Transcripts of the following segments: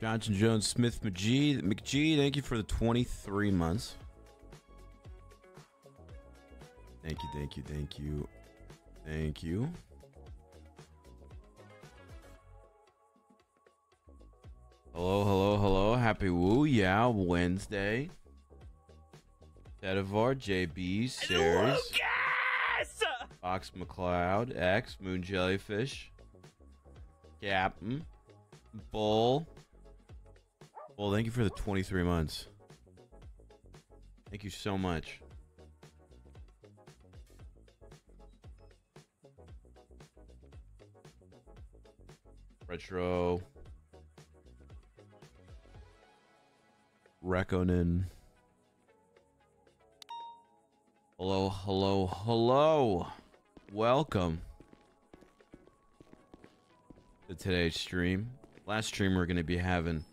Johnson Jones Smith McGee. McGee, thank you for the 23 months. Thank you, thank you, thank you. Thank you. Hello, hello, hello. Happy Woo Yeah Wednesday. Tedivar, JB, Sares, Lucas! Fox McCloud, X, Moon Jellyfish, Captain, Bull. Bull, thank you for the 23 months. Thank you so much. Retro. Rekonin. Hello, hello, hello. Welcome to today's stream. Last stream we're going to be having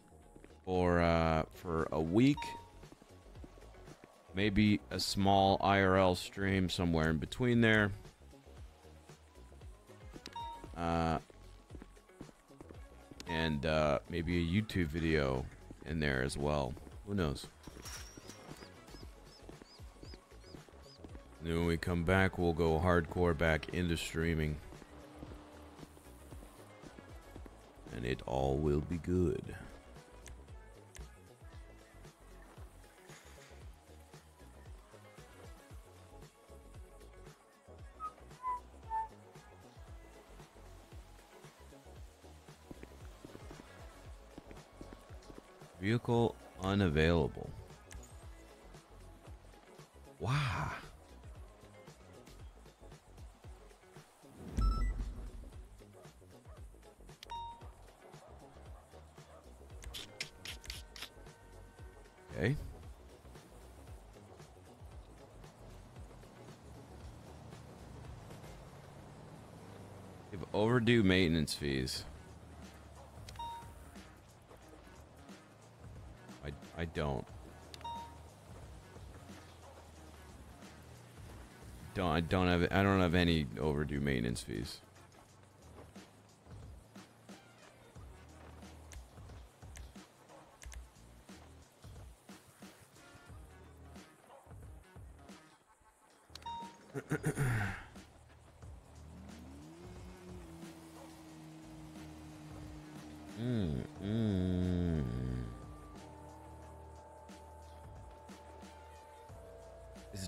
for uh for a week. Maybe a small IRL stream somewhere in between there. Uh and uh, maybe a YouTube video in there as well. Who knows? then when we come back, we'll go hardcore back into streaming. And it all will be good. Vehicle unavailable. Wow. Okay. Overdue maintenance fees. Don't. Don't I don't have I don't have any overdue maintenance fees.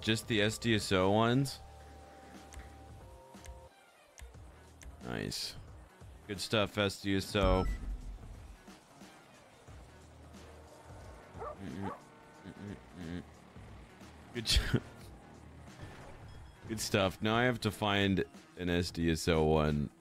Just the SDSO ones? Nice. Good stuff, SDSO. Good. Good stuff. Now I have to find an SDSO one.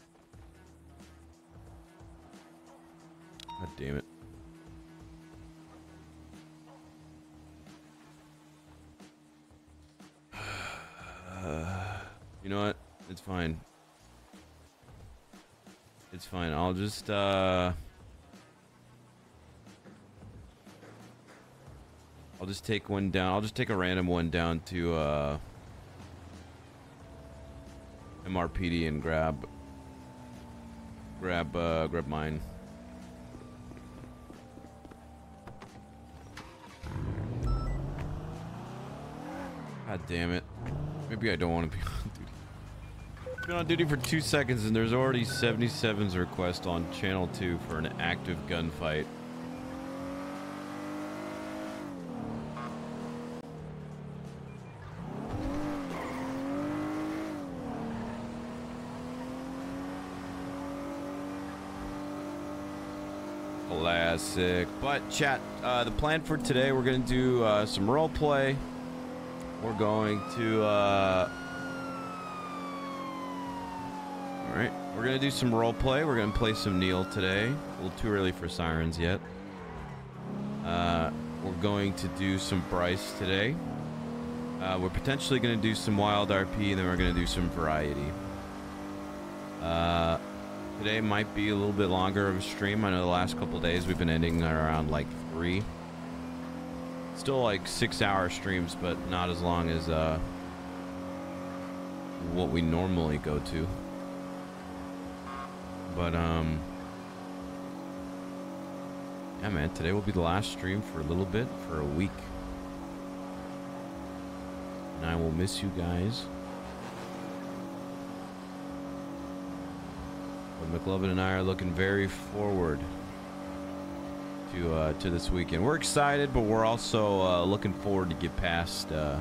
Just uh I'll just take one down. I'll just take a random one down to uh MRPD and grab grab uh grab mine. God damn it. Maybe I don't want to be. Been on duty for two seconds and there's already 77's request on channel 2 for an active gunfight. Classic. But chat, uh, the plan for today, we're gonna do uh, some role play. We're going to, uh... We're gonna do some role play. We're gonna play some Neil today. A little too early for sirens yet. Uh, we're going to do some Bryce today. Uh, we're potentially gonna do some Wild RP, and then we're gonna do some Variety. Uh, today might be a little bit longer of a stream. I know the last couple days we've been ending around like 3. Still like six hour streams, but not as long as uh, what we normally go to. But, um, yeah, man, today will be the last stream for a little bit, for a week. And I will miss you guys. But McLovin and I are looking very forward to uh, to this weekend. We're excited, but we're also uh, looking forward to get past, uh,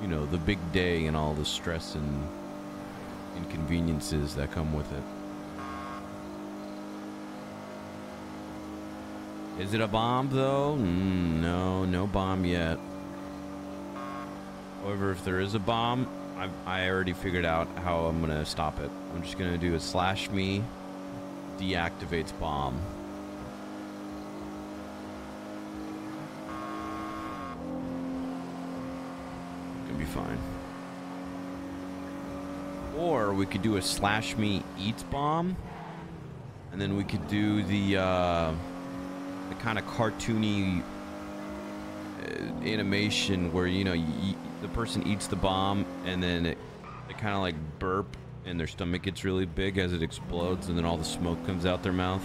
you know, the big day and all the stress and inconveniences that come with it. Is it a bomb though? Mm, no, no bomb yet. However, if there is a bomb, I, I already figured out how I'm gonna stop it. I'm just gonna do a slash me deactivates bomb. Gonna be fine. Or we could do a slash me eats bomb, and then we could do the uh, the kind of cartoony uh, animation where you know you, the person eats the bomb and then it, they kind of like burp and their stomach gets really big as it explodes and then all the smoke comes out their mouth.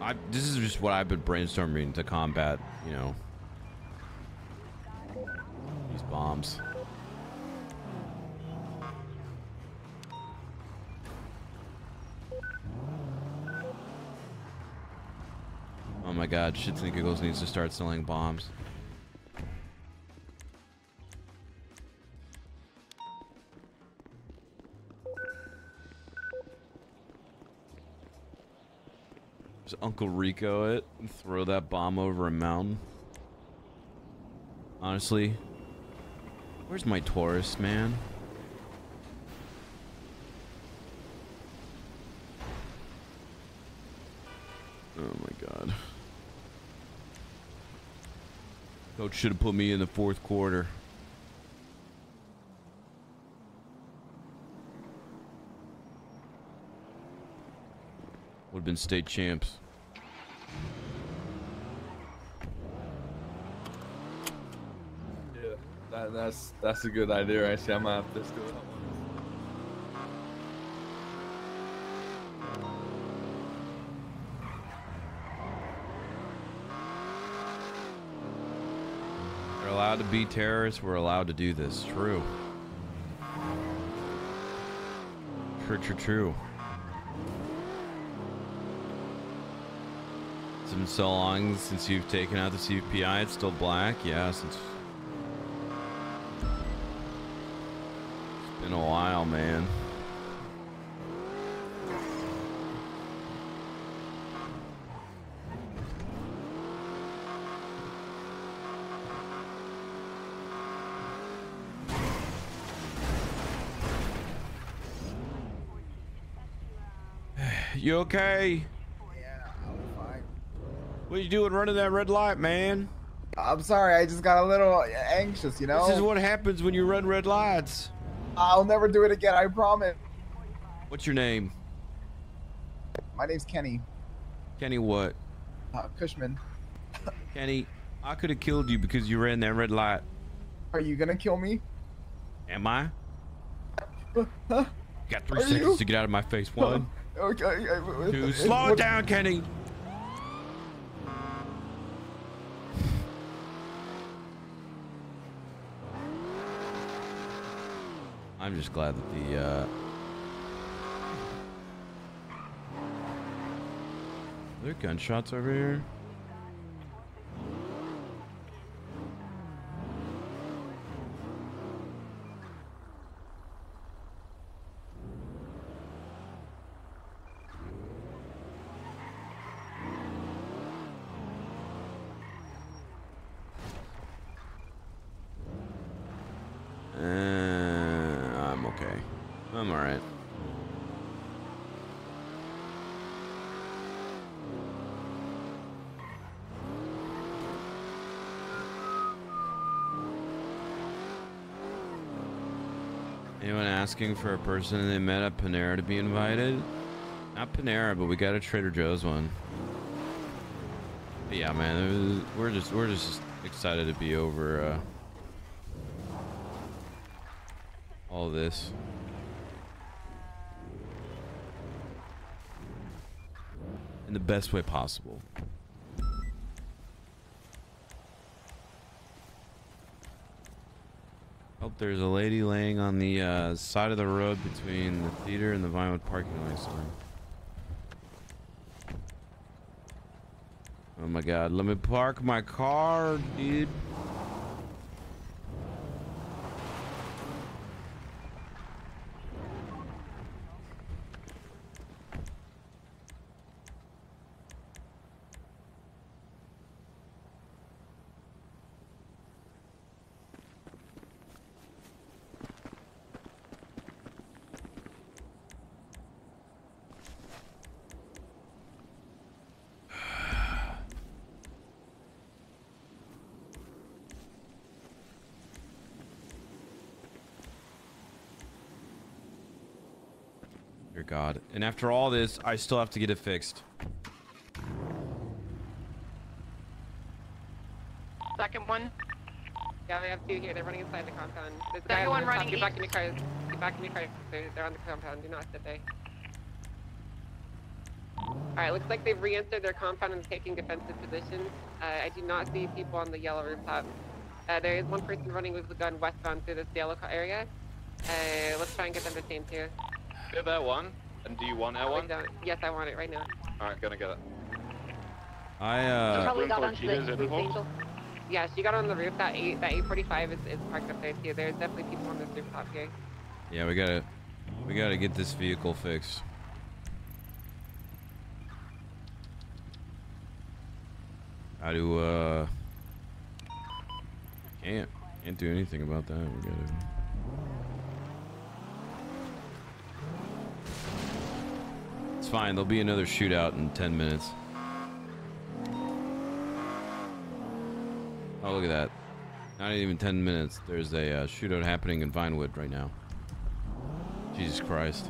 I, this is just what I've been brainstorming to combat, you know, these bombs. God, Shits and Giggles needs to start selling bombs. Just Uncle Rico it and throw that bomb over a mountain. Honestly, where's my Taurus, man? Oh my god. Coach should have put me in the fourth quarter. Would have been state champs. Yeah, that, that's that's a good idea. Actually, I might have to steal that to be terrorists. We're allowed to do this. True. True, true, true. It's been so long since you've taken out the CPI. It's still black. Yeah, since it's been a while, man. You okay? Yeah, I'm fine. What are you doing running that red light, man? I'm sorry, I just got a little anxious, you know? This is what happens when you run red lights. I'll never do it again, I promise. What's your name? My name's Kenny. Kenny what? Uh, Cushman. Kenny, I could have killed you because you ran that red light. Are you gonna kill me? Am I? Huh? Got three Are seconds you? to get out of my face. One, Okay. uh, slow it down, Kenny. I'm just glad that the uh Are there gunshots over here? Uh, I'm okay. I'm alright. Anyone asking for a person and they met at Panera to be invited? Not Panera, but we got a Trader Joe's one. But yeah, man, was, we're just we're just excited to be over uh, all this. In the best way possible. There's a lady laying on the uh, side of the road between the theater and the Vinewood parking lot. Oh my god, let me park my car, dude. Dear God. And after all this, I still have to get it fixed. Second one. Yeah, we have two here. They're running inside the compound. There's a Second guy on one the rooftop. running Get back in east. your cars. Get back in your cars. They're, they're on the compound. Do not sit there. Alright, looks like they've re-entered their compound and taking defensive positions. Uh, I do not see people on the yellow rooftop. Uh, there is one person running with the gun westbound through this yellow area. Uh, let's try and get them detained here. Get that one. And do you want that I one? don't- Yes, I want it right now. Alright, gonna get it. I, They uh... probably got for onto the roof Hulk? angel. Yeah, she got on the roof. That 8, that 845 is, is parked up there too. There's definitely people on this rooftop here. Yeah, we gotta... We gotta get this vehicle fixed. How do, uh... Can't. Can't do anything about that. We gotta... It's fine. There'll be another shootout in 10 minutes. Oh, look at that. Not even 10 minutes. There's a uh, shootout happening in Vinewood right now. Jesus Christ.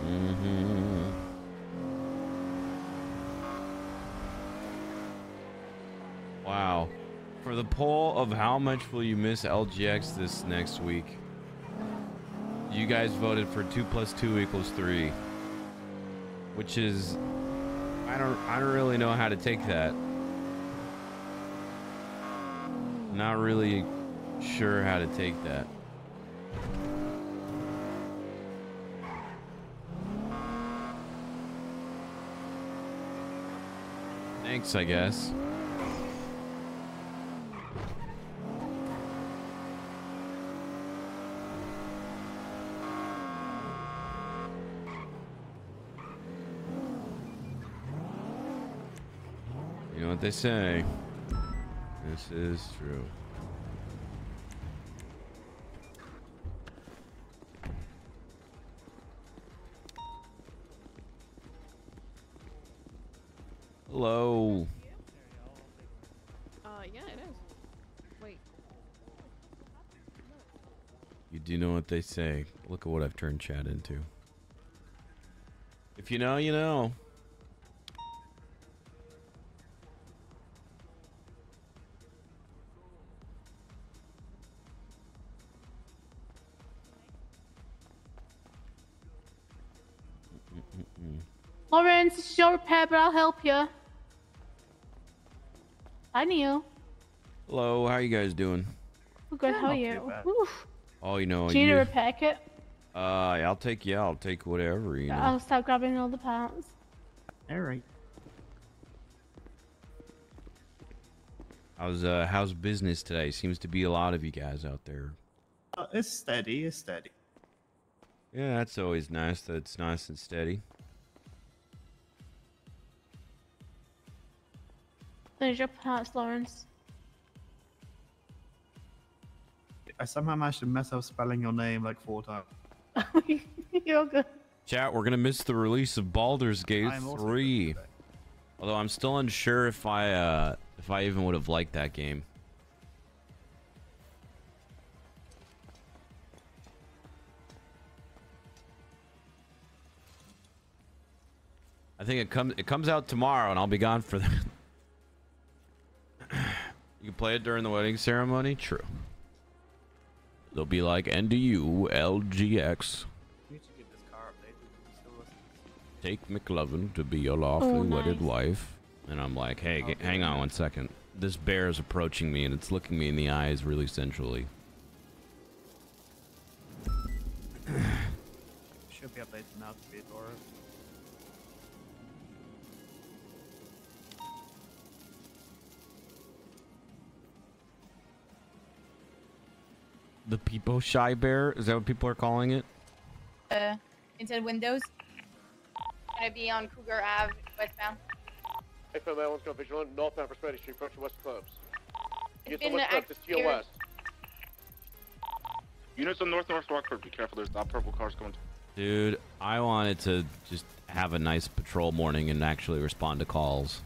Mhm. Wow. For the poll of how much will you miss LGX this next week, you guys voted for two plus two equals three, which is I don't I don't really know how to take that. Not really sure how to take that. Thanks, I guess. They say. This is true. Hello. Uh, yeah, it is. Wait. You do know what they say. Look at what I've turned chat into. If you know, you know. Hi, Neil. Hello, how are you guys doing? We're good. How are you? Oh, you know, Do you need a you, repair kit? uh, I'll take yeah, I'll take whatever. You know. I'll start grabbing all the parts. Alright. How's uh how's business today? Seems to be a lot of you guys out there. Uh, it's steady, it's steady. Yeah, that's always nice. That it's nice and steady. There's your parts, Lawrence. I somehow managed to mess up spelling your name like four times. You're good. Chat, we're gonna miss the release of Baldur's Gate I'm also good 3. Although I'm still unsure if I uh if I even would have liked that game. I think it comes it comes out tomorrow and I'll be gone for that. You can play it during the wedding ceremony? True. They'll be like NDU LGX. We need to get this car updated. It's still listening. take McLovin to be your lawfully Oh, wedded wife. And I'm like, hey, g- Okay. hang on one second. This bear is approaching me and it's looking me in the eyes really sensually. Should be updated now to be The Peepo Shy Bear? Is that what people are calling it? Uh, inside windows. Gonna be on Cougar Ave, westbound. Hey, from that one's going vigilant, northbound Prosperity Street, approaching West Clubs. It's Get been the West Clubs, it's to your west. Units on North North Rockford, be careful. There's that purple car's coming. Dude, I wanted to just have a nice patrol morning and actually respond to calls.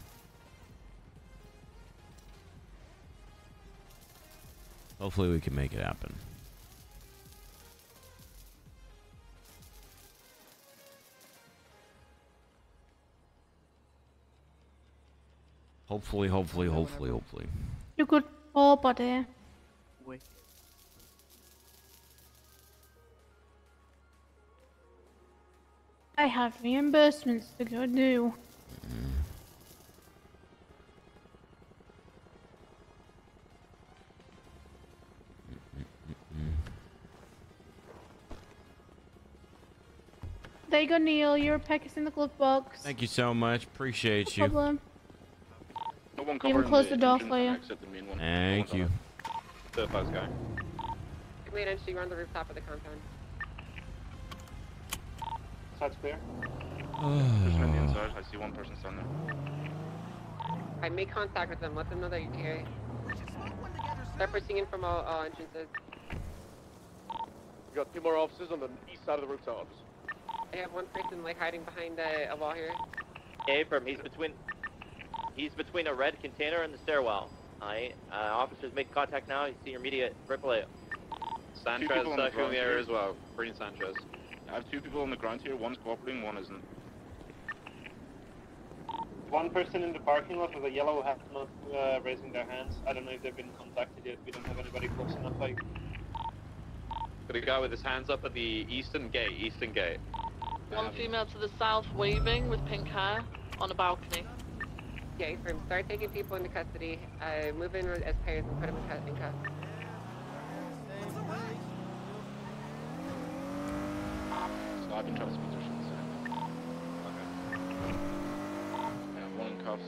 Hopefully we can make it happen. Hopefully, hopefully, hopefully, hopefully. You good oh buddy. Wait. I have reimbursements to go do. There you go, Neil. Your pack is in the glove box. Thank you so much. Appreciate No you. problem. No one Even close the the door for you. exit the main one. Thank you. Third class guy. Wait until you're on the rooftop of the compound. Side's clear. There's on the inside. I see one person standing there. I make contact with them. Let them know that you're here. Start pushing in from all, all entrances. We got two more officers on the east side of the rooftops. I have one person like hiding behind a, a wall here. Abram, he's between he's between a red container and the stairwell. Alright, uh, officers make contact now. You see your immediate reply. Sanchez people on the circling ground the here. area as well. Green Sanchez. I have two people on the ground here. One's cooperating, one isn't. One person in the parking lot with a yellow hat not uh, raising their hands. I don't know if they've been contacted yet. We don't have anybody close enough. Like, Got a guy with his hands up at the eastern gate. Eastern gate. One female to the south waving with pink hair on a balcony. Yeah, from start taking people into custody. Uh, move in as pairs and put them in, cuffs. So I've been trying to speak to her. since. Okay. Yeah, one in cuffs.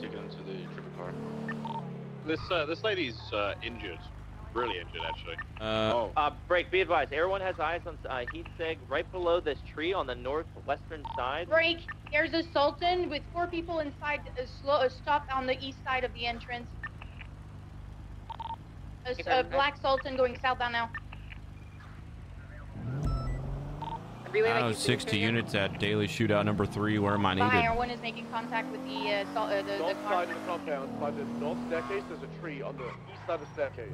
Take it into the triple car. This uh, this lady's uh, injured. Really injured, actually. Uh, oh, Uh, break, be advised. Everyone has eyes on uh, Heat Sig right below this tree on the northwestern side. Break. There's a Sultan with four people inside. A slow, a stop on the east side of the entrance. A, s- Okay, a okay. black Sultan going southbound now. Relay that I you don't know, 60 units at daily shootout number three. Where am I needed? Fire one is making contact with the uh, Sul- uh, the, the north car. side of the compound, by the north staircase, there's a tree on the east side of the staircase.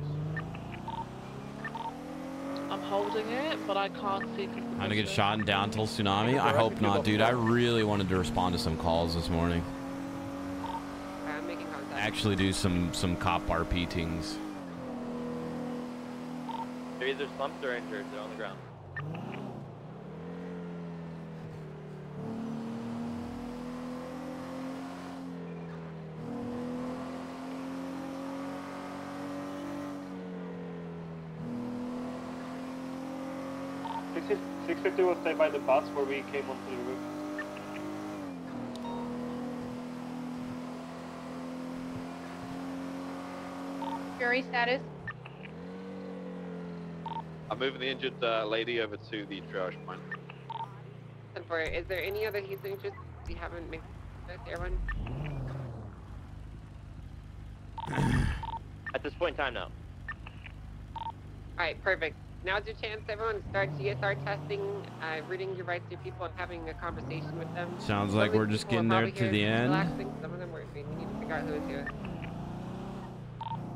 I'm holding it, but I can't see. I'm gonna get shot and down till tsunami? I hope not, dude. I really wanted to respond to some calls this morning. I'm making contact. Actually, do some some cop RP tings. They're either slumped or injured. They're on the ground. Six fifty will stay by the bus where we came onto the roof. Fury status. I'm moving the injured uh, lady over to the triage point. And for is there any other heat signatures we haven't made with everyone? At this point in time, no. Alright, perfect. Now's your chance, everyone. To start GSR testing, uh, reading your rights to people and having a conversation with them. Sounds Some like we're just getting there to the here end. Relaxing. Some of them were. We need to figure out who is who.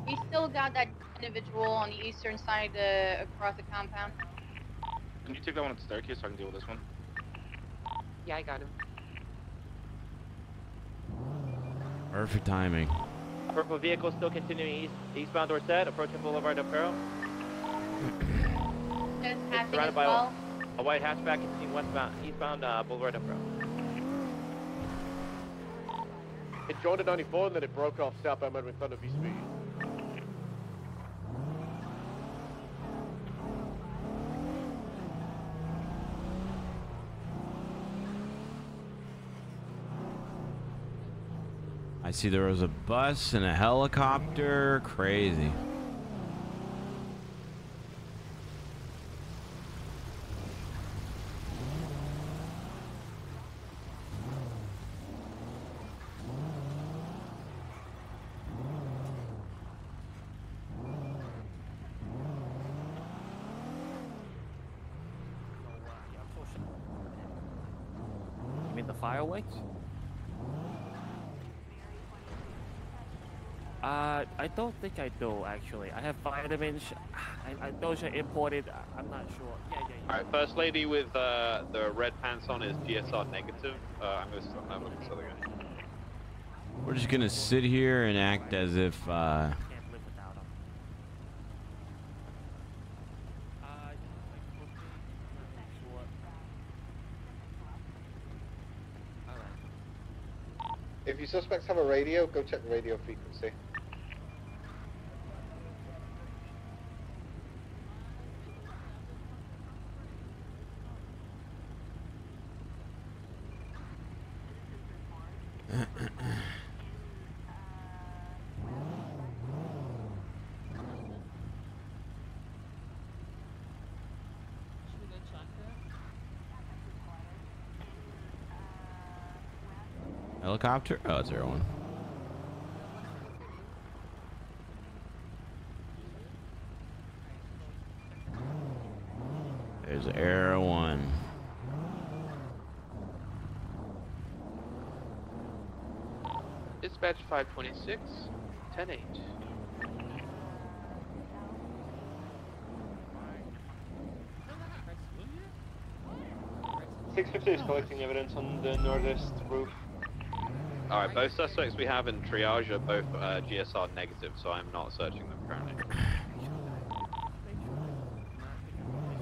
We still got that individual on the eastern side uh, across the compound. Can you take that one at the staircase so I can deal with this one? Yeah, I got him. Perfect timing. Purple vehicle still continuing east, eastbound Dorset, approaching Boulevard del Perro. Just passing surrounded as by well. A white hatchback continuing westbound, eastbound uh, Boulevard del Perro. It joined at 94 and then it broke off southbound Medwin Thunder V speed. I see there was a bus and a helicopter. Crazy. fireworks? Uh, I don't think I do actually. I have vitamins. I, I, those are imported. I- I'm not sure. Yeah, yeah, yeah. Alright, first lady with uh, the red pants on is GSR negative. Uh, I'm gonna stop that with this other guy. We're just gonna sit here and act as if uh, Can't live without 'em. Uh, like, okay, not sure. Alright. If you suspects have a radio, go check the radio frequency. Helicopter. Oh, it's zero one. There's Air One. Dispatch 526, 10 Six fifty is collecting evidence on the northeast roof. Alright, both suspects we have in triage are both uh, GSR negative, so I'm not searching them currently.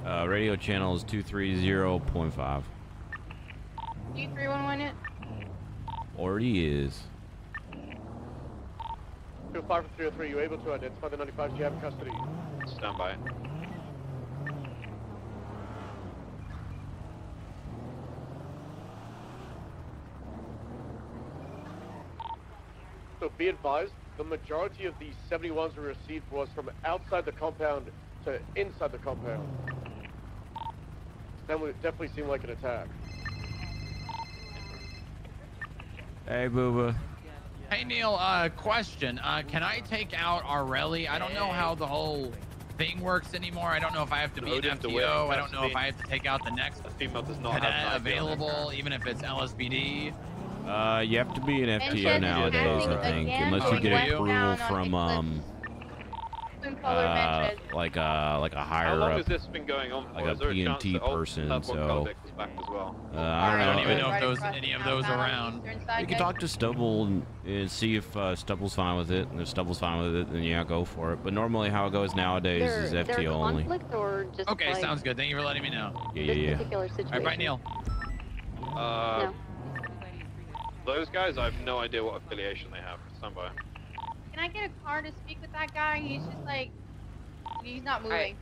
Uh, radio channel is two three zero point five. D three one one it. Already is. 205 for 303, you able to identify the 95s you have custody? Stand by. So be advised, the majority of the 71s we received was from outside the compound to inside the compound. That would definitely seem like an attack. Hey, Booba. Hey Neil, uh, question. Uh, can I take out Arelli? I don't know how the whole thing works anymore. I don't know if I have to be an Odin DeWitt FTO. I don't know if I have to take out the next The female does not cadet have an ID on their available, even if it's LSPD. Uh, you have to be an FTO Manchester nowadays, passing I think, again, unless you get west approval from um, uh, like a like a higher up. this been going on like a Is there a PMT person, so- back as well? Uh, I I don't don't know. even know if those any of those compound on the around. You can talk to Stubble and, and see if uh, Stubble's fine with it. And if Stubble's fine with it, then yeah, go for it. But normally, how it goes nowadays there, is FTO only. or just Okay, like sounds good. Thank you for letting me know. Yeah, this yeah, yeah. particular situation? All right, bye, Neil. Uh, No. Those guys, I have no idea what affiliation they have. Stand by. Can I get a car to speak with that guy? He's just like, he's not moving.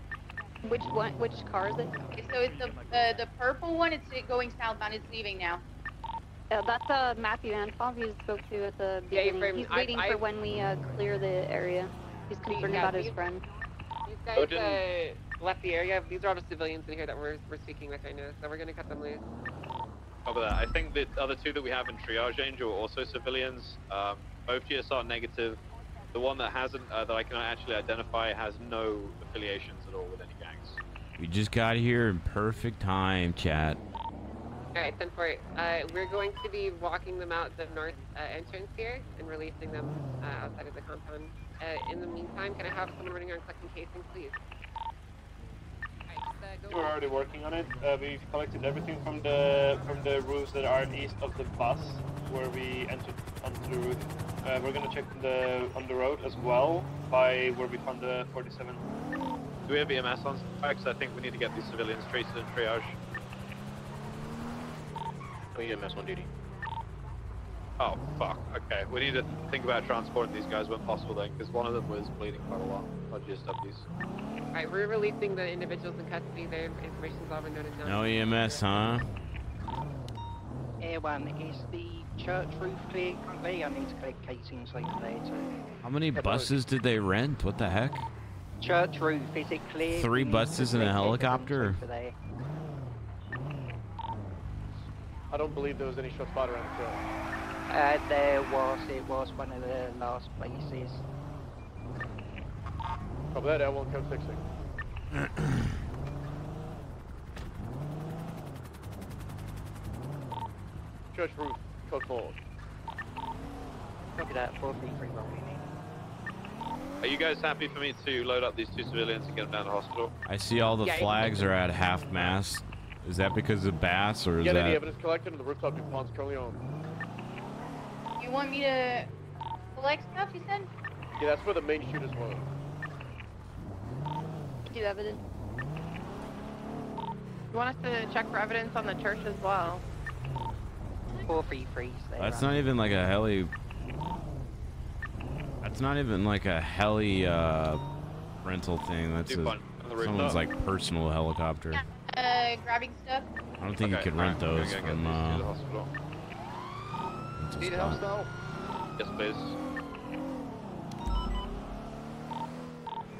Which one? Which car is it? Okay, so it's the uh, the purple one. It's going southbound. It's leaving now. Uh, that's uh, Matthew Antoff you spoke to at the Yeah, beginning. from- He's waiting I- I- for when we uh, clear the area. He's concerned yeah, about his these- friend. These guys Odin- uh, left the area. These are all the civilians in here that we're, we're speaking with right now, so we're gonna cut them loose. Copy that. I think the other two that we have in triage angel are also civilians. Um, both GSR negative. The one that hasn't, uh, that I can actually identify, has no affiliations at all with any gangs. We just got here in perfect time, chat. Alright, 10 for it. Uh, we're going to be walking them out the north uh, entrance here and releasing them uh, outside of the compound. Uh, in the meantime, can I have someone running around collecting casing, please? Alright, go We're already working on it. Uh, we've collected everything from the from the roofs that are east of the bus where we entered onto the roof. Uh, we're gonna check the on the road as well by where we found the 47. Do we have EMS on Because I think we need to get these civilians treated in triage. No EMS on duty. Oh, fuck. Okay, we need to think about transporting these guys when possible then, because one of them was bleeding quite a lot. Not just GSWs. Alright, we're releasing the individuals in custody. Their information's all been noted down. No EMS, huh? Air one, is the church roof clear currently? I need to collect casings over there too. How many buses did they rent? What the heck? Church roof, is it clear? Three We need to buses and a helicopter? evidence over there. I don't believe there was any shots fired around the church. Uh, there was, it was one of the last places. Copy that, L1 code 60. church roof, code forward. Copy that, 433 Romeo. Are you guys happy for me to load up these two civilians and get them down to hospital? I see all the Yeah, flags are at half mast. Is that because of bass or is that. Get any evidence collected on the rooftop DuPont's currently on. You want me to collect stuff, you said? Yeah, that's where the main shooters were. Do evidence. You want us to check for evidence on the church as well? 433. stay That's around. not even like a heli. That's not even like a heli uh, rental thing. That's a, one on the rooftop. someone's like personal helicopter. Uh, grabbing stuff. I don't think Okay, you could rent alright, we're those from these uh, the hospital. rental Need help spot. now? Yes, please.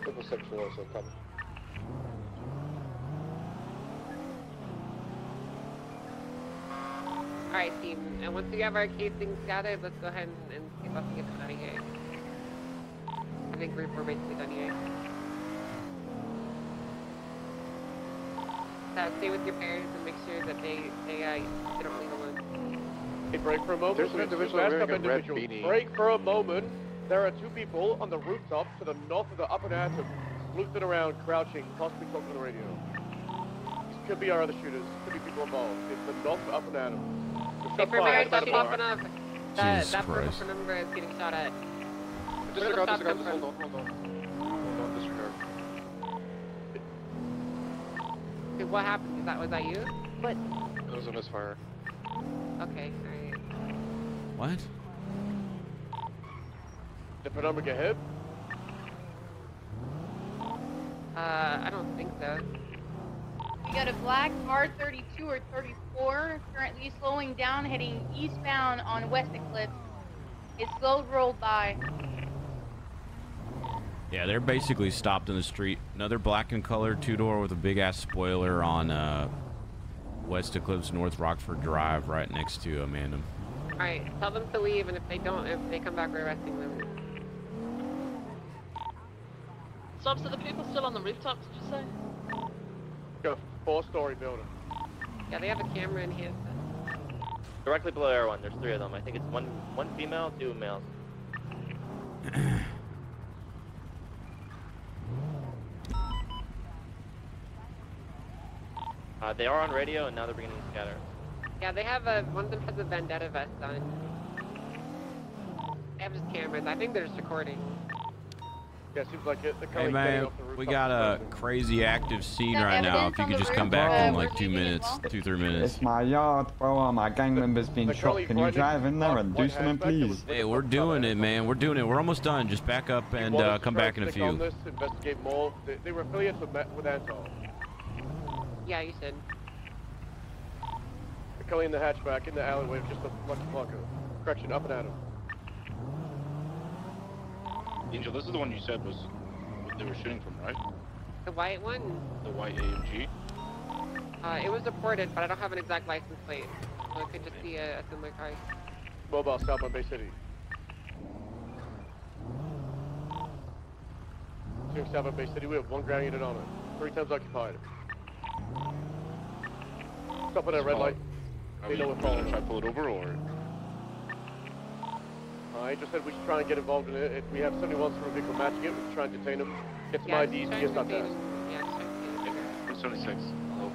Triple six will also come. Alright, team. And once we have our casings gathered, let's go ahead and, and see if I can get them out of here. I think we're, we're basically done here. Uh, stay with your parents and make sure that they they uh, they don't leave alone. Hey, break for a moment. There's an individual wearing up a red individuals. beanie. Break for a moment. There are two people on the rooftop to the north of the Up-n-Atom, sleuthing around, crouching, possibly talking on the radio. These could be our other shooters. Could be people involved. It's the north of Up-n-Atom. Hey, for Mary, stop popping up. That, Jesus that Christ. purple number is getting shot at. Disregard, disregard, come hold on, hold on. Hold on, disregard. Okay, what happened? Is that was that you? What? It was a misfire. Okay, alright. What? Different number get hit. Uh, I don't think so. We got a black R32 or 34 currently slowing down, heading eastbound on West Eclipse. It slowed rolled by. Yeah, they're basically stopped in the street. Another black and color two door with a big ass spoiler on uh, West Eclipse North Rockford Drive, right next to Amanda. Alright, tell them to leave, and if they don't, if they come back, we're arresting them. So, so the people still on the rooftop, did you say? Go four-story building. Yeah, they have a camera in here. Directly below everyone, there's three of them. I think it's one one female, two males. Uh, they are on radio and now they're beginning to scatter. Yeah, they have a, one of them has a vendetta vest on. They have just cameras. I think they're just recording. Yeah, seems like it. They're Hey man, off the we got a building. crazy active scene Got right now. If you could just come back Uh, in like two minutes, well? two three minutes. It's my yard, bro. Uh, My gang members been They're shot. Can you drive in there and do something, please? Hey, we're doing it, man. We're doing it. We're almost done. Just back up and uh, come back in a few. This, investigate more. They, they were affiliates with, Ma- with Anton. Yeah, you should. They're in the hatchback in the alleyway, just a lucky blocker. Correction, Up-n-Atom. Angel, this is the one you said was what they were shooting from, right? The white one, The white AMG. uh, it was reported, but I don't have an exact license plate. So it could just be a, a similar car. Mobile south on Bay City. Shooting south on Bay City, we have one ground unit on it. Three times occupied. Stop at that red light. Are They we know gonna we're following. try to pull it over or? I just said we should try and get involved in it. If we have 71s from a vehicle matching it, we should try and detain them. Get some Yeah, IDs, just try get and stop retain- test. Yeah, just try and retain it. 176. Hello.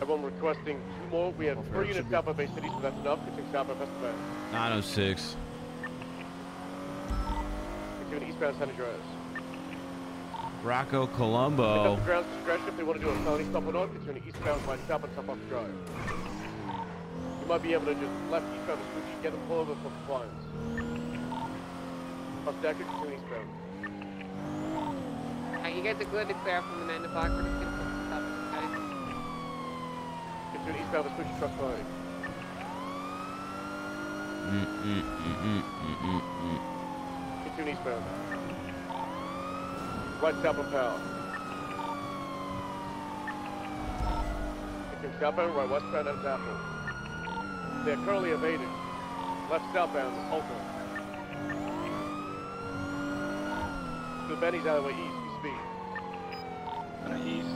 Everyone requesting two more. We have three units south on Bay City, so that's enough. Continuing south on Esteban. 906. Continuing eastbound San Andreas. Rocco Colombo. up the ground's if they want to do a felony stop or not. Continuing eastbound by south and south off drive. You might be able to just left eastbound to Fuji, get them pulled over for compliance. Up deck, continuing eastbound. Alright, you guys are good to clear out from the man in the block. We're just gonna put some stuff inside. Continuing eastbound with Fuji truck line. Mm, mm, mm, mm, mm, mm, mm. Continuing eastbound. Right south on Powell. Continuing southbound, right westbound at Apple. They are currently evading. Left southbound. To the Benny's alleyway east, we speed. And east.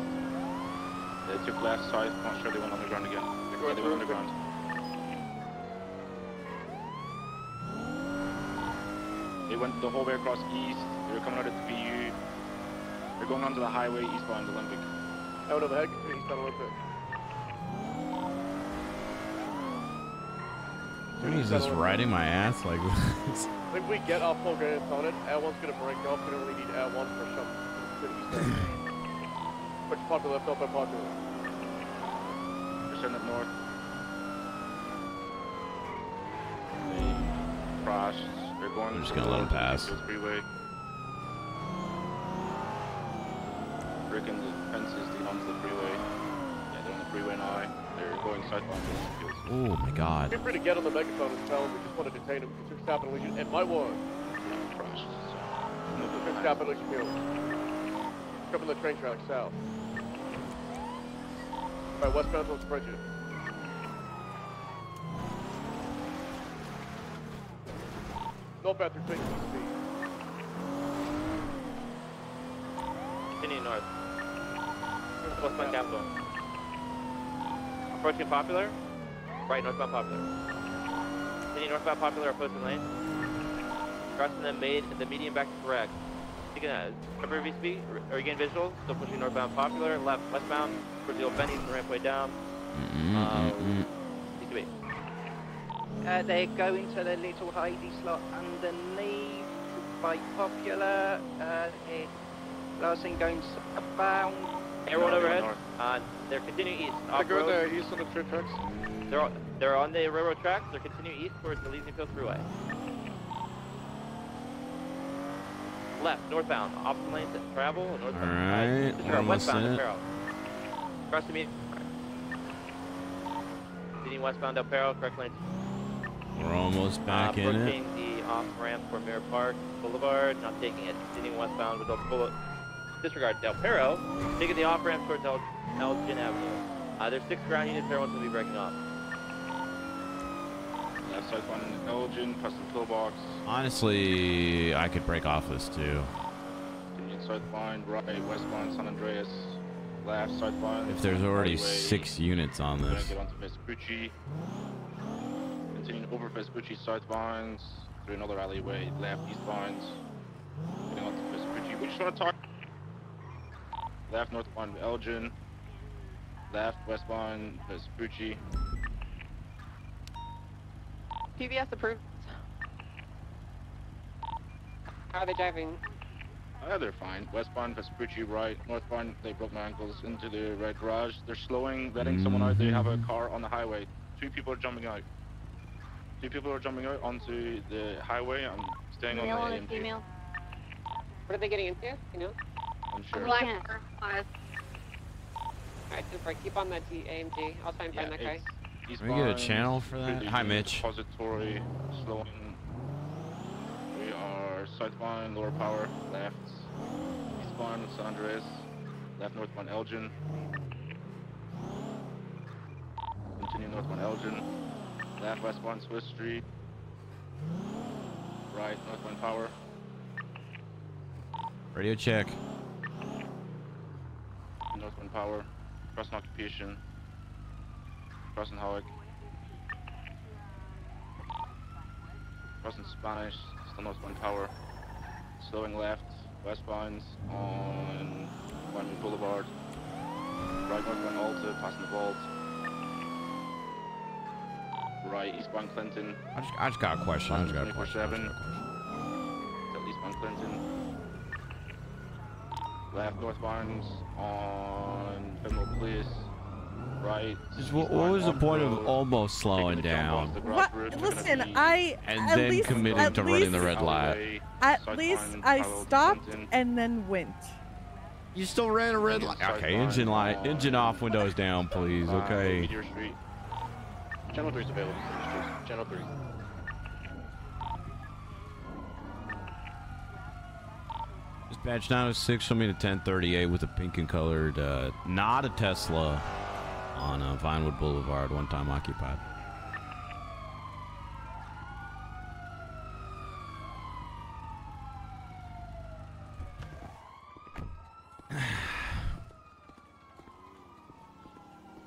They took left side. Not sure they went on the ground again. They're Yeah, they were underground. They went the whole way across east. They were coming out of the PU. They're going onto the highway eastbound Olympic. Out of the head, eastbound Olympic. Dude, he's just riding my ass like this. If we get our full guidance on it, L1's gonna break off. We don't really need L1 for some to the east end. Which popular left off by popular. They're sending up north. They crashed. They're going. I'm just gonna let 'em pass. Freeway. Breaking the fences leading onto the freeway. Yeah, they're on the freeway now. They're going southbound to Lincoln Fields. Oh my god. Feel free to get on the megaphone and tell them we just want to detain him. He took Capital Legion. It might work. Crashed. Took Capital Legion Field. Coming the train track south. By westbound towards Bridget. Northbound through Twin Speed. Continue north. Westbound Capitol. Approaching Popular. Right, northbound Popular. Continue northbound Popular, opposing lane. Crossing the mid, the median back to correct. Taking a temporary VSP, or getting visual. Still pushing northbound Popular, left, westbound, towards the old Benny's, the rampway down. Mm-mm-mm. DCB. Uh, they go into the little Heidi slot underneath by Popular. Uh, last thing going southbound. Everyone overhead. Uh, they're continuing east. They're going uh, east on the train tracks. They're on, they're on the railroad tracks. They're continuing east towards the Elysian Fields Freeway. Left, northbound, opposite lanes at travel. Northbound. Alright, uh, we're almost westbound in at Cross the median. Leading westbound Del Perro, correct lane. We're almost back uh, in it. approaching the off ramp for Mirror Park Boulevard, not taking it. Continuing westbound with El Boulevard. Disregard Del Perro, taking the off ramp towards El, Elgin Avenue. Uh, there's six ground units. Everyone's going to be breaking off. Left southbound Elgin, custom pillbox. Honestly, I could break off this too. Continuing southbound, right, westbound San Andreas. Left southbound. If there's already highway. six units on We're gonna this. get onto Vespucci. Continuing over Vespucci southbound through another alleyway, left eastbound. Getting onto Vespucci. We just want to talk. Left northbound Elgin. Left westbound Vespucci. PBS approved. How are they driving? Ah, they're fine. Westbound Vespucci right. Northbound they broke my ankles into the red garage. They're slowing, letting someone out. They have a car on the highway. Two people are jumping out. Two people are jumping out onto the highway. I'm staying on the Male and AMG. female. What are they getting into? You know? I'm sure. Black car. Alright, super. Keep on that G- AMG. I'll try and find Yeah, that guy. it's Can we get a channel for that? Hi, Mitch. Depository, slowing. We are southbound, lower power, left. Eastbound, San Andreas. Left, northbound, Elgin. Continue northbound, Elgin. Left, westbound, Swiss Street. Right, northbound, power. Radio check. Northbound, power. Crossing occupation. Crossing Howick. Crossing Spanish, still northbound power. Slowing left, westbound on Wyoming Boulevard. Right northbound Alta, passing the vault. Right, eastbound Clinton. I just, I just got a question. I just got a question. I 24/7. got a question. Still eastbound Clinton. Left northbound on Fenwell Place. Right. Just what, what was the point on of almost slowing Taking the jump off down What? Listen, I and at then least, committing at to least, running the red light? At least I stopped Clinton. and then went. You still ran a red light. Okay, engine light, engine off, windows down, please. Uh, Okay. Meteor Street. Channel 3 is available. Channel 3. Dispatch 906, show me the 1038 with a pink and colored, uh, not a Tesla, on uh, Vinewood Boulevard, one time occupied.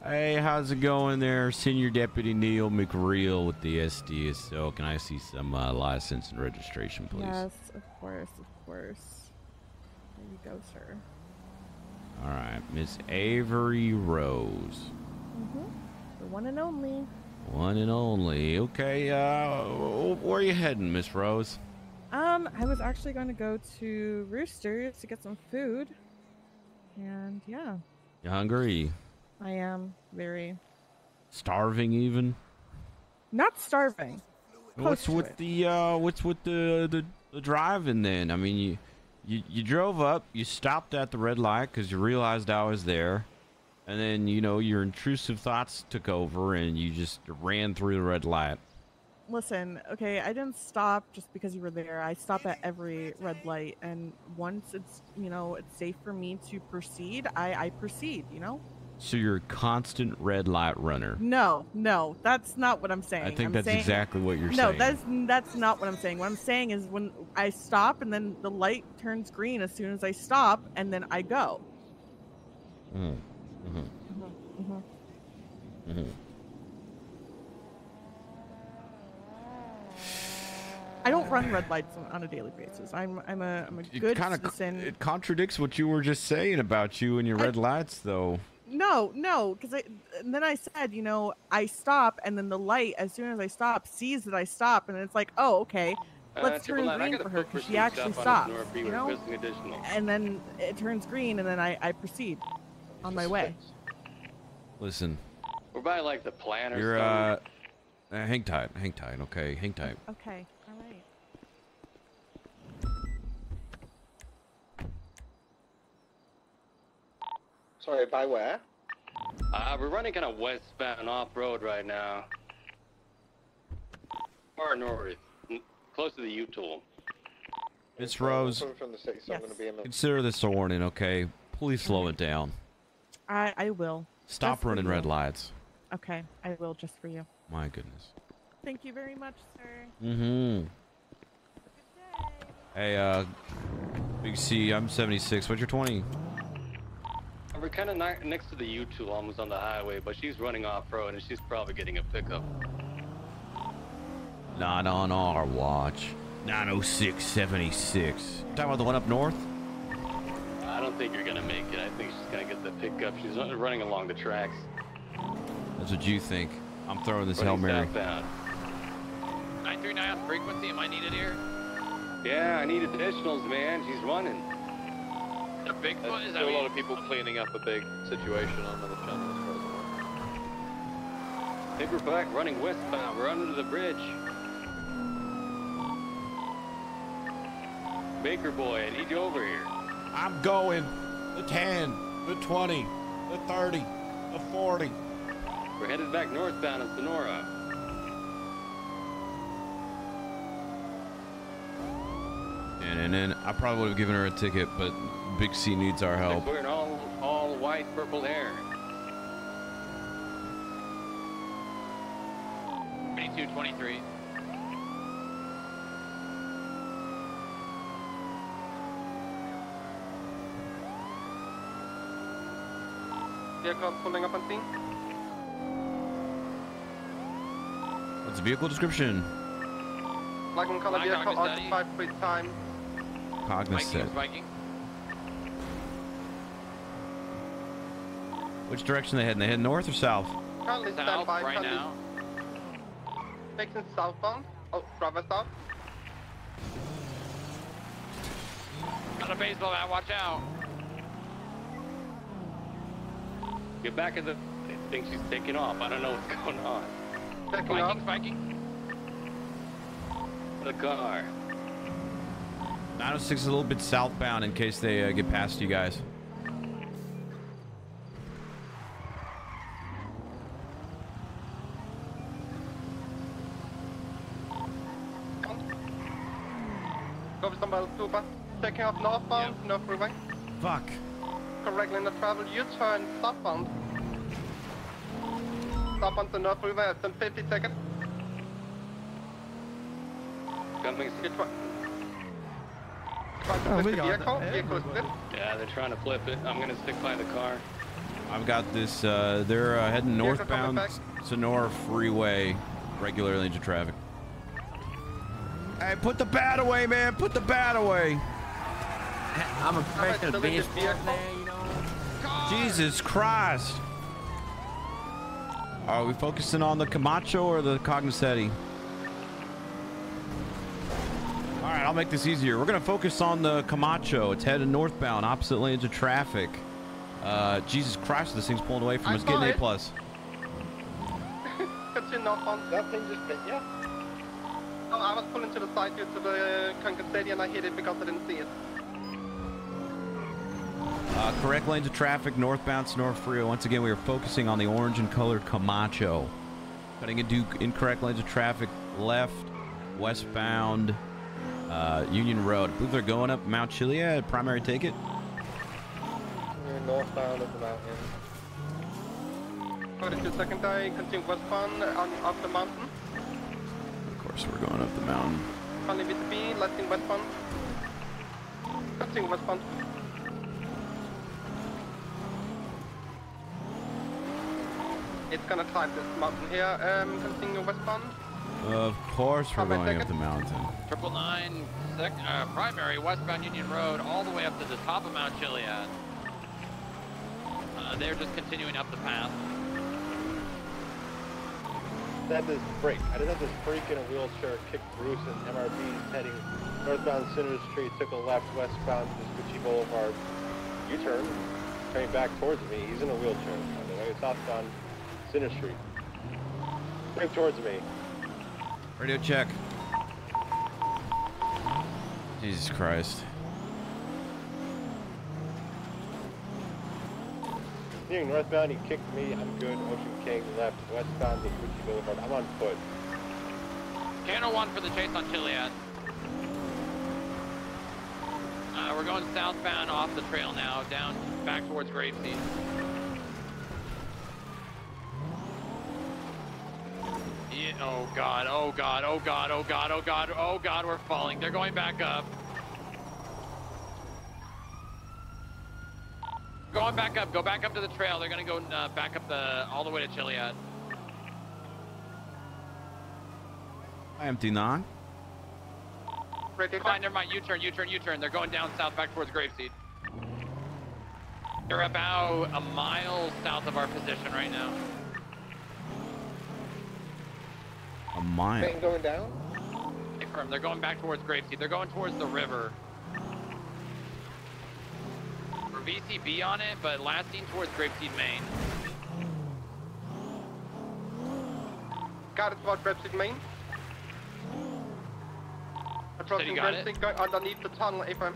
Hey, how's it going there? Senior Deputy Neil McReal with the SDSO. Can I see some uh, license and registration, please? Yes, of course, of course. You go, sir. All right, Miss Avery Rose. Mm-hmm. The one and only. One and only. Okay, uh, where are you heading, Miss Rose? Um, I was actually going to go to Roosters to get some food. And yeah, You hungry? I am very Starving even? not starving. What's Close to with it. the uh what's with the, the the driving then? I mean you you you drove up, you stopped at the red light cuz you realized I was there. And then, you know, your intrusive thoughts took over and you just ran through the red light. Listen, okay, I didn't stop just because you were there. I stop at every red light, and once it's you know it's safe for me to proceed, I I proceed. You know. So you're a constant red light runner. No, no, that's not what I'm saying. I think I'm that's saying- exactly what you're no, saying. No, that's that's not what I'm saying. What I'm saying is when I stop and then the light turns green as soon as I stop, and then I go. Mhm. Mhm. Mhm. Mhm. I don't run red lights on, a daily basis. I'm I'm a I'm a It good kind of citizen. it contradicts what you were just saying about you and your red lights though. No, no, because then I said, you know, I stop, and then the light, as soon as I stop, sees that I stop, and it's like, oh, okay, let's Uh, turn Nine, green for her because she actually stop on stops, you know. And then it turns green, and then I I proceed on my way. Listen, We're by like the planner. you're uh, uh hang tight, hang tight, okay? Hang tight. Okay, all right. Sorry, by where? Uh, we're running kind of westbound off road right now. Far north, close to the U-tool. Miss Rose, Coming from the city, so I'm going to be in the... consider this a warning, okay? Please slow it down. I I will. Stop Just running red lights. Okay, I will just for you. My goodness. Thank you very much, sir. Mm-hmm. Hey, uh, Big C, I'm 76. What's your 20? We're kind of ni- next to the U2 almost on the highway, but she's running off road and she's probably getting a pickup. Not on our watch. 90676. Talking about the one up north? I don't think you're gonna make it. I think she's gonna get the pickup. She's running along the tracks. That's what you think. I'm throwing this Hail running Mary. southbound. 939 on frequency, am I needed here? Yeah, I need additionals, man. She's running. The Bigfoot, There's is still a what lot of people cleaning up a big situation on the channel as far as I'm aware. Paperback running westbound. We're under the bridge. Baker boy, I need you over here. I'm going. The 10, the 20, the 30, the 40. We're headed back northbound in Senora. And, and then I probably would have given her a ticket, but Big C needs our help. Wearing all all white, purple hair. 2223. Vehicle pulling up on scene. What's the vehicle description? Black and color vehicle, Dog, is that time. Cognizant. Viking. Which direction they heading? They head north or south? Currently stand South by. right currently now. Facing southbound. Oh, driver south. Got a baseball bat, watch out. Get back in the. I think she's taking off. I don't know what's going on. Taking off. Viking, The car. 906 is a little bit southbound in case they uh, get past you guys. Copy somebody super. Taking off northbound, no freeway. Fuck. Correctly in the travel U-turn southbound. Stop onto North Freeway at 50 seconds. Coming. Get try. Try to Oh, flip we the got vehicle. that. Vehicle. Yeah, they're trying to flip it. I'm gonna stick by the car. I've got this. Uh, they're uh, heading northbound back. Senora Freeway, regular lanes of traffic. Hey, put the bat away, man! Put the bat away! I'm a professional professional baseball player, you know. Jesus Christ! Are we focusing on the Camacho or the Cognoscenti? All right, I'll make this easier. We're gonna focus on the Camacho. It's headed northbound, opposite lanes of traffic. Uh, Jesus Christ, this thing's pulling away from I us. Getting saw A it. plus. Continue northbound. That thing just bit you? No, I was pulling to the side due to the City and I hit it because I didn't see it. Uh, correct lanes of traffic, northbound Senora Freeway. Once again, we are focusing on the orange and colored Camacho. Cutting into incorrect lanes of traffic, left, westbound, uh, Union Road. I believe they're going up Mount Chiliad, primary ticket. We're northbound of the mountain. 42 secondary, continue westbound on up the mountain. Of course, we're going up the mountain. Only VTB, left in westbound. Continue westbound. It's gonna climb this mountain here. Um, continue westbound. Of course, we're Primary going up the mountain. Triple nine, sec, uh, primary westbound Union Road, all the way up to the top of Mount Chiliad. Uh, they're just continuing up the path. I had this break. I did have this freak in a wheelchair kick Bruce and MRB heading northbound Center Street, took a left westbound to Vespucci Boulevard. U-turn, coming back towards me. He's in a wheelchair. I mean, it's southbound Center Street. Bring towards me. Radio check. Jesus Christ. Being northbound, he kicked me. I'm good. Ocean King left westbound to Vespucci Boulevard. I'm on foot. Channel 1 for the chase on Chiliad. Uh, we're going southbound off the trail now, down back towards Grapeseed. Yeah, oh god, oh god, oh god, oh god, oh god, oh god, we're falling. They're going back up. Going back up, go back up to the trail. They're gonna go uh, back up the all the way to Chiliad. Empty nine. Fine, never mind. U-turn, U-turn, U-turn. They're going down south back towards Grapeseed. They're about a mile south of our position right now. A mile. Thing going down? They're going back towards Grapeseed. They're going towards the river. We're VCB on it, but last seen towards Grapeseed, Maine. Got it about Grapeseed Main. Approaching got it? Grapeseed, going underneath the tunnel, Abraham.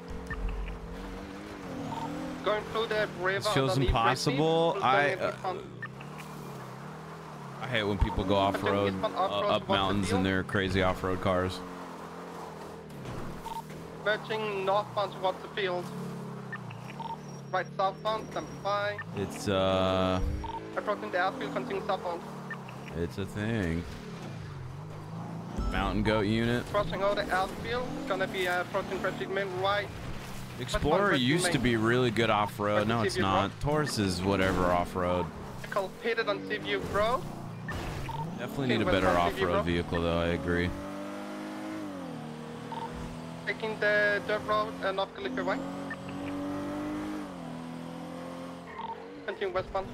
Going through the river This feels impossible. I uh. I hate when people go off road, eastbound uh, up mountains in their crazy off road cars. Merging northbound towards the field. Right southbound. It's uh, Approaching the airfield, continue southbound. it's a thing. Mountain goat unit. Crossing over the it's gonna be uh, approaching Grapeseed Main right. Explorer used to be really good off road. No, it's not. Taurus is whatever off road. Vehicle pitted on Seaview Road. Definitely need a better off Seaview road Road. vehicle though. I agree. Taking the dirt road uh, North Gallipoli way. Continue westbound.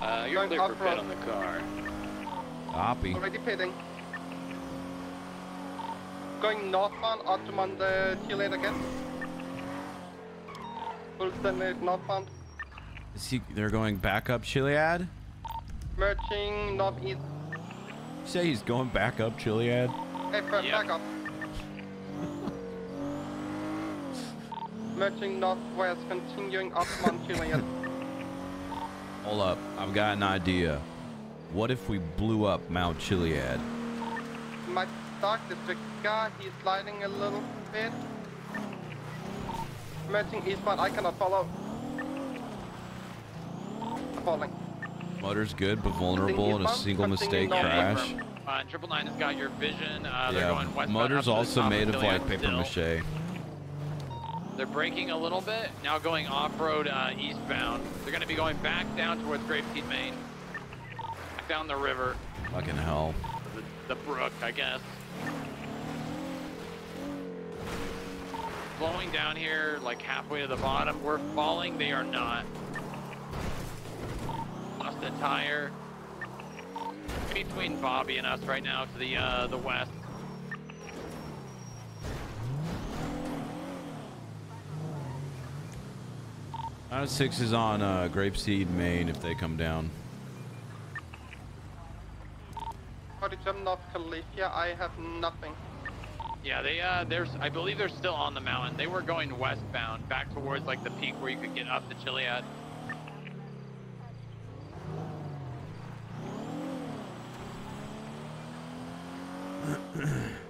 Uh, you're Going clear for off-road. pit uh, on the car. Copy. Already pitting. Going northbound, Ottoman the uh, T-late again. Fulton is uh, northbound. Is he, they're going back up Chiliad? Merging northeast. You say he's going back up Chiliad? Hey, first back up. Merging northwest, continuing up Mount Chiliad. Hold up. I've got an idea. What if we blew up Mount Chiliad? My stock district guy, he's sliding a little bit. Merging eastbound, I cannot follow. Falling. Motor's good, but vulnerable in a single mistake crash. Uh, Triple Nine has got your vision. Uh, they're Yeah, going westbound. motor's up to the also made of Chiliad like paper still. mache. They're braking a little bit, now going off-road uh, eastbound. They're going to be going back down towards Grapeseed, Maine. Back down the river, Fucking hell. the, the brook, I guess. Flowing down here, like halfway to the bottom. We're falling, they are not. Lost a tire. Between Bobby and us right now to the uh, the west. Nine oh six is on uh, Grapeseed, Maine. If they come down. Party jump North Calafia, I have nothing. Yeah, they uh, there's I believe they're still on the mountain. They were going westbound, back towards like the peak where you could get up to Chiliad.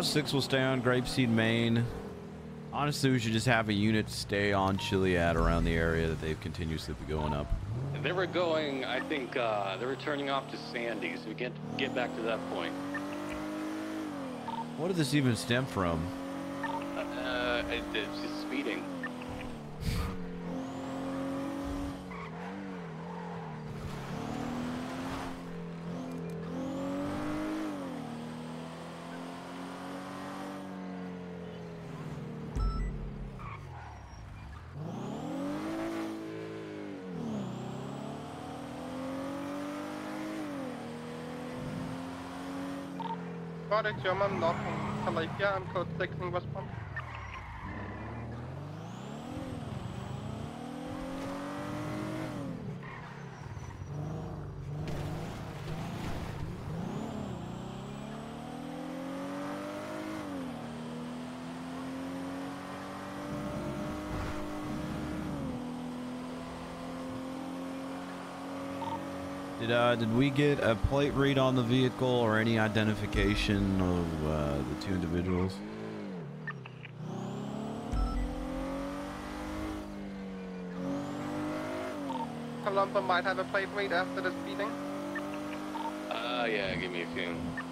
Uh, 906 will stay on Grapeseed, Maine. Honestly, we should just have a unit stay on Chiliad around the area that they've continuously been going up. They were going, I think, uh, they were turning off to Sandy, so we get get back to that point. What did this even stem from? Uh, it, it's just speeding. Party jump I'm North Calafia, I'm code Did uh did we get a plate read on the vehicle or any identification of uh, the two individuals? Columba might have a plate read after the speeding. Uh, yeah, give me a few.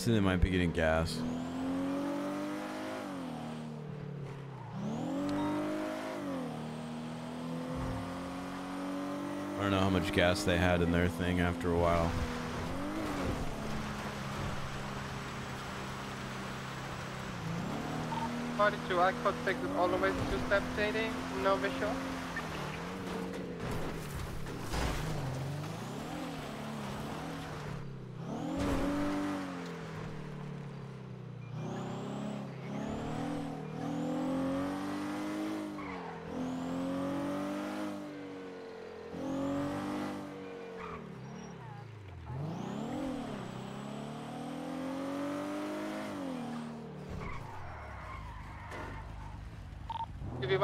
Honestly, they might be getting gas. I don't know how much gas they had in their thing after a while. 2, I code 6 is all the way to step dating, no visual.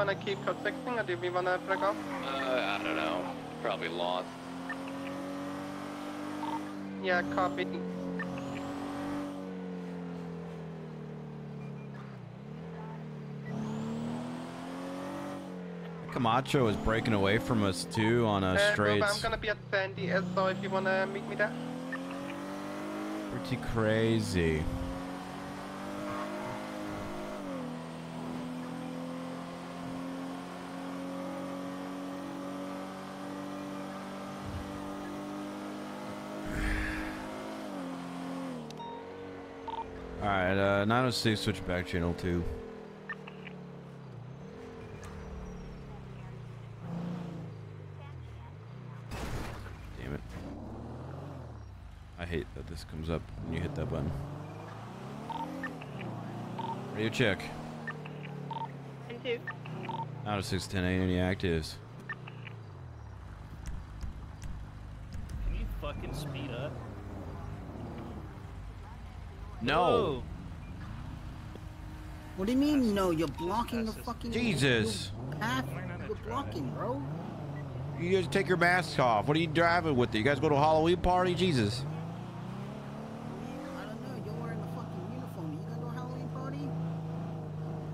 Do we wanna keep code 16 or do we wanna break off? Uh, I don't know. Probably lost. Yeah, copy. Camacho is breaking away from us too on a Uh, straight. Nova, I'm gonna be at Sandy, so if you wanna meet me there. Pretty crazy. Alright, uh, 906, switch back channel 2. Damn it. I hate that this comes up when you hit that button. Radio check. And two. Out of 610, any actives? Can you fucking speed up? No. What do you mean? You know, you're blocking the fucking Jesus. path. You're blocking, bro. You guys take your masks off. What are you driving with? You guys go to a Halloween party? Jesus.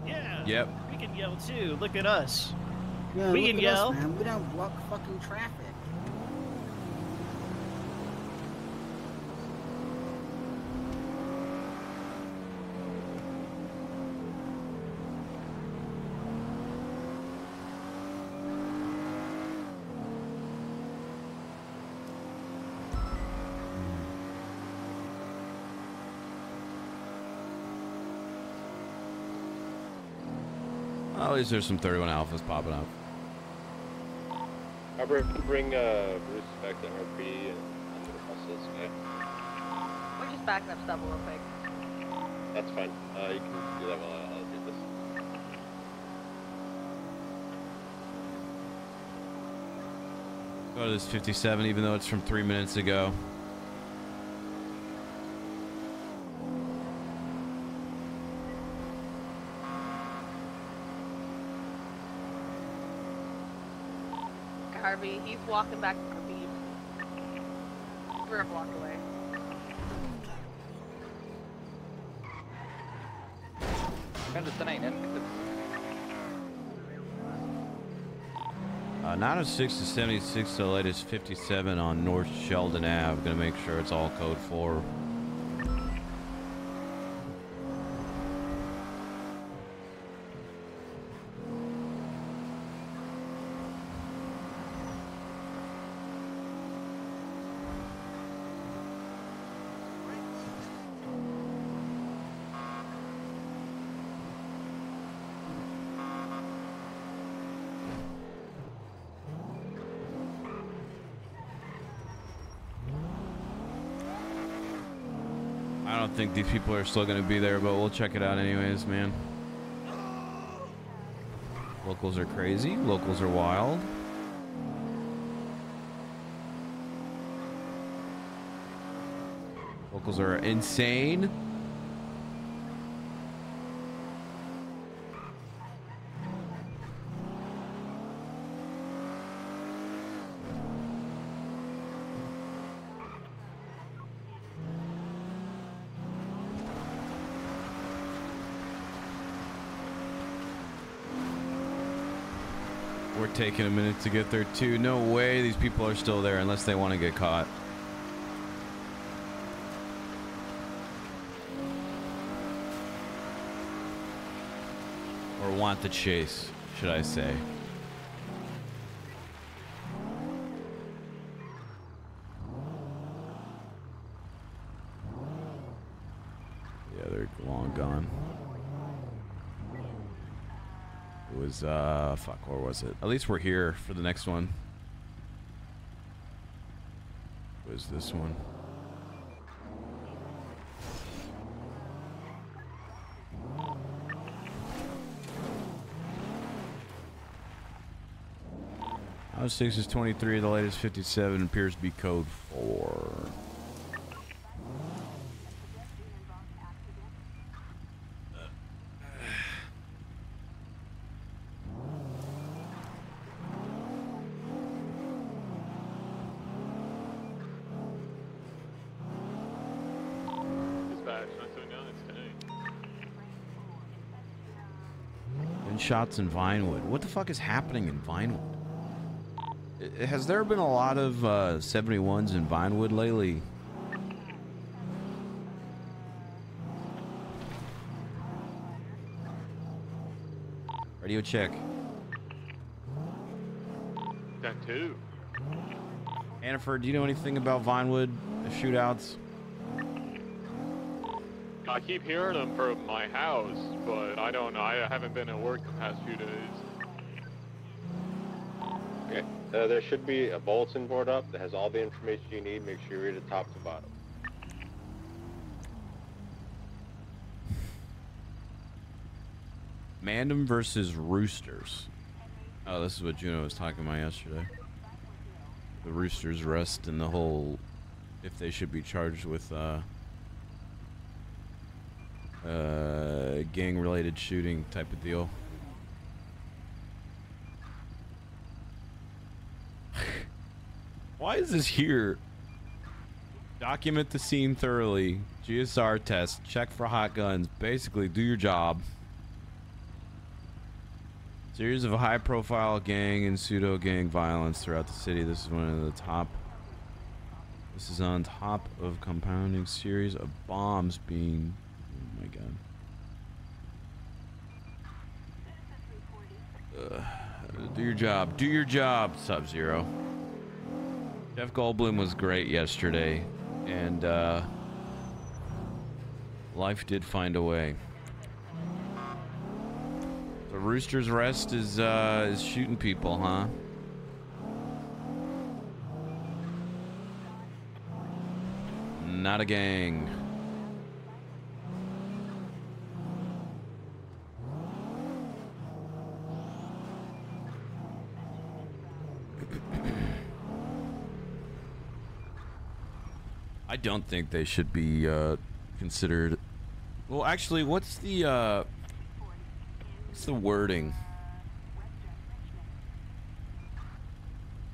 Yeah. Yep. We can yell too. Look at us. Yeah, we look can at yell. Us, man. We don't block fucking traffic. At there's some 31 alphas popping up. Robert, bring uh, Bruce back to RP and under the buses, okay? We're just backing up stubble real quick. That's fine. Uh, you can do that while I- I'll do this. Go to this 57, even though it's from three minutes ago. Harvey, he's walking back to the beach. We're a block away. Uh, 906 to 76 to the latest 57 on North Sheldon Ave. Gonna make sure it's all code 4. I don't these people are still gonna be there, but we'll check it out anyways, man. Locals are crazy. Locals are wild. Locals are insane. Taking a minute to get there too. No way these people are still there unless they want to get caught. Or want the chase, should I say. Yeah, they're long gone. It was uh Oh, fuck, where was it? At least we're here for the next one. Was this one? House 6 is 23, the latest 57 appears to be code 4. Dispatch, 979, it's 10 And shots in Vinewood. What the fuck is happening in Vinewood? Has there been a lot of uh, 71s in Vinewood lately? Radio check. Ten two. Hannaford, do you know anything about Vinewood shootouts? I keep hearing them from my house, but I don't know. I haven't been at work the past few days. Okay. Uh, there should be a bulletin board up that has all the information you need. Make sure you read it top to bottom. Mandem versus Roosters. Oh, this is what Juno was talking about yesterday. The Roosters rest in the whole if they should be charged with uh uh, gang-related shooting type of deal. Why is this here? Document the scene thoroughly. GSR test. Check for hot guns. Basically, do your job. Series of high-profile gang and pseudo-gang violence throughout the city. This is one of the top. This is on top of compounding series of bombs being. My god. Ugh. do your job. Do your job, Sub Zero. Jeff Goldblum was great yesterday, and uh, life did find a way. The Rooster's Rest is uh, is shooting people, huh? Not a gang. I don't think they should be uh, considered. Well, actually, what's the uh, what's the wording?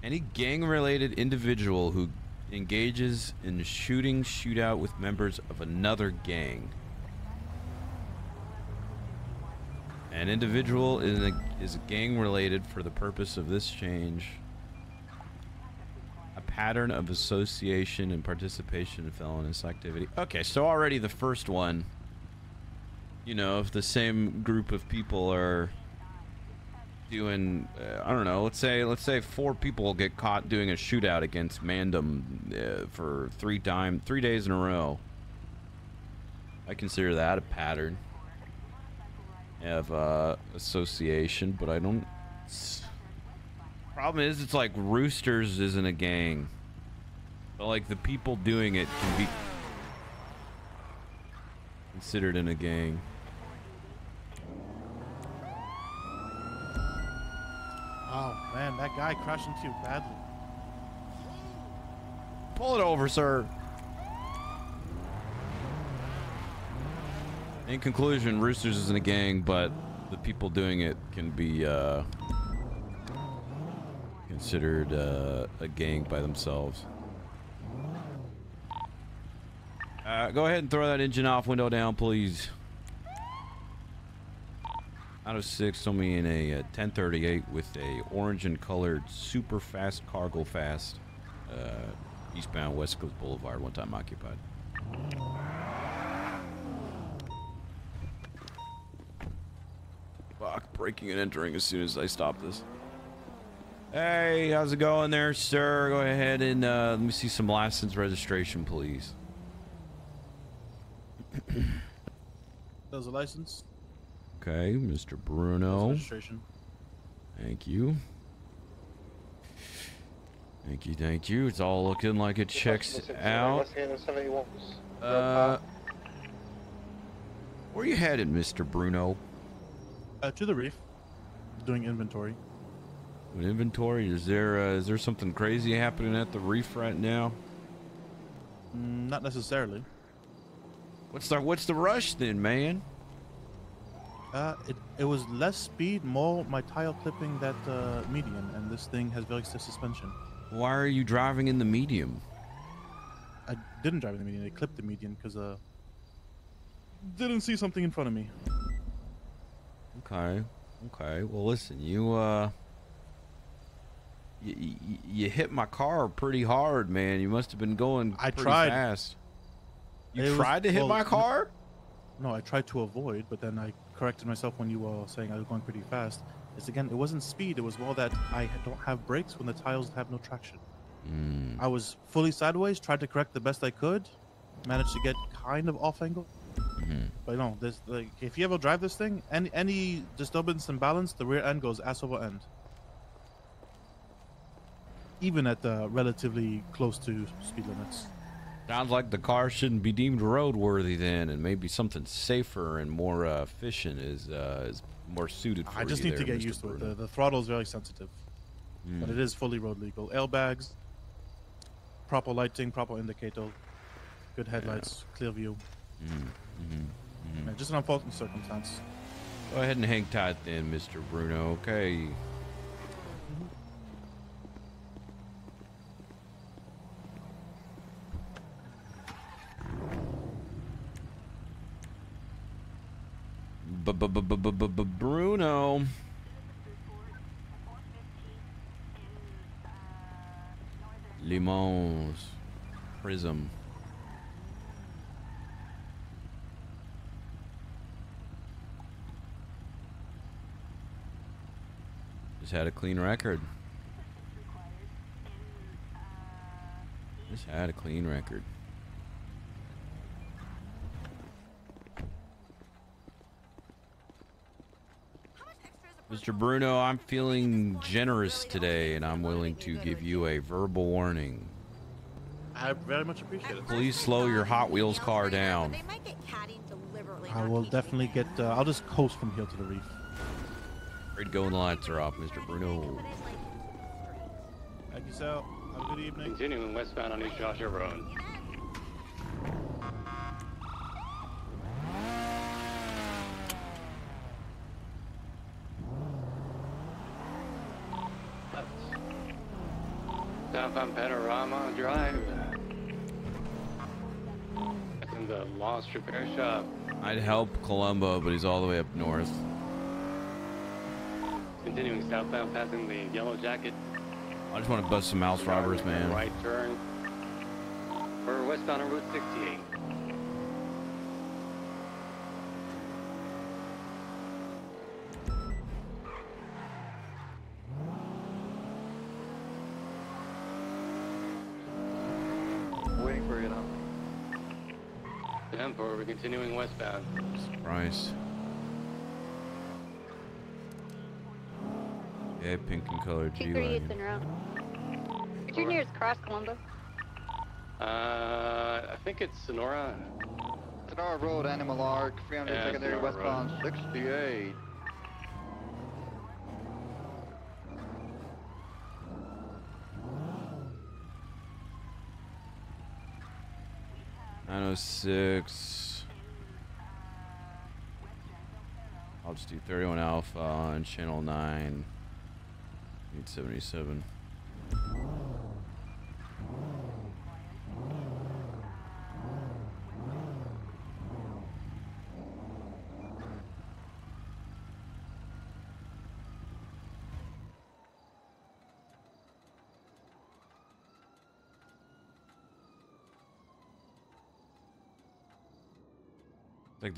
Any gang-related individual who engages in shooting shootout with members of another gang. An individual is, a, is gang related for the purpose of this change. Pattern of association and participation in felonious activity. Okay, so already the first one, you know, if the same group of people are doing uh, I don't know let's say let's say four people get caught doing a shootout against Mandem uh, for three time three days in a row I consider that a pattern of uh, association but I don't problem is it's like Roosters isn't a gang but like the people doing it can be considered in a gang Oh man, that guy crashed into you badly. Pull it over, sir. In conclusion, Roosters isn't a gang, but the people doing it can be uh, considered uh, a gang by themselves. Uh, go ahead and throw that engine off, window down, please. Out of six, told me in a uh, 1038 with a orange and colored super fast cargo fast uh, eastbound West Coast Boulevard, one time occupied. Fuck, breaking and entering as soon as I stop this. Hey, how's it going there, sir? Go ahead and uh, let me see some license registration, please. There's a license. Okay, Mr. Bruno. Registration. Thank you. Thank you, thank you. It's all looking like it checks out. Uh, where you headed, Mr. Bruno? Uh, to the reef. Doing inventory. With inventory, is there uh, is there something crazy happening at the reef right now? Mm, not necessarily. What's the what's the rush then, man? Uh, it, it was less speed, more my tire clipping that uh, medium, and this thing has very stiff suspension. Why are you driving in the medium? I didn't drive in the median. I clipped the median because uh, didn't see something in front of me. Okay, okay. Well, listen, you uh, you, you, hit my car pretty hard, man. You must have been going I pretty tried. fast. You It was- tried to hit well, my car? No, I tried to avoid, but then I corrected myself when you were saying I was going pretty fast. It's again, it wasn't speed. It was more that I don't have brakes when the tires have no traction. Mm. I was fully sideways, tried to correct the best I could, managed to get kind of off angle. Mm-hmm. But no, this like if you ever drive this thing, any any disturbance in balance, the rear end goes ass over end. Even at the relatively close to speed limits. Sounds like the car shouldn't be deemed roadworthy then, and maybe something safer and more uh, efficient is uh, is more suited for I just need to get Mr. used to it. The, the throttle is very sensitive, but Mm. it is fully road legal. Airbags, proper lighting, proper indicator, good headlights, clear view. Mm, mhm. Yeah, just an unfortunate circumstance. Go ahead and hang tight then, Mr. Bruno, okay? Bruno. Limons. Prism. Just had a clean record. Just had a clean record. Mr. Bruno, I'm feeling generous today and I'm willing to give you a verbal warning. I very much appreciate it. Please slow your Hot Wheels car down. I will definitely get. Uh, I'll just coast from here to the reef. Ready to go when the lights are off, Mr. Bruno. Thank you, Sal. Have a good evening. Continuing westbound on East Joshua Road. Southbound Panorama Drive. That's in the Lost Repair Shop. I'd help Columbo, but he's all the way up north. Continuing southbound, passing the Yellow Jacket. I just want to bust some mouse robbers, man. Right turn. For westbound on Route 68. we're continuing westbound. Surprise. Yeah, pink and color G line. in route. Your nearest cross Columbus. Uh, I think it's Senora. Senora Road, Animal Ark, 300 yeah, secondary Senora westbound, Road. 68. 906. I'll just do 31 Alpha on channel 9. 877.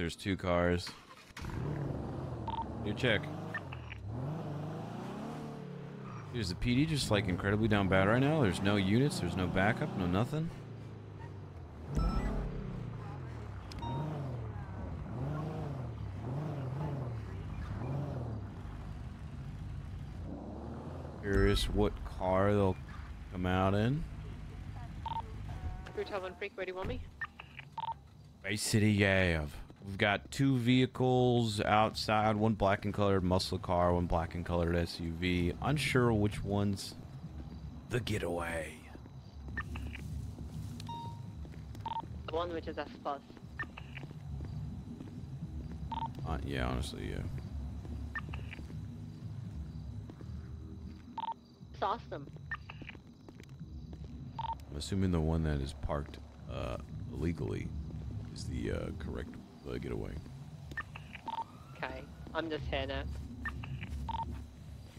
There's two cars. You check. Is the PD just like incredibly down bad right now? There's no units, there's no backup, no nothing. Curious what car they'll come out in. Route 1 Freak, where do you want me? Bay City Ave. We've got two vehicles outside, one black and colored muscle car, one black and colored SUV. Unsure which one's the getaway. The one which is a bus. Uh, yeah, honestly, yeah. It's awesome. I'm assuming the one that is parked uh, illegally is the uh, correct uh, getaway. Okay, I'm just here now.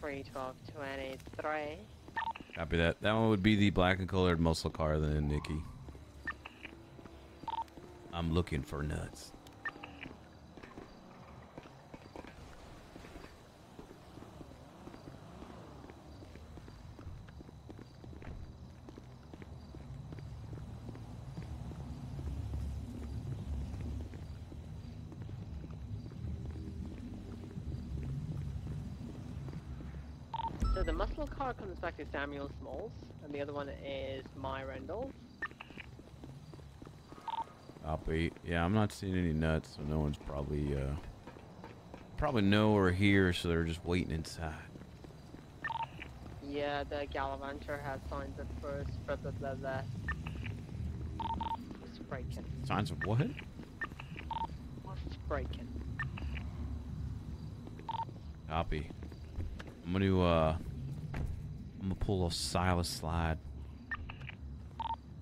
312 23. Copy that. That one would be the black and colored muscle car, then Nikki. I'm looking for nuts. So the muscle car comes back to Samuel Smalls, and the other one is my Rendell. Copy. Yeah, I'm not seeing any nuts, so no one's probably uh probably nowhere here, so they're just waiting inside. Yeah, the Gallivanter has signs at first, blah blah blah blah. Just break it. Signs of what? Must braking. Copy. I'm gonna uh I'm gonna pull a Silas slide.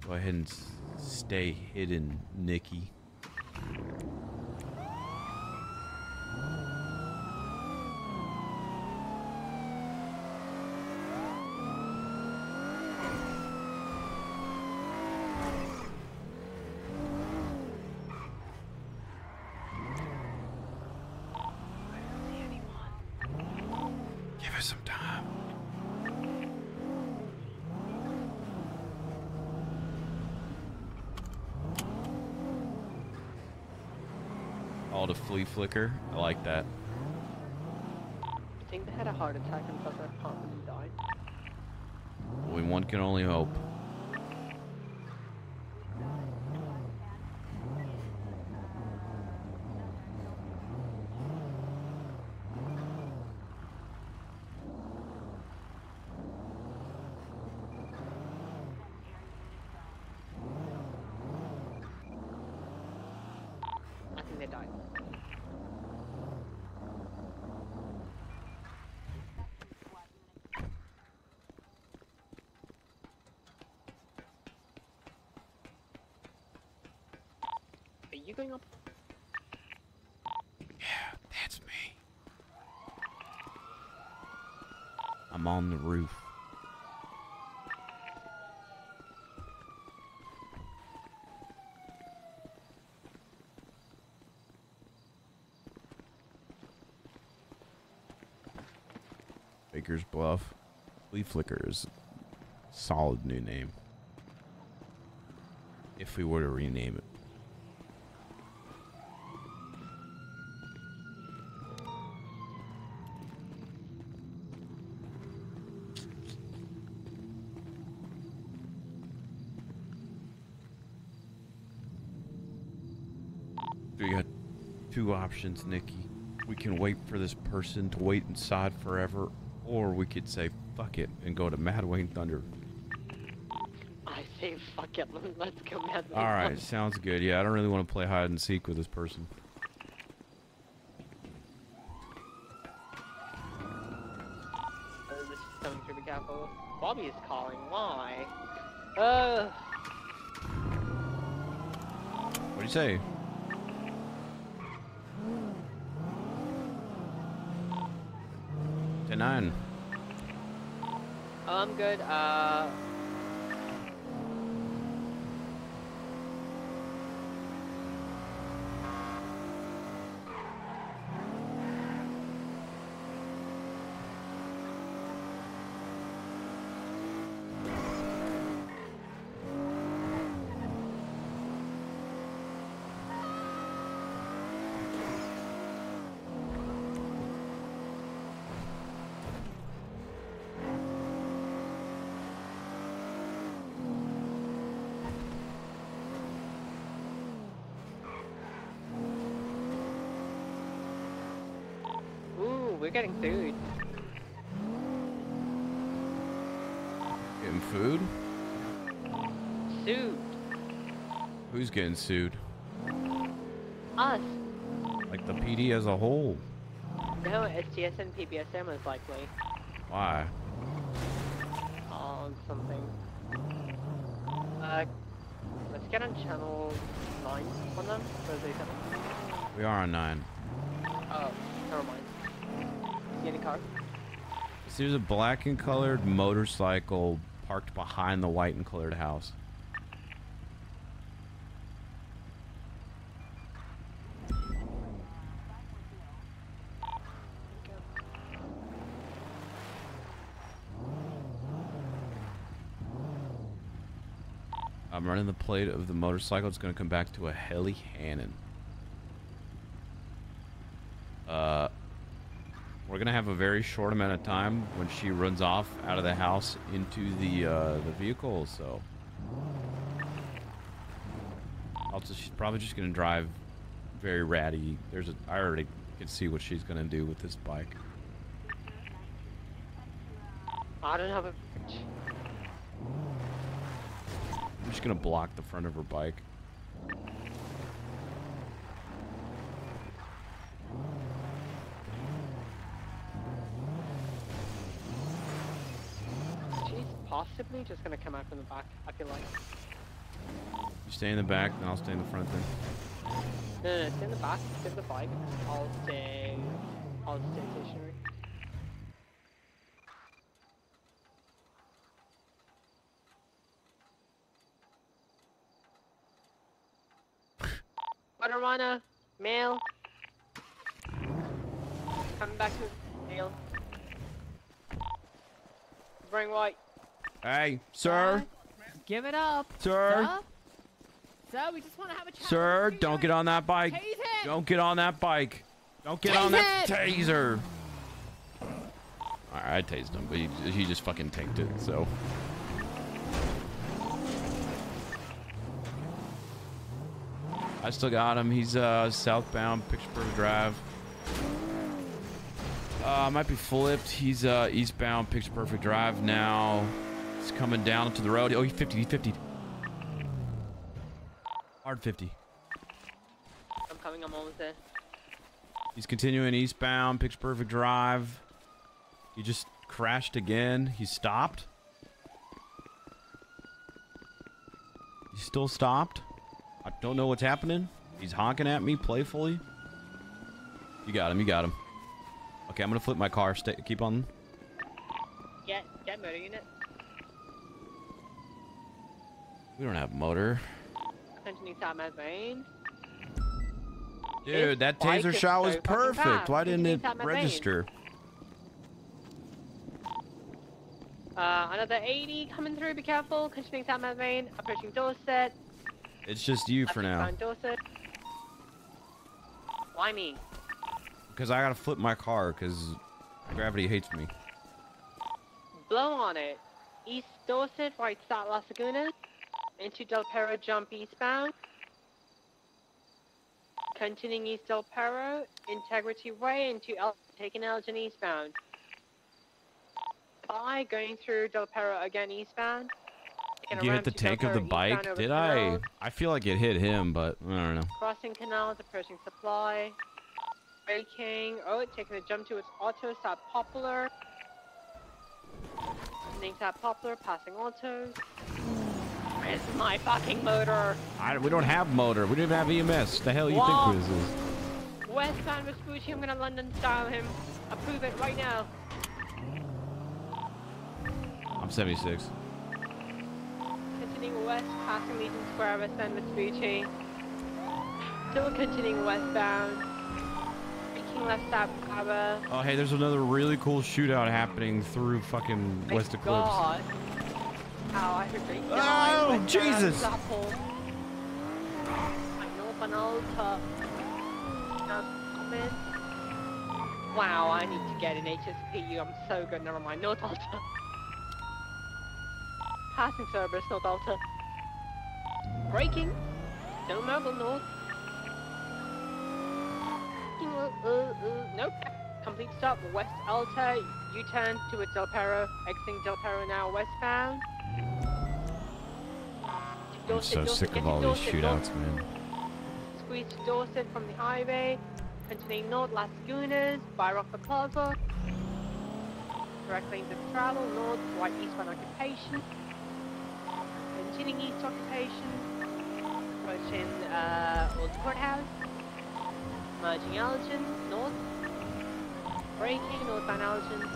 Go ahead and stay hidden, Nikki. Give us some time. All the flea flicker. I like that. I think they had a heart attack and their apartment died. We one can only hope. I think they died. Up? That's me. I'm on the roof. Baker's Bluff. Flea Flicker is solid new name. If we were to rename it. We got two options, Nikki. We can wait for this person to wait inside forever, or we could say fuck it and go to Mad Wayne Thunder. I say fuck it, let's go mad. Wayne All right, sounds good. Yeah, I don't really want to play hide and seek with this person. This is coming through the capital. Bobby is calling. Why? Uh, What do you say? we're getting food. Getting food? Sued. Who's getting sued? Us. Like the PD as a whole. No, STS and PBSM is likely. Why? On something. Uh, let's get on channel 9 on them. We are on 9 car? So there's a black and colored motorcycle parked behind the white and colored house. I'm running the plate of the motorcycle. It's going to come back to a Helly Hannon. Uh, we're gonna have a very short amount of time when she runs off out of the house into the uh, the vehicle. So, also she's probably just gonna drive very ratty. There's a I already can see what she's gonna do with this bike. I don't have a. I'm just gonna block the front of her bike. Possibly just gonna come out from the back. I feel like. You stay in the back, and I'll stay in the front then. No, no, no, stay in the back. Stay in the bike. I'll stay. I'll stay stationary. Guadarrama, male. Coming back to male. Wearing white. Hey, sir, Give it up. Sir? Sir, Sir, we just want to have a chat. sir, don't get on that bike. Tase. Don't get on that bike. Don't get on that it. taser. All right, I tased him, but he, he just fucking tanked it. So. I still got him. He's uh, southbound, Pittsburgh Drive. Uh, might be flipped. He's uh, eastbound, Picture Perfect Drive now. He's coming down to the road. Oh, he's 50. He's 50. Hard 50. I'm coming. I'm almost there. He's continuing eastbound, Picture Perfect Drive. He just crashed again. He stopped. He still stopped. I don't know what's happening. He's honking at me playfully. You got him. You got him. Okay, I'm gonna flip my car. Stay. Keep on. Get, get motor unit. We don't have motor. Continue south Mad Lane. Dude, that taser shot was perfect. Why didn't it tap my vein. register? Uh, another 80 coming through. Be careful. Continuing south Mad Lane. Approaching Dorset. It's just you for now. Dorset. Why me? Because I gotta flip my car because gravity hates me. Blow on it. East Dorset, right start Las Lagunas. Into Del Perro, jump eastbound. Continuing East Del Perro, Integrity Way into El taking Elgin eastbound. By going through Del Perro again eastbound. Taking You hit the tank of the bike? Did canals, I? I feel like it hit him, but I don't know. Crossing canals, approaching supply. Braking. Oh, it's taking a jump to its auto, stop popular. Ending stop popular, passing autos. Where's my fucking motor? I, we don't have motor. We don't even have EMS. The hell you Wow. think this is? Westbound Vespucci, I'm gonna London style him. Approve it right now. I'm 76. Continuing west, passing Legion Square, westbound Vespucci. Still continuing westbound. Making left stop Cabo. Oh, hey, there's another really cool shootout happening through fucking My West Eclipse. God. Ow, I heard they Oh. Jesus. Apple. I know Banalta. Now, comment. Wow, I need to get an HSPU. I'm so good. Never mind. No Delta. Passing Cerberus, no Delta. Braking. Still mobile north. Uh, uh, uh, nope. Complete stop. West Alta. U-turn towards Del Perro. Exiting Del Perro now westbound. I'm so sick of all these shootouts, man. Squeeze to Dorset from the highway. Continuing north, Las Lagunas, by Rockford Plaza. Direct lanes of travel, north, right eastbound occupation. Continuing east occupation. Approaching uh, Old Courthouse. Merging Elgin, north. Braking, northbound Elgin.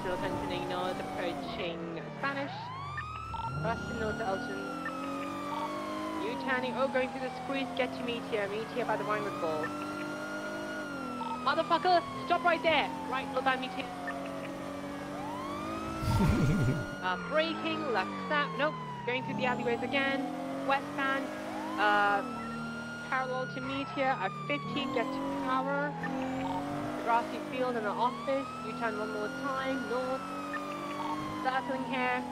Still continuing north, approaching Spanish. Crossing north Elgin. U-turning, oh, going through the squeeze, get to Meteor, Meteor by the Vinewood Bowl. Motherfucker, stop right there! Right, northbound Meteor. uh, braking, left snap, nope, going through the alleyways again. Westbound, uh, parallel to Meteor, at 15, get to Tower. The grassy field and the office, U-turn one more time, north. Circling here,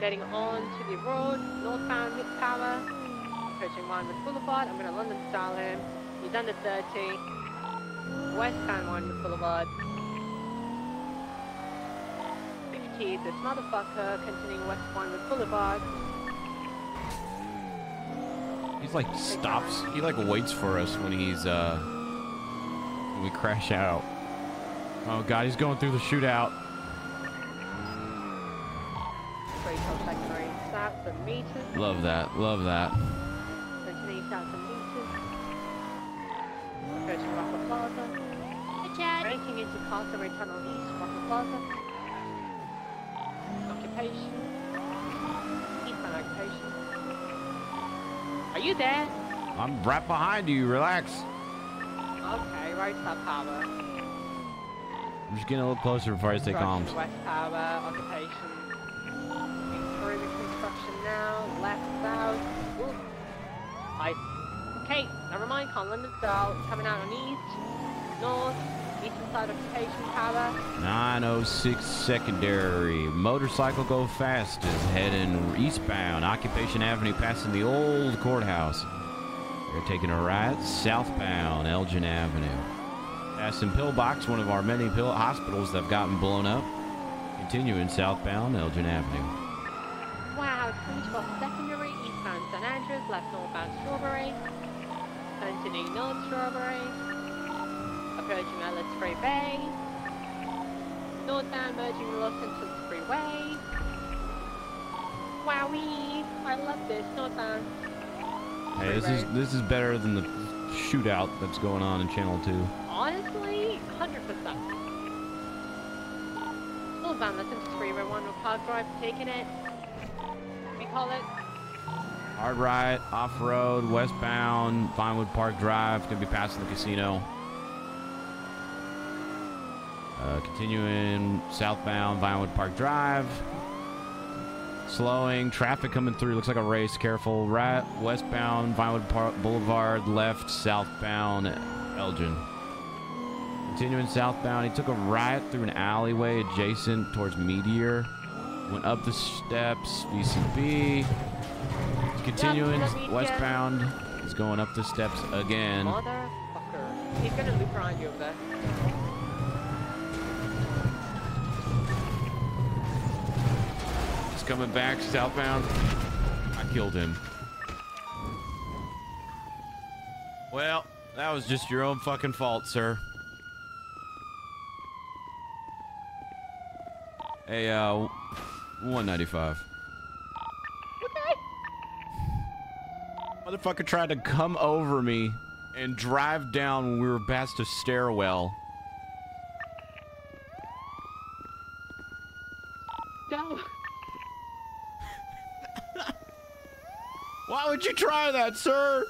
getting on to the road, northbound Mid Tower, approaching Monmouth Boulevard. I'm going to London style him. He's under 30. Westbound Monmouth Boulevard. 50, this motherfucker, continuing west Monmouth Boulevard. He's like stops. He like waits for us when he's uh when we crash out. Oh god, he's going through the shootout. 1,000 meters. Love that. Love that. 28,000 meters. Approaching Rockford Plaza. Breaking into Castaway Tunnel East, Plaza. Occupation. Eastbound occupation. Are you there? I'm right behind you. Relax. Okay, right side power. I'm just getting a little closer before I stay calm. West Power, occupation. Now, left, south. Ooh. Right. Okay, never mind, can't south. Coming out on east, north, eastern side of occupation power. 906 secondary. Motorcycle go fast is heading eastbound. Occupation Avenue passing the old courthouse. They're taking a right southbound Elgin Avenue. Passing Pillbox, one of our many pill hospitals that have gotten blown up. Continuing southbound Elgin Avenue. Wow, 2012 secondary, eastbound St. Andrews, left northbound Strawberry. Continuing north Strawberry. Approaching Ellis Free Bay. Northbound merging Los Angeles Freeway. Wowee! I love this, northbound. Hey, this is this is better than the shootout that's going on in Channel 2. Honestly, 100%. Northbound Los Angeles Freeway 1 with Park Drive, taking it. We call it. Hard right, off road, westbound, Vinewood Park Drive, gonna be passing the casino. Uh, continuing southbound, Vinewood Park Drive. Slowing, traffic coming through, looks like a race, careful. Right, westbound, Vinewood Park Boulevard, left, southbound, Elgin. Continuing southbound, he took a right through an alleyway adjacent towards Meteor. Went up the steps, VCB. Continuing westbound, he's going up the steps again. Motherfucker. He's gonna loop around you over there. He's coming back southbound. I killed him. Well, that was just your own fucking fault, sir. Hey, uh, 195. Motherfucker tried to come over me and drive down when we were past a stairwell. No. Why would you try that, sir?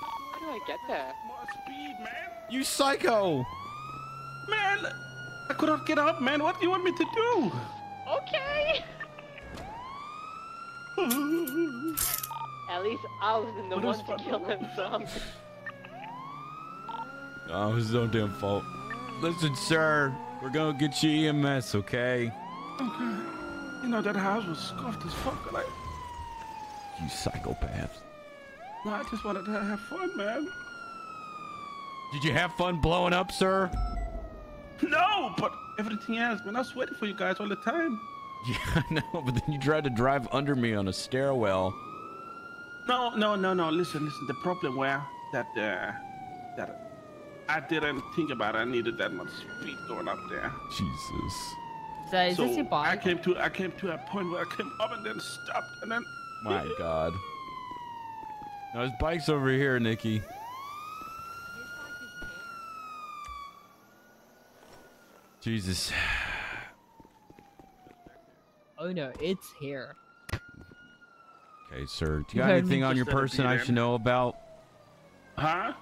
How do I get there? More speed, man. You psycho! Man, I could not get up, man. What do you want me to do? Okay. At least I was in the What one to kill him, so I'm Oh, it was his own damn fault. Listen, sir, we're gonna get you EMS, okay? Okay. You know, that house was scuffed as fuck. Like, You psychopaths. no, I just wanted to have fun, man. Did you have fun blowing up, sir? No, but everything else, man. I was waiting for you guys all the time. Yeah, I know, but then you tried to drive under me on a stairwell. No, no, no, no. Listen, listen. The problem were that uh, that I didn't think about. I needed that much speed going up there. Jesus. So is so this your I came to I came to a point where I came up and then stopped and then. My God. No, his bike's over here, Nikki. Jesus. Oh no, it's here. Okay, sir. Do You you got anything on your Just let it person I should know about? Huh?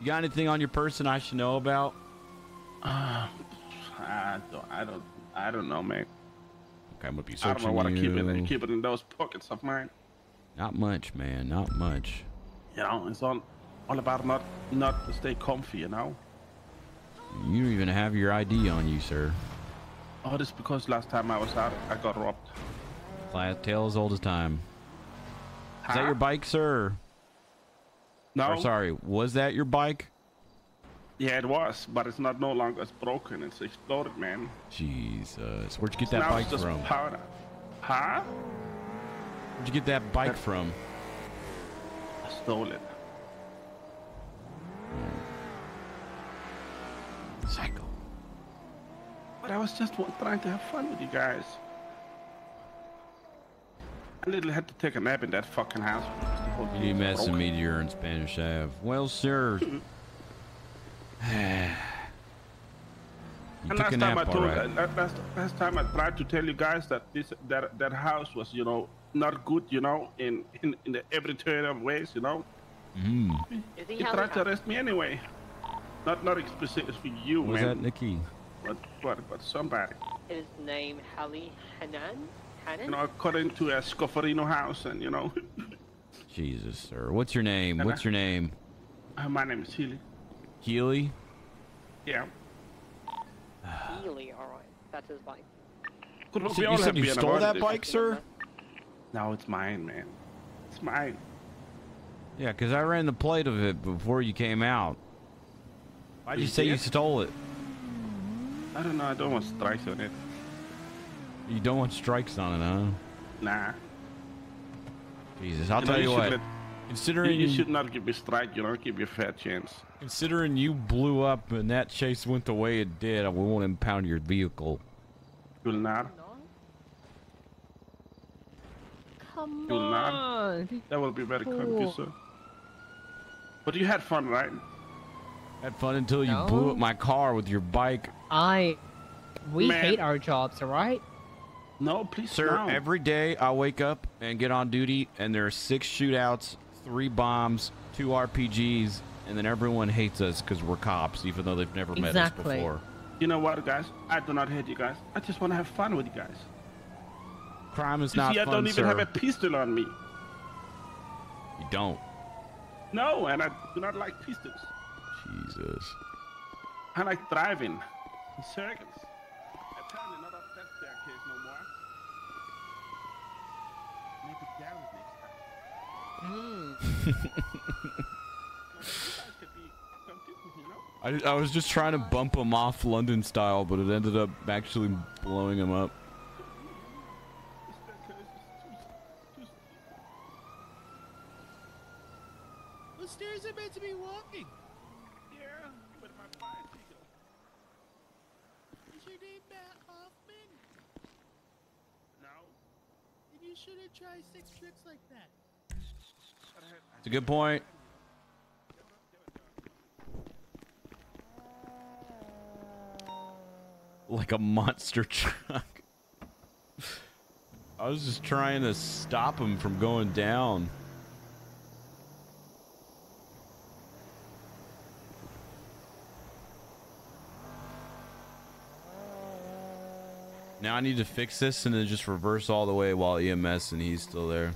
You got anything on your person I should know about? Uh, I don't. I don't. I don't know, man. Okay, I'm gonna be searching I don't searching know what I keep it. you. Keep it in those pockets of mine. Not much, man. Not much. You know, it's all all about not not to stay comfy. You know. You don't even have your ID on you, sir. Oh, this because last time I was out, I got robbed. Class tale as old as time. Is that your bike, sir? No. Or sorry, was that your bike? Yeah, it was, but it's not no longer. It's broken. It's exploded, man. Jesus. Where'd you get that now bike from? powder. Huh? Where'd you get that bike from? I stole it. Psycho. But I was just trying to have fun with you guys. I literally had to take a nap in that fucking house. because the whole thing You was messing broken. meteor and Spanish Ave. Well, sir. you And took a last time I nap, all told, right. uh, last, last time I tried to tell you guys that this that that house was you know not good you know in in, in the every turn of ways you know. Mm. Is he He tried to arrest me anyway. Not not specifically you, What was man. that, Nikki? But but but somebody. His name Heli Hanan? Hanan? You know, according to a Scofarino house, and you know, Jesus, sir. What's your name? And What's I- your name? uh, my name is Healy. Healy? Yeah. Healy, alright. That's his bike. Could You said- you said you stole that bike, sir? No, it's mine, man. It's mine. Yeah, because I ran the plate of it before you came out. Why'd you You say you did? stole it? I don't know. I don't want strikes on it. You don't want strikes on it, huh? Nah. Jesus, I'll You know, tell you, what. let- considering you, you should not give me strike. You know, give you a fair chance. considering you blew up and that chase went the way it did, I won't impound your vehicle. You'll not. Come You'll not. That will be very kind of Cool. sir. But you had fun, right? Had fun until you No. blew up my car with your bike. I. We Man. hate our jobs, alright? No, please, Sir, no. every day I wake up and get on duty, and there are six shootouts, three bombs, two RPGs, and then everyone hates us because we're cops, even though they've never met us before. You know what, guys? I do not hate you guys. I just want to have fun with you guys. Crime is You not see, I don't even sir. have a pistol on me. You don't. No, and I do not like pistols. Jesus. I like driving in circles. Apparently not up that staircase no more. Maybe down it next time. You guys could be something, you know? I, I was just trying to bump him off London style, but it ended up actually blowing him up. What stairs are meant to be walking? Yeah, with my bicycle. Is your name Mat Hoffman? No. Then you shouldn't try six tricks like that. It's a good point. Like a monster truck. I was just trying to stop him from going down. Now I need to fix this and then just reverse all the way while EMS and he's still there.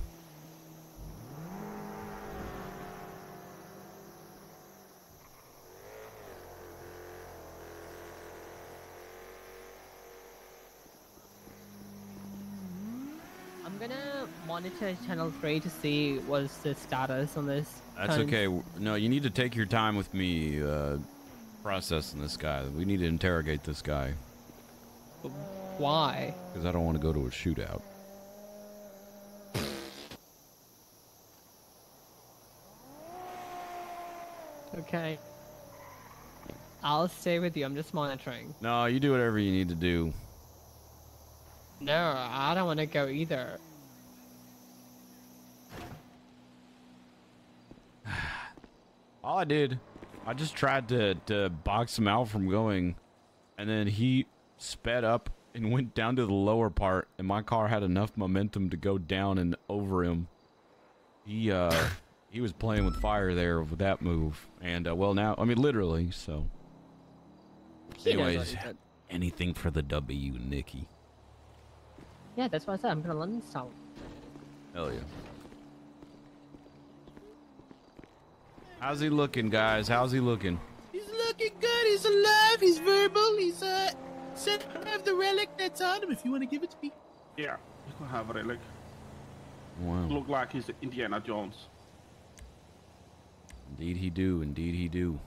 I'm gonna monitor channel 3 to see what's the status on this. That's okay. No, you need to take your time with me uh, processing this guy. We need to interrogate this guy Why? because I don't want to go to a shootout. Okay. I'll stay with you. I'm just monitoring. No, you do whatever you need to do. No, I don't want to go either. All I did, I just tried to, to box him out from going, and then he sped up and went down to the lower part, and my car had enough momentum to go down and over him. He uh he was playing with fire there with that move, and uh, well now I mean literally. So, anyways, anything for the W, Nikki. Yeah, that's what I said. I'm gonna London style. Hell yeah. How's he looking, guys? How's he looking? He's looking good. He's alive. He's verbal. He's uh. Said I have the relic that's on him. If you want to give it to me. Yeah, you can have a relic. Wow. Look like he's Indiana Jones. Indeed he do. Indeed he do.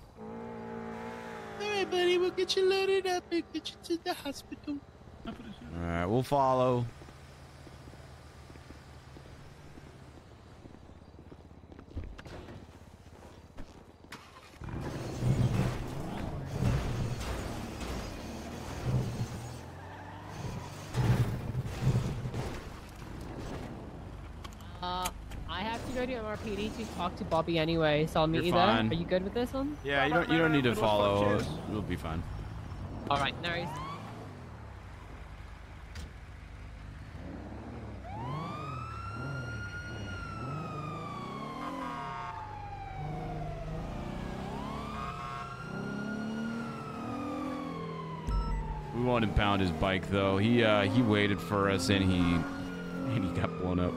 All right, buddy. We'll get you loaded up and get you to the hospital. All right, we'll follow. Have to go to MRPD to talk to Bobby anyway, so I'll meet You're you fine. there. Are you good with this one? Yeah, you don't you don't need to follow. We'll be fine. All right, no worries. We won't impound his bike though. He uh he waited for us and he and he got blown up.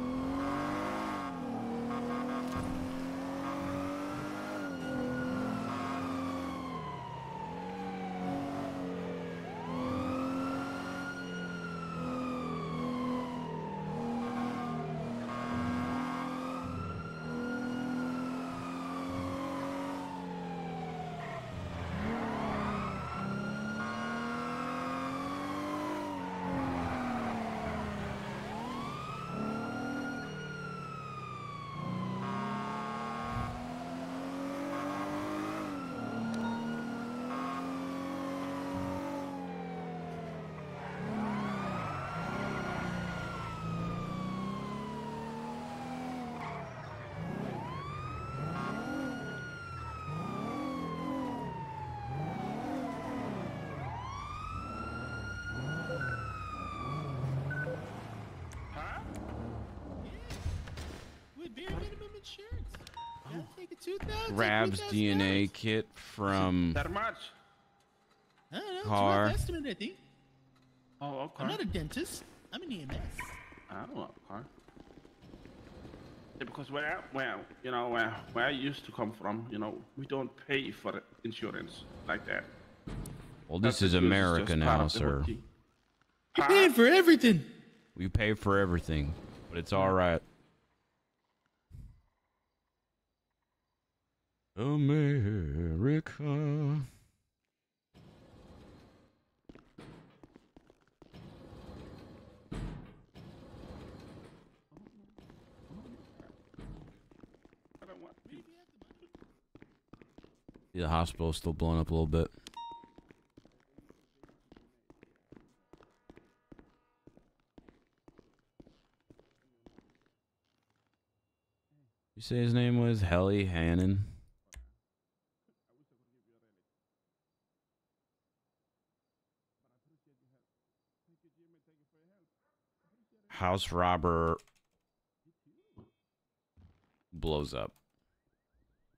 With bare minimum insurance. I'll take a 2000 Rab's DNA kit from That much? I don't know. It's a Car. rough estimate, I think. Oh, okay. I'm not a dentist. I'm an EMS. I don't know, car. Yeah, because where, where, you know, where, where I used to come from, you know, we don't pay for insurance like that. Well, this That's is America now, part of the sir. routine. You're for everything. We pay for everything, but it's all right. America. The hospital's still blowing up a little bit. You say his name was Helly Hannon? House robber blows up.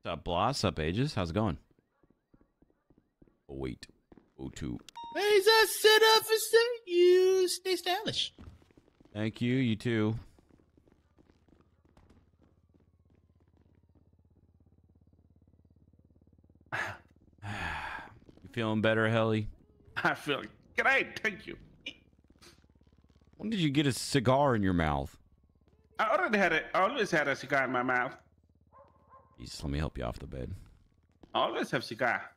What's up, Bloss? Up, Ages? How's it going? Oh, wait. Oh, two. Hey, that set up for say you stay stylish. Thank you. You too. You feeling better, Helly? I feel great, thank you. When did you get a cigar in your mouth? I already had it. Always had a cigar in my mouth. Jesus, let me help you off the bed. I always have cigar.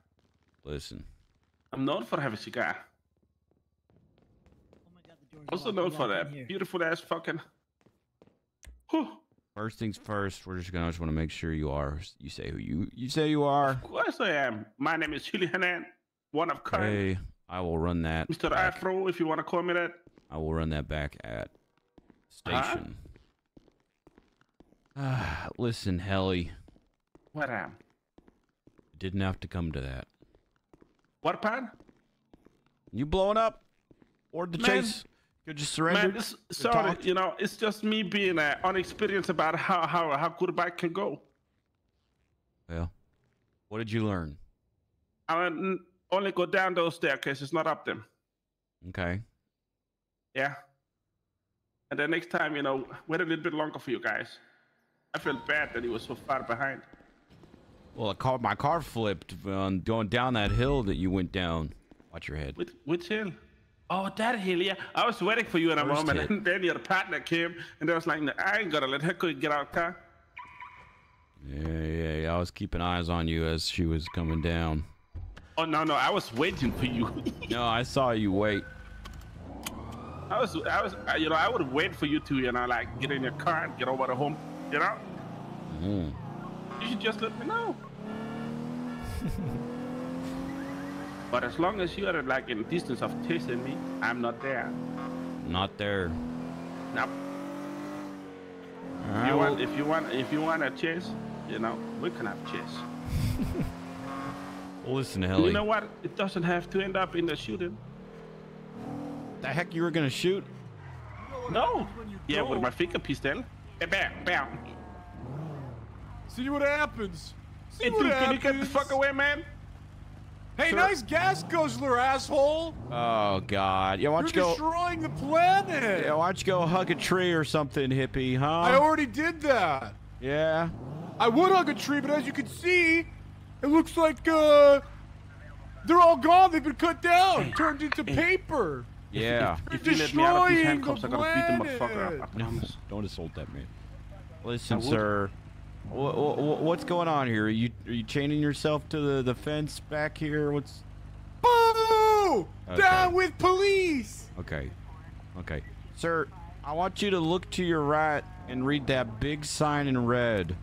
Listen. I'm known for having cigar. Oh my God, the Also known for that beautiful ass fucking. First things first, we're just gonna just want to make sure you are. You say who you you say you are. Of course I am. My name is Hilly Hanan, one of current Hey, I will run that. Mr. back- Afro, if you want to call me that. I will run that back at Huh? station. Ah, listen, Helly, What am? I didn't have to come to that. What pan? You blowing up? Or the chase? You just surrendered? Man, sorry, you know, it's just me being uh, unexperienced about how how how good a bike can go. Well, what did you learn? I only go down those staircases, not up them. Okay. Yeah. And then next time, you know, wait a little bit longer for you guys. I felt bad that he was so far behind. Well, car, my car flipped on going down that hill that you went down. Watch your head. Which, which hill? Oh, that hill, yeah. I was waiting for you in a First moment, hit. and then your partner came, and I was like, I ain't gonna let her get out car. Yeah, yeah, yeah. I was keeping eyes on you as she was coming down. Oh no, no, I was waiting for you. No, I saw you wait. I was, I was, you know, I would wait for you to, you know, like get in your car and get over to home. You know, Mm. you should just let me know. but as long as you are like in distance of chasing me, I'm not there. Not there. Nope. If you want, if you want, if you want a chase, you know, we can have chase. Listen, You know what? It doesn't have to end up in the shooting. The heck you were gonna shoot? No. Yeah, with my finger pistol. Bam, bam, bam. See what happens. See Hey, what dude, happens. can you get the fuck away, man? Hey, Sir- nice gas guzzler, asshole. Oh God! Yeah, why You're don't you go? destroying the planet. Yeah, why don't you go hug a tree or something, hippie? Huh? I already did that. Yeah. I would hug a tree, but as you can see, it looks like uh, they're all gone. They've been cut down, turned into paper. Yeah. If you let me out of these handcuffs, the I'm gonna beat the motherfucker up. I promise. Don't assault that man. Listen, sir. wha- wha- wha- what's going on here? Are you are you chaining yourself to the, the fence back here? What's Boo! Okay. Down with police. okay? Okay, sir. I want you to look to your right and read that big sign in red.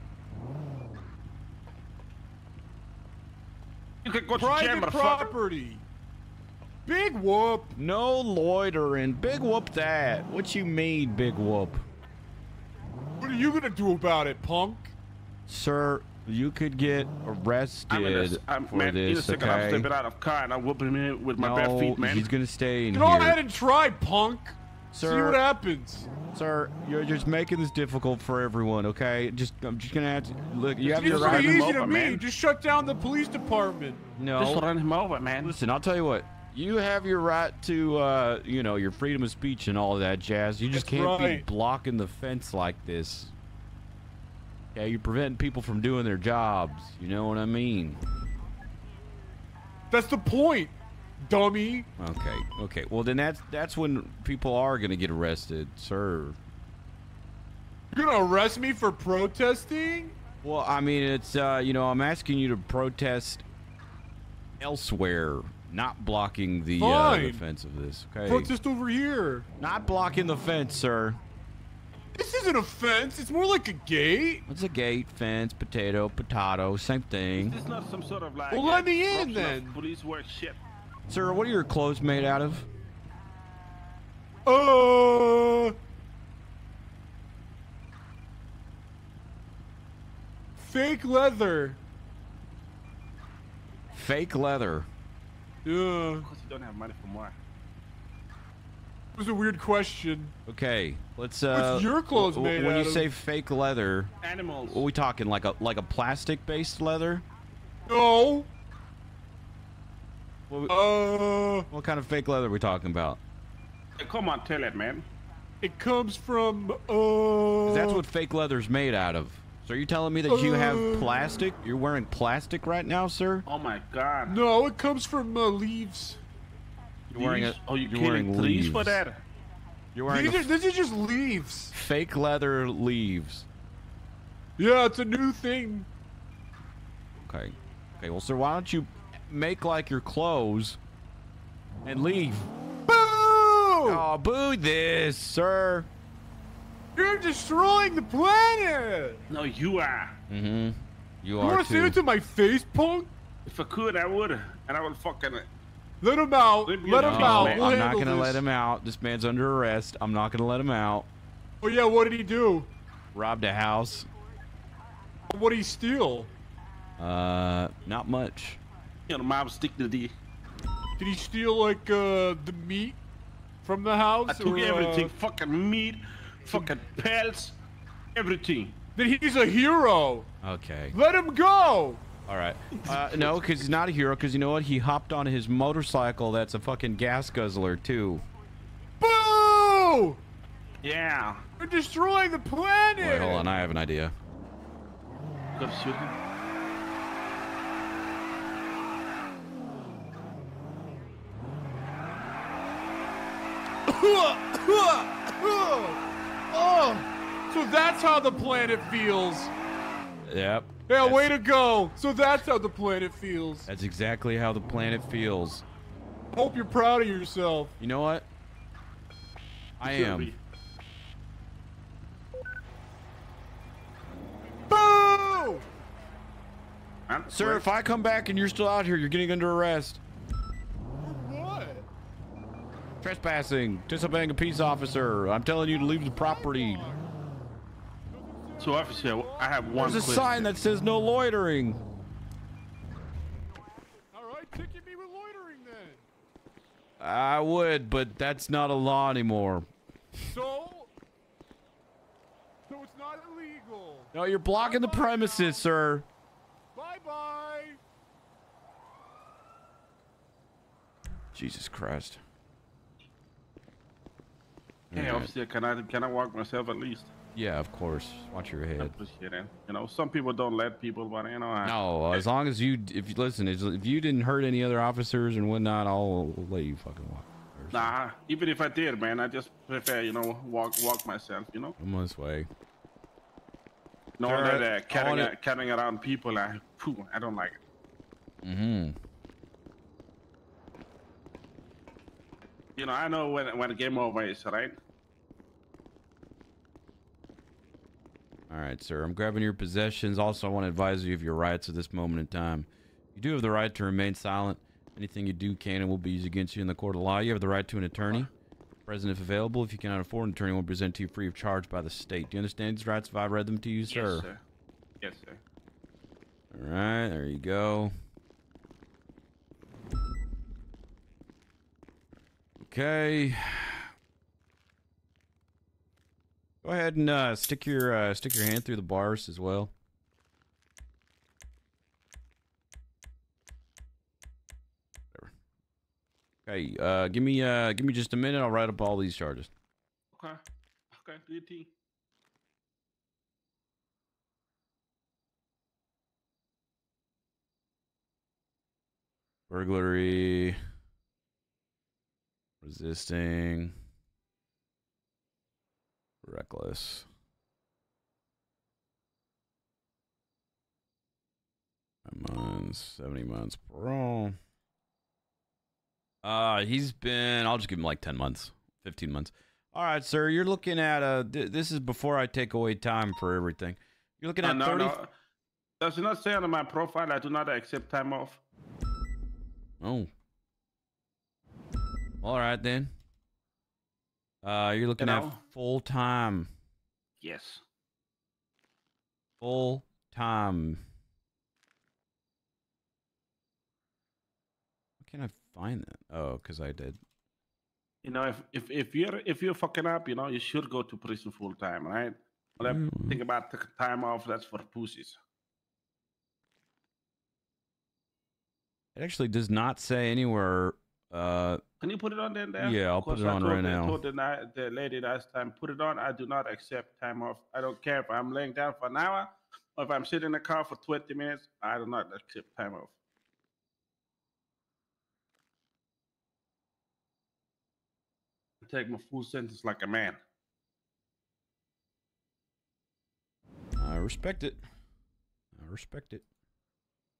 You can go to Private jail, motherfucker. property. Big whoop. No loitering. Big whoop that. What you mean, big whoop? What are you gonna do about it, punk? Sir, you could get arrested I'm in a, I'm, for man, in a this, second, I'm stepping out of car and I'm whooping him with my bare feet, man. he's gonna stay in Get on here. ahead and try, punk. Sir, See what happens. Sir, you're just making this difficult for everyone, okay? Just I'm just gonna have to look. You have It's your just right. easy to me. Just shut down the police department. No. Just run him over, man. Listen, I'll tell you what. You have your right to, uh, you know, your freedom of speech and all that jazz. You just That's can't be blocking the fence like this. Okay, you're preventing people from doing their jobs. You know what I mean? That's the point, dummy. Okay, okay. Well, then that's that's when people are gonna get arrested, sir. You're gonna arrest me for protesting? Well, I mean, it's uh, you know, I'm asking you to protest elsewhere, not blocking the, uh, the fence of this. Okay. just over here. Not blocking the fence, sir. This isn't a fence. It's more like a gate. It's a gate, fence, potato, potato, same thing. It's not some sort of like. Well, let me in then. Police work shit. Sir, what are your clothes made out of? Uh. Fake leather. Fake leather. Yeah. Because you don't have money for more. It was a weird question. Okay, let's. Uh, What's your clothes w- w- made When out you of? say fake leather, Animals. what are we talking? Like a like a plastic-based leather? No. What, Uh. what kind of fake leather are we talking about? Come on, tell it, man. It comes from. Uh. 'Cause that's what fake leather's made out of. So are you telling me that you have Uh. plastic? You're wearing plastic right now, sir? Oh my god. No, it comes from uh, leaves. You're wearing a. Oh, you you're killing wearing trees leaves. for that? You're wearing These are, this is just leaves. fake leather leaves. Yeah, it's a new thing. Okay. Okay. Well, sir, why don't you make like your clothes and leave? Boo! Oh, boo this, sir. You're destroying the planet. No, you are. Mm-hmm. You You are want to say it to my face, punk? If I could, I would. And I would fucking. Let him out. Let me Let out. him No, out. I'm not gonna this. let him out. This man's under arrest. I'm not gonna let him out. Oh yeah, what did he do? Robbed a house. What did he steal? Uh, not much. You know, mom's dignity. Did he steal like uh the meat from the house? I took or, uh, everything. Fucking meat, fucking pelts, everything. Then he's a hero. Okay. Let him go. All right. Uh, no, because he's not a hero. Because you know what? He hopped on his motorcycle. That's a fucking gas guzzler too. Boo! Yeah. We're destroying the planet. Wait, hold on. I have an idea. Go shoot him. oh, so that's how the planet feels. Yep. Yeah, way to go. So that's how the planet feels. That's exactly how the planet feels. Hope you're proud of yourself. You know what? I am. Boo! Sir, if I come back and you're still out here, you're getting under arrest. What? Trespassing, disobeying a peace officer. I'm telling you to leave the property. So officer, I have one. There's a question. sign that says no loitering. All right, ticket me with loitering then. I would, but that's not a law anymore. So? So it's not illegal. No, you're blocking the premises, sir. Bye bye. Jesus Christ. Hey, Alright. officer, can I can I walk myself at least? Yeah, of course. Watch your head. Appreciate it. You know, some people don't let people, but you know, I, No, as long as you, if you listen, if you didn't hurt any other officers and whatnot, I'll let you fucking walk. Nah, even if I did, man, I just prefer, you know, walk walk myself, you know. Come this way. No Sir, that uh, I carrying, wanna- carrying around people, I, phew, I don't like it. Mm-hmm. You know, I know when when game over is, right? All right, sir. I'm grabbing your possessions. Also, I want to advise you of your rights at this moment in time. You do have the right to remain silent. Anything you do can and will be used against you in the court of law. You have the right to an attorney. Present if available. If you cannot afford an attorney, will be presented to you free of charge by the state. Do you understand these rights if I read them to you, sir? Yes, sir. Yes, sir. All right, there you go. Okay. Go ahead and uh, stick your uh, stick your hand through the bars as well. Whatever. Okay, uh, give me uh, give me just a minute. I'll write up all these charges. Okay. Okay, do your thing. Burglary, resisting, reckless. Months, 70 months bro. Uh, he's been, I'll just give him like 10 months, 15 months. All right, sir, you're looking at, uh, th- this is before I take away time for everything. You're looking at no, 30. no. Does it not say on my profile I do not accept time off? Oh. All right then. Uh, you're looking know? at full time. Yes. Full time. Why can't I find that? Oh, because I did. You know, if, if if you're if you're fucking up, you know, you should go to prison full time, right? Well, Mm. think about taking time off. That's for pussies. It actually does not say anywhere. Uh, Can you put it on then? There? Yeah, I'll put it I on right now. told the, the lady last time, put it on. I do not accept time off. I don't care if I'm laying down for an hour or if I'm sitting in the car for 20 minutes. I do not accept time off. I take my full sentence like a man. I respect it. I respect it.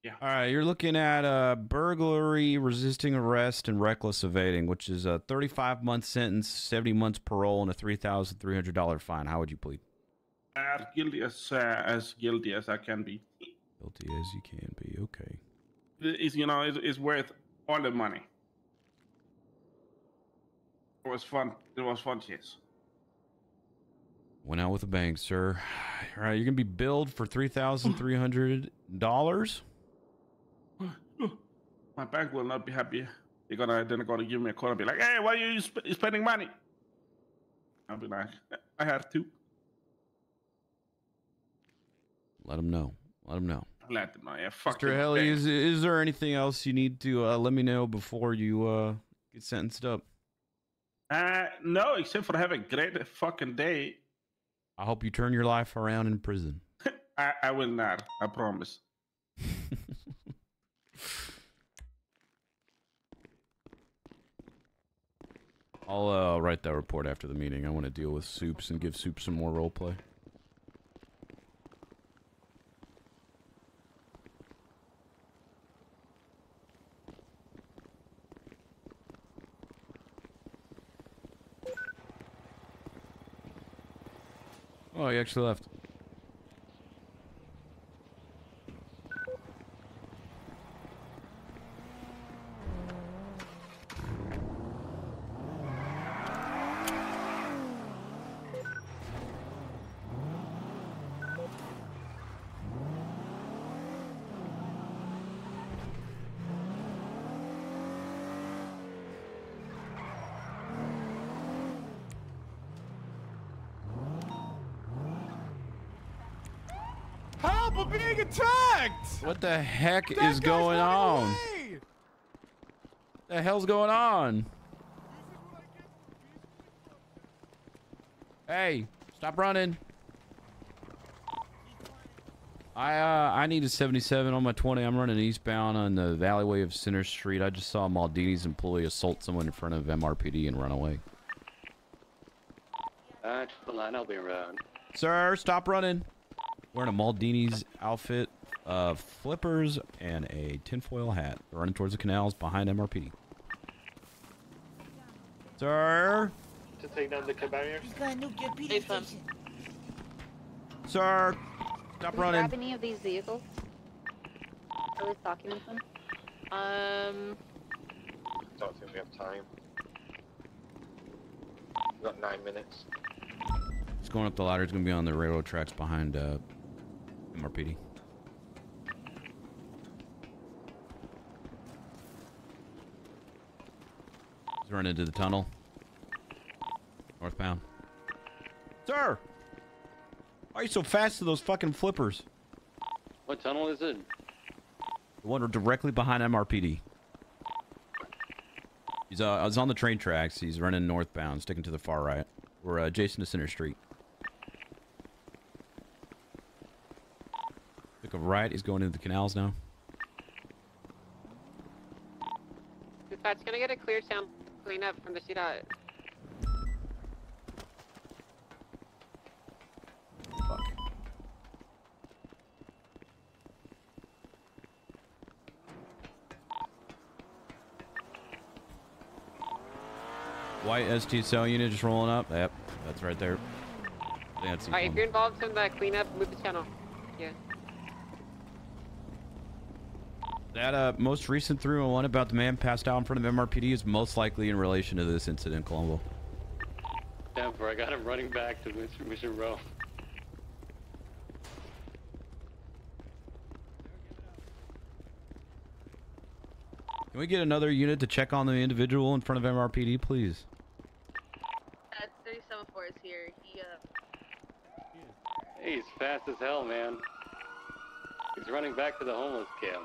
Yeah. All right, you're looking at uh, burglary, resisting arrest, and reckless evading, which is a 35 month sentence, 70 months parole, and a $3,300 fine. How would you plead? As guilty as uh, as guilty as I can be. Guilty as you can be. Okay. It's you know it's, it's worth all the money. It was fun. It was fun, yes. Went out with a bang, sir. All right, you're gonna be billed for three thousand three hundred dollars. My bank will not be happy. They're gonna they're gonna give me a call and be like, "Hey, why are you sp- spending money?" I'll be like, "I have to." Let them know. Let them know. Let them know. Yeah, fuck Mr. Helly, is is there anything else you need to uh, let me know before you uh, get sentenced up? Uh, no, except for have a great fucking day. I hope you turn your life around in prison. I, I will not. I promise. I'll uh, write that report after the meeting. I want to deal with Soups and give Soup some more role play. Oh, he actually left. people being attacked! What the heck That is going on? away! The hell's going on? Hey, stop running. I uh I need a 77 on my 20. I'm running eastbound on the alleyway of Center Street. I just saw a Maldini's employee assault someone in front of MRPD and run away. Alright, the line, I'll be around. Sir, stop running. Wearing a Maldini's outfit, uh, flippers, and a tinfoil hat. Running towards the canals behind MRPD. Sir? To take down the barriers. He's gonna nuke your PD station. Sir? Stop Can we running. grab any of these vehicles? Or at least document them? Um, Don't think we have time. We've got nine minutes. He's going up the ladder. He's going to be on the railroad tracks behind uh, MRPD. He's running into the tunnel. Northbound. Sir! Why are you so fast to those fucking flippers? What tunnel is it? The one directly behind MRPD. He's uh, he's on the train tracks. He's running northbound, sticking to the far right. We're uh, adjacent to Center Street. Took a right. He's going into the canals now. Dispatch, can I get a clear town cleanup from the shootout? White ST cell unit just rolling up. Yep, that's right there. I think that's Alright, if you're involved in that cleanup, move the channel. Yeah. That uh, most recent 301 about the man passed out in front of MRPD is most likely in relation to this incident Colombo. Denver, I got him running back to Mission, Mission Row. Can we get another unit to check on the individual in front of MRPD, please? uh, 374 is here. He, uh, Hey, he's fast as hell, man. He's running back to the homeless camp.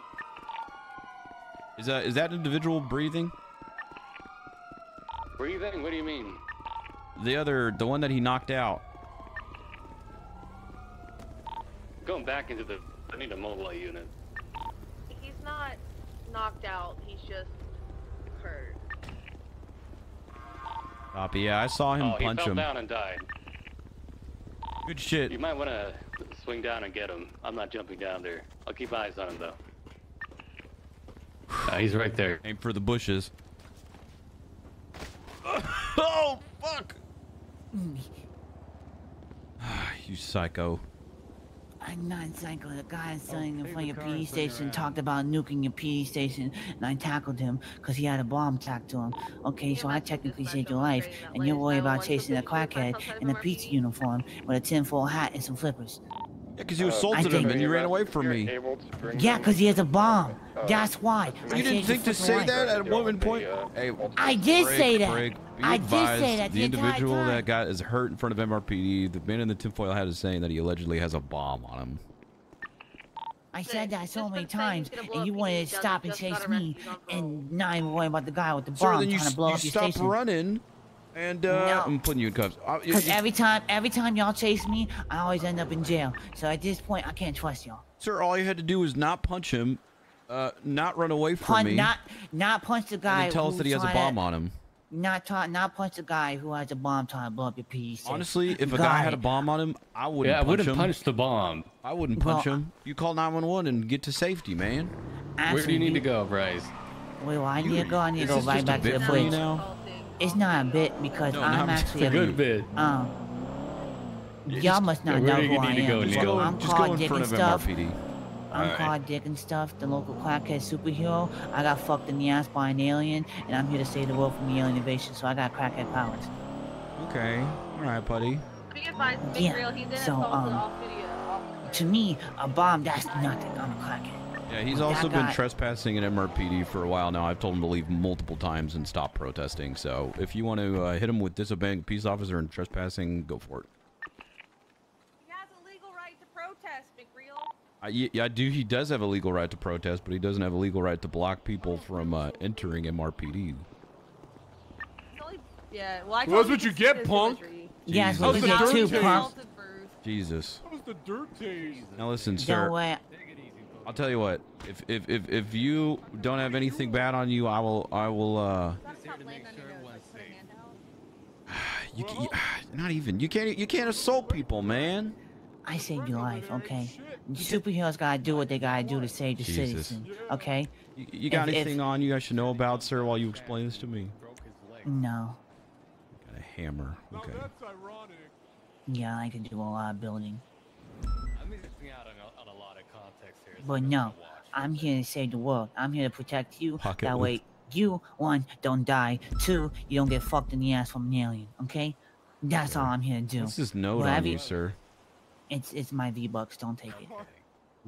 Is that is that individual breathing? Breathing? What do you mean? The other, the one that he knocked out. Going back into the. I need a mobile unit. he's not knocked out. He's just hurt. Copy. Yeah, I saw him oh, he punch fell him. down and died. Good shit. You might want to swing down and get him. I'm not jumping down there. I'll keep eyes on him though. Uh, he's right there. Aim for the bushes. oh fuck! you psycho. I'm not psycho. The guy standing in front of your PD station talked about nuking your PD station, and I tackled him because he had a bomb tacked to him. Okay, so I technically saved your life, and you're worried about chasing a crackhead in a pizza uniform with a tinfoil hat and some flippers. Yeah, because you uh, assaulted him and you ran away from me. Yeah, because he has a bomb. Uh, That's why. I You didn't think to say life. that at one point? Uh, hey, I did break, say that. break. I did say that the the individual time. that got is hurt in front of MRPD. The man in the tinfoil hat is saying that he allegedly has a bomb on him. I said that so many times, and you wanted to stop and chase me, and not even worry about the guy with the bomb then you, trying to blow you up your stop running, and uh, No. I'm putting you in cuffs. Uh, Because every time, every time y'all chase me, I always end up in jail. So at this point, I can't trust y'all. Sir, all you had to do was not punch him, uh, not run away from Punch, me, not, not punch the guy. then tell us that he has a trying to- bomb on him. Not ta- not punch the guy who has a bomb trying to blow up your PD station. Honestly, if a Got guy had a bomb on him, I wouldn't Yeah, I wouldn't him. punch the bomb. I wouldn't punch Well, him. You call 911 and get to safety, man. Where do you need to go, Bryce? Where I need You- to go, I need to go right back to the for you bridge. now? It's not a bit because No, I'm not- actually a good bit. Um, y'all just- must not where know who I am. go, Just go, I'm just called Dick and stuff. MRPD. I'm Alright. called Dick and stuff, the local crackhead superhero. I got fucked in the ass by an alien, and I'm here to save the world from the alien invasion. So I got crackhead powers. Okay. All right, buddy. Be advised, Big Yeah, Real, he's in so, um, off video. Off To me, a bomb that's nothing. I'm a crackhead. Yeah, he's also been guy- trespassing at MRPD for a while now. I've told him to leave multiple times and stop protesting. So if you want to uh, hit him with disobeying a peace officer and trespassing, go for it. He has a legal right to protest, Big I, yeah, I do. He does have a legal right to protest, but he doesn't have a legal right to block people from uh, entering MRPD. Yeah, well, I Well, that's what you get, punk. imagery. Yeah, that's Jesus. what you How's get the too, dirt punk. taste? Jesus. How's the dirt taste? Now listen, Don't sir. worry. I'll tell you what. If if if if you don't have anything bad on you, I will I will uh. You, can, you not even you can't you can't assault people, man. I saved your life, okay? Superheroes gotta do what they gotta do to save the Jesus. citizen, okay? You, you got If- if- anything on you I should know about, sir? While you explain this to me. No. Got a hammer. Okay. Yeah, I can do a lot of building. But no, I'm here to save the world. I'm here to protect you. Pocket that width. way, you, one, don't die. Two, you don't get fucked in the ass from an alien, okay? That's all I'm here to do. What's this note on Whatever you, sir? It's, it's my V-Bucks. Don't take it.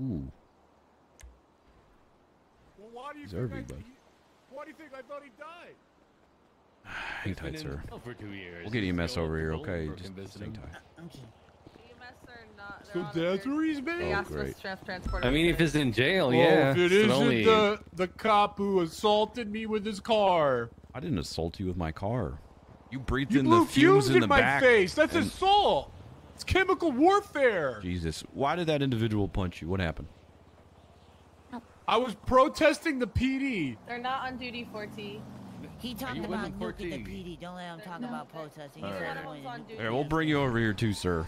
Ooh. Well, why do you These are think I, V-Bucks. why do you think I thought he died? Hang tight, sir. For two years. We'll get He's EMS still over here, okay? Just, hang visiting. tight. So that's where he's been. Oh, great. to trans- transport I mean, if it's in jail, Well, yeah. if it's isn't only- the the cop who assaulted me with his car. I didn't assault you with my car. You breathed You in the fumes in in the my back. face. That's and- assault. It's chemical warfare. Jesus. Why did that individual punch you? What happened? I was protesting the PD. They're not on duty, 4T. He talked you about in the nuking the PD. Don't let him talk about protesting. He All said right. he wanted to nuke- All right, we'll bring you over here too, sir.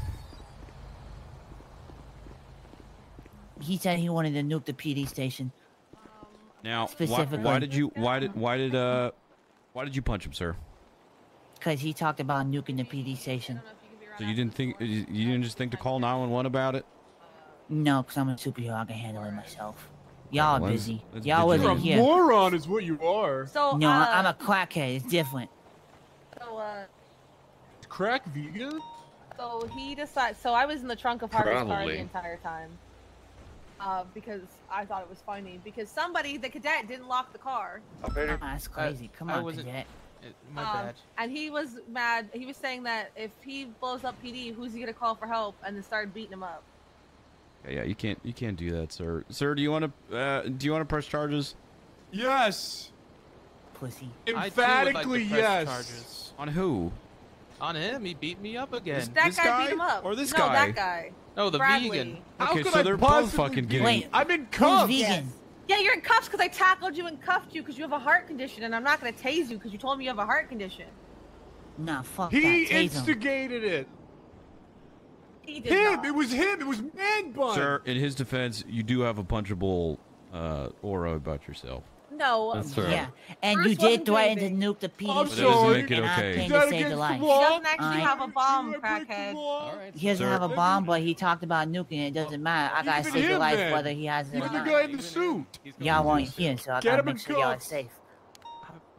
He said he wanted to nuke the PD station. Now, why, Specifically. why did you? Why did? Why did? Uh, why did you punch him, sir? Because he talked about nuking the PD station. So you didn't think? You you didn't just think to call 911 about it? No, because I'm a superhero. I can handle it myself. Y'all are busy. Y'all You're wasn't a here. moron, is what you are. So, No, uh, I- I'm a crackhead. It's different. So, uh, Crack vegan? so he decided. So I was in the trunk of Harvey's car the entire time. Uh, because I thought it was funny. Because somebody, the cadet, didn't lock the car. Oh, that's crazy. Come I on, wasn't- cadet. My Um, bad. And he was mad. He was saying that if he blows up PD, who's he gonna call for help? And then started beating him up. Yeah, yeah, you can't. You can't do that, sir. Sir, do you want to? Uh, do you want to press charges? Yes. Pussy. I too would like Emphatically yes. Charges. On who? On him, he beat me up again. That This guy, guy beat him up. or this no, guy? that guy. No, the Bradley. vegan. How Okay, could so I they're both fucking be- getting. Wait. I'm in cuffs. vegan? Yeah, you're in cuffs because I tackled you and cuffed you because you have a heart condition, and I'm not gonna tase you because you told me you have a heart condition. Nah, fuck He that. Tase him. instigated it. He did Him. not. It was him. It was man bun. Sir, in his defense, you do have a punchable uh, aura about yourself. No. Um, That's fair. Yeah, and Bruce you did wasn't threaten to breathing. nuke the PD I'm But that doesn't sorry. make it and I okay. came to save the against the life. He doesn't actually Alright. have a bomb, Did I break the crackhead. law? All right. He doesn't Sir. have a bomb, but he talked about nuking it. It doesn't matter. I gotta save the life then. whether he has it or Even the guy in the suit. Y'all weren't here, so I gotta make sure y'all are safe.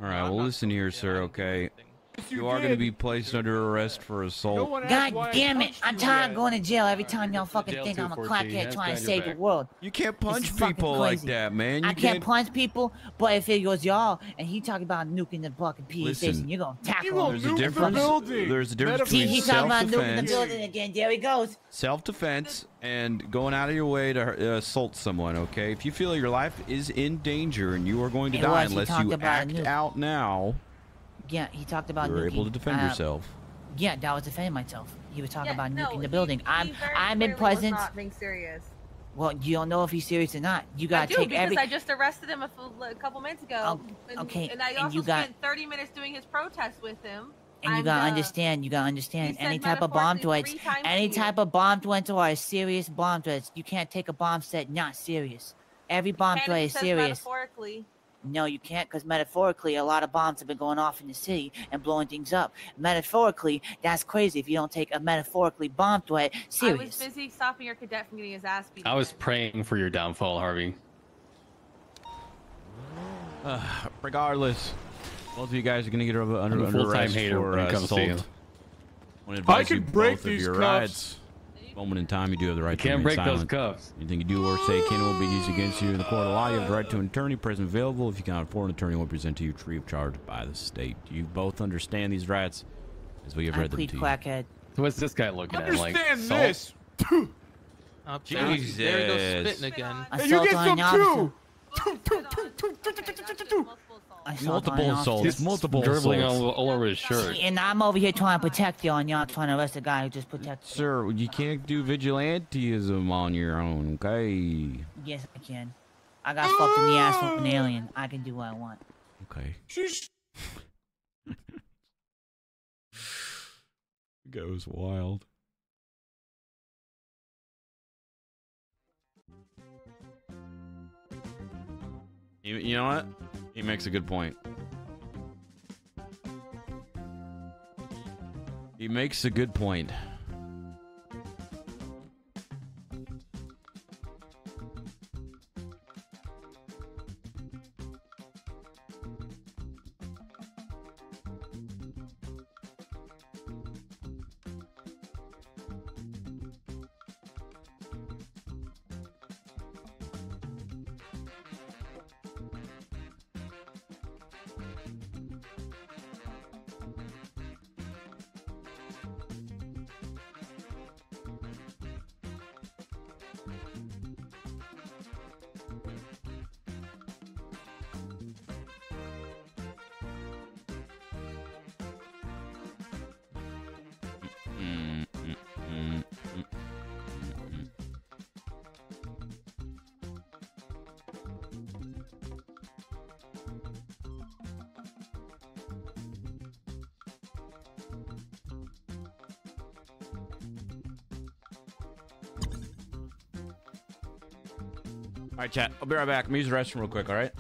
All right. Well, listen here, sir. Okay. Yes, You are going to be placed under arrest for assault. one asked God damn it! I'm tired of going to jail every time y'all fucking think I'm a 214, crackhead trying to save your the world. You can't punch is fucking people like that, man. You I can't can't. punch people, but if it was y'all and he talking about nuking the fucking PD Listen. station, you're gonna You tackle gonna him. There's a nuke the difference. There's a difference See, between he's talking about nuking the self-defense, building again. There he goes. self-defense, and going out of your way to uh, assault someone. Okay. If you feel your life is in danger and you are going to It die unless you act out now, Yeah, he talked about you're nuking. able to defend uh, yourself. Yeah, I was defending myself. He was talking Yeah, about no, nuking the building. he I'm very I'm in clearly was presence. Not being serious. Well, you don't know if he's serious or not. You gotta do take because every. I just arrested him a couple minutes ago. Oh, and, okay, And I and also you got- spent 30 minutes doing his protest with him. And you gotta uh, understand, you gotta understand, any type of bomb threats, any type of bomb threats are serious bomb threats. You can't take a bomb set not serious. Every bomb threat is serious. Metaphorically. No, you can't, because metaphorically, a lot of bombs have been going off in the city and blowing things up. Metaphorically, that's crazy if you don't take a metaphorically bomb threat I was busy stopping your cadet from getting his ass beat. I was praying for your downfall, Harvey. Uh, regardless, both of you guys are going to get under, under, under full-time arrest hater for when it uh, to assault. you. I want to advise you could break these your cuffs. rights. Moment in time, you do have the right You to can't remain break those cuffs. Anything you do or say can will be used against you in the court of law. You have the right to an attorney present available. If you cannot afford an attorney, will present to you free of charge by the state. Do you both understand these rights as we have I read them plead to you? quackhead. What's this guy looking at? Understand salt? this. Oh, there, he- there he goes spitting again. Hey, you get some too. Assault on Multiple an officer. assaults. Multiple dribbling assaults. all, all over his shirt. And I'm over here trying to protect y'all, and y'all trying to arrest a guy who just protects. Sir, you can't do vigilantism on your own, okay? Yes, I can. I got fucked in the ass from an alien. I can do what I want. Okay. Goes wild. You, you know what? He makes a good point. He makes a good point. Right, chat. I'll be right back. I'm use the restroom real quick. All right.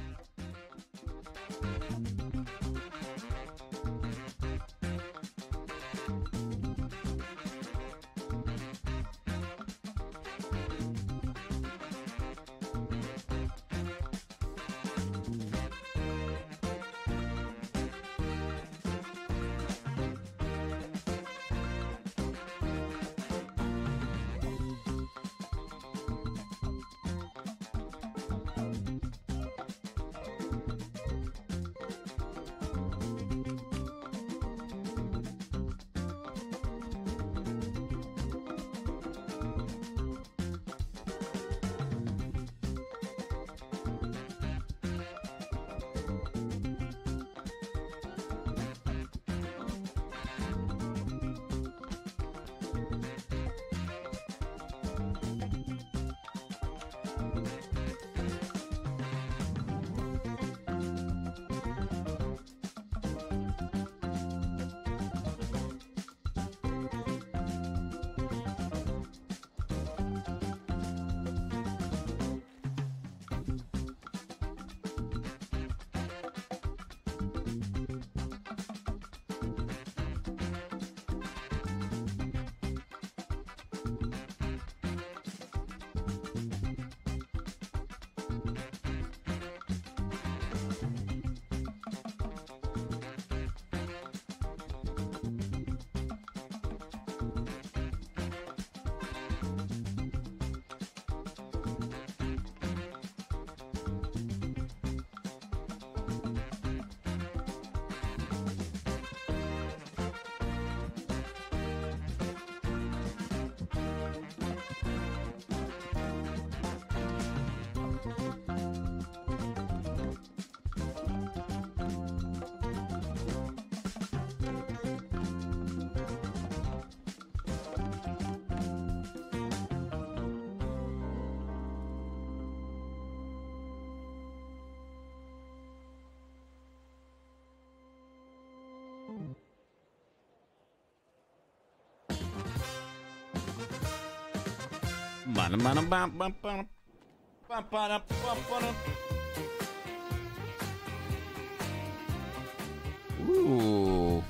Ooh.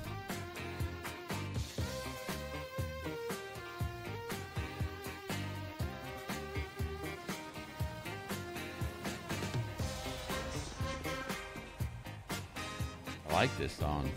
I like this song.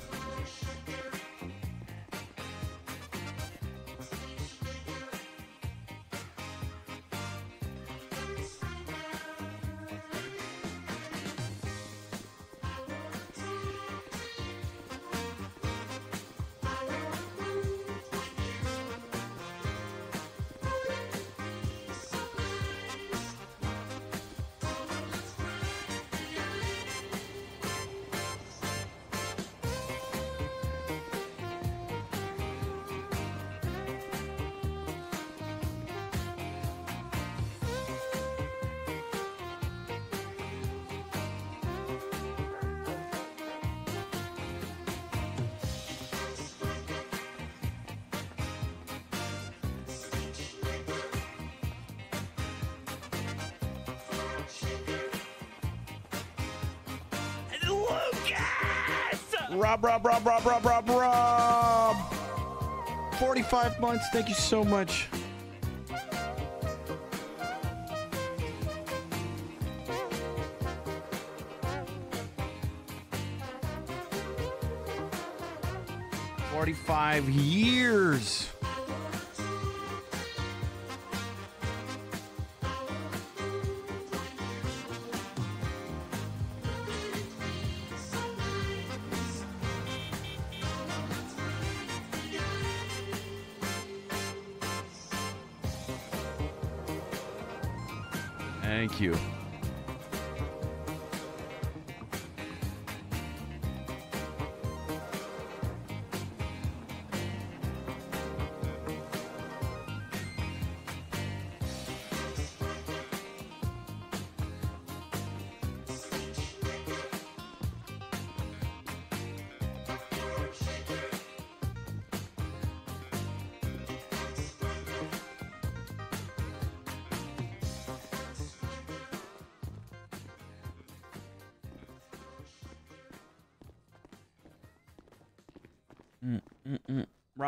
Rob, Rob, Rob, Rob, Rob, Rob, Rob. 45 months. Thank you so much. Forty-five years. You.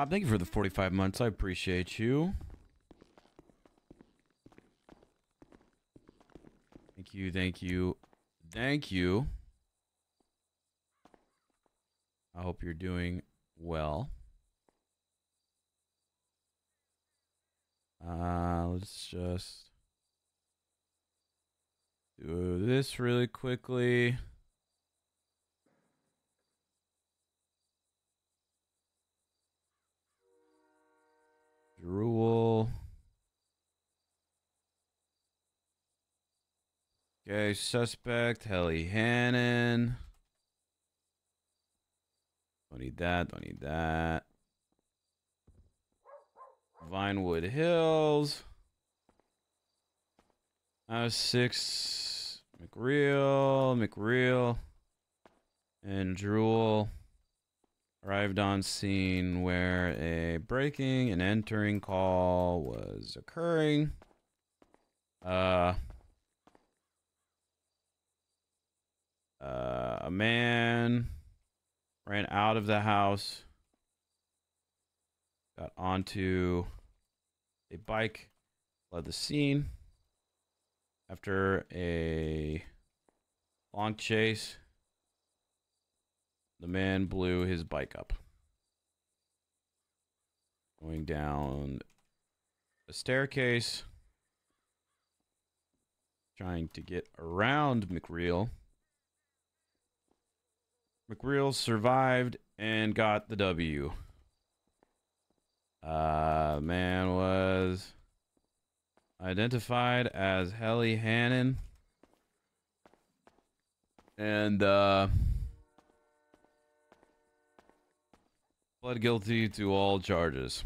Rob, thank you for the 45 months. I appreciate you. Thank you, thank you, thank you. I hope you're doing well. Uh, let's just do this really quickly. Drool. Suspect, Helly Hannon. Don't need that, don't need that. Vinewood Hills. Uh, six. McReal, McReal, and Drool arrived on scene where a breaking and entering call was occurring. Uh, uh, a man ran house, got onto a bike, fled the scene. After a long chase, the man blew his bike up. Going down a staircase, trying to get around McReal. McReal survived and got the W. Uh, man was identified as Helly Hannon. And, uh, pled guilty to all charges.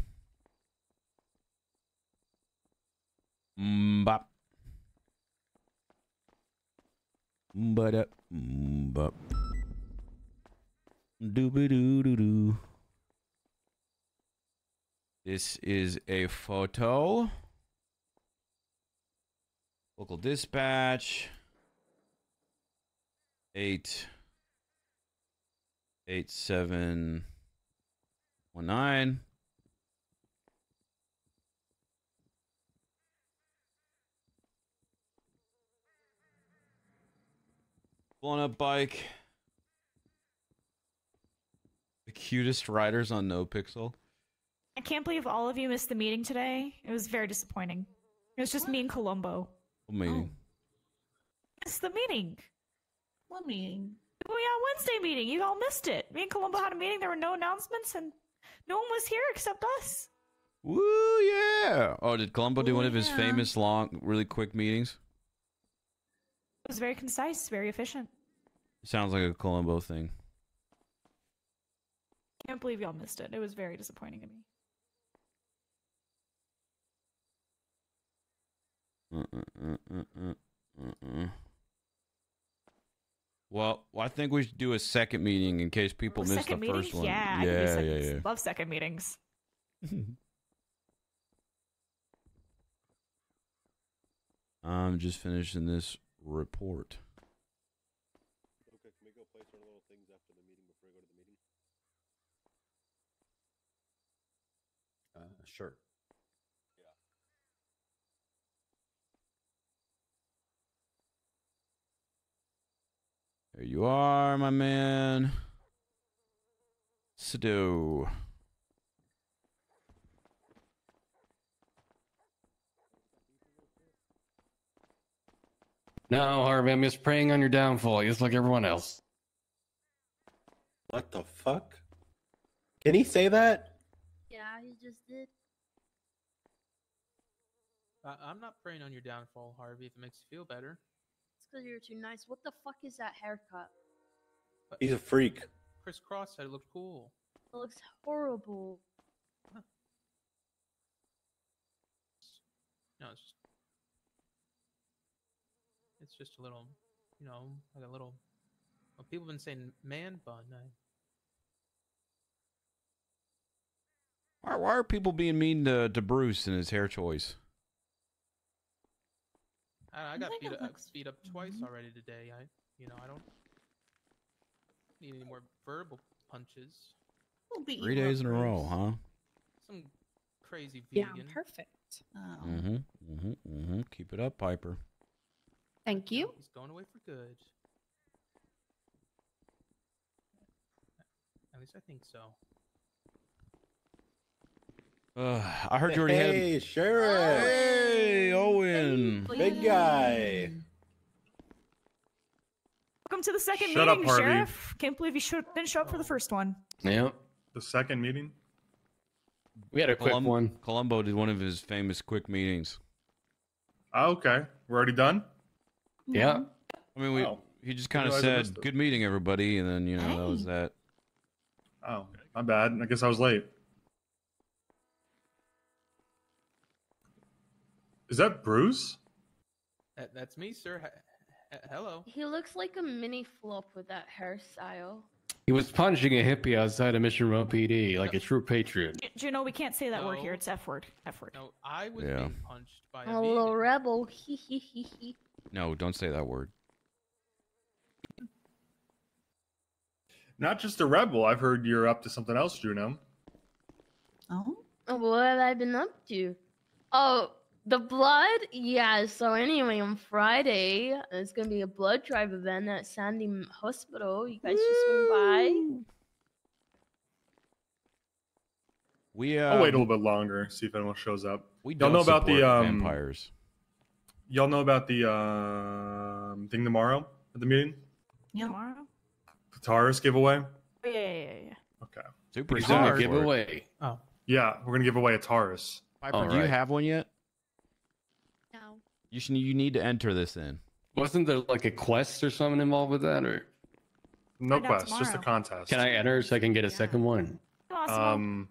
Mbop. Mbada. Mbop. Dooby doo doo doo. This is a photo. Local dispatch. Eight. Eight seven one nine. Blown up bike. The cutest riders on NoPixel. I can't believe all of you missed the meeting today. It was very disappointing. It was just me and Colombo. What meeting? Oh. It's the meeting. What meeting? We had Wednesday meeting. You all missed it. Me and Colombo had a meeting. There were no announcements, and no one was here except us. Woo yeah! Oh, did Colombo do Ooh, one of his yeah. famous, long, really quick meetings? It was very concise, very efficient. Sounds like a Colombo thing. Can't believe y'all missed it. It was very disappointing to me. Well, I think we should do a second meeting in case people Oh, missed the meeting? first one. Yeah, I can do yeah, seconds. yeah, yeah. Love second meetings. I'm just finishing this report. Okay, can we go place our little sure. There you are, my man. Sado. No, Harvey, I'm just preying on your downfall, just like everyone else. What the fuck? Can he say that? Yeah, he just did. I- I'm not preying on your downfall, Harvey. If it makes you feel better. It's because you're too nice. What the fuck is that haircut? He's a freak. Chris Cross said it looked cool. It looks horrible. No, it's just, it's just a little, you know, like a little. Well, people have been saying man bun. I, Why, why are people being mean to, to Bruce and his hair choice? I, I got beat it up, looks- beat up twice already today. I, you know, I don't need any more verbal punches. Three days in a row, huh? Some crazy vegan. Yeah, perfect. Oh. Mm-hmm. Mm-hmm. Mm-hmm. Keep it up, Piper. Thank you. He's going away for good. At least I think so. Uh, I heard you already had. Hey, Sheriff. Hey, Owen. Big guy. Welcome to the second Shut meeting, Harvey. Sheriff. Can't believe you should, didn't show up for the first one. Yep. The second meeting? We had a quick one. Columbo did one of his famous quick meetings. Oh, okay. We're already done? Yeah. I mean, we Oh. he just kind of Didn't realize I said, "Good meeting, everybody," and then you know that was that. Oh, my bad. I guess I was late. Is that Bruce? That, that's me, sir. H- h- hello. He looks like a mini flop with that hairstyle. He was punching a hippie outside of Mission Row PD like a true patriot. Do you know we can't say that word here? It's F word. F word. No, I was Yeah. being punched by a A vegan. little rebel. Hee hee hee hee. No, don't say that word. Not just a rebel. I've heard you're up to something else, Juno. Oh? What have I been up to? Oh, the blood? Yeah, so anyway, on Friday, it's gonna be a blood drive event at Sandy Hospital. You guys should swing by. We uh, I'll wait a little bit longer, see if anyone shows up. We y'all don't know about the um, vampires. Y'all know about the um, thing tomorrow at the meeting? Yeah. Tomorrow? The Taurus giveaway? Oh, yeah, yeah, yeah, yeah. Okay. Super He's gonna excited give for it. away. Oh. Yeah, we're gonna give away a Taurus. Piper, All do you have one yet? No. You should. You need to enter this in. Wasn't there like a quest or something involved with that, or No Find out quest, just a tomorrow. contest. can I enter so I can get a second one? Awesome. Um,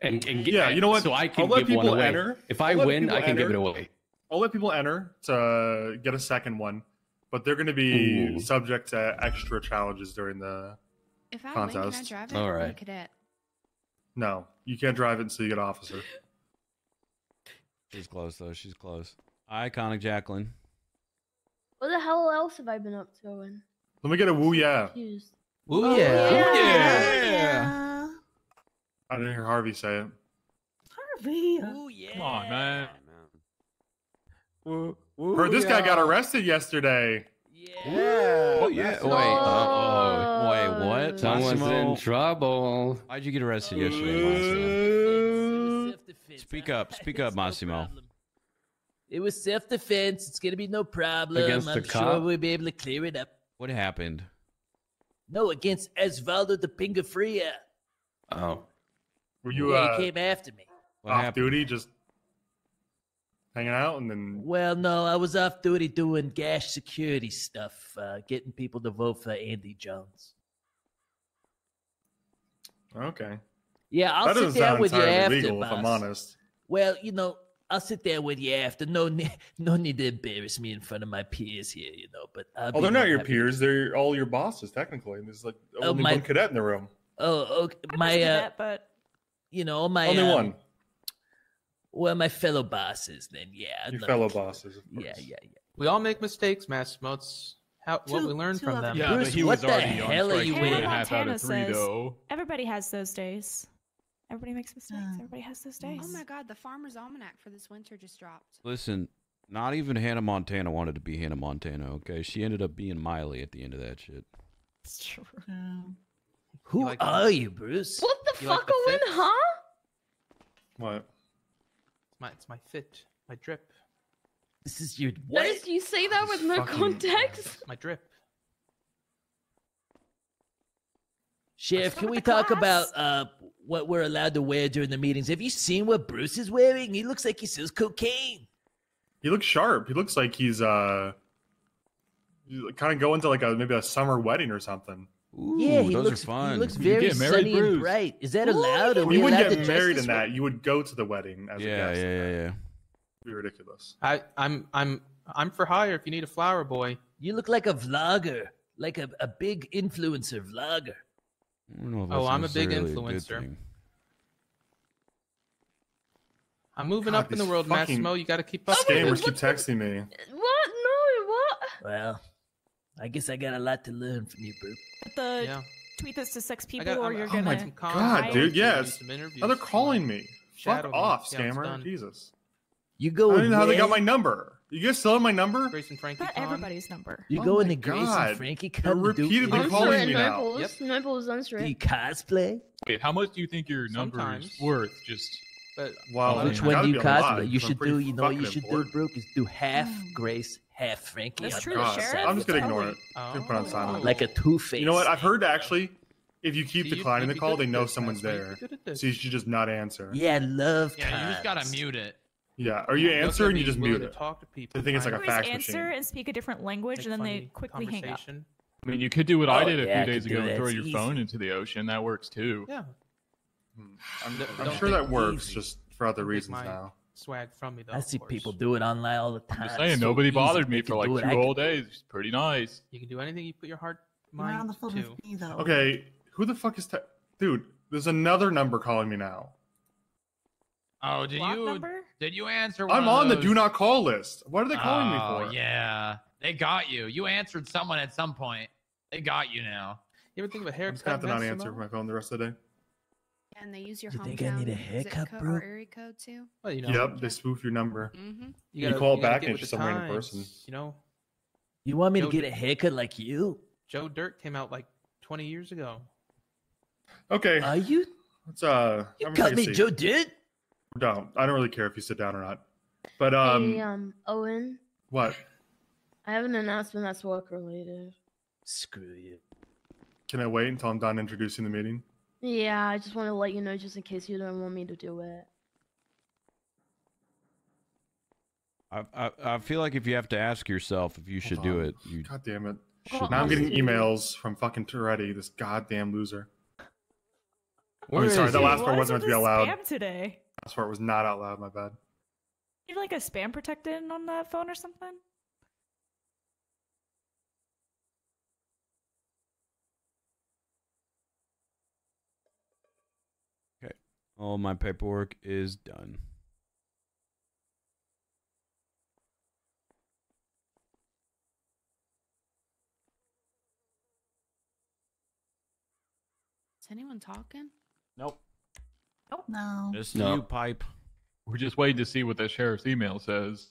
And, and get, Yeah, you know what? So I can I'll let give one people away. enter. If I I'll let win, people I can give it away. I'll let people enter to get a second one, but they're gonna be Ooh. subject to extra challenges during the. If I win, can I Contest. drive it? All or right. Cadet. No, you can't drive it until you get officer. She's close though. She's close. Iconic Jacqueline. What the hell else have I been up to, Owen? Let me get a woo yeah. Confused. Ooh, Oh, yeah. yeah. I didn't hear Harvey say it. Harvey. Woo yeah. Come on, man. Woo, woo, Heard this guy got arrested yesterday. Yeah. Oh yeah. Wait. Uh, oh, wait. What? Someone's Massimo? in trouble. Why'd you get arrested yesterday, Massimo? Speak up. Speak up, Massimo. It was self defense. It's gonna be no problem. Against the I'm sure cop? we'll be able to clear it up. What happened? No, against Esvaldo de Pingafria. Oh. Were you yeah, uh, he came after me. What off happened? duty, just hanging out, and then Well, no, I was off duty doing gas security stuff, uh, getting people to vote for Andy Jones. okay. Yeah, I'll that sit down sound with you after, legal, if I'm boss. honest. Well, you know, I'll sit there with you after. No, ne- no need to embarrass me in front of my peers here, you know. But I'll Oh, they're more not your happy- peers. They're all your bosses, technically. And there's like Oh, only my- one cadet in the room. Oh, okay. My, uh, but you know, my only um, one. Well, my fellow bosses, then, yeah. Your no, fellow bosses, of Yeah, yeah, yeah. We all make mistakes, Massimo. It's how what we learn from them. them. Yeah, but Bruce, he what was the already on hell are strike you Hannah in? Montana says everybody has those days. Everybody makes mistakes. Everybody has those days. Oh my god, the Farmer's Almanac for this winter just dropped. Listen, not even Hannah Montana wanted to be Hannah Montana. Okay, she ended up being Miley at the end of that shit. It's true. Who are you, Bruce? What the You fuck, the Owen, fit? huh? What? It's my, it's my fit, my drip. This is your what? Notice you say that with no Fucking- context. My drip. Sheriff, can we talk about uh what we're allowed to wear during the meetings? Have you seen what Bruce is wearing? He looks like he sells cocaine. He looks sharp. He looks like he's uh kind of going to like a maybe a summer wedding or something. yeah, he looks he looks very sunny and bright. Is that allowed? Are we you wouldn't allowed get married this in way? that. You would go to the wedding as Yeah, a guest. yeah, in yeah, yeah. It'd be ridiculous. I, I'm, I'm, I'm for hire if you need a flower boy. You look like a vlogger, like a, a big influencer vlogger. I don't know if Oh, I'm a big influencer. thing. I'm moving God, up in the world, fucking Massimo. You got to keep up. with Scammers it. keep texting me. What? No, what? Well, I guess I got a lot to learn from you, bro. Put the Yeah. tweet this to six people, got- or I'm- you're oh gonna. my God, dude, yes. some interviews, Now they're calling me. shadow Fuck me, off, see how it's scammer. Jesus. You go. I go don't even know how they got my number. You guys still have my number? Grayson Frankie Not Con. everybody's number. You Oh go my into Grace God. and Frankie They're come to do repeatedly interviews. calling Answer me it, now. Nobles. Nobles, answer Do you it. cosplay? Wait, how much do you think your number Sometimes. is worth? Just But Wow, Which it's one do you be cosplay? You should do. You know what you should important. do, Brooke? Is do half hmm. Grace, half Frankie. That's true, God, Sheriff. I'm just gonna ignore it. Oh. Put on silent. Like a two face. You know what? I've heard actually, if you keep declining the call, they know someone's there. You'd be good at this. So you should just not answer. Yeah, love. Yeah, you just gotta mute it. Yeah, or you You also answer and you just mute to it. Talk to people. They think it's like a Always fax answer machine. and speak a different language, Make and then they quickly hang up. I mean, you could do what I Oh, did a yeah, few days ago and throw It's your easy. phone into the ocean. That works too. Yeah. Hmm. I'm, I'm sure that works, easy. just for other reasons now. Swag from me though. I see course. people do it online all the time. I'm just saying, so nobody easy. bothered me for like do two it. Whole days. It's pretty nice. You can do anything you put your heart You're on the mind phone to. me though. Okay, who the fuck is te- dude? There's another number calling me now. Oh, did Block you number? Did you answer? One I'm of on the do not call list. What are they calling me Oh, for? Yeah, they got you. You answered someone at some point. They got you now. You ever think of a I'm just haircut? gonna have to not Massimo? answer my phone the rest of the day. And they use your You hometown think I need a zip haircut, code bro? or area code too. Well, you know. Yep, they spoof your number. Mm-hmm. You gotta- call gotta back get and it's the some random person. You know, You want me to get a Dirt- haircut like you? Joe Dirt came out like 20 years ago. Okay, Are you? let's uh. You have a cut me, seat. Joe Dirt? Don't. I don't really care if you sit down or not. But um, hey, um, Owen, what? I have an announcement that's work related. Screw you. Can I wait until I'm done introducing the meeting? Yeah, I just want to let you know just in case you don't want me to do it. I, I I feel like if you have to ask yourself if you should do it, you God damn it! should. Now I'm getting it. emails from fucking Toretti, this goddamn loser. I Where mean, sorry, is the last part wasn't meant to be with out the loud. Spam today. Last part was not out loud. My bad. You have like a spam protected on that phone or something? Okay. All my paperwork is done. Is anyone talking? Nope. No. Just No. you pipe. We're just waiting to see what that sheriff's email says.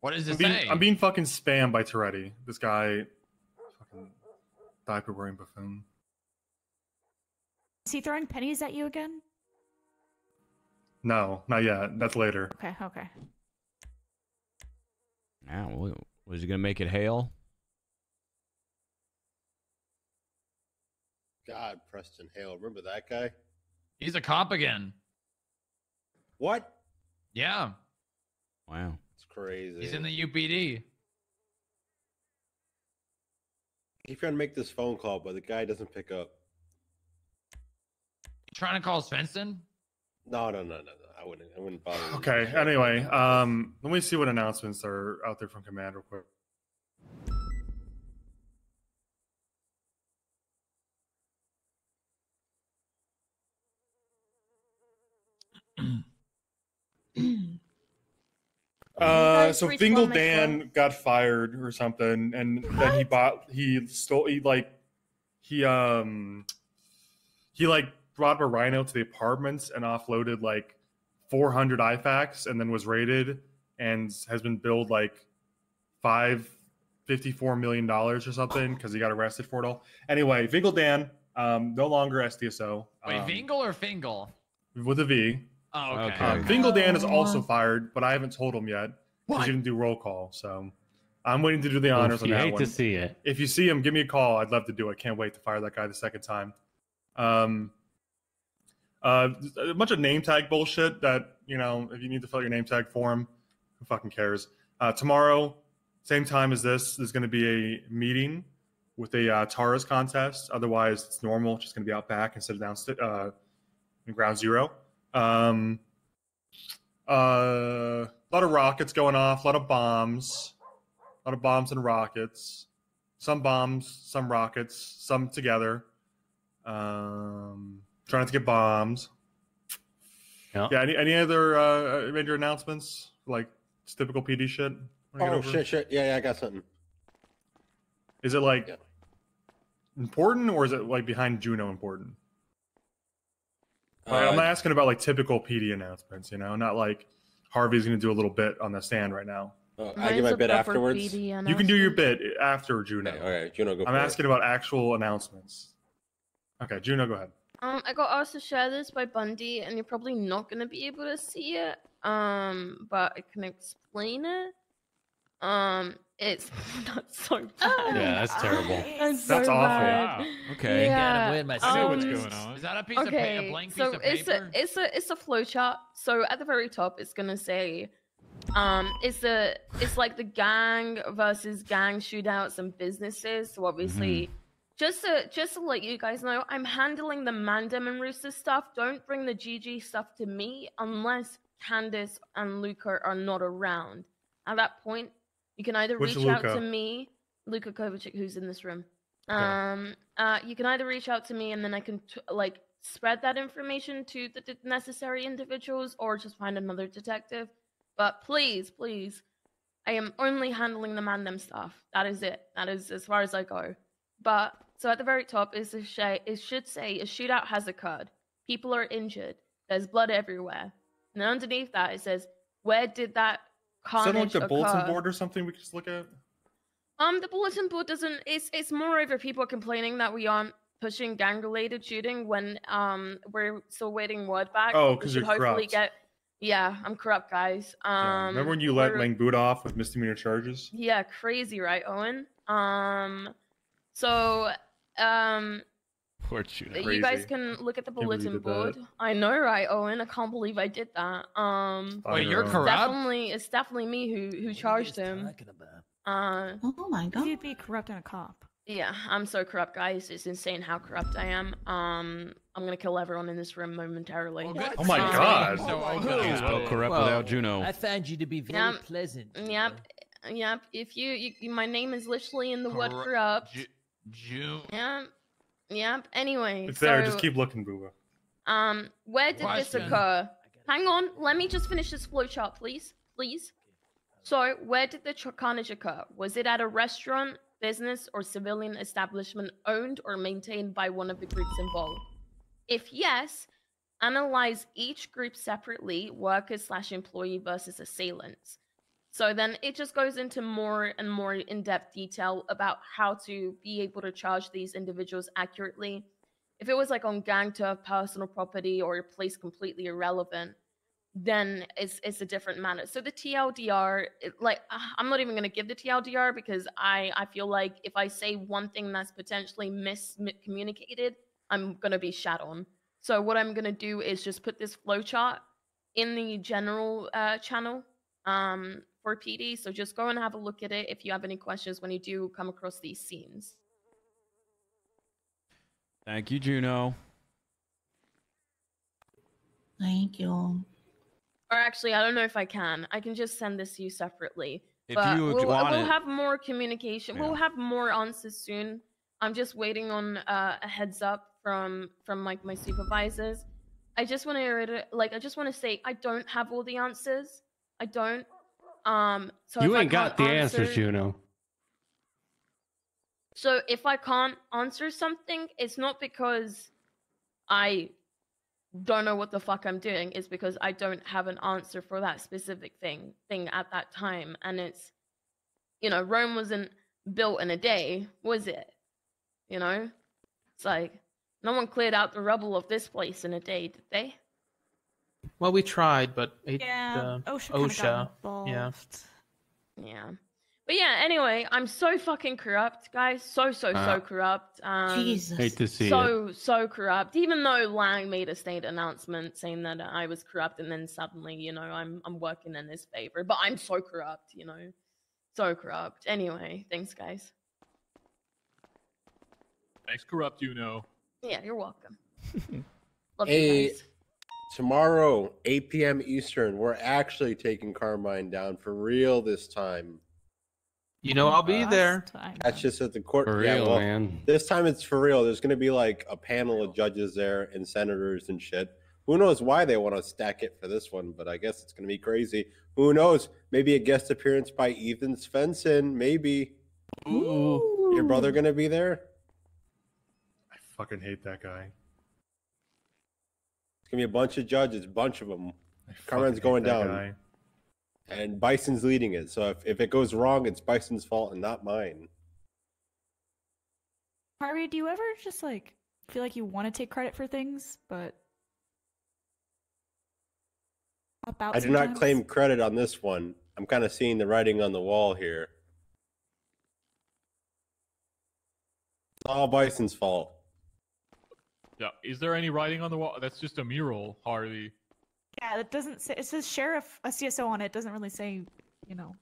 What does I'm it being, say? I'm being fucking spammed by Toretti. This guy, fucking diaper wearing buffoon. Is he throwing pennies at you again? No, not yet. That's later. Okay, okay. Now, what- was he gonna make it hail? God, Preston Hale. Remember that guy? He's a cop again. What? Yeah, Wow. It's crazy. he's in the UPD. He's trying to make this phone call, but the guy doesn't pick up. You trying to call Svensson? No, no, no, no, no. I wouldn't. I wouldn't bother. Okay. Anyway, um, let me see what announcements are out there from Command real quick. Uh, so reach Fingal one make Dan got fired or something, and then he bought he stole he like he um he like brought a rhino to the apartments and offloaded like 400 IFAKs and then was raided and has been billed like five fifty-four million dollars or something because he got arrested for it all. Anyway, Vingle Dan, um, no longer SDSO. Wait, um, Vingle or Fingal? with a V. Oh, okay. Um, Vingle Dan is also fired, but I haven't told him yet because What? he didn't do roll call. So I'm waiting to do the Oof, honors on you that hate one. to see it. If you see him, give me a call. I'd love to do it. Can't wait to fire that guy the second time. Um, uh, a bunch of name tag bullshit that you know. If you need to fill your name tag form, who fucking cares? Uh, tomorrow, same time as this, there's going to be a meeting with a uh, Taurus contest. Otherwise, it's normal. It's just going to be out back instead of down uh, in ground zero. Um, uh, a lot of rockets going off. A lot of bombs. A lot of bombs and rockets. Some bombs, some rockets, some together. Um, trying to get bombs. Yeah. Yeah. Any any other uh, major announcements like it's typical PD shit? Oh shit, shit. Yeah, yeah, I got something. Is it like important or is it like behind Juno important? Like, I'm Uh, not asking about like typical PD announcements, you know, not like Harvey's going to do a little bit on the stand right now. Oh, I give my bit afterwards. You can do your bit after Juno. Okay, okay, Juno, go I'm for it. asking about actual announcements. Okay, Juno, go ahead. Um, I got asked to share this by Bundy, and you're probably not gonna be able to see it. Um, but I can explain it. Um, it's not so bad. Yeah, that's terrible. It's That's so awful. bad. Wow. Okay. Yeah. wearing my I know what's going on. Is that a piece of pa- a blank piece so of it's paper? a it's a it's a flowchart. So at the very top, it's gonna say, um, it's the it's like the gang versus gang shootouts and businesses. So obviously, just to just to let you guys know, I'm handling the Mandem and Rooster stuff. Don't bring the GG stuff to me unless Candace and Luca are not around. At that point, you can either Which reach out to me, Luca Kovacic, who's in this room. Okay. Um, uh, you can either reach out to me and then I can t- like spread that information to the d- necessary individuals, or just find another detective. But please, please, I am only handling the Mandem stuff. That is it. That is as far as I go. But so at the very top is a sh- it should say a shootout has occurred. People are injured. There's blood everywhere. And then underneath that it says, where did that Is that like the occur? bulletin board or something we could just look at? Um, the bulletin board doesn't. It's it's more moreover people complaining that we aren't pushing gang-related shooting when um we're still waiting word back. Oh, because you're hopefully corrupt. get. Yeah, I'm corrupt, guys. Um, Yeah. Remember when you let we're- off with misdemeanor charges? Yeah, crazy, right, Owen? Um, so um, Poor Juno. you guys can look at the Can't believe you bulletin did that. board. I know, right, Owen? I can't believe I did that. Um, Wait, you're corrupt? definitely, it's definitely me who who charged him. Uh, Oh my god. You'd be corrupt and a cop. Yeah, I'm so corrupt, guys. It's insane how corrupt I am. Um, I'm gonna kill everyone in this room momentarily. Oh my Um, god. So, oh, You good. corrupt Well, without Juno. I found you to be very Yeah. pleasant. Yep, yep. If you, you, you- my name is literally in the word corrupt. Ju- Ju- Yep, yep. Anyway, It's there. so, Just keep looking, Booba. Um, where did this occur? Hang on, let me just finish this flowchart, please, please. So, where did the tr- carnage occur? Was it at a restaurant, business, or civilian establishment owned or maintained by one of the groups involved? If yes, analyze each group separately, workers slash employee versus assailants. So then it just goes into more and more in-depth detail about how to be able to charge these individuals accurately. If it was like on gang to turf, personal property, or a place completely irrelevant, then it's it's a different matter. So the TLDR, it, like ah, I'm not even gonna give the TLDR because I I feel like if I say one thing that's potentially miscommunicated, I'm gonna be shat on. So what I'm gonna do is just put this flowchart in the general uh, channel um, for PD. So just go and have a look at it if you have any questions when you do come across these scenes. Thank you, Juno. Thank you. Or actually, I don't know if I can. I can just send this to you separately. If but you we'll, want we'll it- have more communication. We'll have more answers soon. I'm just waiting on uh, a heads up from from like my supervisors. I just want to like I just want to say I don't have all the answers. I don't. Um. So you ain't got the can't answers, answer- Juno. So if I can't answer something, it's not because I don't know what the fuck I'm doing It's because I don't have an answer for that specific thing thing at that time. And it's you know, Rome wasn't built in a day, was it? You know? It's like no one cleared out the rubble of this place in a day, did they? Well, we tried, but it, Yeah, uh, OSHA OSHA, yeah. Yeah. But yeah, anyway, I'm so fucking corrupt, guys. So so so Uh, corrupt. Um, Jesus. Hate to see so so corrupt. Even though Lang made a state announcement saying that I was corrupt, and then suddenly, you know, I'm I'm working in his favor. But I'm so corrupt, you know, so corrupt. Anyway, thanks, guys. Thanks, corrupt. You know. Yeah, you're welcome. Love you guys. Tomorrow, 8 p.m. Eastern, we're actually taking Carmine down for real this time. You know, I'll be there. That's just at the court. For yeah, real, well, man. This time it's for real. There's going to be like a panel of judges there and senators and shit. Who knows why they want to stack it for this one, but I guess it's going to be crazy. Who knows? Maybe a guest appearance by Ethan Svensson. Maybe. Your brother going to be there? I fucking hate that guy. It's going to be a bunch of judges, bunch of them. Carmen's going down. guy. And Bison's leading it. So if, if it goes wrong, it's Bison's fault and not mine. Harvey, do you ever just like feel like you want to take credit for things, but about I do not claim credit on this one. I'm kind of seeing the writing on the wall here. It's all Bison's fault. Yeah. Is there any writing on the wall? That's just a mural, Harvey. Yeah, it doesn't say. It says sheriff, a CSO on it. it doesn't really say, you know.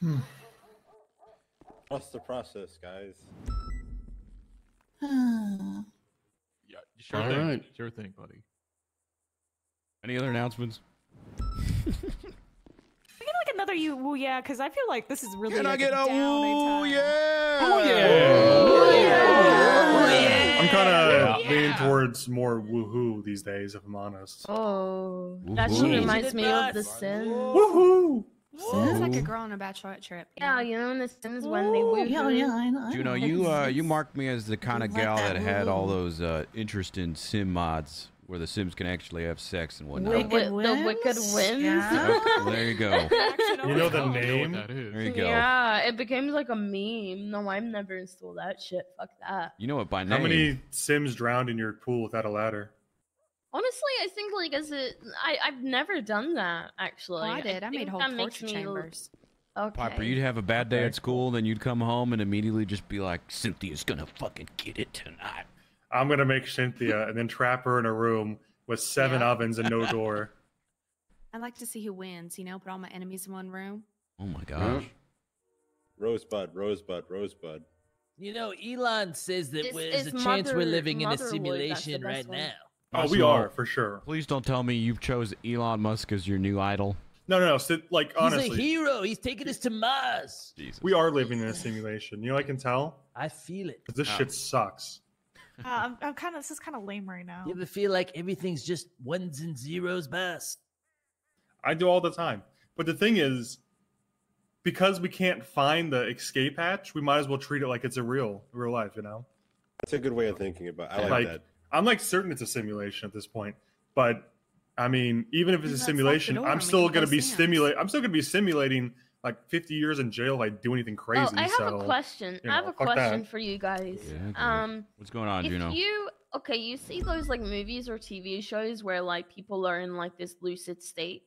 Hmm. Trust the process, guys. Yeah. Sure All thing. right. Sure thing, buddy. Any other announcements? We get like another you. Well, yeah, because I feel like this is really. Can I get a down woo, yeah? Oh yeah! I'm kind of Yeah. leaning towards more woohoo these days, if I'm honest. Oh, that Woohoo. reminds me of The Sims. Woohoo! Sounds like a girl on a bachelorette trip. Yeah, you know in The Sims when they woo yeah, yeah, I know. I Juno, know. you uh, you marked me as the kind of gal that that had all those uh, interesting sim mods where the Sims can actually have sex and whatnot. wi- the Wicked Whims. Yeah. Well, there you go. You know the I don't know name? that is. There you go. Yeah, it became like a meme. No, I've never installed that shit. Fuck that. You know what? by name. How many Sims drowned in your pool without a ladder? Honestly, I think like as it, I I've never done that actually. Oh, I did. I made think whole that makes torture me l- chambers. Okay. Piper, you'd have a bad day at school, then you'd come home and immediately just be like, Cynthia's gonna fucking get it tonight. I'm gonna make Cynthia and then trap her in a room with seven Yeah. ovens and no door. I like to see who wins. You know, put all my enemies in one room. Oh my gosh. Rosebud, Rosebud, Rosebud. You know, Elon says that It's- there's a it's chance we're living in a Motherlode, that's the simulation right one. now. Oh, we So, are for sure. Please don't tell me you've chose Elon Musk as your new idol. No, no, no. So, like He's a hero. He's taking us to Mars. Jesus. we are living in a simulation. You know, I can tell. I feel it. This Oh. shit sucks. Uh, I'm, I'm kind of. This is kind of lame right now. You ever feel like everything's just ones and zeros best? I do all the time. But the thing is, because we can't find the escape hatch, we might as well treat it like it's a real, real life. You know, That's a good way of thinking about. it. I like, like that. I'm like certain it's a simulation at this point. But I mean, even if it's a Let's lock the simulation, door I'm still gonna be Sam's. stimulate. I'm still gonna be simulating like 50 years in jail if I do anything crazy. Oh, I have so, a question. you I have a fuck that. question for you guys. Yeah, um, What's going on, if Juno? you okay, you see those like movies or TV shows where like people are in like this lucid state.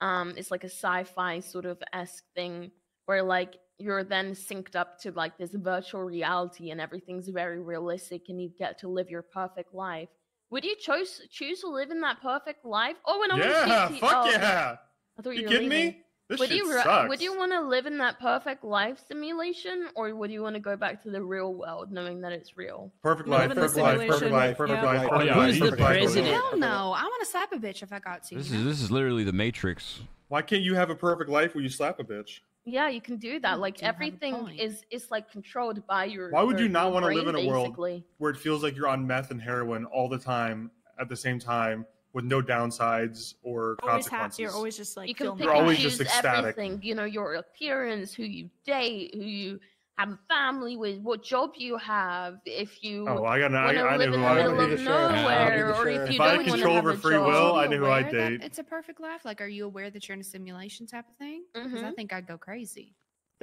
Um, it's like a sci-fi sort of esque thing where like you're then synced up to like this virtual reality and everything's very realistic and you get to live your perfect life. Would you choose choose to live in that perfect life? Oh, and I want to Yeah, speak to fuck oh, yeah. I thought You you, were kidding me? Leaving. This would shit you ra- sucks. would you want to live in that perfect life simulation, or would you want to go back to the real world, knowing that it's real? Perfect life, perfect life, perfect life, perfect Yeah. life, Oh, yeah, Who's perfect the life, president? Hell no! I want to slap a bitch if I got to. This is this is literally the Matrix. Why can't you have a perfect life where you slap a bitch? Yeah, you can do that. Like do have a everything is is like controlled by your. Why would your- you not want to live in a world where it feels like you're on meth and heroin all the time at the same time with no downsides or Always consequences? happy. You're always just like you can pick you're always just ecstatic. everything. You know your appearance, who you date, who you have a family with, what job you have, if you Oh, I got. I, wanna I live knew in who the I middle would of be. nowhere, or if you If I don't had control over free job. will, I knew who I'd that date. It's a perfect life. Like, are you aware that you're in a simulation type of thing? Because I Mhm. think I'd go crazy.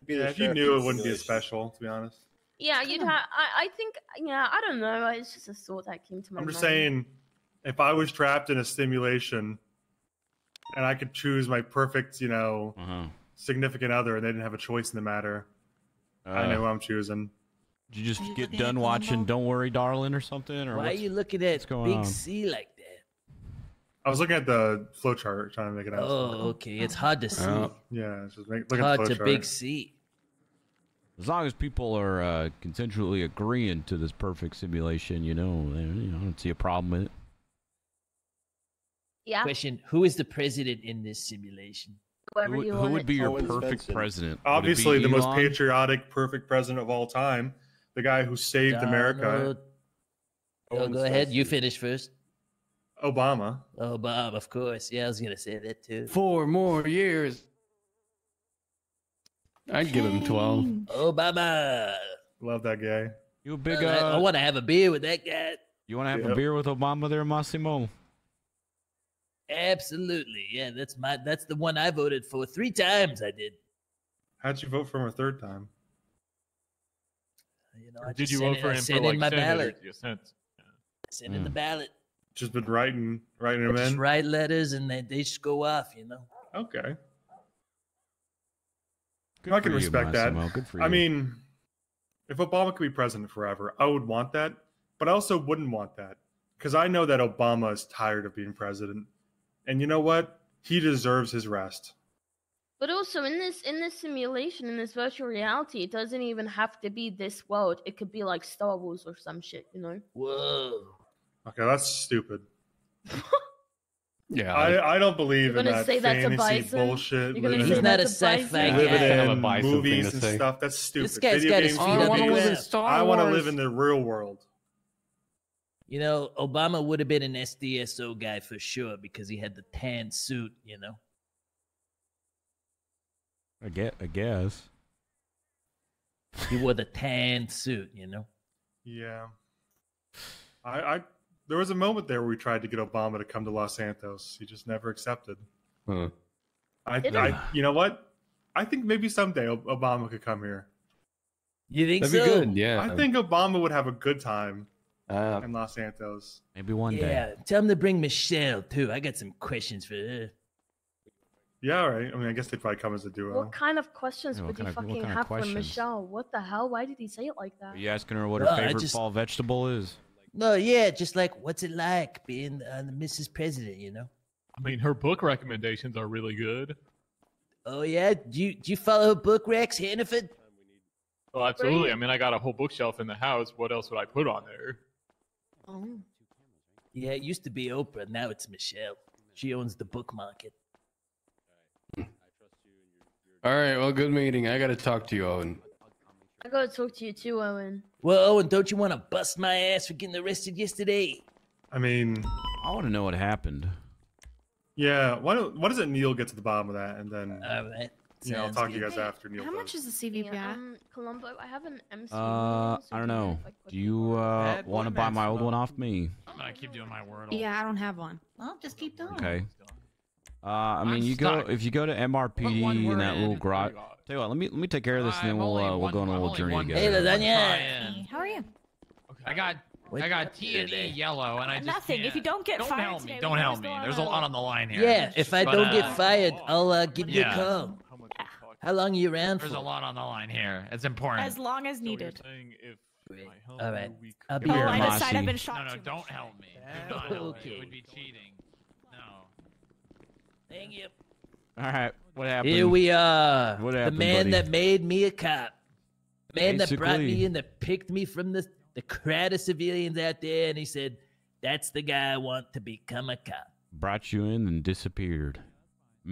Yeah, if you knew, it wouldn't be as special, to be honest. Yeah, you'd have. I, I think. Yeah, I don't know. It's just a thought that came to my I'm mind. just saying, if I was trapped in a simulation, and I could choose my perfect, you know, Uh-huh. significant other, and they didn't have a choice in the matter, I Uh, know who I'm choosing. Did you just get done watching "Don't Worry, Darling" or something? Or Why are you looking at what's going Big on? C like that? I was looking at the flowchart, trying to make it out. Oh, okay. It's hard to see. Yeah, it's just make, It's look at hard the to flowchart. big C. As long as people are uh, consensually agreeing to this perfect simulation, you know, you know, I don't see a problem with it. Yeah. Question: Who is the president in this simulation? Whoever Who, you who want would be your be. perfect president? Would it be Obviously, the most patriotic, perfect president of all time, the guy who saved America, Donald- Oh, go ahead. You finish first. Obama. Oh, Bob, of course. Yeah, I was gonna say that too. Four more years. I'd give him 12. Obama. Love that guy. You a big? Well, I- Uh, I want to have a beer with that guy. you want to have a beer with Obama there, Massimo? Absolutely. Yeah, that's my. That's the one I voted for three times. I did. How'd you vote for him a third time? You know, I Did you vote in- for I him for sent like in my Senate ballot. you sent? Send in the Hmm. ballot. Just been writing, writing him Just in. write letters and they, they just go off. You know. Okay. Good I can for you, respect Massimo. that. Good for you. I mean, if Obama could be president forever, I would want that, but I also wouldn't want that because I know that Obama is tired of being president, and you know what? He deserves his rest. But also in this in this simulation, in this virtual reality, it doesn't even have to be this world. It could be like Star Wars or some shit, you know? Whoa. Okay, that's stupid. Yeah. I, I don't believe You're in gonna that say that's a fantasy bison? bullshit. You're gonna living say He's not a that's a bison? sci-fi living guy. Kind of a in bison thing movies to and say. stuff. That's stupid. This guy's Video got his games, feet I up want in to live in ground. Star I want to live in the real world. You know, Obama would have been an SDSO guy for sure because he had the tan suit. You know. I get. I guess. He wore the tan suit. You know. Yeah. I, I there was a moment there where we tried to get Obama to come to Los Santos. He just never accepted. Huh. I, I you know what? I think maybe someday Obama could come here. You think That'd so? be good. Yeah. I think Obama would have a good time Uh, in Los Santos. Maybe one day. Yeah. Tell him to bring Michelle too. I got some questions for her. Yeah, all right. I mean, I guess they'd probably come as a duo. What kind of questions Yeah, would kind you of- fucking kind of have for? Michelle? What the hell? Why did he say it like that? Are you asking her what her Well, favorite just- fall vegetable is? No, yeah, just like what's it like being uh, the Mrs. President? You know. I mean, her book recommendations are really good. Oh yeah. Do you do you follow her book, Rex Hannaford? Well, absolutely. I mean, I got a whole bookshelf in the house. What else would I put on there? Oh. Yeah, it used to be Oprah. Now it's Michelle. She owns the book market. all right. Well, good meeting. I got to talk to you, Owen. I gotta talk to you too, Owen. Well, Owen, don't you want to bust my ass for getting arrested yesterday? I mean, I want to know what happened. yeah. Why don't why doesn't Neil get to the bottom of that and then All right. Yeah, I'll talk to you guys after Neil How does. much is the CVP Yeah, at? um, Columbo, I have an MC. Uh, so I don't know. I Do you uh want to buy my old one off me? I'm gonna keep doing my word. Yeah, I don't have one. Well, just keep doing. Okay. Uh, I mean, I'm you go if you go to MRPD in that little garage. Tell you what, let me let me take care of this, and then we'll uh, we'll go on a I'm little journey one together. Hey, word. lasagna. How are you? I got What- I got T and E yellow, and I just Nothing. If you can't- don't get don't fired help today, me. we Don't help me. There's a a- lot on the line here. Yeah, if I But, don't uh, get fired, I'll uh, give you a call. How long are you around There's for? a lot on the line here. It's important. As long as So needed. saying if help All right. you, we I'll be Oh, I Mossy. decide I've been no, shot no, too don't much. help me. Do not help me. okay. It would be cheating. No. Thank you. All right, what happened? Here we are. What happened, the man buddy? that made me a cop. The man that brought me in, that picked me from the, the crowd of civilians out there, and he said, That's the guy I want to become a cop. Brought you in and disappeared.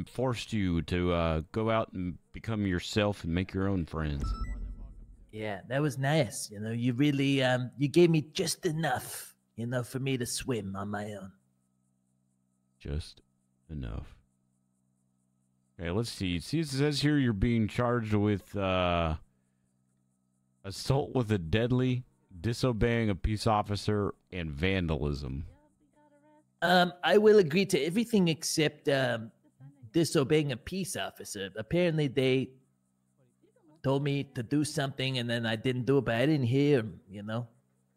Forced you to uh, go out and become yourself and make your own friends. Yeah, that was nice. You know, you really um you gave me just enough, you know, for me to swim on my own. Just enough. Okay, let's see. See, it says here you're being charged with uh, assault with a deadly, disobeying a peace officer, and vandalism. Um, I will agree to everything except um, disobeying a peace officer. Apparently, they told me to do something, and then I didn't do it. But I didn't hear 'em, You know,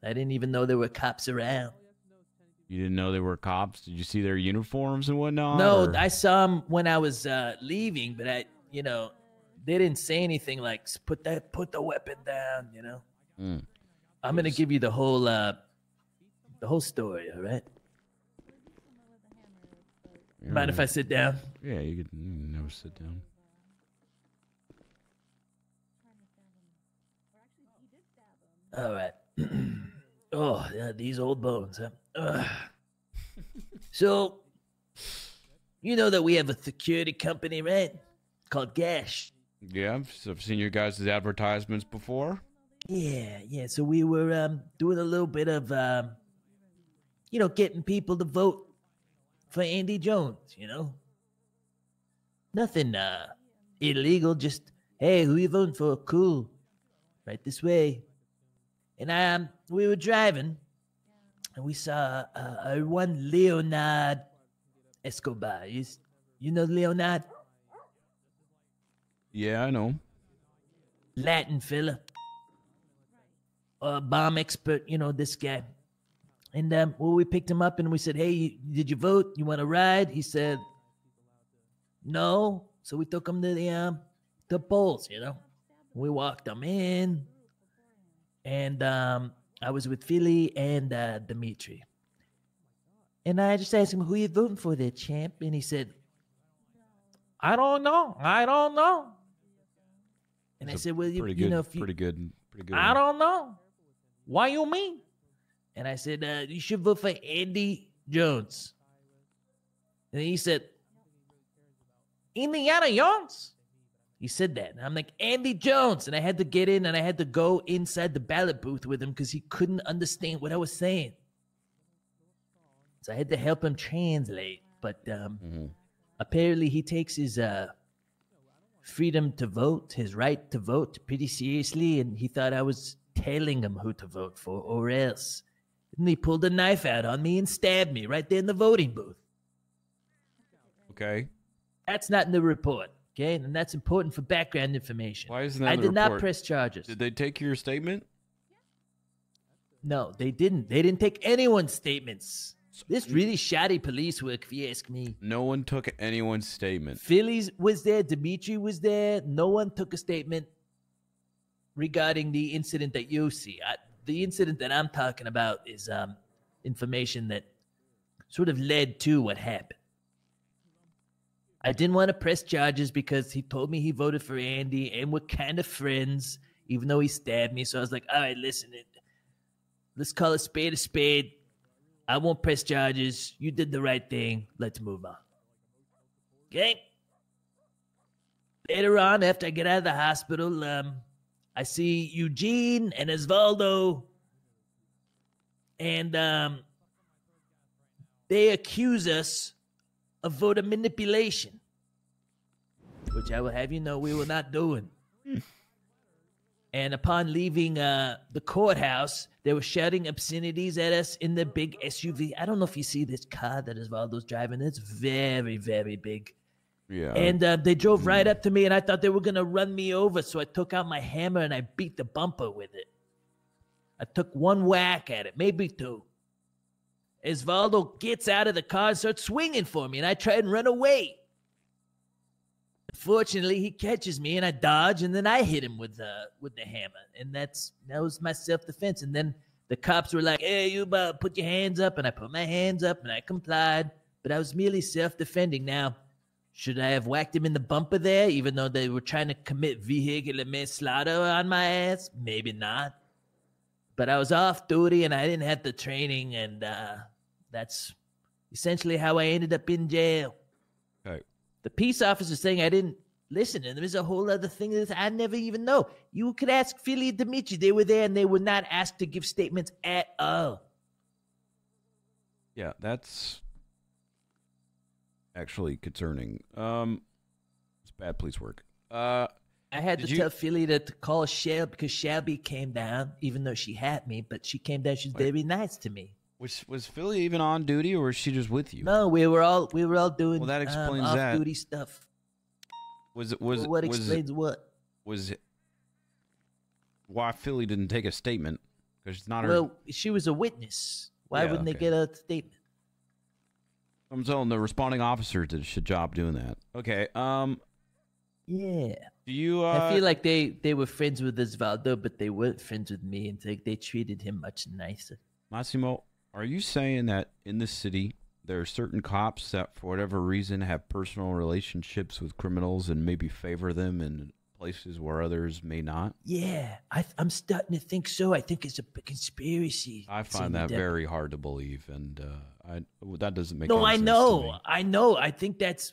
I didn't even know there were cops around. You didn't know they were cops? Did you see their uniforms and whatnot? no, or- I saw them when I was uh, leaving, but I, you know, they didn't say anything like "put that, put the weapon down." You know, Mm. I'm gonna give you the whole, uh, the whole story. All right. Mind if I sit down? Yeah, you could never sit down. All right. oh, yeah, these old bones, huh? So, you know that we have a security company, right? Called Gash. Yeah, I've I've seen your guys' advertisements before. Yeah, yeah. So we were um, doing a little bit of, um, you know, getting people to vote for Andy Jones. You know, nothing uh, illegal. Just hey, who you voting for? Cool, right this way. And um, we were driving, and we saw uh, one Leonard Escobar. You, you know Leonard, Yeah, I know. Latin fella, uh, bomb expert. You know this guy. And um, well, we picked him up and we said, "Hey, did you vote? You want to ride?" He said, "No." So we took him to the um, the polls. You know, we walked him in, and um, I was with Philly and uh, Dimitri. And I just asked him, "Who you voting for, there, champ?" And he said, "I don't know. I don't know." And I said, "Well, you, pretty you good, know, if you, pretty good, pretty good. I don't know. Why you mean? And I said, uh, you should vote for Andy Jones. And he said, Indiana Jones? He said that. And I'm like, Andy Jones. And I had to get in and I had to go inside the ballot booth with him because he couldn't understand what I was saying. So I had to help him translate. But um, apparently he takes his uh, freedom to vote, his right to vote, pretty seriously, and he thought I was telling him who to vote for, or else. And he pulled a knife out on me and stabbed me right there in the voting booth. Okay. That's not in the report, okay? And that's important for background information. Why isn't that I in the did not press charges. Did they take your statement? No, they didn't. They didn't take anyone's statements. This really shoddy police work, if you ask me. No one took anyone's statement. Phillies was there, Dimitri was there. No one took a statement regarding the incident that you see. I, the incident that I'm talking about is um, information that sort of led to what happened. I didn't want to press charges because he told me he voted for Andy and we're kind of friends, even though he stabbed me. So I was like, all right, listen, let's call a spade a spade. I won't press charges. You did the right thing. Let's move on. Okay. Later on, after I get out of the hospital, um, I see Eugene and Osvaldo, and um, they accuse us of voter manipulation, which I will have you know we were not doing. and upon leaving uh, the courthouse, they were shouting obscenities at us in the big SUV. I don't know if you see this car that Osvaldo's driving. It's very, very big. Yeah. And uh, they drove right up to me, and I thought they were gonna run me over. So I took out my hammer and I beat the bumper with it. I took one whack at it, maybe two. Osvaldo gets out of the car and starts swinging for me, and I try and run away. Fortunately, he catches me, and I dodge, and then I hit him with the with the hammer, and that's that was my self defense. And then the cops were like, "Hey, you about put your hands up," and I put my hands up, and I complied. But I was merely self defending. Now, should I have whacked him in the bumper there, even though they were trying to commit vehicular manslaughter on my ass? Maybe not. But I was off duty and I didn't have the training, and uh, that's essentially how I ended up in jail. Okay. The peace officer saying I didn't listen, and there's a whole other thing that I never even know. You could ask Philly and Dimitri; they were there, and they were not asked to give statements at all. Yeah, that's actually concerning. Um, it's bad police work. Uh, I had Did to you- tell Philly to, to call Shelby because Shelby came down, even though she had me, but she came down. She's very nice to me. Was was Philly even on duty, or was she just with you? No, we were all we were all doing Well, that um, explains that. off-duty stuff. Was it was Well, what was, explains what? Was it why Philly didn't take a statement? Because it's not her. Well, she was a witness. Why Yeah, wouldn't okay. they get a statement? I'm telling the responding officer did a shit job doing that. Okay. Um. Yeah. Do you? Uh, I feel like they they were friends with Osvaldo, but they weren't friends with me, and they, they treated him much nicer. Massimo, are you saying that in this city there are certain cops that, for whatever reason, have personal relationships with criminals and maybe favor them in places where others may not? Yeah, I, I'm starting to think so. I think it's a conspiracy. I find Senior that very hard to believe, and uh, I well, that doesn't make No, I know. I know. I think that's,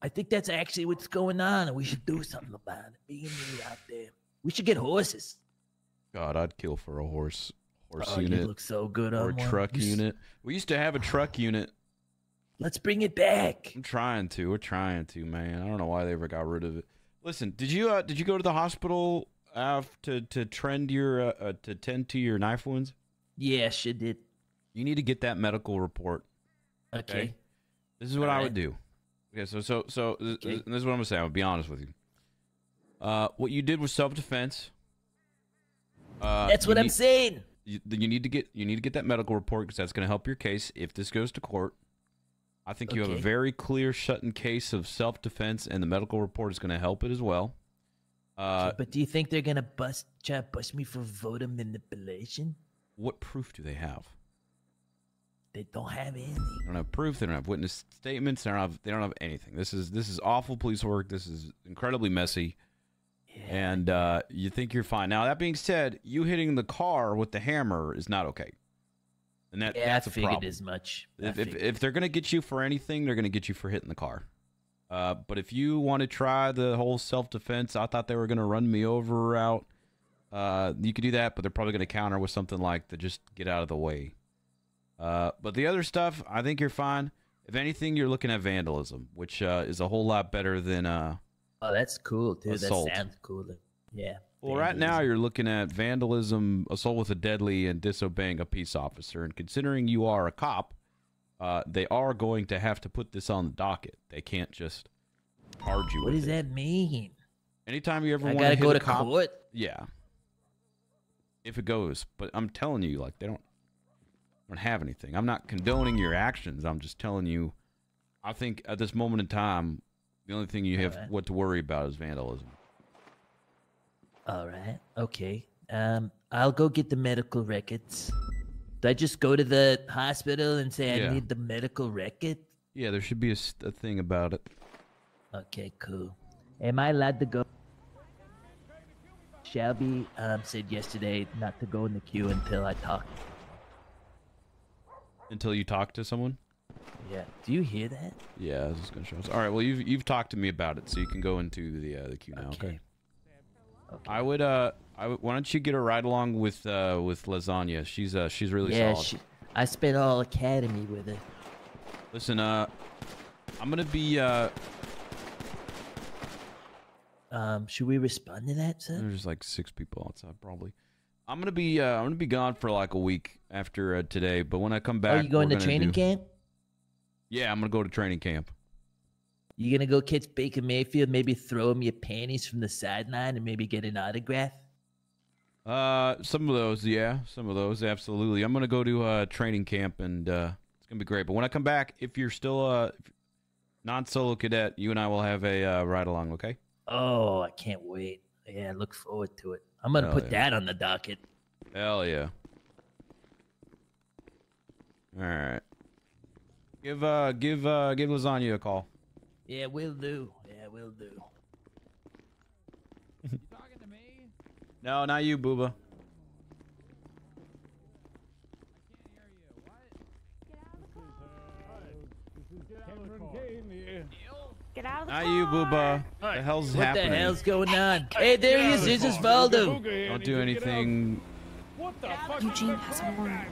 I think that's actually what's going on, and we should do something about it. Being out there, we should get horses. God, I'd kill for a horse horse Oh, you unit. look so good or on a truck You unit. We used to have a truck unit. Let's bring it back. I'm trying to. We're trying to, man. I don't know why they ever got rid of it. Listen, did you uh, did you go to the hospital uh, to to trend your uh, uh, to tend to your knife wounds? Yeah, she did. You need to get that medical report. Okay. This is what I Alright. would do. Okay, so so so th- Okay. this is what I'm gonna say. I'm gonna be honest with you. Uh, what you did was self defense. Uh, That's what I'm saying. You, you need to get you need to get that medical report because that's going to help your case if this goes to court. I think you have a very clear shut-in case of self-defense, and the medical report is going to help it as well. Uh, but do you think they're gonna bust, try to bust me for voter manipulation? what proof do they have? They don't have any. They don't have proof. They don't have witness statements. They don't have. They don't have anything. This is this is awful police work. This is incredibly messy. And uh, you think you're fine. Now that being said, you hitting the car with the hammer is not okay. And that, Yeah, I that's a figured problem. as much. If, if, if they're gonna get you for anything, they're gonna get you for hitting the car. Uh, but if you want to try the whole self defense, I thought they were gonna run me over route. Uh, you could do that, but they're probably gonna counter with something like the just get out of the way. Uh, but the other stuff, I think you're fine. If anything, you're looking at vandalism, which uh, is a whole lot better than uh. Oh, that's cool, dude. Assault. That sounds cooler. Yeah. Well, right now you're looking at vandalism, assault with a deadly, and disobeying a peace officer. And considering you are a cop, uh, they are going to have to put this on the docket. They can't just charge you What does it. that mean? Anytime you ever want gotta go to cop, court? yeah. If it goes, but I'm telling you, like they don't, don't have anything. I'm not condoning your actions. I'm just telling you, I think at this moment in time, the only thing you have Alright. what to worry about is vandalism. All right. Okay. Um, I'll go get the medical records. Do I just go to the hospital and say Yeah. I need the medical record? Yeah, there should be a thing about it. Okay, cool. Am I allowed to go? Shelby um, said yesterday not to go in the queue until I talk. Until you talk to someone. Yeah. Do you hear that? Yeah, this is gonna show us. All right. Well, you've you've talked to me about it, so you can go into the uh, the queue now. Okay. I would uh, I would, why don't you get a ride along with uh with Lasagna? She's uh she's really yeah. solid. She, I spent all academy with her. Listen, uh, I'm gonna be uh. Um, should we respond to that, sir? There's like six people outside, probably. I'm gonna be uh, I'm gonna be gone for like a week after uh, today, but when I come back, Are you going to training do- camp? Yeah, I'm gonna go to training camp. You gonna go catch Baker Mayfield? Maybe throw him your panties from the sideline and maybe get an autograph? Uh, some of those, yeah, some of those, absolutely. I'm gonna go to uh training camp, and uh, it's gonna be great. But when I come back, if you're still uh non-solo cadet, you and I will have a uh, ride along. Okay? Oh, I can't wait. Yeah, I look forward to it. I'm gonna Hell put yeah. that on the docket. Hell yeah. All right. Give uh give uh give lasagna a call. Yeah, we will do. Yeah, we will do. You talking to me? No, not you, Booba. Get out of the Not you, Booba. The hell's What happening? the hell's going on? Hey, there he is. It's Osvaldo. Don't do anything. What the fuck? Eugene has a warrant.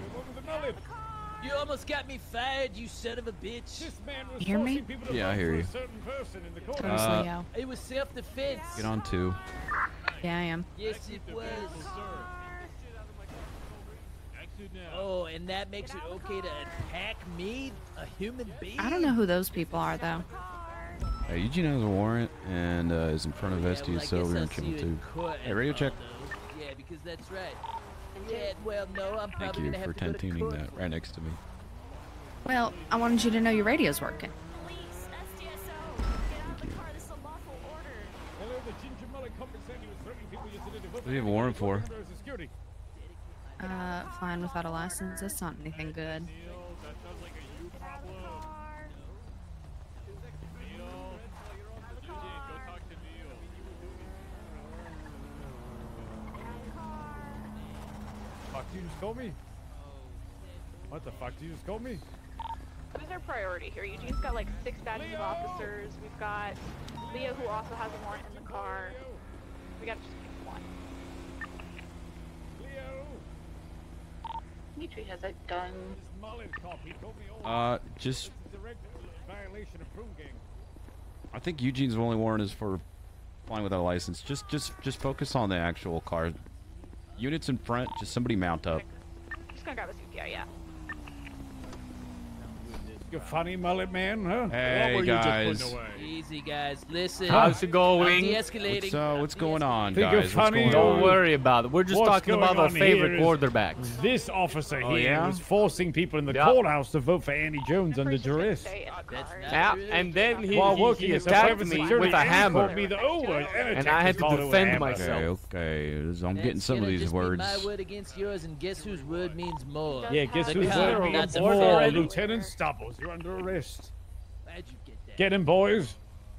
You almost got me fired, you son of a bitch. This man was Hear me? Yeah, I hear you. Uh, It was self-defense. Get on two. Yeah, I am. Yes, it was. Oh, and that makes it okay to attack me, a human being? I don't know who those people are though. Uh, Eugene has a warrant and uh, is in front of Yeah, well, so we're I'll gonna see kill you him in too. court Hey, radio check. those. Yeah, because that's right. Yeah, well, no, I'm Thank you gonna for have to go to 10 tuning court. that right next to me. Well, I wanted you to know your radio's working. What do you have a warrant for? Uh, flying without a license. That's not anything good. Fuck, you just call me? What the fuck? Did you just call me? Who's our priority here? Eugene's got like six badges of officers. We've got Leo, who also has a warrant in the car. We got to just pick one. Dimitri has a gun. Uh, just Violation of gang. I think Eugene's only warrant is for flying without a license. Just, just, just focus on the actual car. Units in front. Just somebody mount up. Just gonna grab a CPR, yeah. You funny mullet man, huh? Hey, what were guys. you just away? Easy, guys. Listen. How's it going? De-escalating. What's, uh, what's going on, Think you're guys? Funny? going Don't on? worry about it. We're just What's talking about our favorite quarterbacks. This officer Oh, here yeah? is forcing people in the Yeah. courthouse to vote for Andy Jones under duress. Yeah, and then he, While working he as a attacked me with a hammer. me the O word and, And I had to defend father with a hammer. myself. Okay, okay. I'm getting some of these words. My word against yours, and guess whose word means more? Yeah, guess whose word means there? not the Order, fool. Lieutenant Stubbles. You're under arrest. Why'd you get that? Get him, boys.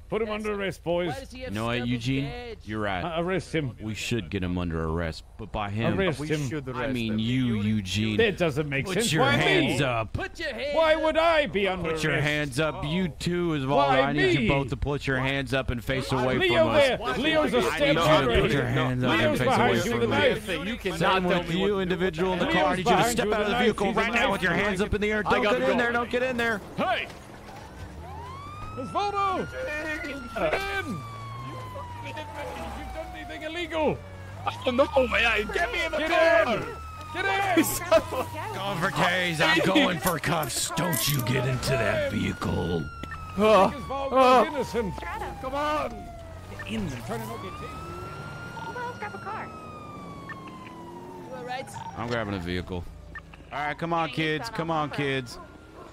Put him under arrest, boys. Why does he You know what, Eugene? badge? You're right. Uh, arrest him. We should get him under arrest, but by him, Arrest We him. should I mean him. you, Eugene. That doesn't make sense. Put sense. your Why hands me? up. Put your hands Why would I be under Put your hands up. You too, as well. Why I need me? you both to put your hands up and face away Leo from there. us. Leo's a I step need you to put your hands up and Leo's face behind away you from with a me. You cannot Same with you, individual in the car. I need you to step out of the vehicle right now with your hands up in the air. Don't get in there. Don't get in there. Hey! Osvaldo! Get in! You've done anything illegal! Oh, no, man. Get me in the Get car. in! Get in! Going for K's. I'm going for cuffs. Don't you get into that vehicle. Ah. Osvaldo's oh. Ah. innocent! Come on! Get in there. Trying to not get taken. Well, let's grab a car. You all right? I'm grabbing a vehicle. All right, come on, kids. Come on, kids.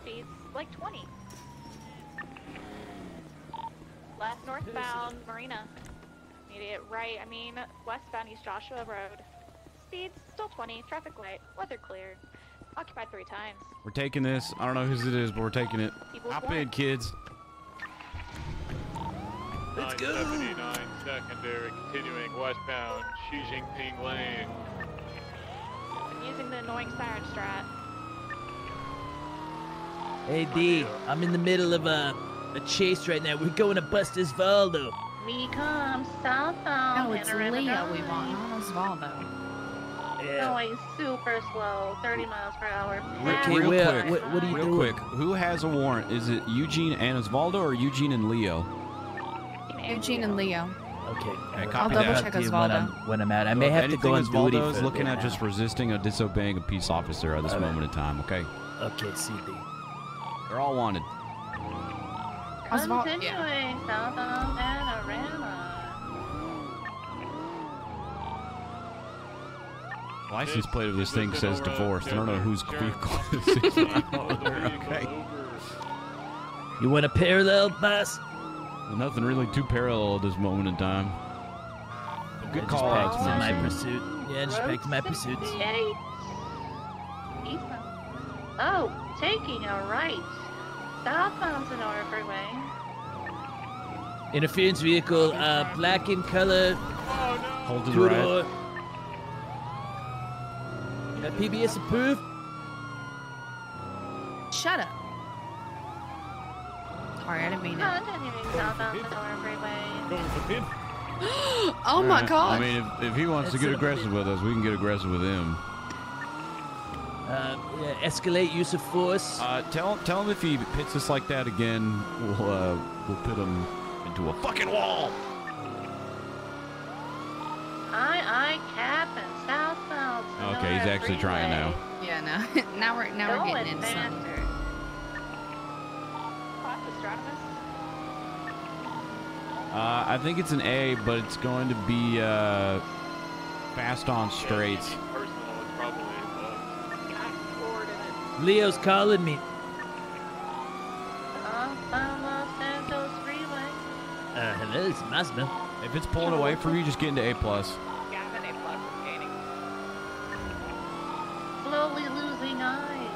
Speeds like 20. Left northbound Marina. Immediate right. I mean, westbound East Joshua Road. Speed still 20. Traffic light. Weather clear. Occupied three times. We're taking this. I don't know whose it is, but we're taking it. People's Hop in, kids. Let's go. 79 secondary, continuing westbound Xi Jinping Lane. Using the annoying siren strat. Hey D, I'm in the middle of a, a chase right now. We're going to bust Osvaldo. We come southbound. No, it's Leo we Drive. want, not Osvaldo. Going super slow, 30 miles per hour. Okay, real Will, quick. what- what are you real doing? quick. Who has a warrant? Is it Eugene and Osvaldo or Eugene and Leo? Eugene and Leo. Okay. Okay, I'll double that. check When Osvaldo. I'm, when I'm out, I may Look, have to go on duty Osvaldo's for looking at now. just resisting or disobeying a peace officer at this Alright. moment in time. Okay, Okay, CD. they're all wanted. Osval- Continuing yeah. southbound Panorama. License plate of this thing says divorced. I don't know whose vehicle this is. okay. You want a parallel, boss? Nothing really too parallel at this moment in time. Good I call packed outs, to my man. pursuit. Yeah, I just packed to my Road pursuits. 68. Eastbound. Oh, taking a right. Southbound Senora Freeway. Interference vehicle, uh, black in color. Hold to the Two right. door. Uh, PBS approved. Shut up. Sorry, I didn't mean it. Continuing southbound Senora Freeway. Going for pin. oh my god. I mean, if, if he wants to get aggressive with us, we can get aggressive with him. Uh, yeah, escalate use of force. Uh, tell tell him if he hits us like that again, we'll uh, we'll put him into a fucking wall. I, I, Captain, southbound. Okay, he's Senora actually trying now. Yeah, no. now we're now we're getting into something. faster. Class astronomist. Uh, I think it's an A, but it's going to be uh, fast on straights. Personal, it's probably uh, coordinates. Leo's calling me. Southbound Los Santos Freeway. Uh, hello, it's Mazda. If it's pulling away from you, just get into A plus. Yeah, I'm an A plus for gaining. Slowly losing eyes.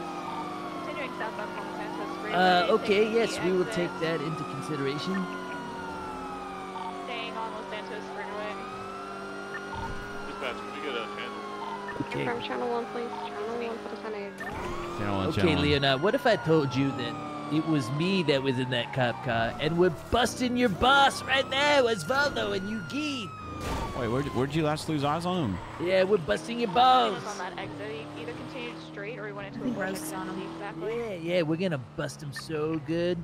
Continuing southbound from Santos Freeway. Uh, okay, yes, we will take that into consideration. Staying on Los Santos Freeway. dispatch. Can we get a channel? Okay. From channel one, please. Channel one for the 10 Channel one, Okay, channel one. Leonard, uh, what if I told you that it was me that was in that cop car and we're busting your boss right now, Osvaldo and Eugene? Wait, where'd, where'd you last lose eyes on him? Yeah, we're busting your He balls. on that exit. He either continued straight or he went into a gross on him. Exactly. Yeah, yeah, we're gonna bust him so good.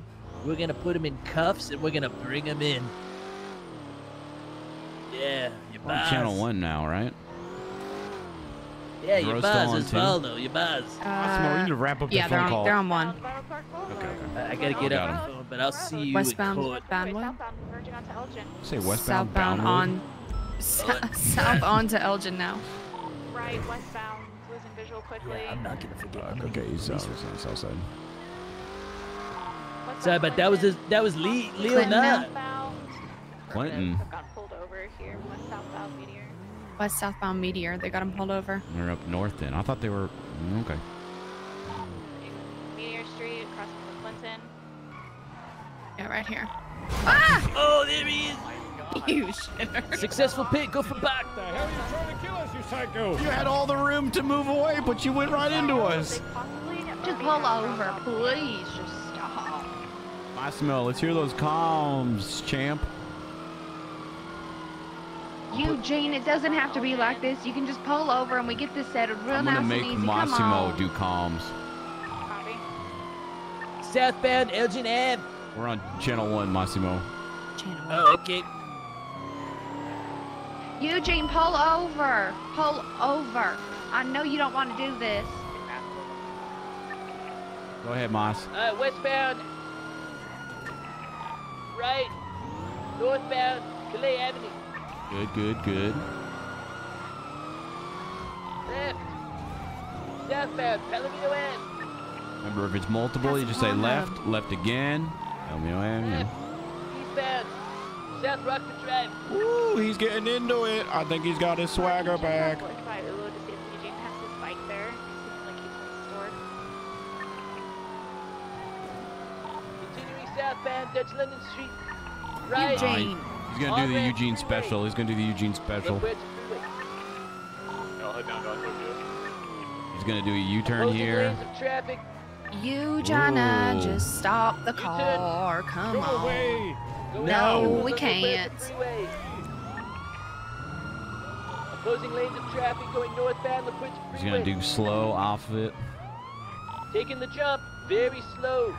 We're gonna put him in cuffs and we're gonna bring him in. Yeah, your We're on boss. channel one now, right? Yeah, your Rose boss, still on two? Osvaldo, your boss. Osmo, we need to wrap up the Uh, yeah, they're phone on, call. they're on one. Okay, okay. I gotta get Got up phone, but I'll see you Westbound, in court. bound one. Southbound, merging onto Elgin. Say westbound, Southbound on. south on to Elgin now. Right, westbound. Losing visual quickly. Yeah, I'm not gonna forget. Uh, okay, he's south, south, south side. Sorry, but that was his, that was Lee, Clinton Leonard. Southbound. Clinton. Got pulled over here. West southbound meteor. West southbound Meteor. They got him pulled over. They're up north then. I thought they were okay. Meteor Street, crossing the Clinton. Yeah, right here. Ah! Oh, there he is. You shitter. Successful pit, go for back. You trying to kill us, you psycho? You had all the room to move away, but you went right into us. Just pull over, please. Just stop. I smell. let's hear those comms, champ. Eugene, it doesn't have to be like this. You can just pull over and we get this settled real I'm nice gonna make and easy. Come Massimo on. do comms. Copy. Southbound Elgin Ave. We're on channel one, Massimo. Channel. Oh, okay. Eugene, pull over. Pull over. I know you don't want to do this. Go ahead, Moss. Uh, westbound. Right. Northbound Calais Avenue. Good, good, good. Left. Southbound Palomino Ave. Remember, if it's multiple, you just say on left, left again. Elmino Avenue. Eastbound South Rockford Drive. Ooh, he's getting into it. I think he's got his swagger back. Forty-five Ulu to see if Eugene has his bike there. Seems like he's stored. Continuing southbound Dutch London Street. Right. Eugene. He's gonna do the Eugene special. He's gonna do the Eugene special. Left wedge freeway. I'll head down to Tokyo. He's gonna do a U-turn here. lanes. You, Jana, Ooh. just stop the car. Come on. Go No, down. we can't. freeway. Opposing lanes of traffic going northbound La Puerta He's gonna do slow off of it. Taking the jump, very slow.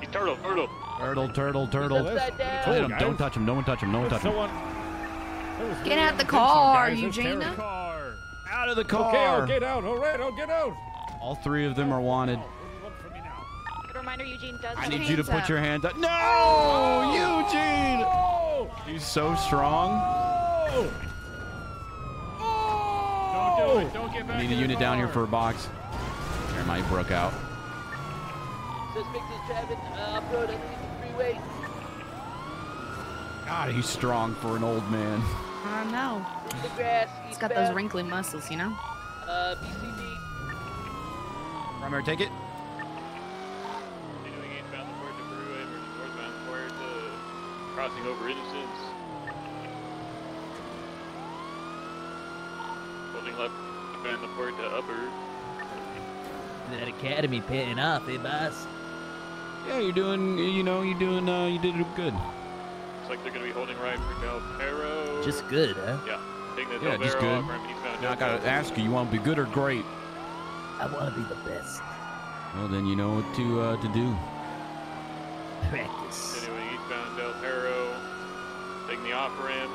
He's turtle, turtle. Turtle, turtle, turtle. Upside down. Hit him. Don't touch him. No one touch him. No one touch him. Get out the car, Eugenia. Out of the car. Okay, I'll get out. All right, I'll get out. All three of them are wanted. Good reminder, Eugene does. I need you to put up. your hands up. No, Eugene. He's so strong. oh, Don't do it. Don't get back. I need a in the unit down here for a box. There, might broke out. Suspect is driving uh, off-road underneath the freeway. God, he's strong for an old man. I know. The grass, He's got those eastbound, wrinkly muscles, you know? Uh, BCD. Primary, take it. Continuing eastbound the Puerta Freeway, merging northbound Puerta, crossing over Innocence. Holding left, defend the Puerta upper. That academy paying off, eh, boss? Yeah, you're doing. You know, you're doing. Uh, you did it good. Looks like they're going to be holding right for Del Perro. Just good, huh? Yeah. Taking Yeah, just good. Now I gotta ask you, you want to be good or great? I want to be the best. Well, then you know what to uh, to do. Practice. Continuing eastbound Del Perro. Taking the off ramp.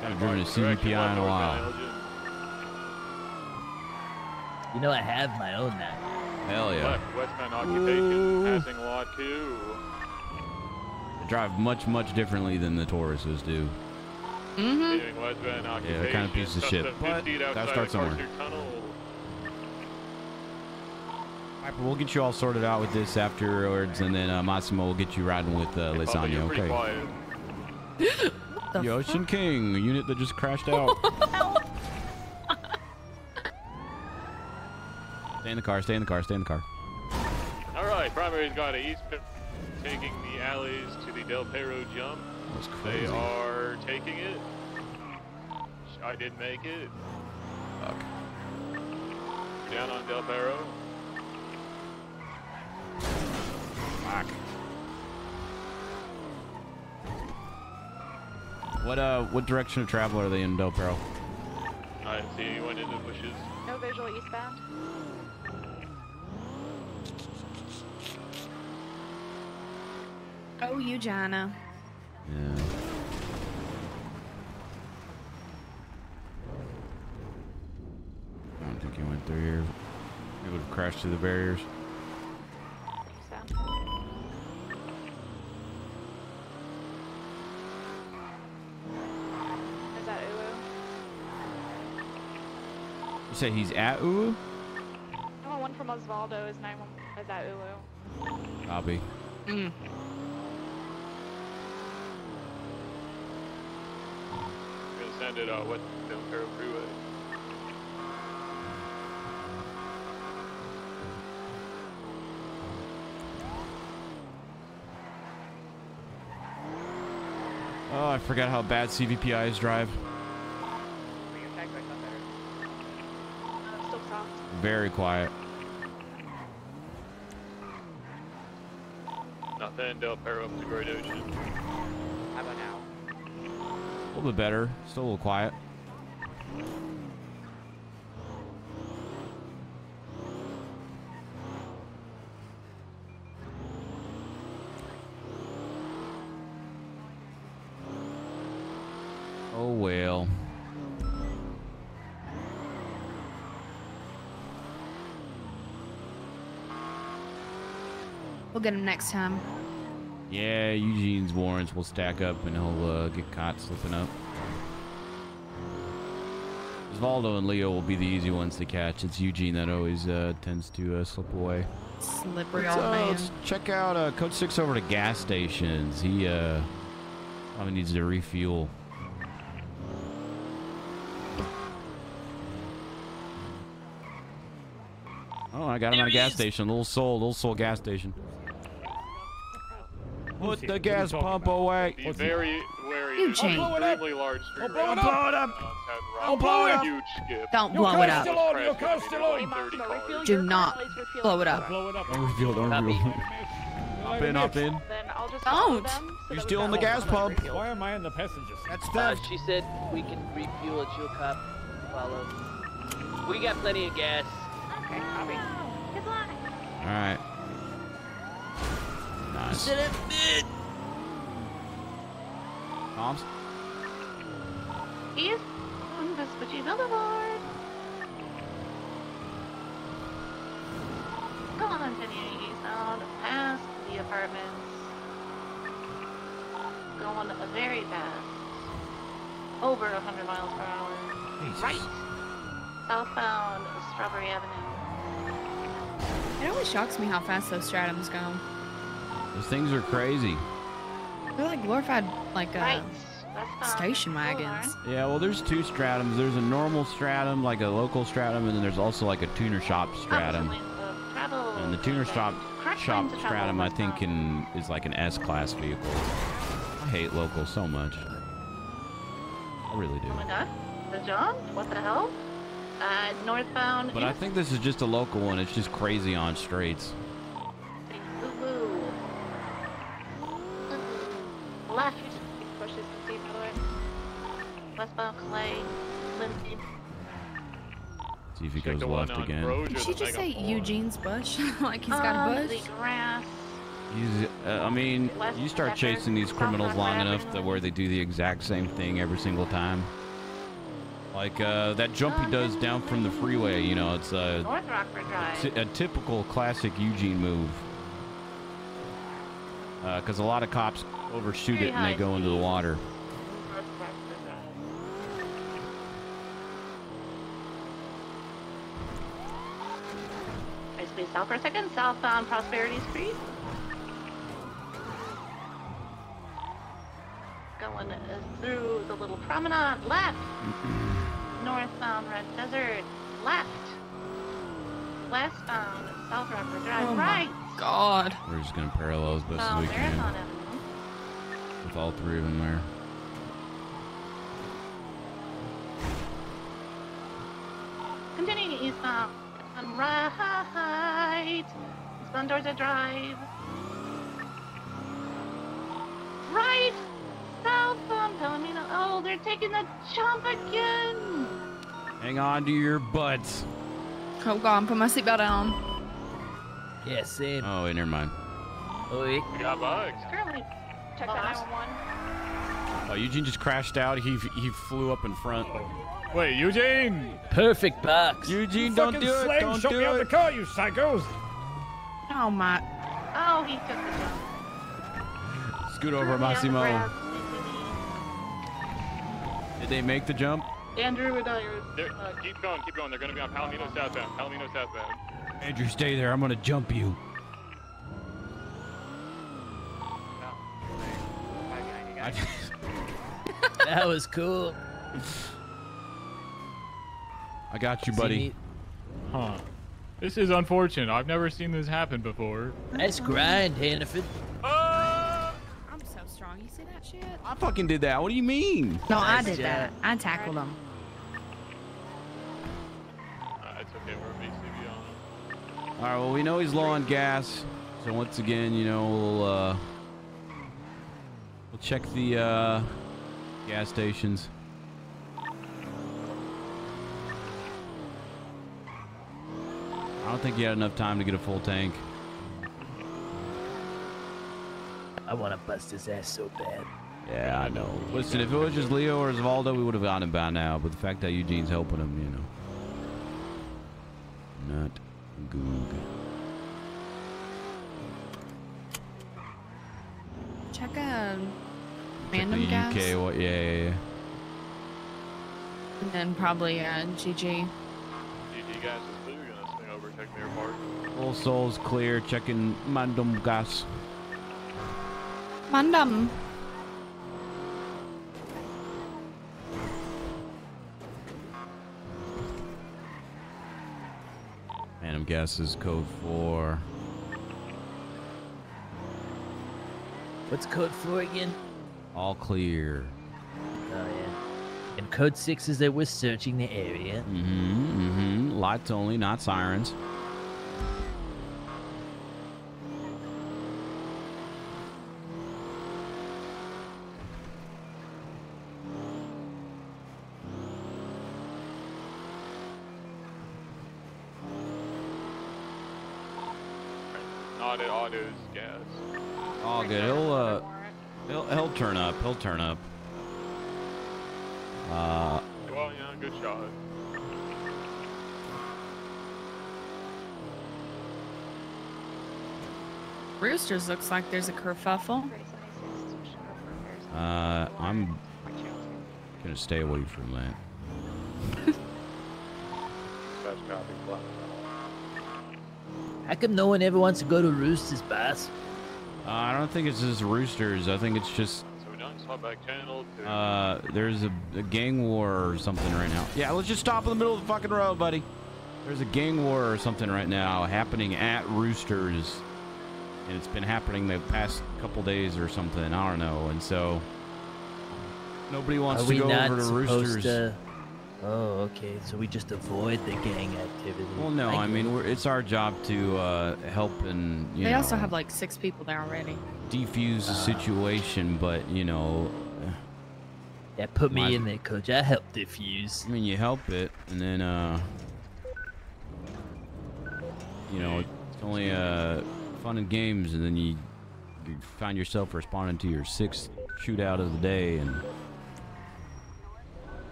Haven't driven a Direction CVPI in a while. You know I have my own now. Hell yeah. Left westbound occupation. Passing lot two. They drive much much differently than the Tauruses do. Continuing westbound occupation. Yeah, they're kind of pieces of shit, Suspect but gotta start somewhere. Carcer Piper, we'll get you all sorted out with this afterwards, and then uh, Massimo will get you riding with uh, Lasagna. you're Okay. quiet. The Ocean King, a unit that just crashed out. stay in the car. Stay in the car. Stay in the car. All right, primary's got a east taking the alleys to the Del Perro jump. That's They crazy. are taking it. I didn't make it. Fuck. Down on Del Perro. Fuck. What uh, what direction of travel are they in Del Perro? I didn't see anyone in the bushes. No visual eastbound. Oh, you, Jana. Yeah. I don't think he went through here. He would have crashed through the barriers. Is that Ulu? You said he's at Ulu? No, one from Osvaldo is 9 Is that Ulu? Copy. Mm. Gonna send it out west Del Perro Freeway. Oh, I forgot how bad CVPIs drive. Still soft. Very quiet. Nothing. Del Perro up to Great Ocean. How about now? A little bit better. Still a little quiet. Oh well. We'll get him next time. Yeah, Eugene's warrants will stack up and he'll uh, get caught slipping up. Osvaldo and Leo will be the easy ones to catch. It's Eugene that always uh, tends to uh, slip away. Slippery Let's, old uh, man. let's check out uh, Code 6 over to gas stations. He uh, probably needs to refuel. Oh, I got him at a gas station. Little Seoul, Little Seoul gas station. Put the gas pump away. Be very wary. You There's change. an extremely large street blow it right up. now. Don't blow it up. Huge skip. Don't blow it up. Crash into 30 cars. Do not blow it up. Blow it up. Don't refuel, don't refuel. hop in, hop in. Then I'll just Don't. You're still in the gas pump. Why am I in the passenger seat? That's Uh, she said we can refuel at your cop. Follow. We got plenty of gas. Okay, copy. Good luck. All right. Nice. Sit up, mid. Toms? East on Vespucci Boulevard. Continuing eastbound past the apartments. Going very fast. Over 100 miles per hour. Right. Southbound Strawberry Avenue. It always shocks me how fast those stratums go. Those things are crazy. They're like glorified, like uh, Right. Westbound station Boulevard. wagons. Yeah, well, there's two stratums. There's a normal stratum, like a local stratum, and then there's also like a tuner shop stratum. Travel. And the tuner shop shop lane to travel stratum, I think, can is like an S-class vehicle. I hate locals so much. I really do. Oh my god. The John? What the hell? Uh, northbound. But I think this is just a local one. It's just crazy on straights. See if he Check goes left again. Did she just say Mega Eugene's bush? like he's got Um, a bush? He's, uh, I mean, West you start Pepper, chasing these criminals Rock long Avenue. enough to where they do the exact same thing every single time. Like uh, that jump he does down from the freeway, you know, it's a, North Rockford Drive. t- a typical classic Eugene move. Because a lot of cops overshoot it and they go into the water. North Rockford Drive. Ice for a second, southbound Prosperity Street. Going through the little promenade, left. Northbound Red Desert, left. Westbound South Rockford Drive, Oh my right. God. We're just going to parallel as best as South we can Avenue. with all three of them there. Continuing eastbound on right. Eastbound Georgia Drive. Right. South Southbound Palomino. Oh, they're taking the jump again. Hang on to your butts. Oh God, put my seatbelt on. Yeah, same. Oh, wait, never mind. Oh, wait. We got bugs. Currently Check the 911. Oh, Eugene just crashed out. He he flew up in front. Oh. Wait, Eugene! Perfect box. Eugene, don't do it. slam Don't shot do me out it. the car, you psychos! Oh my. Oh, he took the jump. Scoot over, Currently on the Massimo. Did they make the jump? Andrew Adires. They're- uh, keep going, keep going. They're going to be on Palomino southbound. Palomino southbound. Andrew, stay there. I'm gonna jump you. Oh, I just- That was cool. I got you, buddy. Huh. This is unfortunate. I've never seen this happen before. Nice grind, Hannaford. I'm so strong. You see that shit? I fucking did that. What do you mean? No, I did job. that. I tackled him. Uh, it's okay, we're BCB on. All right. Well, we know he's low on gas, so once again, you know, we'll uh, we'll check the uh, gas stations. I don't think he had enough time to get a full tank. I want to bust his ass so bad. Yeah, I know. Listen, if it was just Leo or Osvaldo, we would have gotten him by now. But the fact that Eugene's helping him, you know, not goog. Check a Check random the gas. UK, what? Yeah, yeah, yeah. And then probably uh, GG. GG guys is clear. You're going to swing over, check their park. Full souls clear. Checking mandum gas. Mandam. Phantom gas is code four. What's code four again? All clear. Oh yeah. And code six is that we're searching the area. Mm-hmm. Mm-hmm. Lights only, not sirens. Auto, autos, gas. All good. He'll uh, he'll he'll turn up. He'll turn up. Uh, Well, yeah, good shot. Roosters looks like there's a kerfuffle. uh, I'm gonna stay away from that. That's copy. Flat. How come no one ever wants to go to Roosters, boss? Uh, I don't think it's just roosters. I think it's just uh, there's a, a gang war or something right now. Yeah, let's just stop in the middle of the fucking road, buddy. There's a gang war or something right now happening at Roosters, and it's been happening the past couple days or something. I don't know, and so nobody wants Are to we go over to Roosters. to? Oh, okay. So we just avoid the gang activity. Well, no, I mean we're, it's our job to uh, help and you they know also have like six people there already. Defuse the Uh. situation, but you know, Yeah, put me Might- in there, coach. I help defuse. I mean, you help it, and then uh, you know, it's only uh, fun and games, and then you you find yourself responding to your sixth shootout of the day, and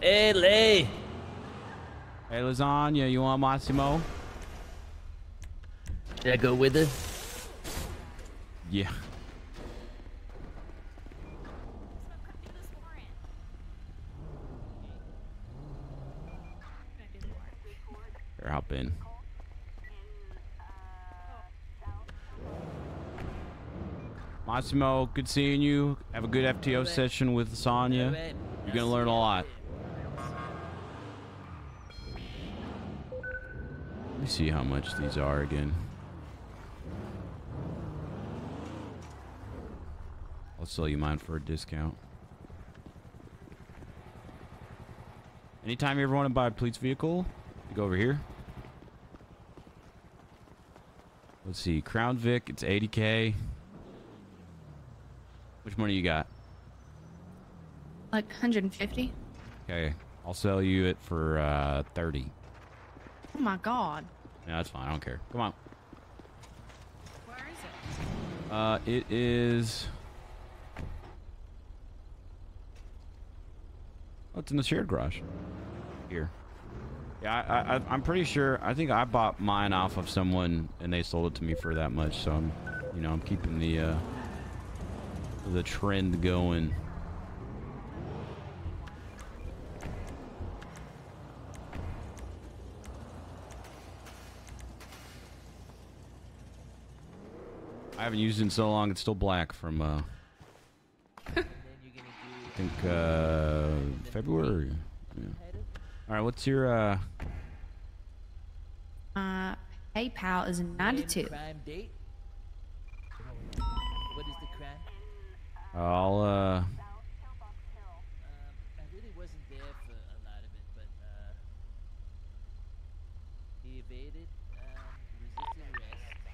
Hey, Lay. hey, lasagna, you want Massimo? Did I go with it? Yeah. Here, hop in. Massimo, good seeing you. Have a good FTO session with Sonya. You're gonna learn a lot. Let me see how much these are again. I'll sell you mine for a discount. Anytime you ever want to buy a police vehicle, you go over here. Let's see, Crown Vic, it's 80k. Which money you got? Like 150? Okay, I'll sell you it for uh, 30. Oh my god. Yeah, that's fine. I don't care. Come on. Where is it? Uh, it is. Oh, it's in the shared garage. Here. Yeah, I, I, I'm pretty sure. I think I bought mine off of someone, and they sold it to me for that much. So I'm, you know, I'm keeping the uh, the trend going. I haven't used it in so long. It's still black from, uh, I think, uh, February. Yeah. All right, what's your, uh, Uh, PayPal is 92. Crime date? What is the crime? I'll, uh, Um, I really wasn't there for a lot of it, but uh, he evaded, um, resisted arrest.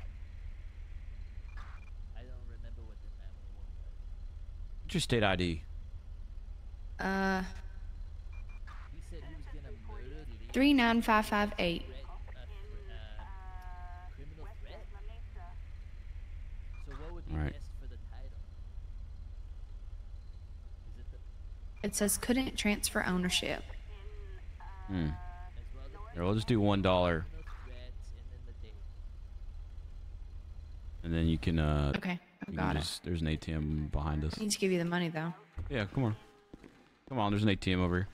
I don't remember what the 911 was. what's your state ID? Uh, 39558. It says couldn't transfer ownership. Hmm. Here, we'll just do one dollar. And then you can uh Okay. Got just, it. There's an ATM behind us. I need to give you the money though. Yeah, come on. Come on, there's an ATM over here.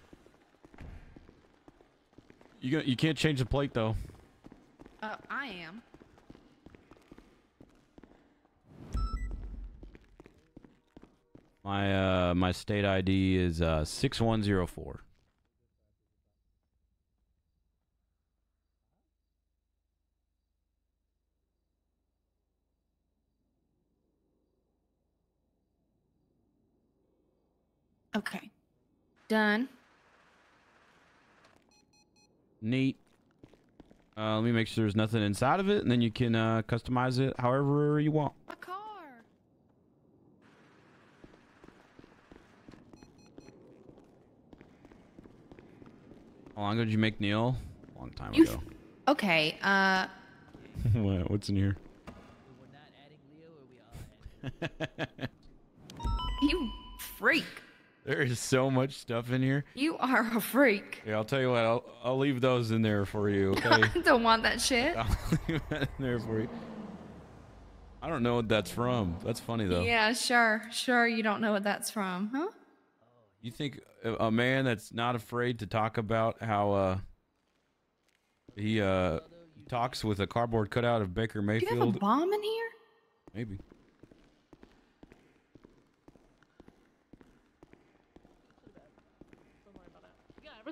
You you can't change the plate though. Uh, I am. My uh my state ID is uh 6104. Okay. Done. Neat. Uh, let me make sure there's nothing inside of it, and then you can uh, customize it however you want. A car. How long ago did you make Neil? A long time You ago. Okay. Uh, what, what's in here? you freak. There is so much stuff in here. You are a freak. Yeah, I'll tell you what. I'll, I'll leave those in there for you. Okay. I don't want that shit. I'll leave that in there for you. I don't know what that's from. That's funny though. Yeah, sure, sure. You don't know what that's from, huh? You think a man that's not afraid to talk about how uh he uh talks with a cardboard cutout of Baker Do you have a Mayfield? bomb in here? Maybe.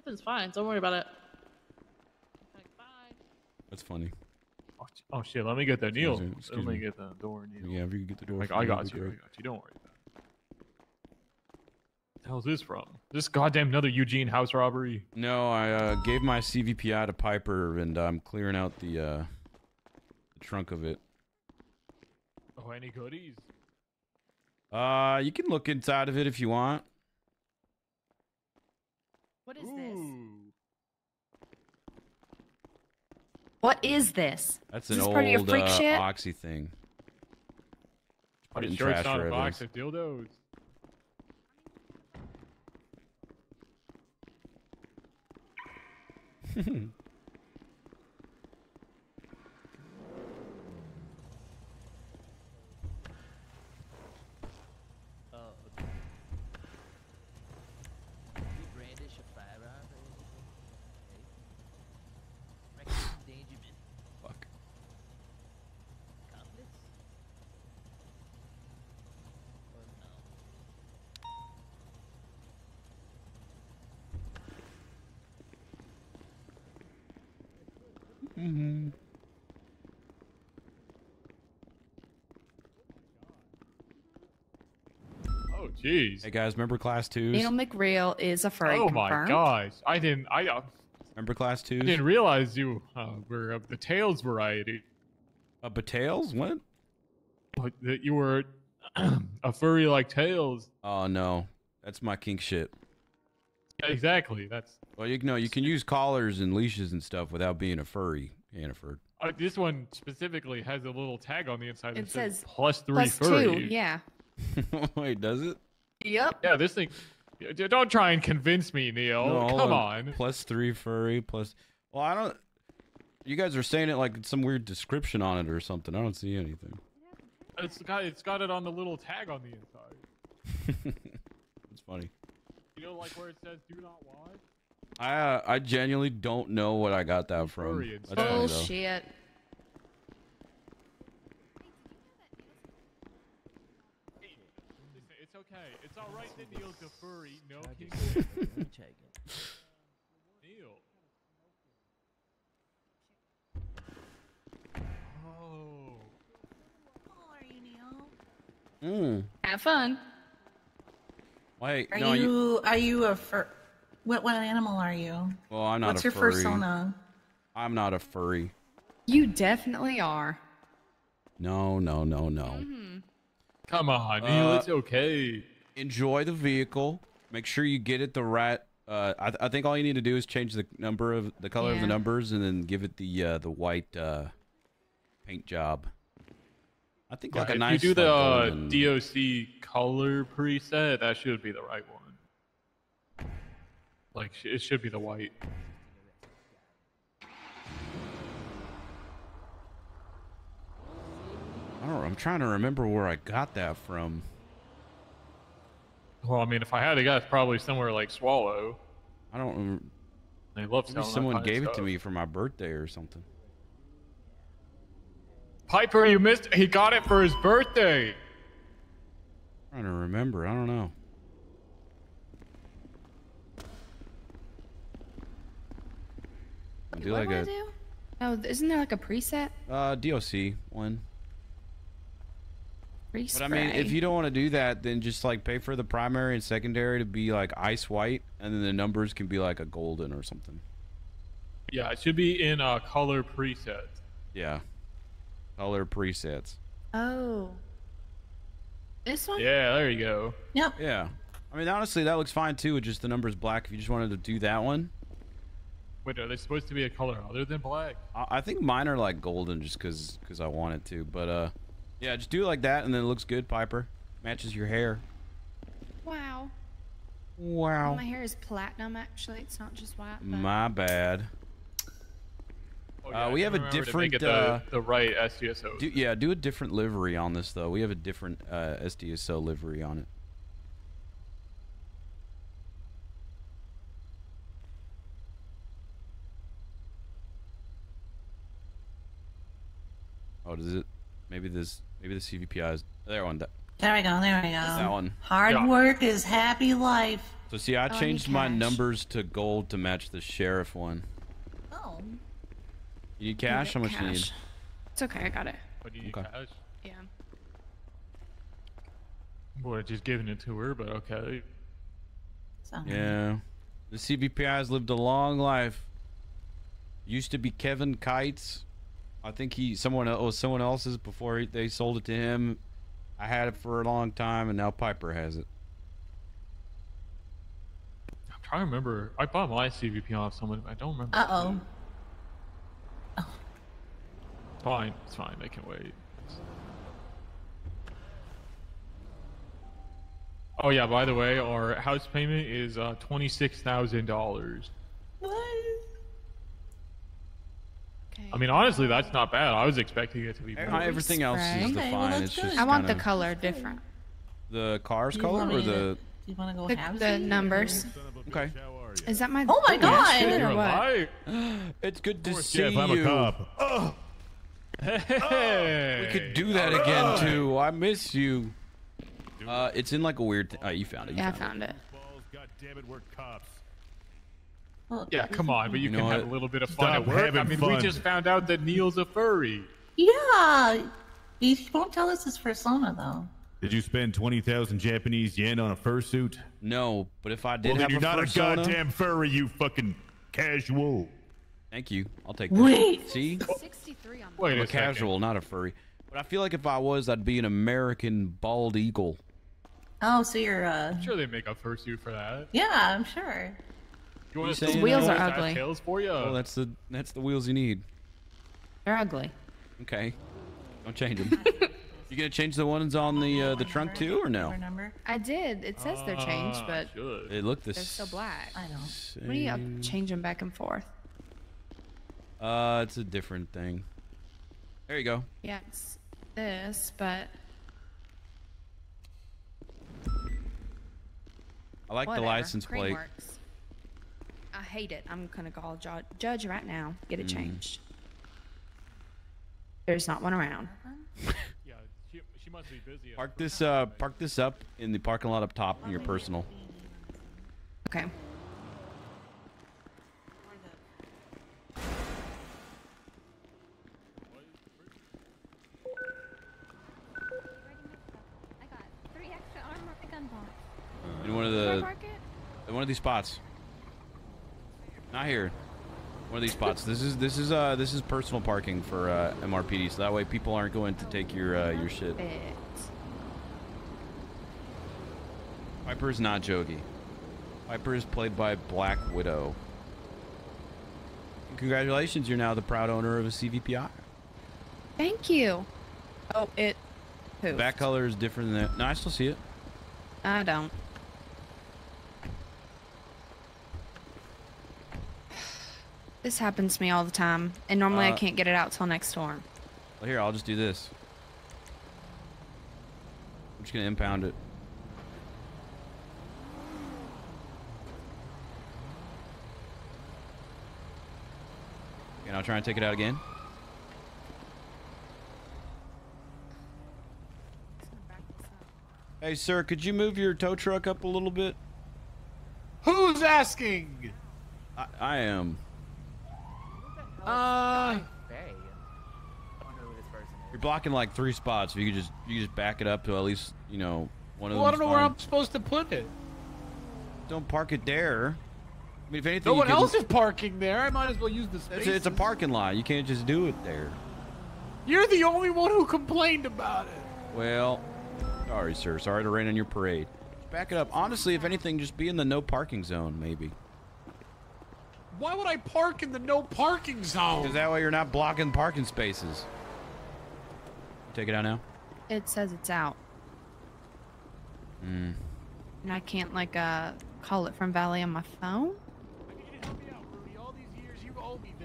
Everything's fine. Don't worry about it. Bye. That's funny. Oh, Oh shit! Let me get the Neil. Excuse me, Let me me. get the door, Neil. Yeah, if you can get the door. Like I got you. I got you. Don't worry about it. The hell's this from? This goddamn another Eugene house robbery. No, I uh, gave my CVPI to Piper, and I'm clearing out the uh, the trunk of it. Oh, any goodies? Uh, you can look inside of it if you want. What is this? What is this? That's is an this old part of your freak uh, oxy thing. Put it Pretty in sure it's not a box of dildos. Oh, okay. Do you brandish a firearm or anything? Okay. Reckless endangerment. Fuck. Accomplice? Or no? Mm-hmm. Oh, jeez. Hey guys, remember class twos? Neil McReal is a furry. Oh my confirmed. gosh. I didn't. I, uh, Remember class I didn't realize you uh, were of the tails variety. Uh, but tails? What? But that you were a furry like tails. Oh no, that's my kink shit. Yeah, exactly. That's Well, you know, you can use collars and leashes and stuff without being a furry, Hannaford. uh, this one specifically has a little tag on the inside that It says plus three plus furry. two. Yeah. Wait, does it? Yep. Yeah, this thing. y- y- Don't try and convince me, Neil. No, Come on. Plus three furry, plus. Well, I don't. You guys are saying it like it's some weird description on it or something. I don't see anything. It's got it's got it on the little tag on the inside. It's funny. You know, like where it says "Do not watch." I uh, I genuinely don't know what I got that from. Furry and That's funny, though. Bullshit. It's okay. It's all right that Neil's a furry. No kink. Check it. Neil. Oh. Mm. Have fun. Wait, Are no, you, are you a fur? What what animal are you? Well, I'm not What's a your furry. persona? I'm not a furry. You definitely are. No, no, no, no. Mm-hmm. Come on, Neil. Uh, it's okay. Enjoy the vehicle. Make sure you get it the right. Uh, I, I think all you need to do is change the number of the color of the numbers and then give it the uh, the white uh, paint job. I think Yeah, like a if nice. you do the like, uh, golden- DOC color preset, that should be the right one. Like it should be the white. I don't. I'm trying to remember where I got that from. Well, I mean, if I had to guess, probably somewhere like Swallow. I don't. They love Maybe someone gave it to me for my birthday or something. Piper, you missed. He got it for his birthday. trying to remember. I don't know. I do what like do I a do? Oh, isn't there like a preset? uh, DOC one. Free But I mean, if you don't want to do that, then just like pay for the primary and secondary to be like ice white, and then the numbers can be like a golden or something. Yeah, it should be in uh, color preset. Yeah, color presets. Oh. This one? Yeah, there you go. Yep. Yeah, I mean honestly, that looks fine too with just the numbers black. If you just wanted to do that one, Wait, are they supposed to be a color other than black? I, I think mine are like golden just because because I wanted to. But uh, yeah, just do it like that, and then it looks good. Piper matches your hair. Wow. Wow. My hair is platinum, actually. It's not just white. but- My bad. Oh, yeah, uh, we have a remember to make different. the, uh, the right SDSO. Do, yeah, do a different livery on this though. We have a different uh, SDSO livery on it. Oh, does it? Maybe this. Maybe the CVPI is there. One. That, There we go. There we go. that one. Hard Yeah. work is happy life. So see, I Oh, changed my numbers to gold to match the sheriff one. Oh. You need cash? How much do you need? It's okay, I got it. What do you Okay. cash? Yeah. Boy, just giving it to her, but okay. Yeah. The CVPI has lived a long life. Used to be Kevin Kites. I think he someone el- was someone else's before he, they sold it to him. I had it for a long time, and now Piper has it. I'm trying to remember. I bought my CVP off someone. I don't remember. Uh oh. Fine, it's fine. They can wait. Oh yeah. By the way, our house payment is uh, twenty six thousand dollars. I mean, honestly, that's not bad. I was expecting it to be. Uh. Everything else is Okay, the well, fine. that's it's just I want the kinda- color different. The car's You color want or me to- the? You want to go The, halvesies, the or- numbers. Okay. Is that my? Oh my god! shit, or what? Right. It's good to see Jeff, I'm a you. cop. Hey. We could do that again too. I miss you. Uh, it's in like a weird. Th- oh, you found it. You Yeah, I found found it. God damn it, we're cops. Well, Yeah, come on, but you, You can have what? a little bit of Stop fun at work. I having mean, we just found out that Neil's a furry. Yeah. He he won't tell us his persona though. Did you spend 20,000 Japanese yen on a fursuit? No, but if I did Well, then have you're a not a goddamn furry, you fucking casual. Thank you. I'll take that. Wait. See, 63 on Wait I'm a a casual, not a furry. But I feel like if I was, I'd be an American bald eagle. Oh, so you're uh. I'm sure they make a fursuit for that. Yeah, I'm sure. You want You us wheels are ugly. Tails for you? Oh, that's the that's the wheels you need. They're ugly. Okay, don't change them. you gonna change the ones on the uh, the trunk too, or no? I did. It says they're changed, Ah, but should. It looked the they're still black. I know. What do you change them back and forth? Uh, it's a different thing. There you go. Yeah, it's this, but I like whatever. the license plate. works. I hate it. I'm gonna call ju- judge right now. Get it Mm. changed. There's not one around. Yeah, she, she must be busy. Park this uh park this up in the parking lot up top in your personal. Okay. I got three extra armor gun box. In one of the in one of these spots. Not here. One of these spots. This is this is uh this is personal parking for uh, MRPD, so that way people aren't going to take your uh, your shit. Perfect. Piper is not Jogi. Piper is played by Black Widow. Congratulations, you're now the proud owner of a CVPI. Thank you. Oh, it. The Poofed. back color is different than that. No, I still see it. I don't. This happens to me all the time, and normally I Uh, can't get it out till next storm. Well, here, I'll just do this. I'm just gonna impound it. And I'll try and take it out again. Hey, sir, could you move your tow truck up a little bit? Who's asking? I, I am. Uh, You're blocking like three spots. If you could just you could just back it up to at least you know one of well, I them. don't know where I'm supposed to put it. Don't park it there. I mean, if anything, No one can- else is parking there. I might as well use the It's space. a, it's a parking lot. You can't just do it there. You're the only one who complained about it. Well, sorry, sir. Sorry to rain on your parade. Back it up. Honestly, if anything, just be in the no parking zone, maybe. Why would I park in the no parking zone? Because that way you're not blocking parking spaces. Take it out now. It says it's out, Hmm. and I can't like uh call it from Valley on my phone.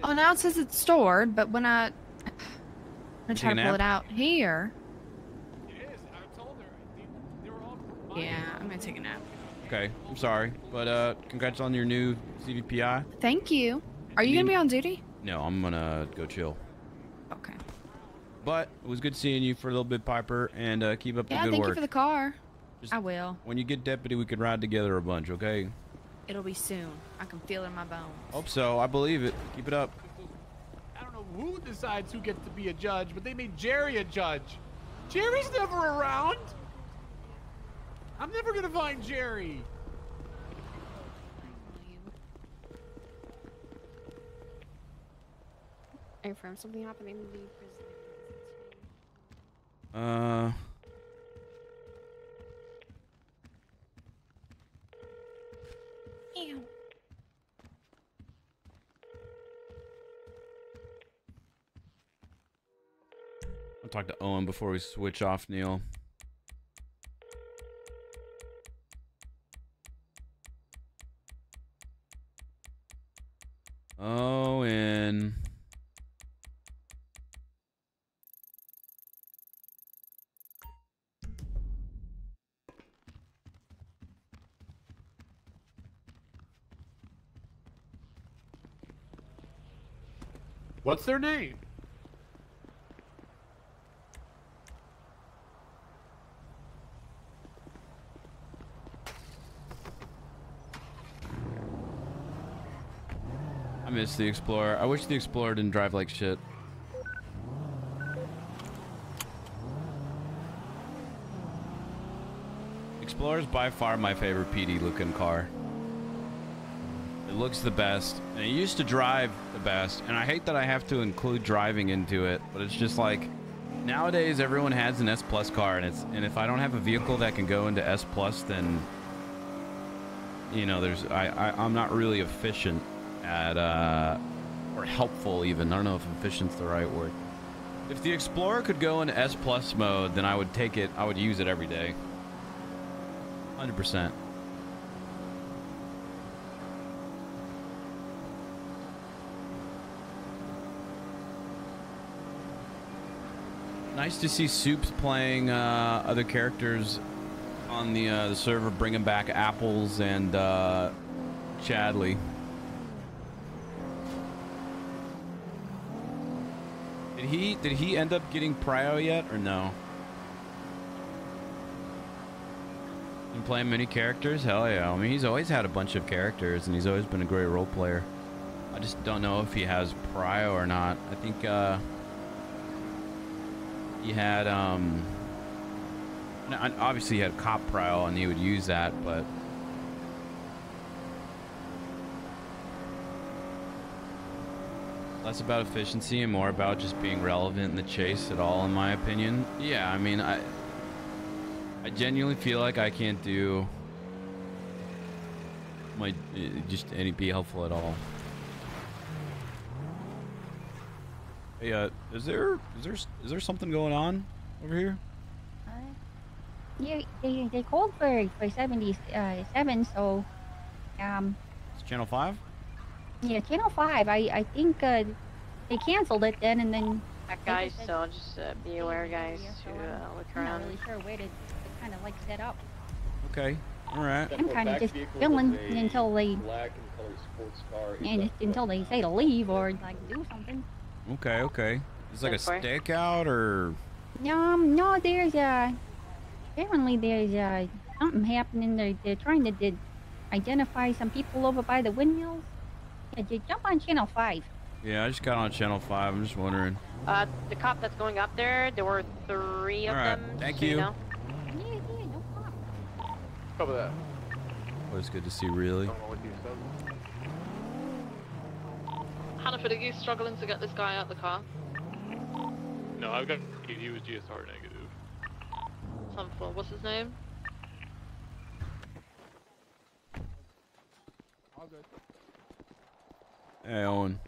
Oh, now it says it's stored, but when I, I Take try to pull nap? it out here. Yeah, I'm gonna take a nap. Okay, I'm sorry, but uh, congrats on your new CVPI. Thank you. Are you gonna be on duty? No, I'm gonna go chill. Okay. But it was good seeing you for a little bit, Piper, and uh, keep up the Yeah, good thank work. you for the car. Just- I will. When you get deputy, we could ride together a bunch, okay? It'll be soon. I can feel it in my bones. Hope so. I believe it. Keep it up. I don't know who decides who gets to be a judge, but they made Jerry a judge. Jerry's never around. I'm never gonna find Jerry! I confirm something happening in the prison. Uh. Ew. I'll talk to Owen before we switch off, Neil. Oh, Owen. What's their name? I miss the Explorer. I wish the Explorer didn't drive like shit. Explorer is by far my favorite PD looking car. It looks the best, and it used to drive the best, and I hate that I have to include driving into it, but it's just like nowadays everyone has an S Plus car, and it's and if I don't have a vehicle that can go into S Plus, then you know there's I, I I'm not really efficient at uh or helpful even. I don't know if efficient's the right word. If the Explorer could go in S Plus mode, then I would take it. I would use it every day. 100%. Nice to see Soups playing uh, other characters on the uh, the server, bringing back Apples and uh, Chadley. Did he did he end up getting Prio yet or no? Been playing many characters? Hell yeah. I mean, he's always had a bunch of characters, and he's always been a great role player. I just don't know if he has Prio or not. I think uh, he had, um, obviously he had Cop Prio, and he would use that, but less about efficiency and more about just being relevant in the chase at all, in my opinion. Yeah, I mean, I I genuinely feel like I can't do my uh, just any be helpful at all. Hey, uh, is there is there is there something going on over here? Yeah, they, they called for for 77, so um It's Channel Five. yeah, Channel 5. I I think uh, they canceled it then and then That they guys, just said- so just uh, be aware, guys, to uh, look I'm not really sure where to, to kind of like set up. Okay. All right. I'm kind of just filming until they Black and color sports car. and it's until they say to leave or like do something. Okay. Okay. It's like a That's fine. stakeout or Um, no, there's uh, apparently there's uh something happening. They're they're trying to did identify some people over by the windmills. Yeah, just jump on channel five. Yeah. I just got on Channel Five. I'm just wondering. Uh, the cop that's going up there, there were three of All right, them. thank so you. know. Cover that. Always good to see. Really. Hannaford, are you struggling to get this guy out of the car? No, I've got. He was GSR negative. Sunful, what's his name? Hey, Owen.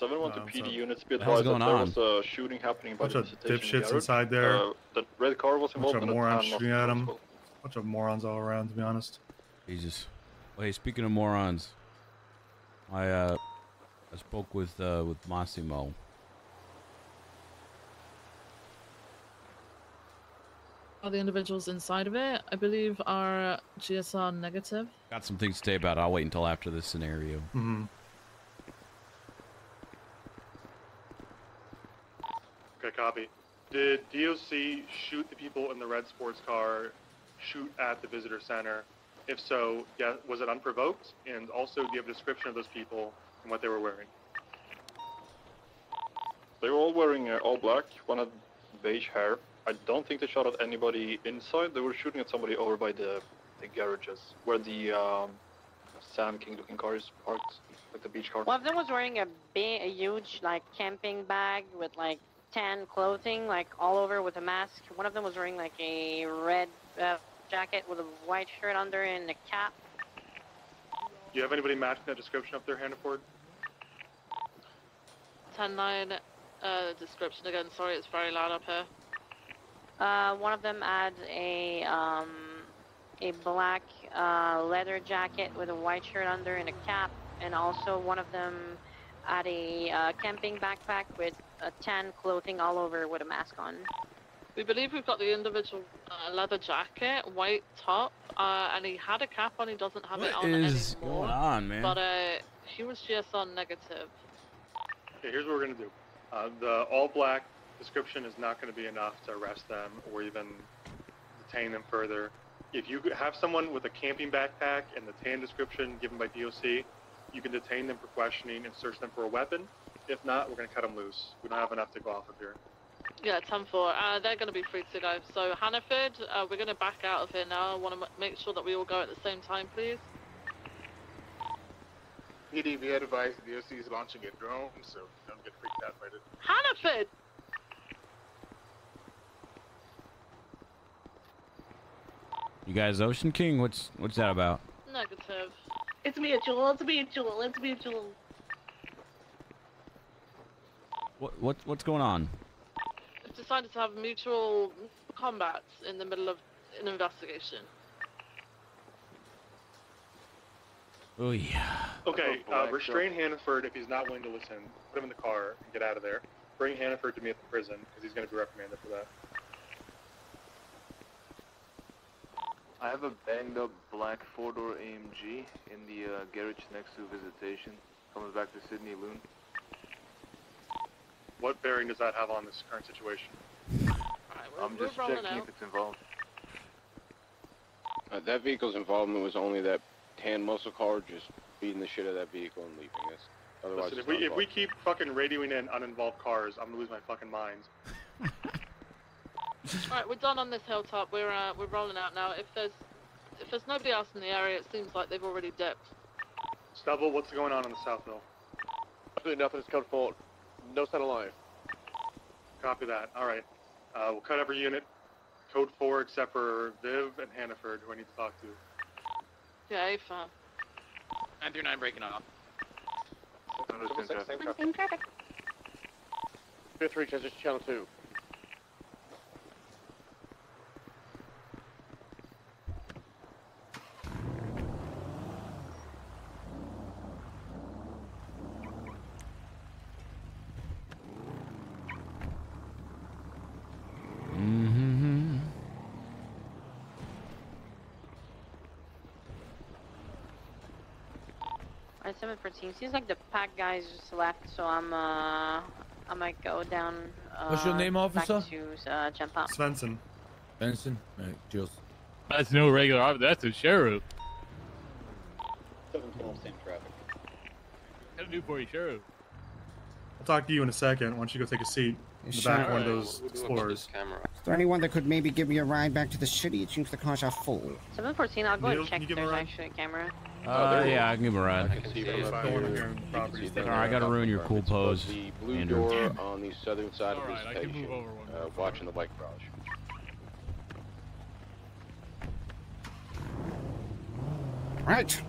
Uh, 712 to PD so- units, be The hell's advised that going there was on? a shooting happening by Bunch the of dipshits inside there. Uh, the red car was Bunch of morons shooting at as him. well. Bunch of morons all around, to be honest. Jesus. Well, hey, speaking of morons, I uh, I spoke with uh with Massimo. Are the individuals inside of it? I believe are GSR negative. Got some things to say about. it. I'll wait until after this scenario. Mm-hmm. Okay, copy. Did DOC shoot the people in the red sports car, shoot at the visitor center? If so, yeah, was it unprovoked? And also, do you have a description of those people and what they were wearing? They were all wearing uh, all black, one had beige hair. I don't think they shot at anybody inside. They were shooting at somebody over by the, the garages, where the um, Sam King looking car is parked, like the beach car. One of them was wearing a big, a huge like camping bag with like tan clothing, like all over with a mask. One of them was wearing like a red uh, jacket with a white shirt under and a cap. Do you have anybody matching that description up there, Hannaford? 10-9, uh, description again? Sorry, it's very loud up here. Uh, one of them had a um, a black uh, leather jacket with a white shirt under and a cap, and also one of them had a uh, camping backpack with a tan clothing all over with a mask on. We believe we've got the individual uh, leather jacket, white top, uh, and he had a cap on. He doesn't have it What on is anymore. going on, man? But uh, he was GSR negative. Okay, here's what we're gonna do. Uh, the all black description is not gonna be enough to arrest them or even detain them further. If you have someone with a camping backpack and the tan description given by DOC, you can detain them for questioning and search them for a weapon. If not, we're gonna cut them loose. We don't have enough to go off of here. Yeah, 10 4. Uh, they're going to be free to go. So, Hannaford, uh, we're going to back out of here now. I want to make sure that we all go at the same time, please. PD, be advised the DOC is launching a drone, so don't get freaked out by it. Hannaford! You guys, Ocean King, what's what's that about? Negative. It's mutual. It's mutual. It's mutual. What what what's going on? We've decided to have mutual combat in the middle of an investigation. Oh yeah. Okay, uh, restrain Hannaford if he's not willing to listen. Put him in the car and get out of there. Bring Hannaford to me at the prison because he's going to be reprimanded for that. I have a banged up black four door AMG in the uh, garage next to visitation. Coming back to Sydney Loon. What bearing does that have on this current situation? I'm we're just checking out. if it's involved. Uh, that vehicle's involvement was only that tan muscle car just beating the shit out of that vehicle and leaving us. Otherwise, Listen, if it's we not if we keep fucking radioing in uninvolved cars, I'm gonna lose my fucking mind. Alright, we're done on this hilltop. We're uh, we're rolling out now. If there's if there's nobody else in the area, it seems like they've already dipped. Stubble, what's going on on the South Hill? Absolutely nothing. It's code 4. No sign of life. Copy that. All right. Uh, we'll cut every unit. Code 4 except for Viv and Hannaford, who I need to talk to. Yeah, fine. 939 breaking off. Same traffic. Fifth reach, that's just channel 2. Mm-hmm. Alright, 714. Seems like the pack guys just left, so I'm uh I might go down. Uh, What's your name, officer? Back to uh, jump out. Svensson. Benson. Right, Jules. That's no regular officer. That's a sheriff. 712, same traffic. Gotta do for sheriff. I'll talk to you in a second. Why don't you go take a seat in the back of one of those Explorers? Is there anyone that could maybe give me a ride back to the city? It seems the cars are full. 714. I'll go Neil, and check if give him a there's ride? actually a camera. Uh, yeah, I can give him a ride. I can see from up here. hear him property You can see stuff. All right, I gotta ruin your cool pose, The blue Andrew. door on the southern side of Alright, I can move over one uh, watching the bike garage. Right.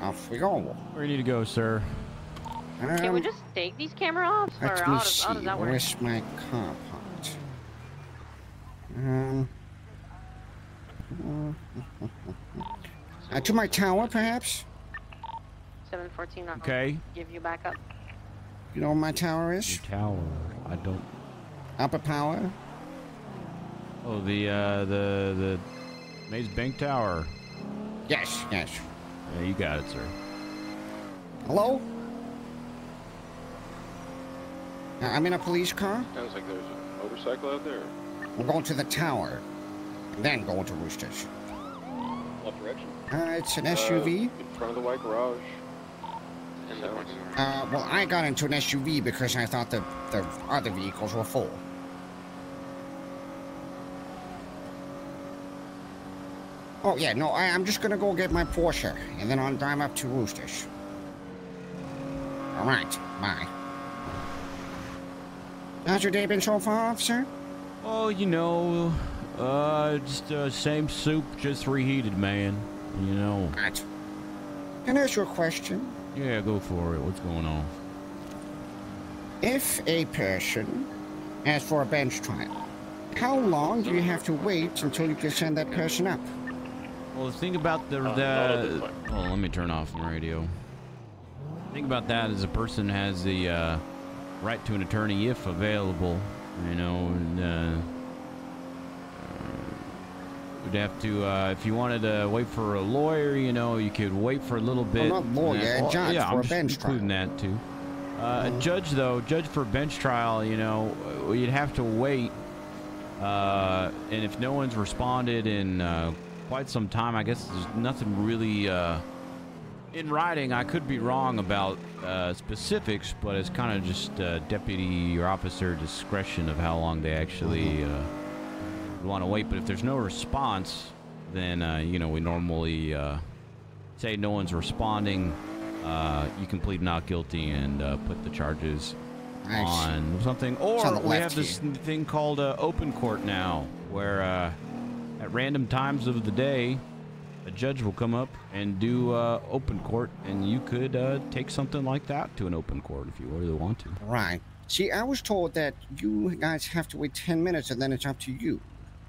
Off we go. Where do you need to go, sir? Can we Um, just take these camera off, or Let how me does, see. how does? Where's my car parked? Um. Uh, to my tower, perhaps? 714. I'll Okay. give you back up. You know where my tower is? Your Tower. I don't. Upper power? Oh, the uh, the the Maze Bank Tower. Yes, yes. Yeah, you got it, sir. Hello? Uh, I'm in a police car. Sounds like there's a motorcycle out there. We're going to the tower, then going to Roosters. Left direction. Uh, it's an Uh, SUV. in front of the white garage. And that one's Uh, well, I got into an SUV because I thought the the other vehicles were full. Oh yeah, no, I, I'm just gonna go get my Porsche, and then I'll drive up to Roosters. All right, bye. How's your day been so far, officer? Oh, you know, uh, just uh, same soup, just reheated, man. You know. Right. Can I ask you a question? Yeah, go for it. What's going on? If a person asks for a bench trial, how long do you have to wait until you can send that person up? Well, the thing about the, the oh, let me turn off the radio. The thing about that is a person has the uh, right to an attorney if available. You know, and uh, would have to uh, if you wanted to wait for a lawyer. You know, you could wait for a little bit. not and lawyer, then- well, judge yeah, for I'm a bench trial. including that too. Uh, A judge, though, judge for a bench trial, you know, you'd have to wait. Uh, and if no one's responded in uh, quite some time, I guess there's nothing really uh, in writing. I could be wrong about uh, specifics, but it's kind of just uh, deputy or officer discretion of how long they actually uh, want to wait. But if there's no response, then uh, you know we normally uh, say no one's responding. Uh, you can plead not guilty and uh, put the charges Nice. on something. Or on we have this thing called uh, open court now, where uh, at random times of the day, a judge will come up and do uh, open court, and you could uh, take something like that to an open court if you really want to. Right. See, I was told that you guys have to wait 10 minutes and then it's up to you.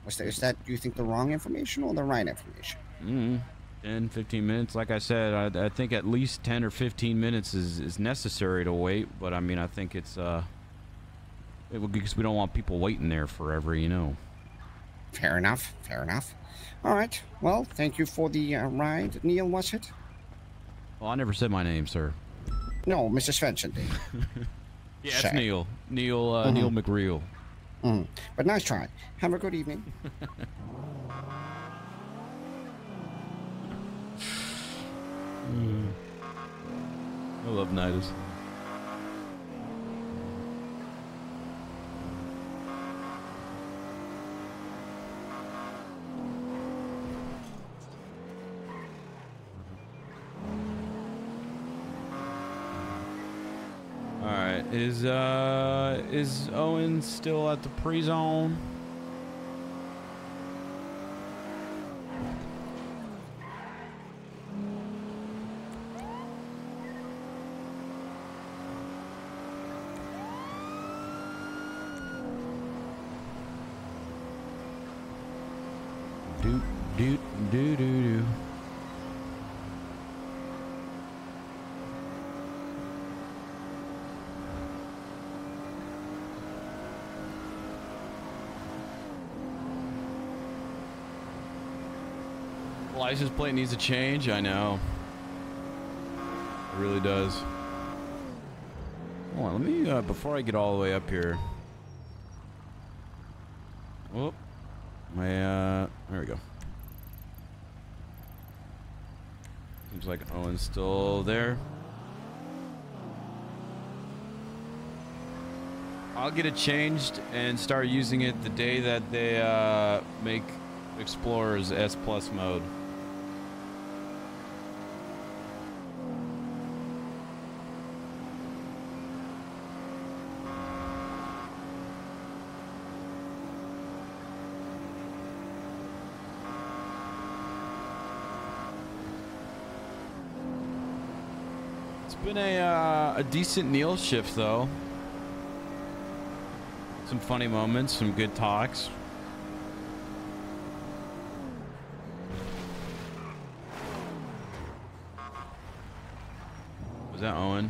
Was that, is that, do you think, the wrong information or the right information? Mm, 10, 15 minutes. Like I said, I, I think at least 10 or 15 minutes is, is necessary to wait. But I mean, I think it's uh, it, because we don't want people waiting there forever, you know. Fair enough. Fair enough. All right. Well, thank you for the uh, ride. Neil, was it? Well, I never said my name, sir. No, Mr. Svensson. Yeah, it's Neil. Neil. Uh, Mhm. Neil McReal. Mm. But nice try. Have a good evening. Mm. I love Nidus. All right, is uh is Owen still at the pre-zone? Doot doot doo doo doo. License plate needs a change. I know. It really does. Hold on, let me uh, before I get all the way up here. Whoop. My uh, there we go. Seems like Owen's still there. I'll get it changed and start using it the day that they uh, make Explorers S Plus mode. It's been a uh, a decent Neil shift though. Some funny moments, some good talks. Was that Owen?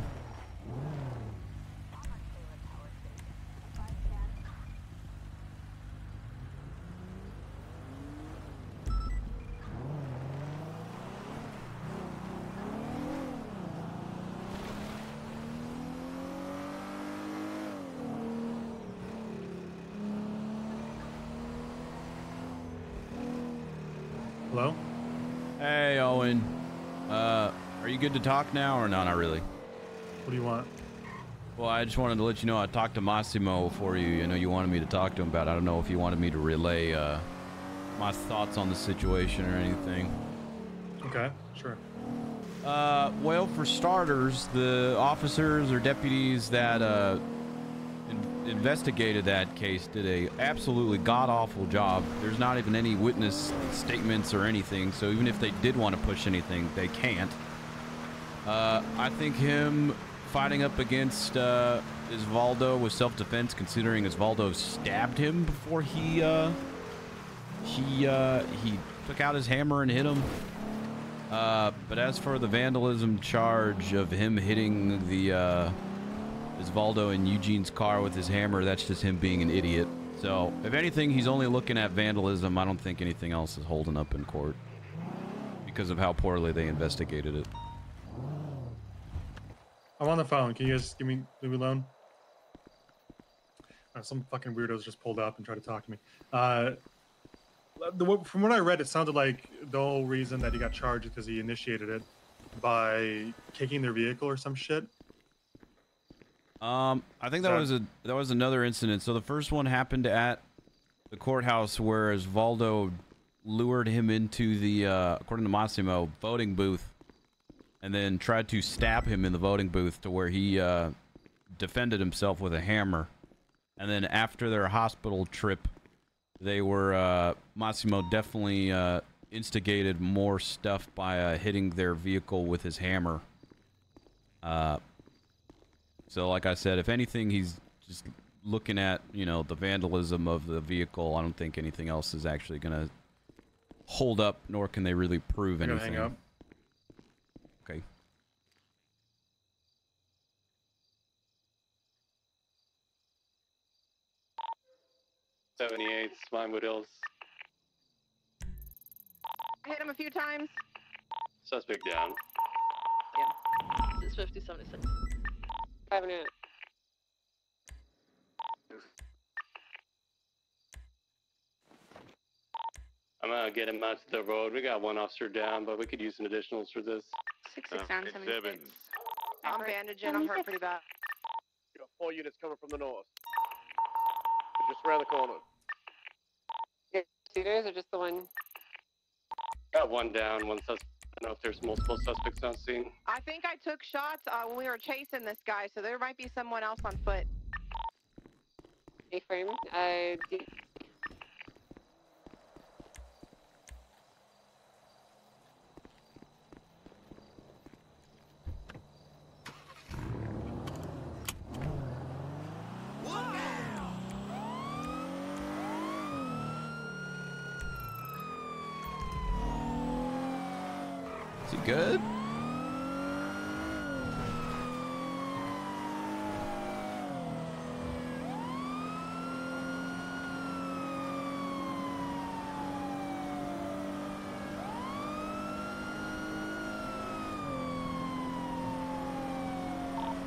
Hello? Hey, Owen. Uh, are you good to talk now or no? Not really. What do you want? Well, I just wanted to let you know I talked to Massimo for you. I know you wanted me to talk to him about. it. I don't know if you wanted me to relay uh, my thoughts on the situation or anything. Okay, sure. Uh, well, for starters, the officers or deputies that uh, in- investigated that case did a absolutely god awful job. There's not even any witness statements or anything, so even if they did want to push anything, they can't. Uh, I think him fighting up against uh, Osvaldo was self-defense, considering Osvaldo stabbed him before he uh, he uh, he took out his hammer and hit him. Uh, but as for the vandalism charge of him hitting the uh, Osvaldo in Eugene's car with his hammer, that's just him being an idiot. So, if anything, he's only looking at vandalism. I don't think anything else is holding up in court because of how poorly they investigated it. I'm on the phone. Can you guys give me leave me alone? Uh, some fucking weirdos just pulled up and tried to talk to me. Uh, the, from what I read, it sounded like the whole reason that he got charged is because he initiated it by kicking their vehicle or some shit. Um, I think that That- was a that was another incident. So the first one happened at the courthouse, where Valdo lured him into the, uh, according to Massimo, voting booth, and then tried to stab him in the voting booth to where he uh, defended himself with a hammer. And then after their hospital trip, they were uh, Massimo definitely uh, instigated more stuff by uh, hitting their vehicle with his hammer. Uh, so, like I said, if anything, he's just looking at you know the vandalism of the vehicle. I don't think anything else is actually gonna hold up, nor can they really prove anything. 78, Vinewood Hills. Hit him a few times. Suspect down. Yeah. This is I have a minute. I'm gonna get him out to the road. We got one officer down, but we could use some additionals for this. Six uh, seven. I'm bandaging. I'm hurt pretty bad. You got four units coming from the north. They're just around the corner. Shooters or just the one? Got one down, one suspect. I don't know if there's multiple suspects on scene. I think I took shots uh, when we were chasing this guy, so there might be someone else on foot. A-frame. Uh, do, Is he good?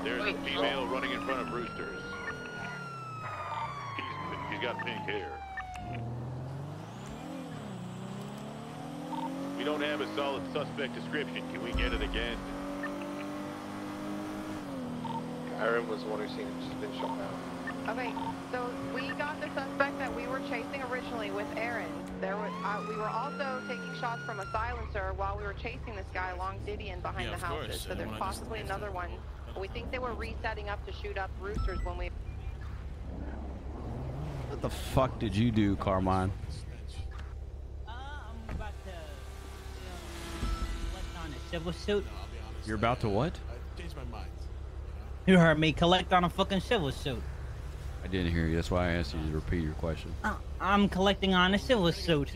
There's a female running in front of Roosters. He's, he's got pink hair. We don't have a solid suspect description. Can we get it again? Aaron was the one who seen him just been shot now. Okay, so we got the suspect that we were chasing originally with Aaron. There was, uh, we were also taking shots from a silencer while we were chasing this guy along Didion behind Yeah, the of course. houses. So there's possibly another one. But we think they were resetting up to shoot up roosters when we. What the fuck did you do, Carmine? Uh, I'm about to... You know, on a civil suit. You're about to what? Changed my mind. You heard me collect on a fucking civil suit. I didn't hear you. That's why I asked you to repeat your question. Uh, I'm collecting on a civil suit.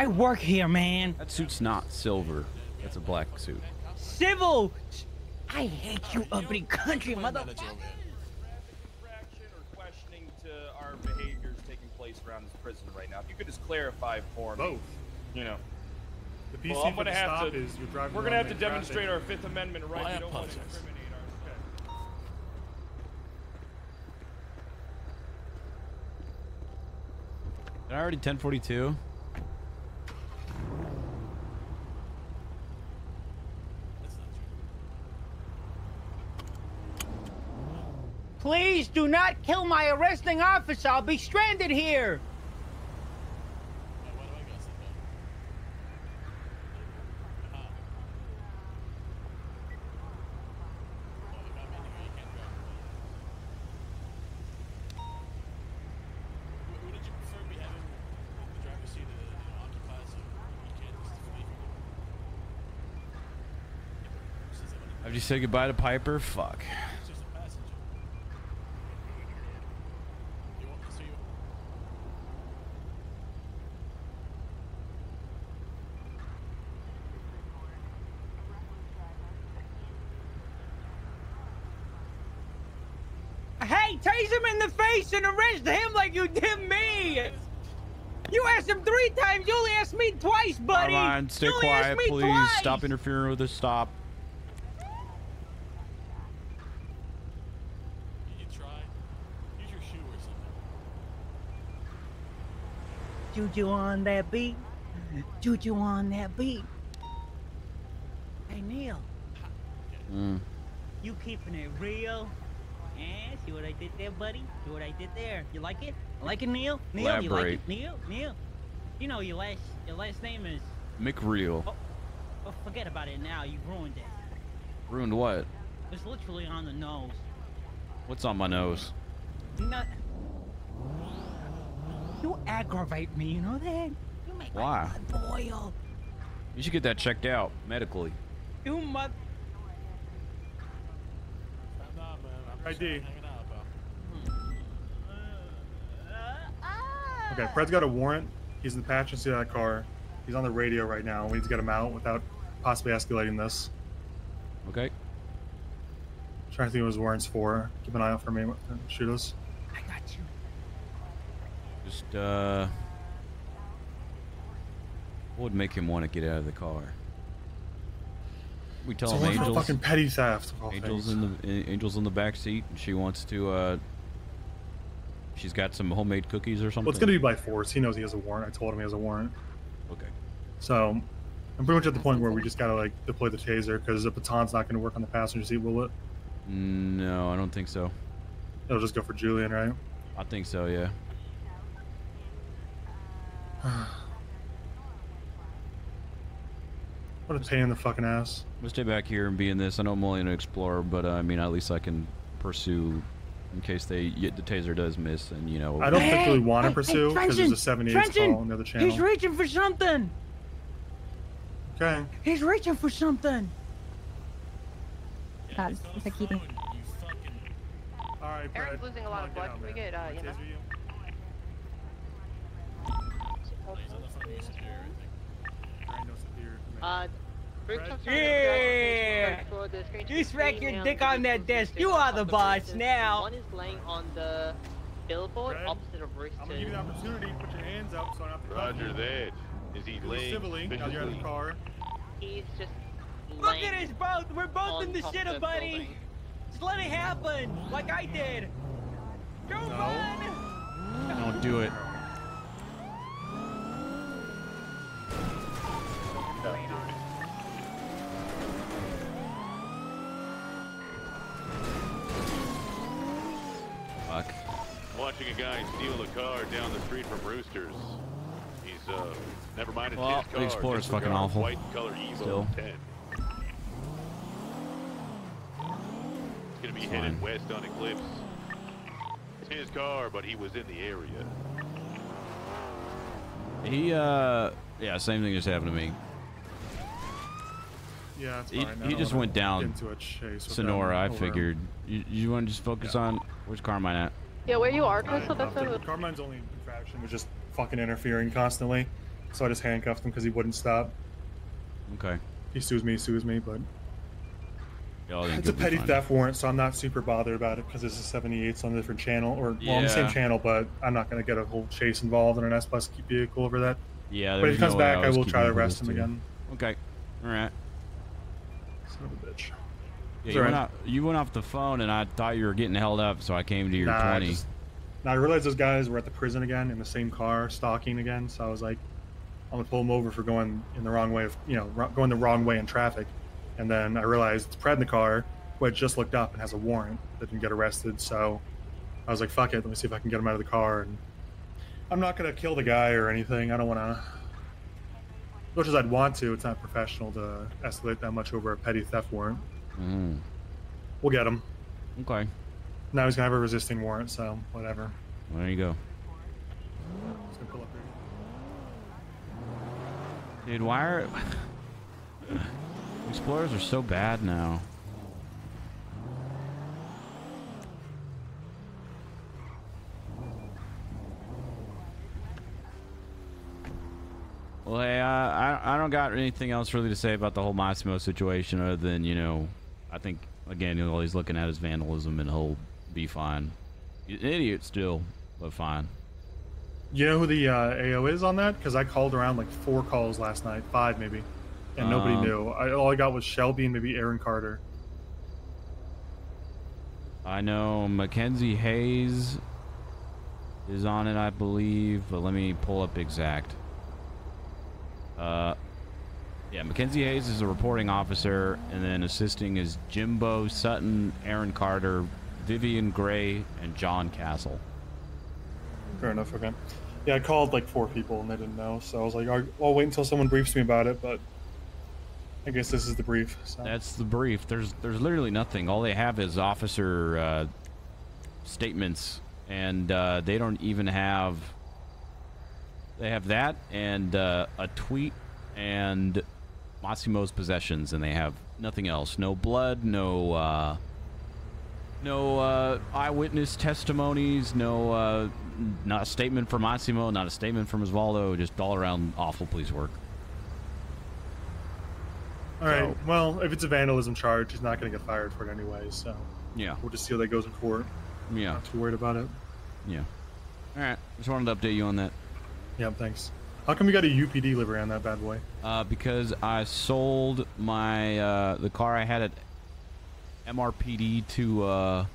I work here, man. That suit's not silver. That's a black suit. Civil. I hate you, uppity country mother. questioning to our behaviors taking place around this prison right now. If you could just clarify for me. Both. You know. The PC well, I'm gonna have stop to. is you're driving we're gonna have to in demonstrate traffic. our Fifth Amendment right. Well, I we don't want to apologize. incriminate our. Did I already 1042? Please do not kill my arresting officer. I'll be stranded here. Have you said goodbye to Piper? Fuck. It's just a passenger. Hey, tase him in face and arrest him like you did me! You asked him three times, you only asked me twice, buddy! Carmine, stay you quiet, please. twice. Stop interfering with us. Stop. You try. Use your shoe or something. Juju on that beat. Juju on that beat. Hey, Neil, Mm. you keeping it real? Eh? See what I did there, buddy? See what I did there? You like it? You like it, Neil? Neil, you like it? Neil, Neil. You know your last your last name is. McReal. Oh, forget about it now. You ruined it. Ruined what? It's literally on the nose. What's on my nose? Not. You aggravate me. You know that? You make Why? my blood boil. You should get that checked out medically. You mother. Nah, man. I'm just ID. hanging out, pal. Okay, Fred's got a warrant. He's in the passenger seat of that car. He's on the radio right now. We need to get him out without possibly escalating this. Okay. trying to think what his warrant's for. Keep an eye out for me. Shoot us. I got you. Just uh, what would make him want to get out of the car? We tell It's a him angels. fucking petty theft. Angels things. in the angels in the back seat, and she wants to. uh She's got some homemade cookies or something. Well, it's gonna be by force. He knows he has a warrant. I told him he has a warrant. Okay. So, I'm pretty much at the point where we just gotta like deploy the taser because the baton's not gonna work on the passenger seat, will it? No, I don't think so. It'll just go for Julian, right? I think so. Yeah. What a pain in the fucking ass. I'm gonna stay back here and be in this. I know I'm only an explorer, but uh, I mean, at least I can pursue in case they y- the taser does miss, and you know. I don't particularly want to Hey, pursue hey, because there's a Trenton, 78 Trenton, call on the other channel. He's reaching for something. Okay. He's reaching for something. God, it's like keeping. All right, Aaron's losing a lot of blood. Can we get, uh, you know? Uh, Yeah. for the You smack your dick on that desk. You are the boss now. One is laying on the billboard Fred, opposite of Roosters. I'm gonna give you the opportunity to put your hands up so I don't have to Roger that. Is he laying civilly now you're out of the viciously? car. He's just Look at us both. We're both in the top shitter, buddy. building. Just let it happen, like I did. Go run. Don't do it. Fuck. Watching a guy steal a car down the street from Roosters. He's uh, never mind Well, his the. Explorer's fucking disregard awful. White color Evo Still. 10. It's gonna be It's headed fine. west on Eclipse. It's his car, but he was in the area. He uh, yeah, same thing just happened to me. Yeah, it's He, fine. I he just went down into a chase Senora. I figured. You, you want to just focus on where's Carmine at? Yeah, where you are, I Crystal, that's left him. it. Carmine's only infraction was just fucking interfering constantly, so I just handcuffed him because he wouldn't stop. Okay. He sues me, he sues me, but it's a petty fine. theft warrant, so I'm not super bothered about it because it's a 78s on a different channel, or well, on the same channel, but I'm not going to get a whole chase involved in an S plus vehicle over that. Yeah, but if he comes no back, I I will try to arrest him too. again. Okay. All right. Son of a bitch. Yeah, you, went off, you went off the phone, and I thought you were getting held up, so I came to your Nah, I 20. just- Now I realized those guys were at the prison again in the same car, stalking again. So I was like, I'm gonna pull them over for going in the wrong way of, you know, going the wrong way in traffic. And then I realized it's Fred in the car, who had just looked up and has a warrant that didn't get arrested. So I was like, fuck it, let me see if I can get him out of the car. And I'm not gonna kill the guy or anything. I don't want to. As much as I'd want to, it's not professional to escalate that much over a petty theft warrant. Mm. We'll get him. Okay. Now he's gonna have a resisting warrant, so whatever. Well, there you go. Just gonna pull up here. Dude, why are explorers are so bad now? Well, hey, uh, I I don't got anything else really to say about the whole Massimo situation, other than you know, I think again, you know, he's looking at his vandalism and he'll be fine. He's an idiot still, but fine. You know who the uh, AO is on that? Because I called around like four calls last night, five maybe, and nobody Um, knew. I, all I got was Shelby and maybe Aaron Carter. I know Mackenzie Hayes is on it, I believe, but let me pull up exact. Uh, yeah, Mackenzie Hayes is a reporting officer, and then assisting is Jimbo Sutton, Aaron Carter, Vivian Gray, and John Castle. Fair enough. Okay. Yeah, I called like four people and they didn't know, so I was like, I'll, wait until someone briefs me about it. But I guess this is the brief. So. That's the brief. There's there's literally nothing. All they have is officer uh, statements, and uh, they don't even have. They have that and uh, a tweet and Massimo's possessions, and they have nothing else. No blood. No. Uh, no uh, eyewitness testimonies. No. Uh, not a statement from Massimo. Not a statement from Osvaldo. Just all around awful police work. All right. Well, if it's a vandalism charge, he's not going to get fired for it anyway. So Yeah. we'll just see how that goes in court. Yeah. Not too worried about it. Yeah. All right. Just wanted to update you on that. Yeah. Thanks. How come you got a UPD livery on that bad boy? Uh, because I sold my uh, the car I had at MRPD to uh,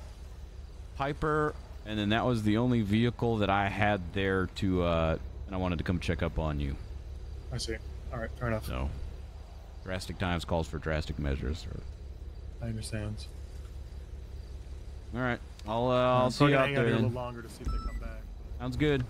Piper, and then that was the only vehicle that I had there to, uh, and I wanted to come check up on you. I see. All right. Fair enough. So, drastic times calls for drastic measures. I understand. All right, I'll uh, I'll see you out there. a little longer to see if they come back. Sounds good.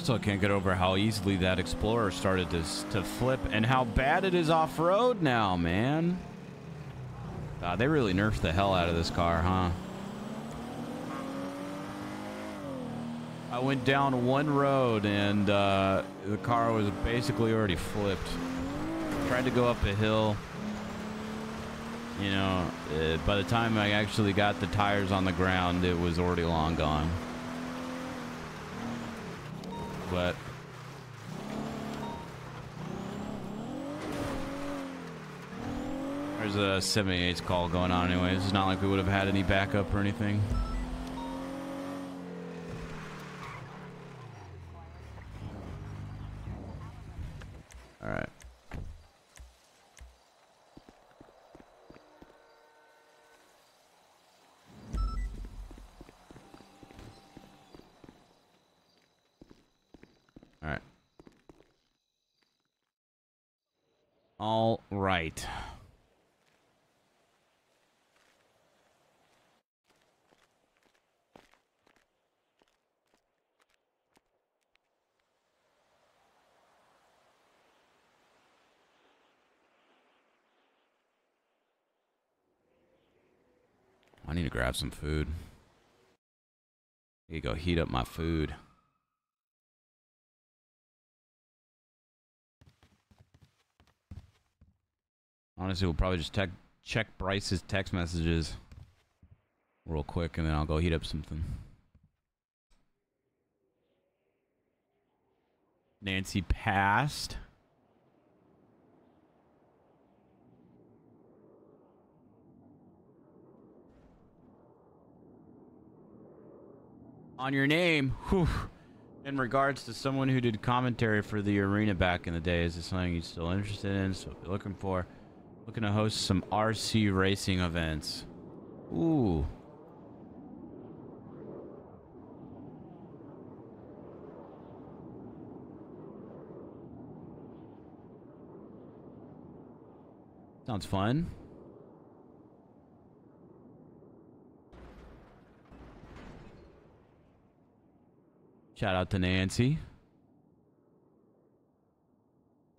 Still can't get over how easily that Explorer started to to flip and how bad it is off road now, man. God, they really nerfed the hell out of this car, huh? I went down one road and uh, the car was basically already flipped. Tried to go up a hill. You know, uh, by the time I actually got the tires on the ground, it was already long gone. But there's a 78 call going on anyway. It's not like we would have had any backup or anything. All right. All right. All right. I need to grab some food. Here you go, heat up my food. Honestly, we'll probably just check Bryce's text messages real quick, and then I'll go heat up something. Nancy passed. On your name, whew. In regards to someone who did commentary for the arena back in the day, is this something you're still interested in? So if you're looking for, looking to host some RC racing events. Ooh. Sounds fun. Shout out to Nancy.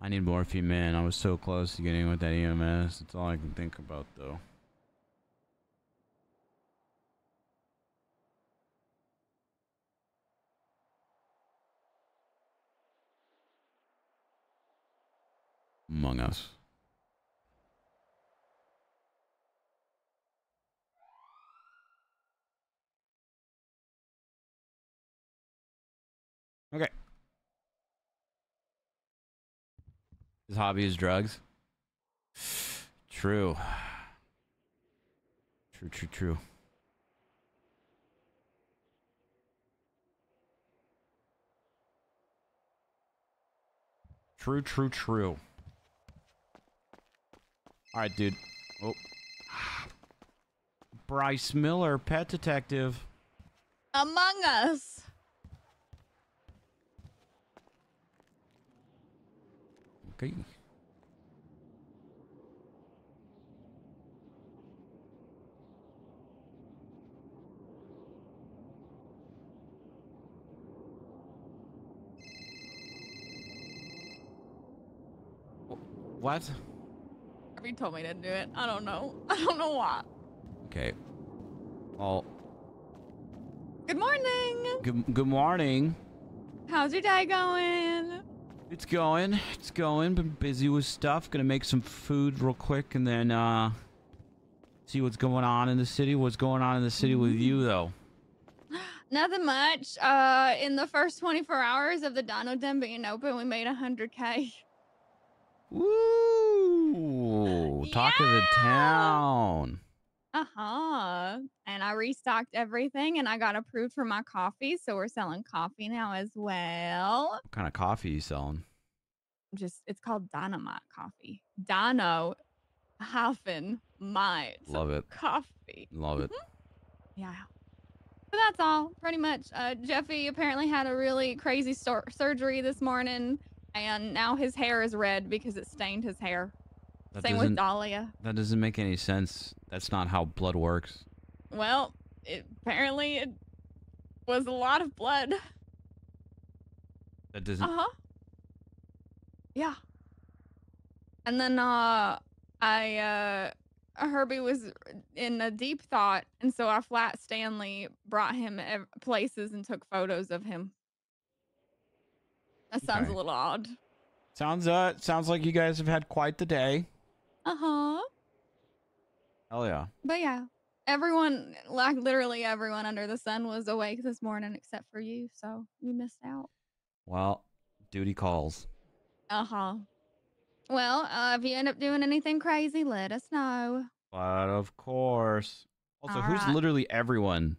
I need morphine, man. I was so close to getting with that EMS. That's all I can think about, though. Among Us. Okay. His hobby is drugs. True. True, true, true. True, true, true. All right, dude. Oh. Bryce Miller, pet detective. Among Us. Okay. What? Harvey told me to do it. I don't know. I don't know why. Okay. Well, Good morning. good, good morning. How's your day going? It's going. It's going. Been busy with stuff. Gonna make some food real quick and then uh see what's going on in the city. What's going on in the city with you though? Nothing much. Uh, in the first 24 hours of the Dino Den being open, we made 100k. Ooh, talk of the town. Uh huh. And I restocked everything, and I got approved for my coffee, so we're selling coffee now as well. What kind of coffee you selling? Just it's called Dynamite Coffee. Dino hyphen might Love it. coffee. Love it. Yeah. But that's all, pretty much. Uh, Jeffy apparently had a really crazy sur- surgery this morning, and now his hair is red because it stained his hair. That Same with Dahlia. That doesn't make any sense. That's not how blood works. Well, it, apparently it was a lot of blood. That doesn't. Uh huh. Yeah. And then uh I uh Herbie was in a deep thought, and so I flat Stanley brought him ev- places and took photos of him. That sounds Okay. a little odd. Sounds uh sounds like you guys have had quite the day. Uh huh. Hell yeah. But yeah, everyone, like literally everyone under the sun was awake this morning except for you, so you missed out. Well, duty calls. Uh huh. Well, uh, if you end up doing anything crazy, let us know. But of course. Also, who's Alright. literally everyone?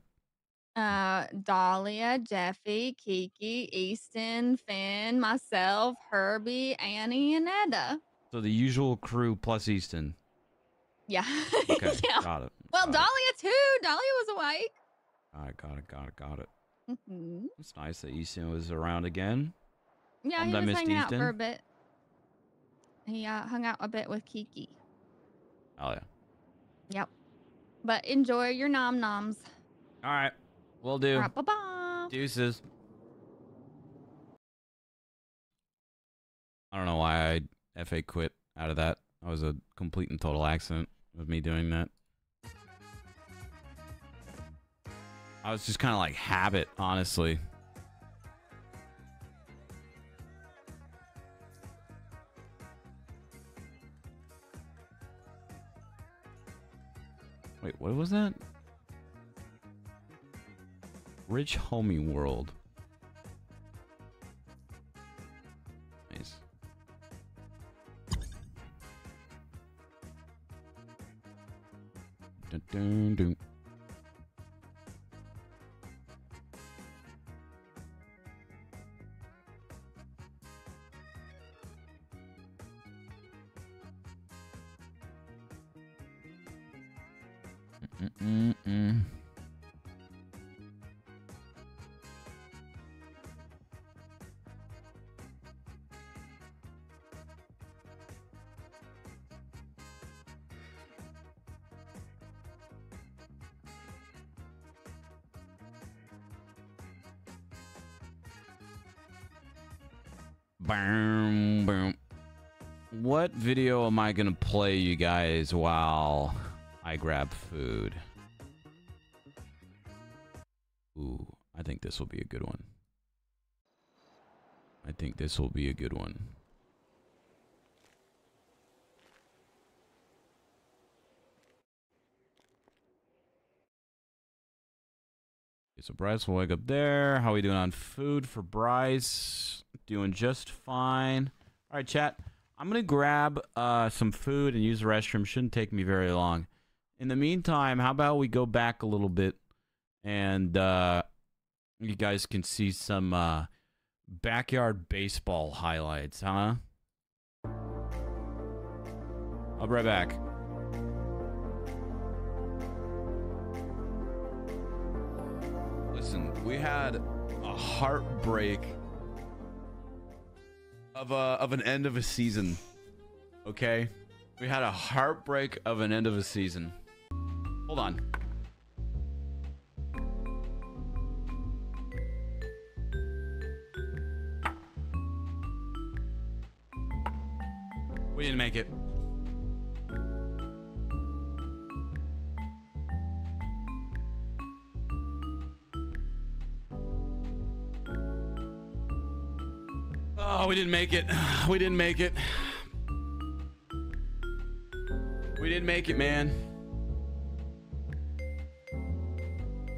Uh, Dahlia, Jeffy, Kiki, Easton, Finn, myself, Herbie, Annie, and Etta. So the usual crew plus Easton. Yeah. Okay, yeah. got it. Well, Dahlia too. Dahlia was awake. Got it, got it, got it, got it. hmm It's nice that Easton was around again. Yeah, he I was hanging out for a bit. He uh, hung out a bit with Kiki. Oh yeah. Yep. But enjoy your nom noms. All right, we'll do. Bye bye. Deuces. I don't know why I FA quit out of that. That was a complete and total accident of me doing that. I was just kind of like habit, honestly. Wait, what was that? Rich Homie World. Dun, dun, video am I going to play, you guys, while I grab food? Ooh, I think this will be a good one. I think this will be a good one. so Bryce will wake up there. How we doing on food for Bryce? Doing just fine. All right, chat. I'm gonna grab uh, some food and use the restroom. Shouldn't take me very long. In the meantime, how about we go back a little bit and uh, you guys can see some uh, backyard baseball highlights, huh? I'll be right back. Listen, we had a heartbreak of a of an end of a season. Okay? We had a heartbreak of an end of a season. Hold on. We didn't make it. We didn't make it. We didn't make it. We didn't make it, man.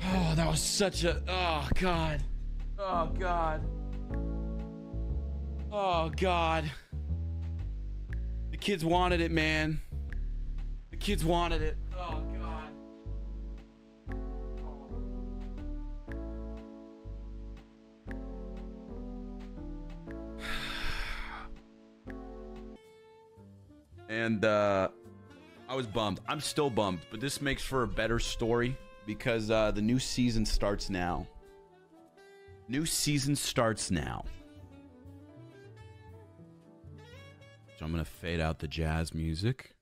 Oh, that was such a. Oh, God. Oh, God. Oh, God. The kids wanted it, man. The kids wanted it. And uh I was bummed. I'm still bummed, but this makes for a better story because uh the new season starts now. New season starts now. So I'm going to fade out the jazz music.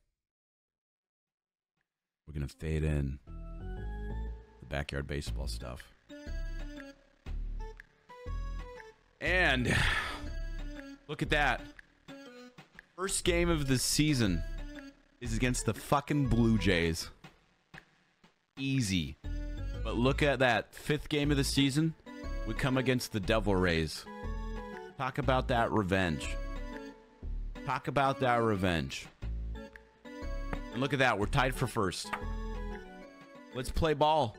We're going to fade in the backyard baseball stuff. And look at that. First game of the season is against the fucking Blue Jays. Easy. But look at that. Fifth game of the season, we come against the Devil Rays. Talk about that revenge. Talk about that revenge. And look at that. We're tied for first. Let's play ball.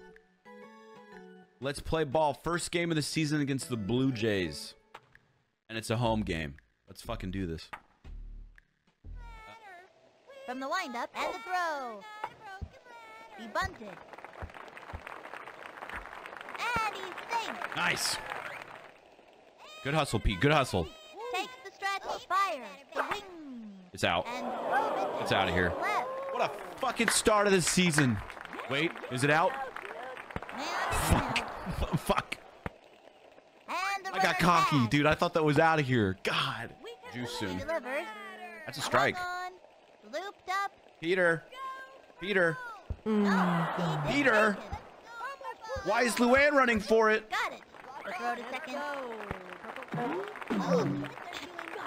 Let's play ball. First game of the season against the Blue Jays. And it's a home game. Let's fucking do this. From the windup and the throw. He bunted. And he sinks. Nice. Good hustle, Pete. Good hustle. Takes the stretch. Fires. The wing. It's out. And it It's out of here. left. What a fucking start of the season. Wait, is it out? Fuck. Fuck. And the I got cocky, dude. I thought that was out of here. God. Juice soon. That's a strike. On. Looped up. Peter. Peter. Peter. Why is Luann running for it? Got it. The throw to second.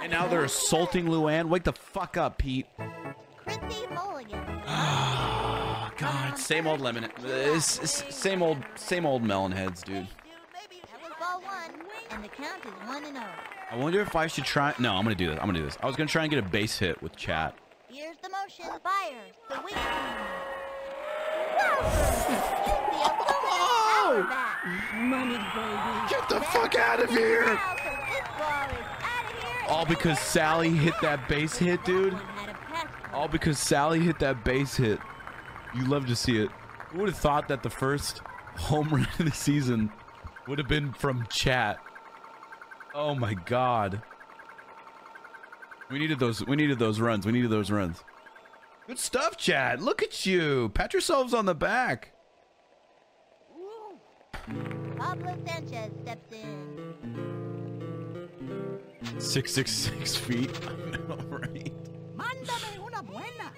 And now they're assaulting Luann. Wake the fuck up, Pete. Oh, God. Same old lemon. It's, it's same old, same old melon heads, dude. That was ball one, and the count is one and oh. I wonder if I should try. No, I'm gonna do this. I'm gonna do this. I was gonna try and get a base hit with chat. Here's the motion. Fires. The wing. Money, baby. Get the fuck out of here! All because Sally hit that base hit, dude. All because Sally hit that base hit. You love to see it. Who would have thought that the first home run of the season would have been from chat? Oh my god. We needed those. We needed those runs. We needed those runs. Good stuff, Chad. Look at you. Pat yourselves on the back. Pablo Sanchez steps in. Six six six feet. I know, right? Mándame una buena.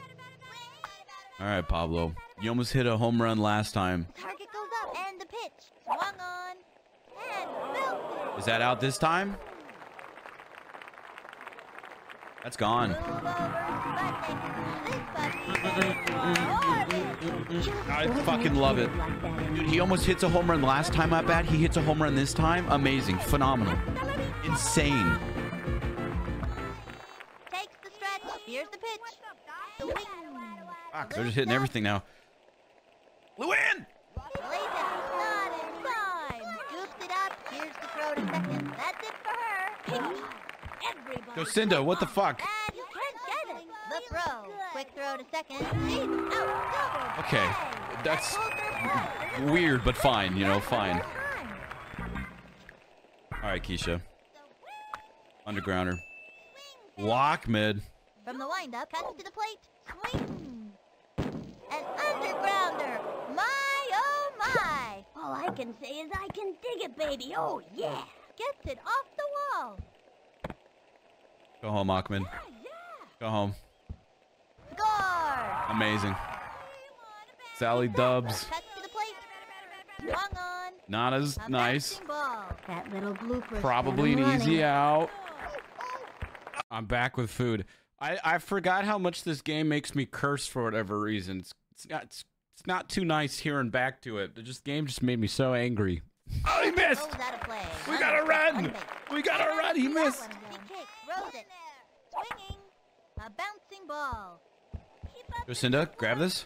All right, Pablo. You almost hit a home run last time. Target goes up, and the pitch. Swung on. And built Is that out this time? That's gone. I fucking love it. Dude, he almost hits a home run last time I bat. He hits a home run this time. Amazing. Phenomenal. Insane. Takes the stretch. Here's the pitch. Fuck, they're just hitting everything now. Luann! Second. what the fuck? Uh, okay, that's weird, but fine. You know, fine. All right, Keisha. Undergrounder. Lock mid. From the windup, cuts to the plate. Swing. An undergrounder. My, oh my. All I can say is I can dig it, baby. Oh, yeah. Gets it off the wall. Go home, Ahmed. Go home. Amazing. Sally Dubs. Cuts to the plate. Swung on. Not as nice. Ball. That little blooper. Probably an easy out. I'm back with food. I, I forgot how much this game makes me curse for whatever reason. It's, it's not it's, it's not too nice hearing back to it. The just game just made me so angry. Oh, he missed! Goes out play. We gotta run! We gotta run! He missed! He it. Swinging. A bouncing ball. Lucinda, grab this.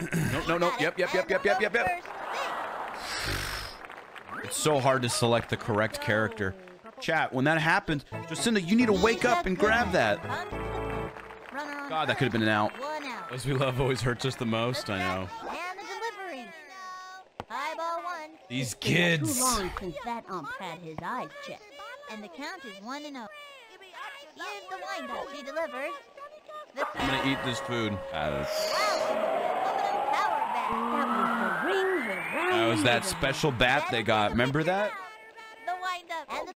no, no, no. Yep, yep, yep, yep, yep, yep, yep. It's so hard to select the correct character. Chat, when that happens, Jocinda, you need to wake up and grab that. God, that could have been an out. One out. Those we love always hurts us the most, I know. And the delivery. High ball one. These Too kids. long since that ump had his eyes checked. And the count is one and oh. Here's the windup. She delivers. The I'm gonna eat this food. That is- That was the ring around that was that the- special bat they got. Remember that? The windup.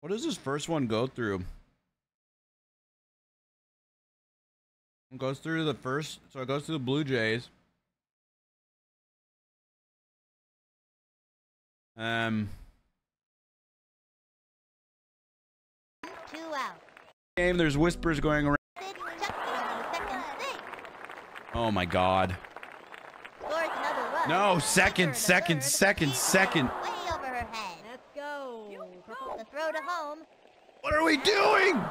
What does this first one go through? It goes through the first, so it goes through the Blue Jays. Um, two out. Game. There's whispers going around. Oh my God! No, second, second, second, second. What are we doing?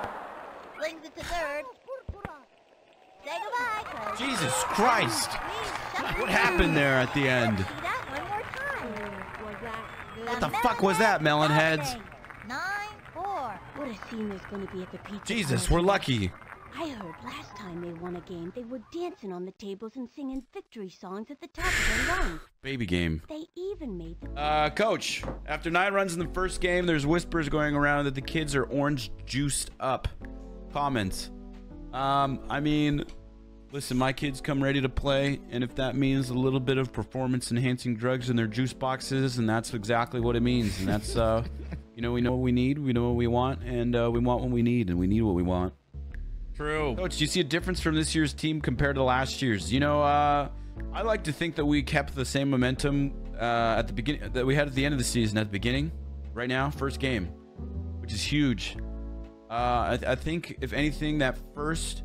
Jesus Christ! What happened there at the end? What the fuck was that, Melonheads? Nine four. What a scene there's going to be at the pizza. Jesus, party. we're lucky. I heard last time they won a game, they were dancing on the tables and singing victory songs at the top of their lungs. Baby game. They even made the Uh, coach, after nine runs in the first game, there's whispers going around that the kids are orange juiced up. Comments. Um, I mean, listen, my kids come ready to play, and if that means a little bit of performance enhancing drugs in their juice boxes, and that's exactly what it means. And that's, uh, you know, we know what we need, we know what we want, and uh, we want what we need, and we need what we want. True. Coach, do you see a difference from this year's team compared to last year's? You know, uh, I like to think that we kept the same momentum uh, at the beginning that we had at the end of the season. At the beginning, right now, first game, which is huge. Uh, I, I think if anything, that first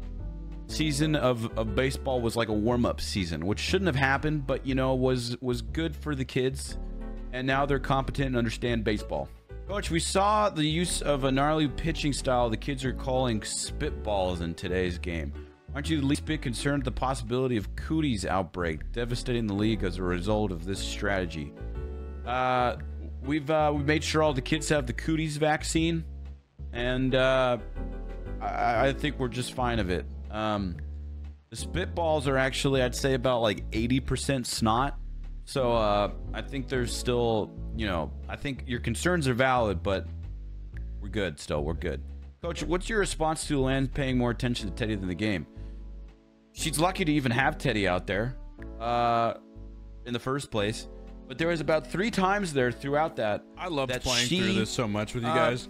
season of, of baseball was like a warm up season, which shouldn't have happened, but you know was was good for the kids, and now they're competent and understand baseball. Coach, we saw the use of a gnarly pitching style the kids are calling spitballs in today's game. Aren't you the least bit concerned at the possibility of cooties outbreak devastating the league as a result of this strategy? Uh, we've uh, we made sure all the kids have the cooties vaccine, and uh, I, I think we're just fine of it. Um, the spitballs are actually, I'd say, about like 80% snot. So uh, I think there's still, you know, I think your concerns are valid, but we're good still. We're good. Coach, what's your response to Lan paying more attention to Teddy than the game? She's lucky to even have Teddy out there uh, in the first place. But there was about three times there throughout that. I loved that playing she, through this so much with you uh, guys.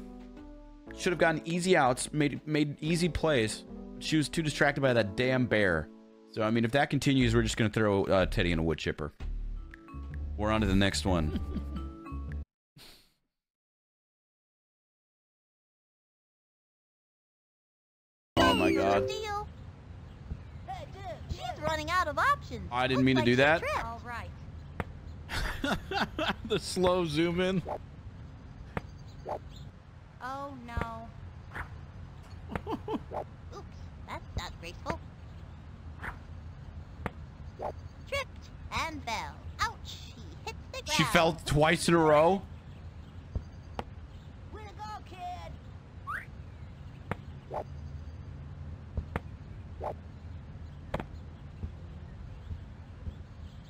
Should have gotten easy outs, made made easy plays. She was too distracted by that damn bear. So I mean, if that continues, we're just gonna throw uh, Teddy in a wood chipper. We're on to the next one. oh my god. She's running out of options. I didn't mean to do that. All right. the slow zoom in. Oh no. Oops, that's not graceful. Tripped and fell. She fell twice in a row.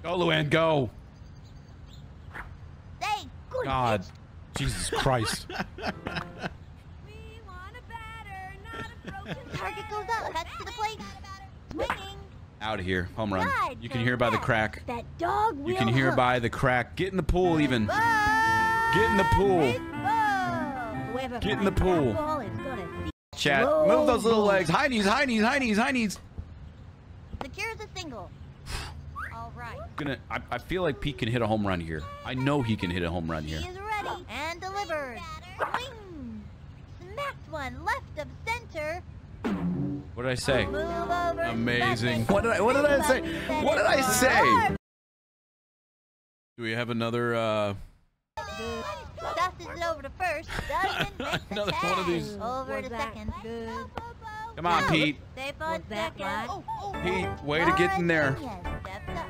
Go, Luann, go. Thank. God. Jesus Christ. Target goes. Heads to the plate. Swinging. Out of here. Home run. You can hear by the crack. That dog You can hear hook. by the crack. Get in the pool even. Get in the pool. Get in the pool. ball is gonna see. Chat. Move those little legs. High knees, high knees, high knees, high knees. Secures a single. All right. Gonna I, I feel like Pete can hit a home run here. I know he can hit a home run here. He is ready and delivered. Swing. Smacked one left of center. What did I say? Amazing. What did I what did I say? What did I say? Do we have another uh Good. Tosses over to first. Doesn't miss the Another one of these. Over to second. Come on, Pete. Safe on second. Pete, way to get in there. Yes, steps up.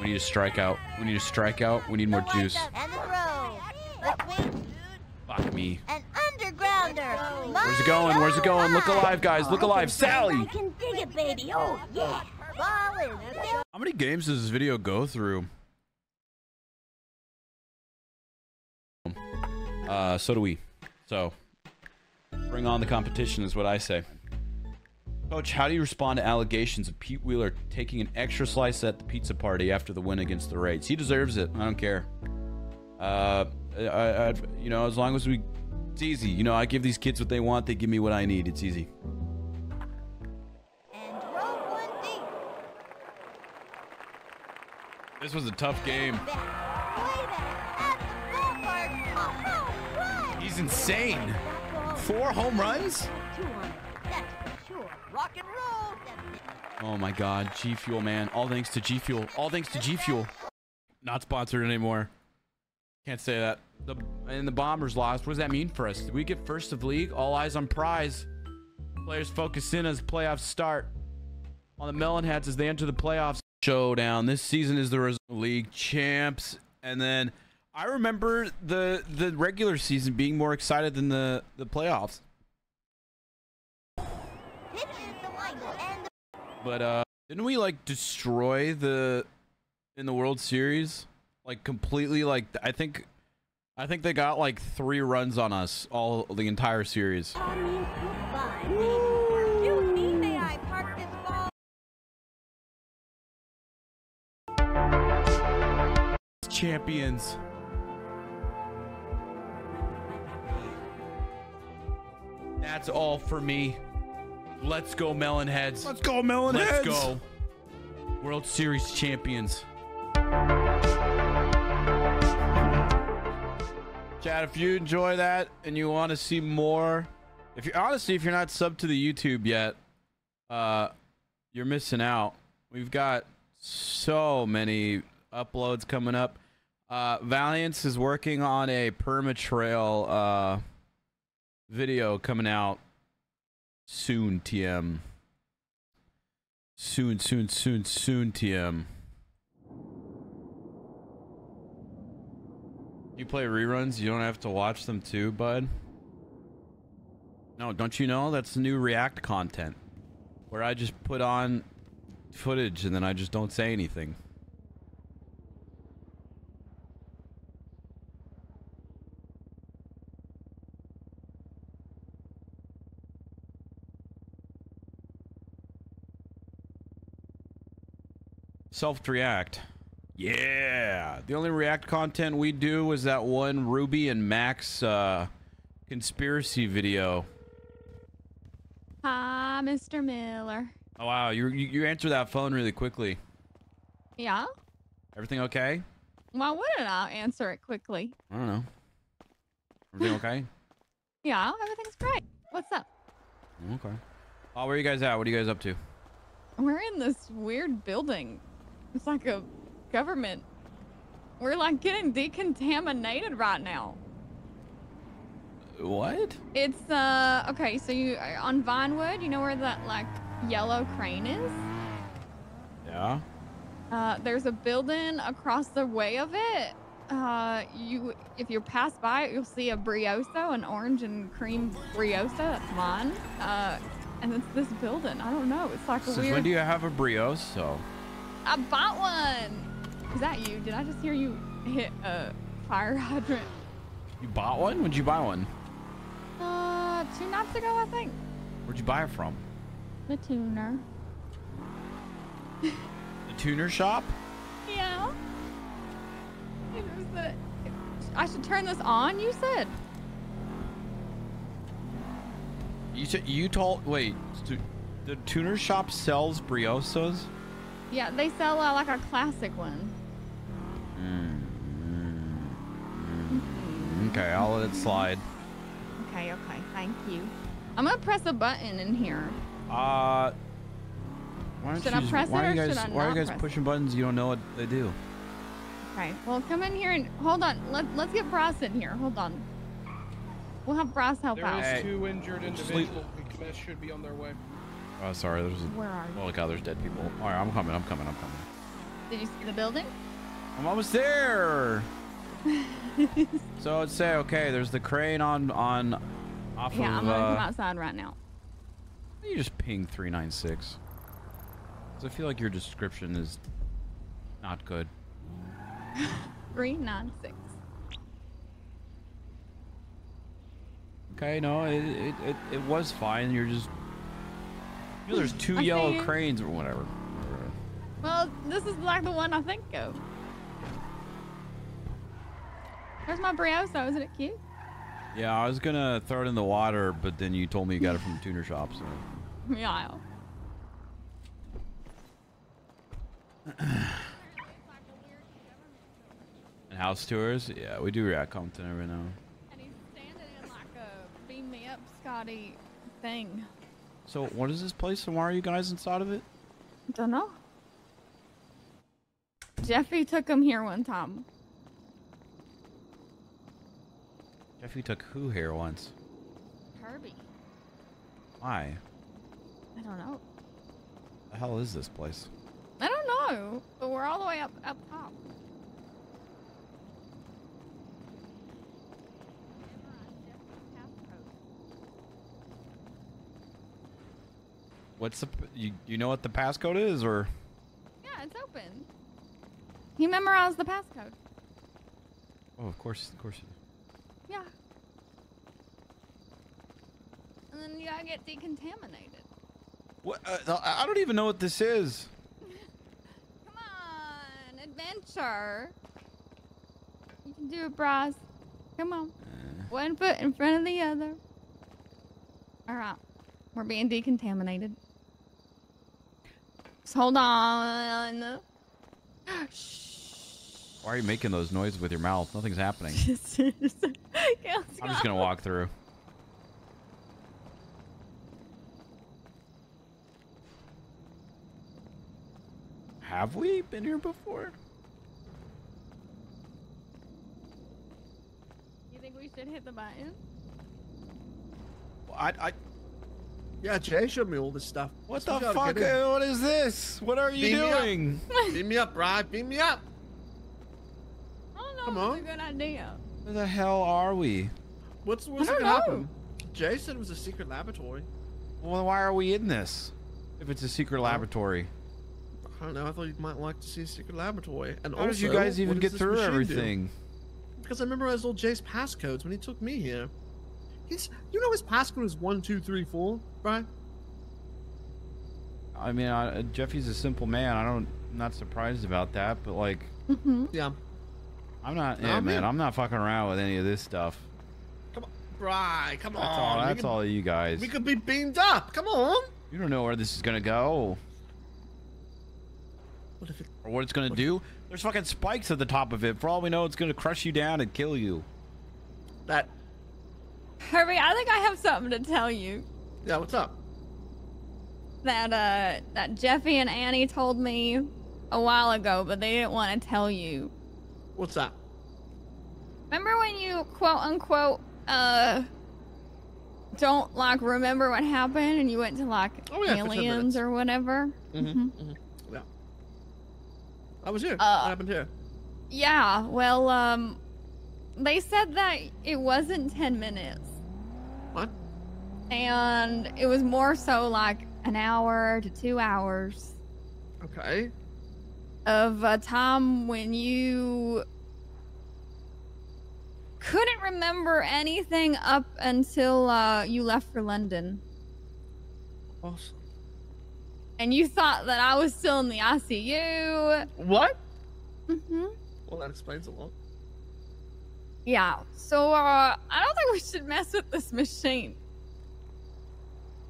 We need to strike out. We need to strike out. We need more juice. Fuck me. An undergrounder. Where's it going? Where's it going? Look alive, guys. Look alive. Sally! I can dig it, baby. Oh, yeah. How many games does this video go through? Uh, so do we. So, bring on the competition is what I say. Coach, how do you respond to allegations of Pete Wheeler taking an extra slice at the pizza party after the win against the Raids? He deserves it. I don't care. Uh, I, I, you know, as long as we, it's easy. You know, I give these kids what they want. They give me what I need. It's easy. This was a tough game. He's insane. Four home runs? sure. Rock and roll. Oh my god, G Fuel, man. All thanks to G Fuel. All thanks to G Fuel. Not sponsored anymore. Can't say that. The and the Bombers lost. What does that mean for us? Did we get first of league? All eyes on prize. Players focus in as playoffs start. On the Melonheads as they enter the playoffs showdown. This season is the league champs, and then I remember the the regular season being more excited than the the playoffs. But uh didn't we like destroy the in the World Series? Like completely like I think I think they got like 3 runs on us all the entire series. Excuse me, may I park this ball? Champions. That's all for me. Let's go Melonheads. Let's go Melonheads. Let's go. World Series champions. Chad, if you enjoy that and you want to see more, if you honestly, if you're not subbed to the YouTube yet, uh, you're missing out. We've got so many uploads coming up. Uh, Valiance is working on a perma trail uh, video coming out soon. TM. Soon, soon, soon, soon. TM. You play reruns, you don't have to watch them too, bud. No, don't you know that's new React content where I just put on footage and then I just don't say anything. Self react. Yeah. The only React content we do was that one Ruby and Max uh, conspiracy video. Hi, Mr. Miller. Oh wow, you you, you answered that phone really quickly. Yeah? Everything okay? Why wouldn't I answer it quickly? I don't know. Everything okay? Yeah, everything's great. What's up? Okay. Oh, where you guys at? What are you guys up to? We're in this weird building. It's like a government. We're like getting decontaminated right now. What? It's uh okay, so you on Vinewood, you know where that like yellow crane is? Yeah. Uh, there's a building across the way of it. uh, you if you pass by it, you'll see a brioso, an orange and cream brioso. That's mine. Uh, and it's this building. I don't know. It's like a Since weird. when do you have a brioche? So I bought one. Is that you? Did I just hear you hit a fire hydrant? you bought one? When'd you buy one? Uh, two nights ago, I think. Where'd you buy it from? The tuner. The tuner shop? Yeah. The. I should turn this on. You said. You said you told. Wait, the tuner shop sells briosos. Yeah, they sell uh, like a classic one. Mm, mm, mm, okay, I'll let it slide. Okay, okay, thank you. I'm gonna press a button in here. Uh. Why don't Should you I just- press why it are or you guys, should I not Why are you guys press it? pushing buttons you don't know what they do? Okay, well, come in here and hold on. Let Let's get Bryce in here. Hold on. We'll have Bryce help There out. There is two injured individuals. That should be on their way. Oh, sorry. There's. A, Where are you? Oh, look, out, there's dead people. All right, I'm coming. I'm coming. I'm coming. Did you see the building? I'm almost there. so I'd say, okay, there's the crane on on off yeah, of. Yeah, I'm gonna uh, come outside right now. You just ping 396. Because I feel like your description is not good. Three nine six. Okay, no, it it, it, it was fine. You're just. You know, there's two I yellow cranes or whatever. Well, this is like the one I think of. There's my brioso. Isn't it cute? Yeah, I was gonna throw it in the water, but then you told me you got it from the tuner shop, so. Yeah. And house tours? Yeah, we do React Compton every now. And he's standing in like a beam me up, Scotty thing. So, what is this place, and why are you guys inside of it? Don't know. Jeffy took him here one time. Jeffy took who here once? Herbie. Why? I don't know. The hell is this place? I don't know, but we're all the way up up top. What's the you you know what the passcode is or Yeah, it's open. He memorized the passcode. Oh, of course, of course. Yeah. And then you gotta get decontaminated. What uh, I don't even know what this is. Come on, adventure. You can do it, Bryce. Come on. One foot in front of the other. All right. We're being decontaminated. Just hold on. Why are you making those noises with your mouth? Nothing's happening. I'm just gonna walk through. Have we been here before? You think we should hit the button? I, I Yeah, Jay showed me all this stuff. What Let's the figure out how to fuck? get in. uh, What is this? What are you Beam me doing? Beam me up, Bri. Beam me up. I don't know Come on. it's a good idea. Where the hell are we? What's what's I don't gonna know. happen? Jay said it was a secret laboratory. Well, why are we in this? If it's a secret laboratory. I don't know. I thought you might like to see a secret laboratory. And How did you guys even get through machine do? everything? Because I memorized all Jay's passcodes when he took me here. He's, you know his passcode is one two three four, right? I mean, I, Jeffy's a simple man. I don't, I'm not surprised about that. But like, mm-hmm. Yeah. I'm not. No, Yeah, I'm man, in. I'm not fucking around with any of this stuff. Come on, Bri, come That's on. all. That's could- all you guys. We could be beamed up. Come on. You don't know where this is gonna go. What if it? Or what it's gonna do. There's fucking spikes at the top of it. For all we know, it's gonna crush you down and kill you. That. Herbie, I think I have something to tell you. Yeah, what's up? That uh that Jeffy and Annie told me a while ago, but they didn't want to tell you. What's that? Remember when you quote unquote uh don't like remember what happened and you went to like Oh, yeah, aliens or whatever? Mm-hmm. Mhm. mm-hmm. Yeah. I was here. Uh, what happened here? Yeah, well, um, they said that it wasn't 10 minutes. What? And it was more so like an hour to two hours Okay. Of a time when you couldn't remember anything up until uh, you left for London. Awesome. And you thought that I was still in the ICU. What? Mm-hmm. Well, that explains a lot. Yeah, so uh, I don't think we should mess with this machine.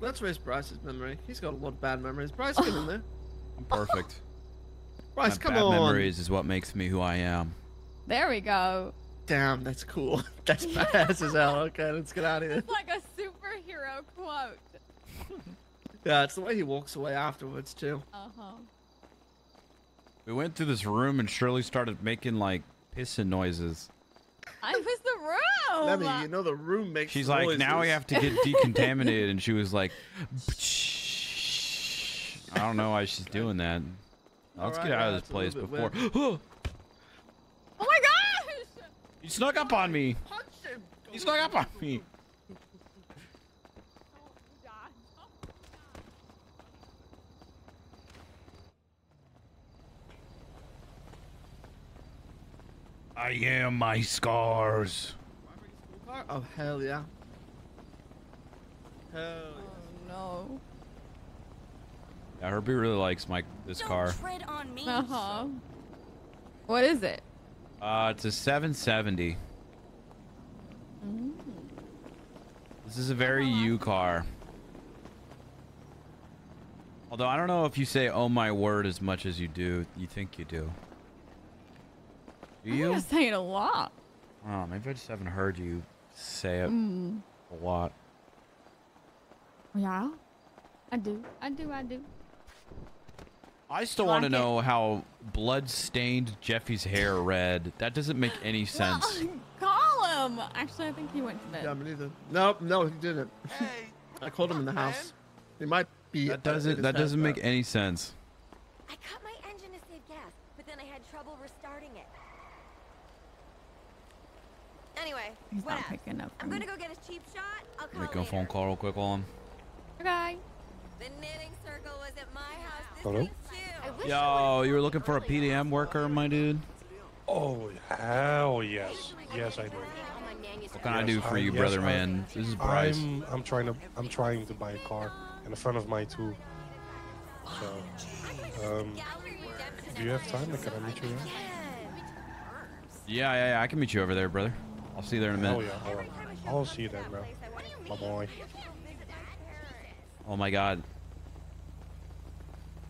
Let's raise Bryce's memory. He's got a lot of bad memories. Bryce, get in there. I'm perfect. Bryce, My come bad on. memories is what makes me who I am. There we go. Damn, that's cool. That's badass as hell. Okay, let's get out of here. It's like a superhero quote. Yeah, it's the way he walks away afterwards too. Uh huh. We went through this room and Shirley started making like pissing noises. I was the room. Lemmy, you know the room makes She's like, now we have to get decontaminated, and she was like, I don't know why she's doing that. Let's Alright, get out of this place before. oh Oh my gosh! You snuck up on me. You snuck up on me. Oh I am my scars. Oh hell yeah. Hell oh, No. Yeah, Herbie really likes my this car. Tread on me. Uh huh. What is it? Uh, it's a 770. Mm. This is a very you car. Although I don't know if you say "oh my word" as much as you do. You think you do? Do you? gonna say it a lot. Oh, maybe I just haven't heard you say it Mm. a lot. Yeah. I do. I do. I do. I still want to Like know how blood stained Jeffy's hair red. That doesn't make any sense. Call him. Actually, I think he went to bed. Yeah, me neither. Nope, no, he didn't. I called him in the house. He might be. That doesn't that doesn't make any sense. I cut my engine to save gas, but then I had trouble restarting it. Anyway, He's what not up? picking up. I'm gonna go get a cheap shot. I'll call Make a phone call real quick on. I'm. Okay. The knitting circle was at my house this Hello? Week too. Yo, you were looking for a PDM worker, my dude. Oh, hell yes. Yes, I do. What can I do for you, yes, brother, I- man? This is Bryce. I'm, I'm trying to I'm trying to buy a car, and a friend of mine too. So, um, do you have time? Can I meet you there? Yeah, yeah, yeah. I can meet you over there, brother. I'll see you there in a minute. Oh minute. yeah, all right. I'll see you then, bro. Bye bye. Oh my god.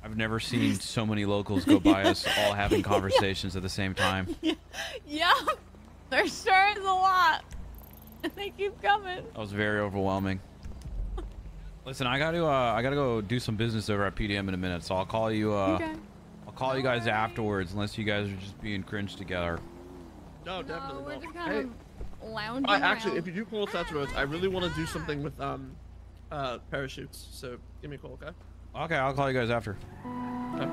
I've never seen so many locals go by us all having conversations at the same time. Yeah. There sure is a lot. And they keep coming. That was very overwhelming. Listen, I got to uh, I got to go do some business over at PDM in a minute, so I'll call you uh Okay. I'll call you guys afterwards unless you guys are just being cringe together. No, definitely we're not. just kind Hey, of lounging I, actually, around. if you do call us afterwards, I really want to do something with um, uh, parachutes. So give me a call, okay? Okay, I'll call you guys after. How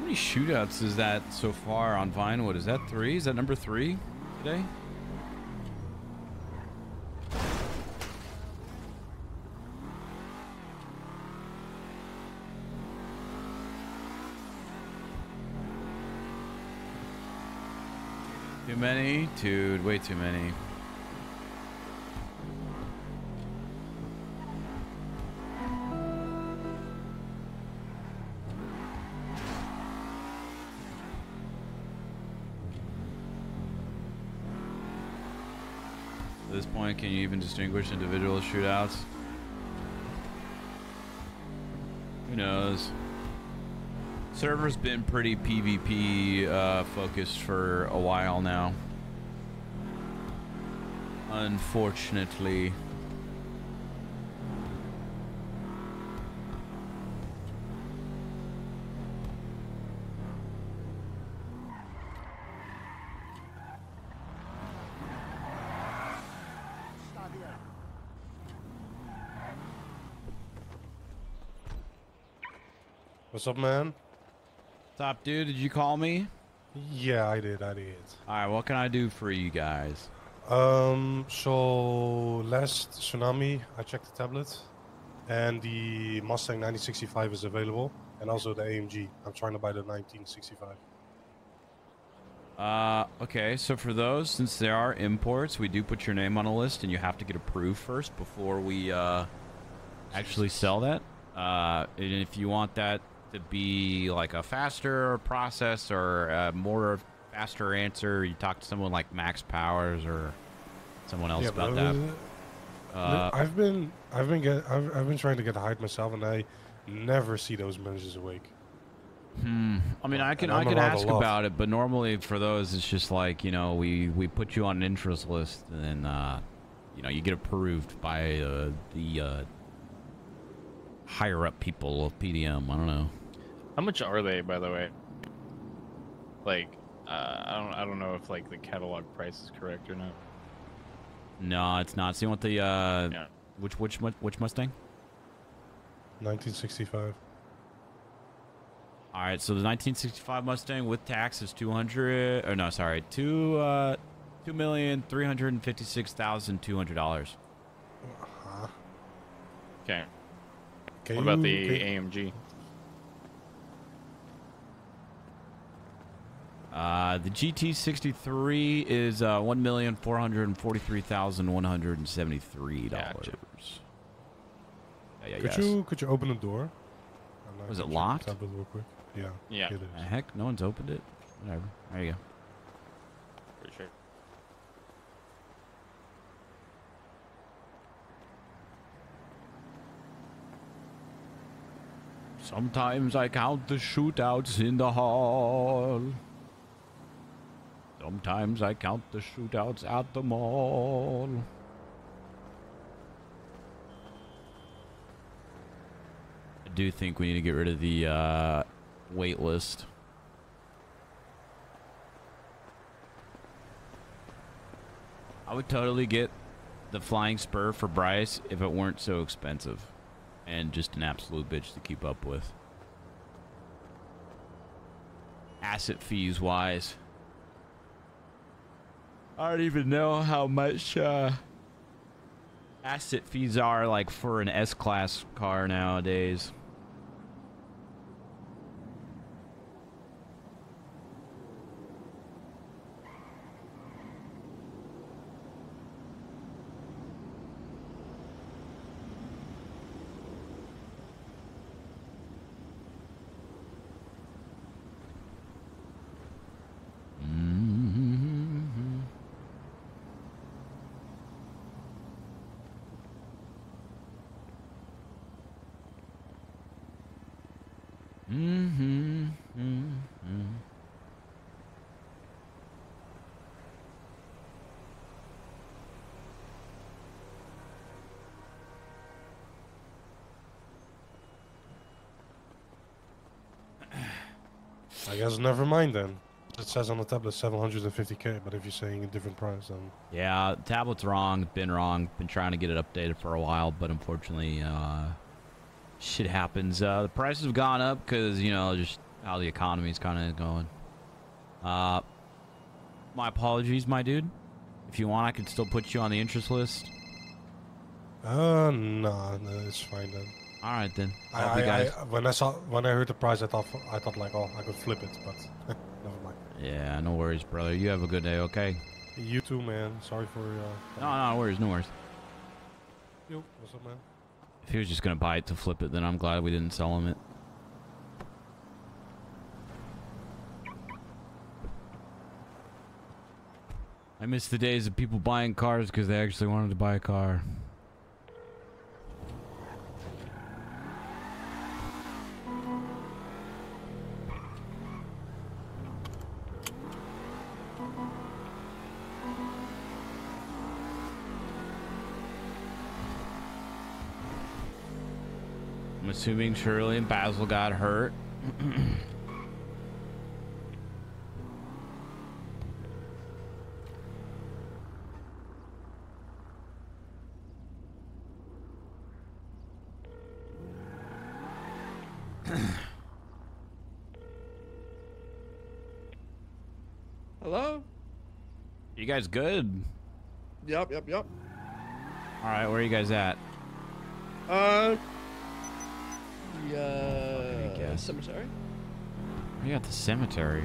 many shootouts is that so far on Vinewood? Is that three? Is that number three today? Many? Dude, way too many. At this point, can you even distinguish individual shootouts? Who knows? Server's been pretty PvP uh, focused for a while now. Unfortunately. What's up, man? Top dude, did you call me? Yeah, I did. I did. All right, what can I do for you guys? Um, so last tsunami, I checked the tablet, and the Mustang 1965 is available, and also the AMG. I'm trying to buy the 1965. Uh, okay, so for those, since there are imports, we do put your name on a list, and you have to get approved first before we uh, actually sell that. Uh, and if you want that to be like a faster process or a more faster answer, you talk to someone like Max Powers or someone else Yeah, about that. uh, Uh, I've been, I've been get, I've, I've been trying to get hired myself, and I never see those messages awake. Hmm. I mean, I can I can ask about it, but normally for those, it's just like you know we we put you on an interest list, and then uh, you know you get approved by uh, the uh, higher up people of PDM. I don't know. How much are they, by the way? Like, uh, I don't, I don't know if like the catalog price is correct or not. No, it's not. So you want the uh, which which Mu- which Mustang? 1965. All right, so the 1965 Mustang with tax is 200. Or no, sorry, two uh, two million three hundred and fifty six thousand two hundred dollars. Huh. Okay. Can what about the can- AMG? Uh, the GT63 is uh, one million four hundred forty three thousand one hundred seventy three dollars. Yeah, yeah, Could yes. you could you open the door? I'm Was it locked? real quick. Yeah. Yeah. It is. Heck, no one's opened it. Whatever. There you go. For sure. Sometimes I count the shootouts in the hall. Sometimes I count the shootouts at the mall. I do think we need to get rid of the uh, wait list. I would totally get the flying spur for Bryce if it weren't so expensive and just an absolute bitch to keep up with. Asset fees wise. I don't even know how much uh, asset fees are like for an S class car nowadays. Mm-hmm. Mm-hmm. Mm-hmm. I guess never mind then. It says on the tablet 750k, but if you're saying a different price, then Yeah, tablet's wrong. Been wrong. Been trying to get it updated for a while, but unfortunately, uh, shit happens. Uh, the prices have gone up because you know just how the economy's kind of going. Uh, my apologies, my dude. If you want, I can still put you on the interest list. uh, nah, no, it's fine then. All right then. I, I. I, when I saw when I heard the price, I thought I thought like, oh, I could flip it, but never mind. Yeah, no worries, brother. You have a good day, okay? You too, man. Sorry for. Uh, No, no worries, no worries. Yo, what's up, man? If he was just gonna buy it to flip it, then I'm glad we didn't sell him it. I miss the days of people buying cars because they actually wanted to buy a car. assuming Shirley and Basil got hurt. Hello? You guys good? Yep, yep, yep. All right, where are you guys at? Uh, the uh, cemetery. You at the cemetery.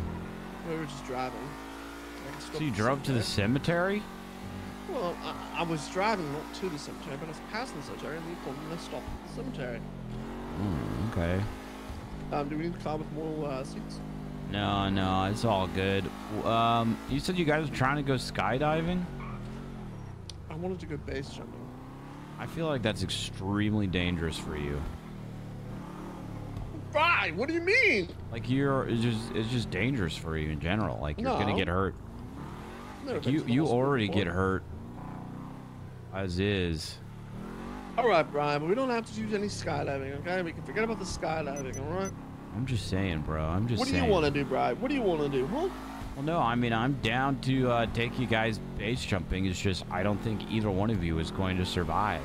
We were just driving. I can stop So you drove to the cemetery. cemetery? Well, I, I was driving not to the cemetery, but I was passing the cemetery, and you told me to stop at the cemetery. Hmm, okay. Um, do we need a car with more uh, seats? No, no, it's all good. Um, you said you guys were trying to go skydiving. I wanted to go base jumping. I feel like that's extremely dangerous for you. What do you mean? Like you're it's just it's just dangerous for you in general. Like you're gonna get hurt. Like you you already before. get hurt as is. All right, Brian, but we don't have to use any skydiving, okay? We can forget about the skydiving, all right? I'm just saying, bro. I'm just what do saying. you want to do, Brian? What do you want to do, huh? Well, no, I mean I'm down to uh, take you guys base jumping. It's just I don't think either one of you is going to survive.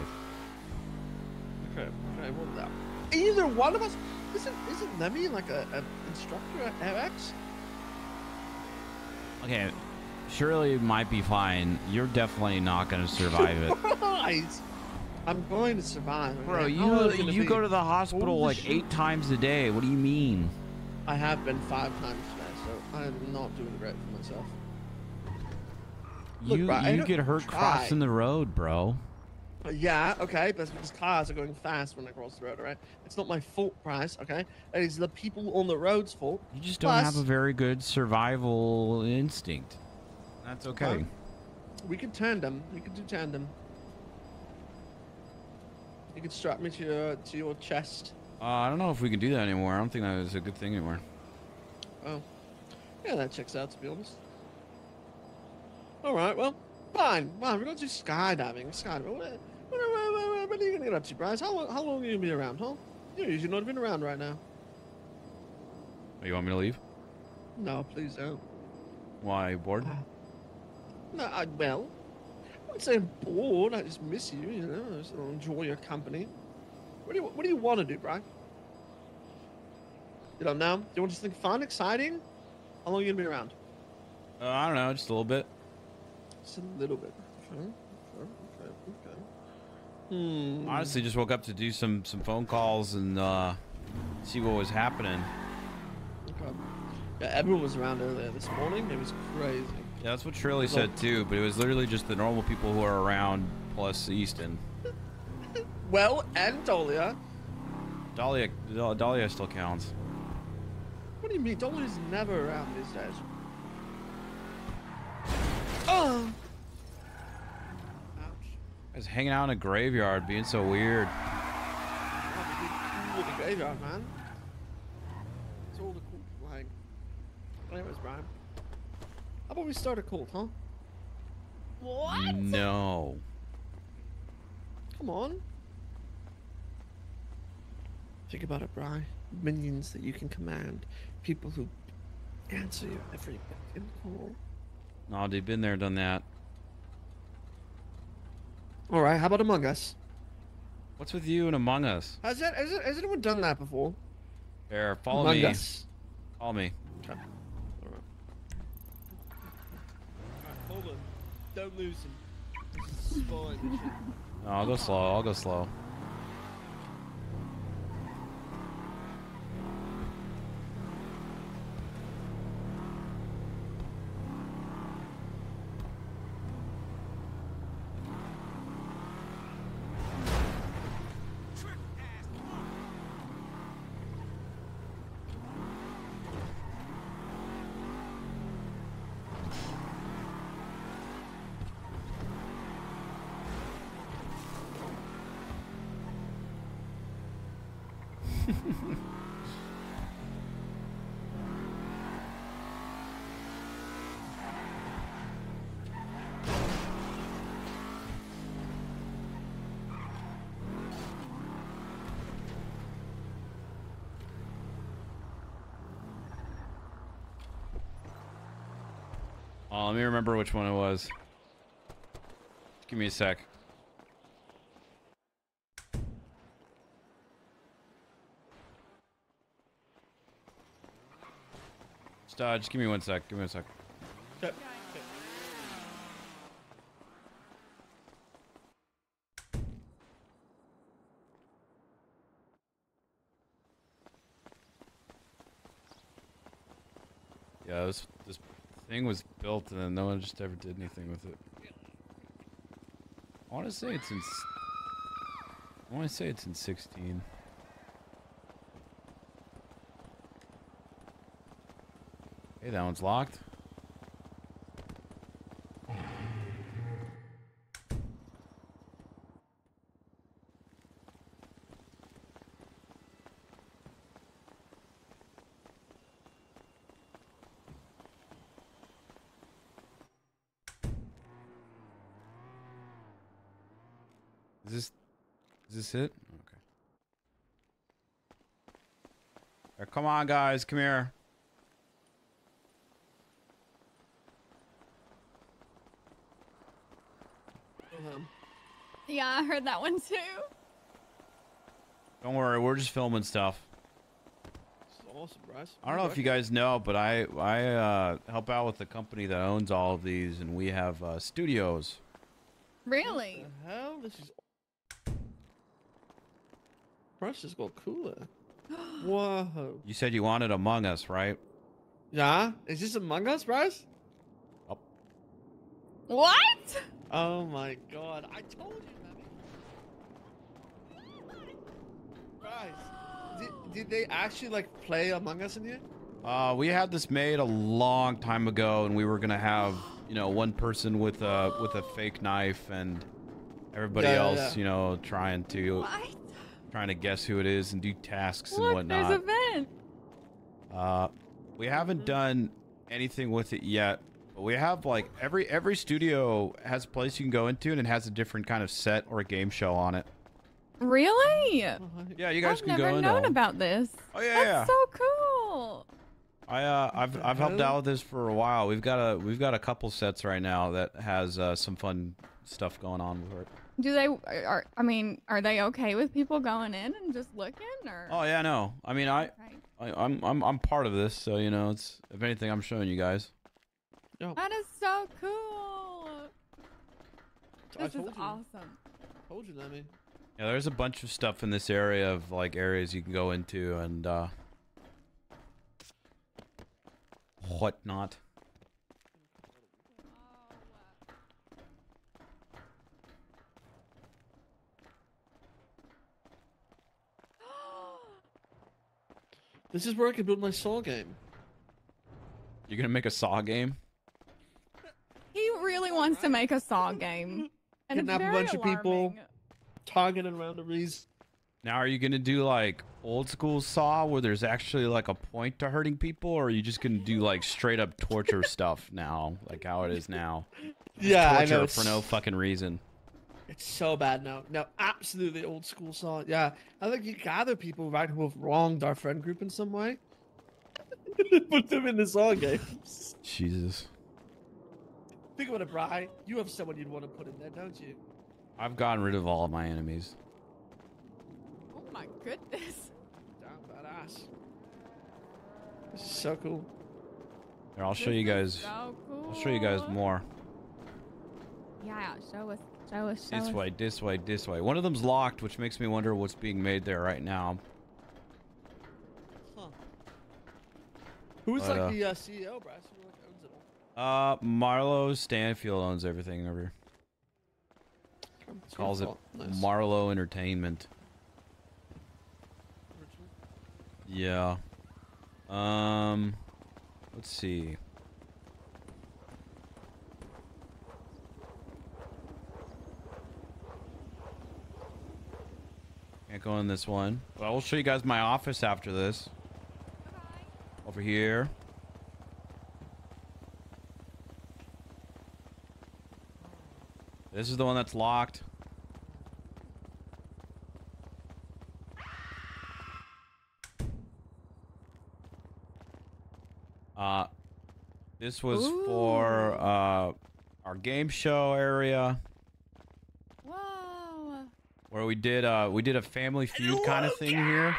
Okay, okay, well. Either one of us? Isn't isn't Lemmy like a, a instructor at FX? Okay, surely it might be fine. You're definitely not going to survive it. right. I'm going to survive. Bro, long you is it gonna you go to the hospital like shit. eight times a day. What do you mean? I have been five times today, so I'm not doing great for myself. Look, you bro, you get hurt try. crossing the road, bro. Yeah, okay, but that's because cars are going fast when I cross the road, alright? It's not my fault, Bryce, okay? It is the people on the road's fault. You just don't have a very good survival instinct. That's okay. We could tandem. We could do tandem. You could strap me to your to your chest. Uh, I don't know if we can do that anymore. I don't think that is a good thing anymore. Oh. Yeah, that checks out, to be honest. Alright, well, fine. Fine, we're going to do skydiving. Skydiving. What, what, what, what, what are you going to get up to, Bryce? How, long- how long are you going to be around, huh? You're usually not even around right now. Oh, You want me to leave? No, please don't. Why bored? No, I, well, I wouldn't say I'm bored. I just miss you, you know. I just enjoy your company. What do you What do you want to do, Brian? You don't know? Do you want something fun, exciting? How long are you gonna be around? Uh, I don't know, just a little bit. Just a little bit. Okay. Okay. Okay. Okay. Hmm. Honestly, just woke up to do some some phone calls and uh, see what was happening. Okay. Yeah, everyone was around earlier this morning. It was crazy. Yeah, that's what Shirley said too. But it was literally just the normal people who are around plus Easton. Well, and Dolia. Dahlia, Dah- Dahlia still counts. What do you mean? Dahlia's never around these days. Oh. Guys hanging out in a graveyard, being so weird. Cool the graveyard, man. It's all the cool people hang. Anyways, Brian. How about we start a cult, huh? What? No. Come on. Think about it, Brian. Minions that you can command. People who answer you every fucking call. No, dude, been there, done that. All right. How about Among Us? What's with you and Among Us? Has that has, it, has anyone done that before? There, follow Among me. Us. Follow me. Okay. All right. Hold on. Don't lose him. This is spoiling. No, I'll go slow. I'll go slow. let me remember which one it was. Give me a sec. Stod. Just give me one sec. Give me one sec. Yep. Yeah, this, this thing was built and then no one just ever did anything with it. I want to say it's in. I want to say it's in 16. Hey, that one's locked. Is this is this it? Okay. Here, come on, guys, come here. Yeah, I heard that one too. Don't worry, we're just filming stuff. awesome, Bryce. I don't know if you guys know, but I I uh, help out with the company that owns all of these, and we have uh, studios. Really? the hell? This is. Bryce just got cooler. Whoa. You said you wanted Among Us, right? Yeah? Is this Among Us, Bryce? What? Oh my god. I told you, Lemmy. Bryce, did, did they actually like play Among Us in here? Uh, we had this made a long time ago, and we were gonna have you know one person with a with a fake knife, and everybody Yeah, yeah, else yeah. you know trying to trying to guess who it is and do tasks and Look, whatnot. there's a vent. Uh, we haven't done anything with it yet, but we have like every every studio has a place you can go into, and it has a different kind of set or a game show on it. Really? Yeah, you guys I've can never go in. known all. about this. Oh yeah, That's yeah. so cool. I uh, I've I've helped out with this for a while. We've got a we've got a couple sets right now that has uh, some fun stuff going on with it. Do they are I mean, are they okay with people going in and just looking or Oh yeah, no. I mean, I, I I'm I'm I'm part of this, so you know, it's if anything, I'm showing you guys. That is so cool. This is you. awesome. Told you, Lemmy. Yeah, there's a bunch of stuff in this area of like areas you can go into and uh whatnot. This is where I can build my Saw game. You're gonna make a Saw game? He really wants to make a Saw game. And it's Kidnap a very bunch of people, alarming. target and randomies. Now, are you gonna do like old school Saw where there's actually like a point to hurting people, or are you just gonna do like straight up torture stuff now, like how it is now? Just Yeah, I know, for no fucking reason. It's so bad now. No, absolutely old school Saw. Yeah, I think you gather people right who have wronged our friend group in some way. Put them in the Saw games. Jesus. Think about it, Bri. You have someone you'd want to put in there, don't you? I've gotten rid of all of my enemies. Oh my goodness. Damn badass. This is so cool. Here, I'll show This you guys. so I'll show you guys more. Yeah, show us show us show This us. way, this way, this way. One of them's locked, which makes me wonder what's being made there right now. Who's But, like uh, the uh, CEO, Bryce? Who like owns it all? Uh, Marlowe Stanfield owns everything over here. Calls it. Nice. Marlowe Entertainment. Yeah. Um, let's see. Can't go in this one. But I will show you guys my office after this. Over here. This is the one that's locked. Uh, this was for uh, our game show area. Where we did uh we did a Family Feud kind of thing here.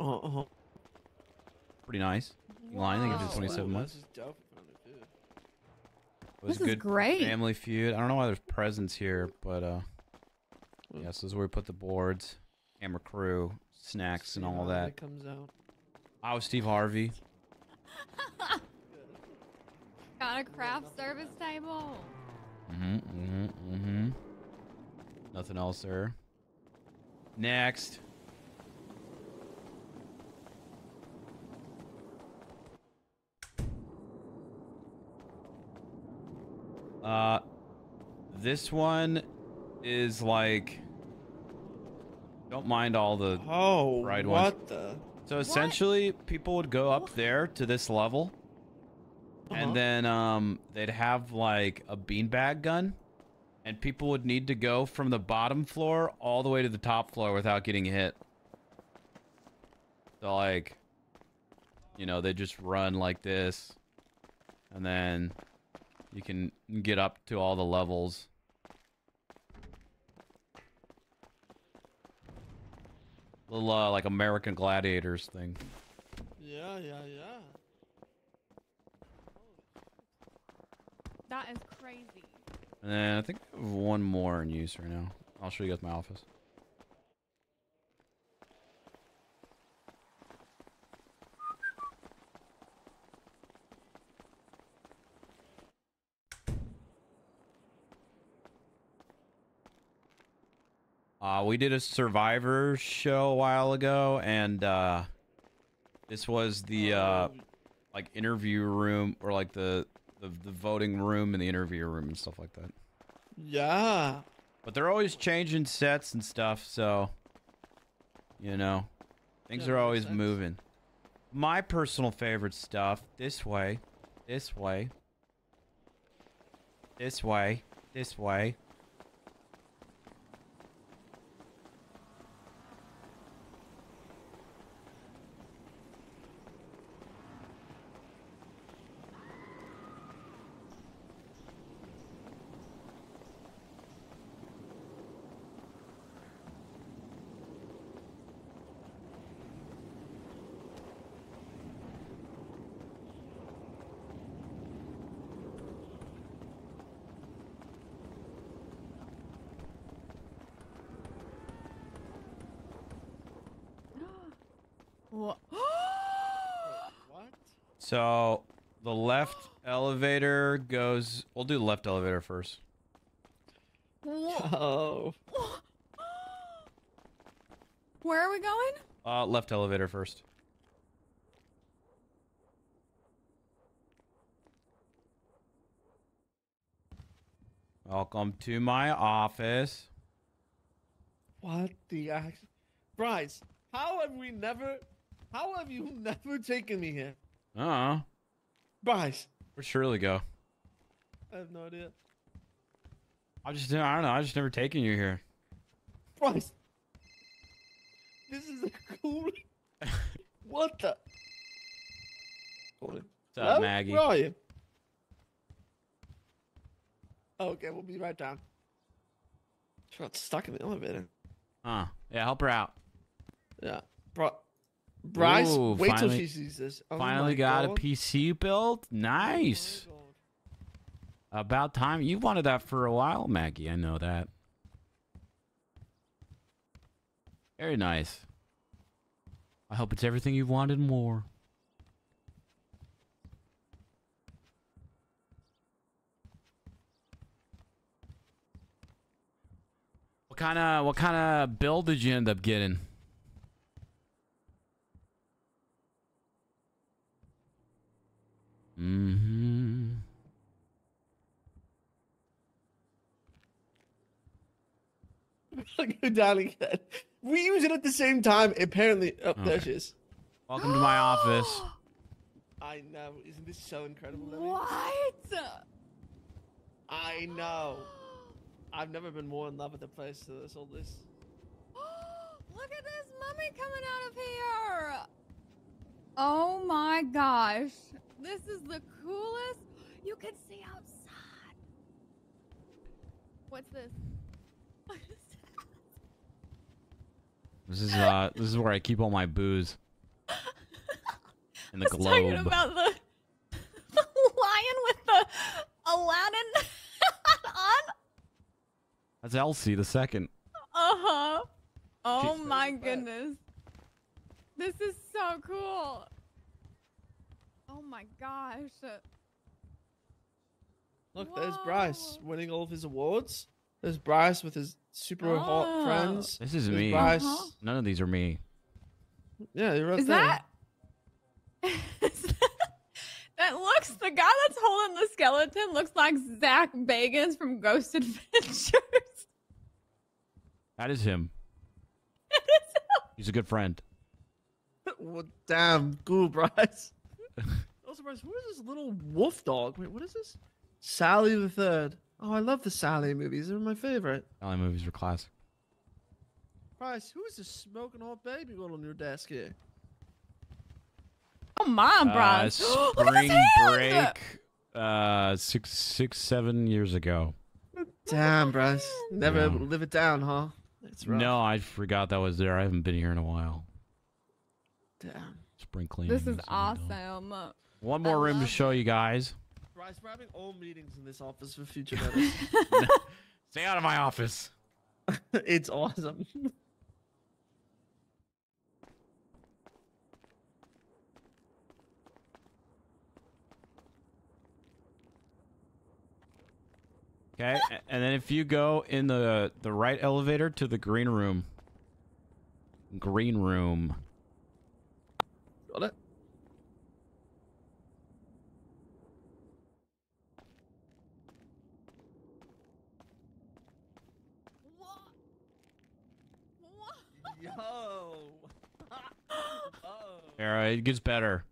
Uh, uh, Pretty nice. Line, I think it Wow. 27 months. This is dope. I found it, was This is good great. Family Feud. I don't know why there's presents here, but uh, yeah, this is where we put the boards, camera crew, snacks, and all Steve that. Harvey comes out. I was Steve Harvey. Got a craft service table. Mm-hmm. Mm-hmm. Mm-hmm. Nothing else there. Next. Uh, this one is like. Don't mind all the Oh, ride ones. what the? So essentially, people would go up there to this level, Uh-huh. and then um, they'd have like a beanbag gun, and people would need to go from the bottom floor all the way to the top floor without getting hit. So like, you know, they just run like this, and then you can get up to all the levels. Little uh, like American Gladiators thing. Yeah, yeah, yeah. That is crazy. And I think I have one more in use right now. I'll show you guys my office. Uh, we did a Survivor show a while ago, and uh, this was the uh, like interview room or like the, the the voting room and the interview room and stuff like that. Yeah. But they're always changing sets and stuff, so you know, things Yeah, are always sense. moving. My personal favorite stuff this way, this way, this way, this way. What? what? So the left elevator goes. We'll do the left elevator first. Oh. Where are we going? Uh, left elevator first. Welcome to my office. What the act? Bryce, how have we never? How have you never taken me here? Uh, Bryce, where'd Shirley go? I have no idea. I just, I don't know. I just never taken you here. Bryce, this is the cool. what the? Hold it. What's up, Hello? Maggie? Where are you? Okay, we'll be right down. She got stuck in the elevator. Huh? Yeah, help her out. Yeah, bro. Bryce, Ooh, wait till finally- she sees this. Oh Finally got God. a PC built. Nice. Oh About time. You wanted that for a while, Maggie. I know that. Very nice. I hope it's everything you've wanted more. What kind of what kind of build did you end up getting? Mm-hmm. Go down again. We use it at the same time. Apparently, oh, there she is. Welcome to my office. I know. Isn't this so incredible? Lily? What? I know. I've never been more in love with the place to this all this. Look at this mummy coming out of here. Oh my gosh. This is the coolest. You can see outside. What's this? This is uh this is where I keep all my booze. In the I was talking about the, the lion with the Aladdin on. That's Elsie the second. Uh huh. Oh my goodness. This is so cool. Oh my gosh. Look, there's Bryce winning all of his awards. There's Bryce with his super hot Oh. friends. This is There's me. Bryce. Uh-huh. None of these are me. Yeah, you're right Is there. that? that looks the guy that's holding the skeleton looks like Zak Bagans from Ghost Adventures. That is him. He's a good friend. well, damn, cool, Bryce. Also, Bryce, what is this little wolf dog? Wait, what is this? Sally the Third. Oh, I love the Sally movies. They're my favorite. Sally movies were classic. Bryce, who is this smoking hot baby got on your desk here? Oh my, Uh, Bryce. Look at his spring hands! break, uh, six, six, seven years ago. Damn, Bryce. Never Yeah. live it down, huh? It's rough. No, I forgot that was there. I haven't been here in a while. Damn. Spring cleaning. This is is- awesome. One more room to show you guys. Bryce, we're having all meetings in this office for future notice. Stay out of my office. it's awesome. Okay, and then if you go in the the right elevator to the green room. Green room. Got it. Yo. Alright, it gets better.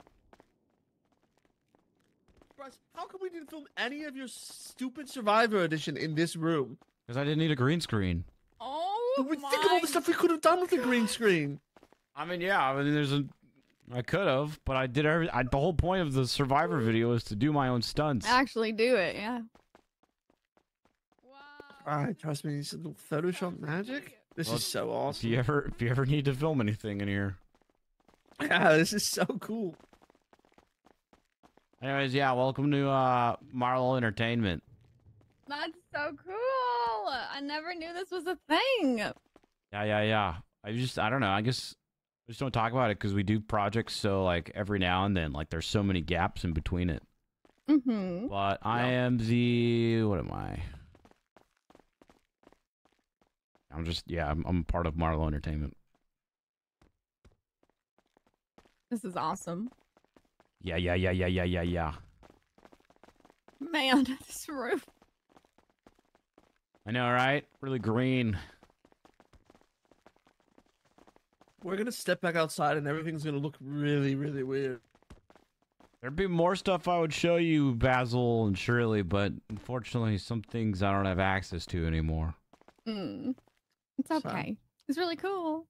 Bryce, how come we didn't film any of your stupid Survivor edition in this room? Because I didn't need a green screen. Oh Think of all the stuff we could have done with the green screen. I mean, yeah, I mean, there's a. I could have, but I did every. I, the whole point of the Survivor video is to do my own stunts. Actually do it, yeah. Alright, trust me, this little Photoshop magic. This Well, is so awesome. If awesome. you ever, if you ever need to film anything in here. Yeah, this is so cool. Anyways, yeah, welcome to uh Marlow Entertainment. That's so cool. I never knew this was a thing. Yeah, yeah, yeah. I just, I don't know. I guess we just don't talk about it because we do projects so like every now and then. Like there's so many gaps in between it. Mm-hmm. But I am the what am I? I'm just yeah. I'm, I'm part of Marlow Entertainment. This is awesome. Yeah, yeah, yeah, yeah, yeah, yeah, yeah. Man, this roof. I know, right? Really green. We're gonna step back outside and everything's gonna look really, really weird. There'd be more stuff I would show you, Basil and Shirley, but unfortunately, some things I don't have access to anymore. Mm. It's okay. It's really cool.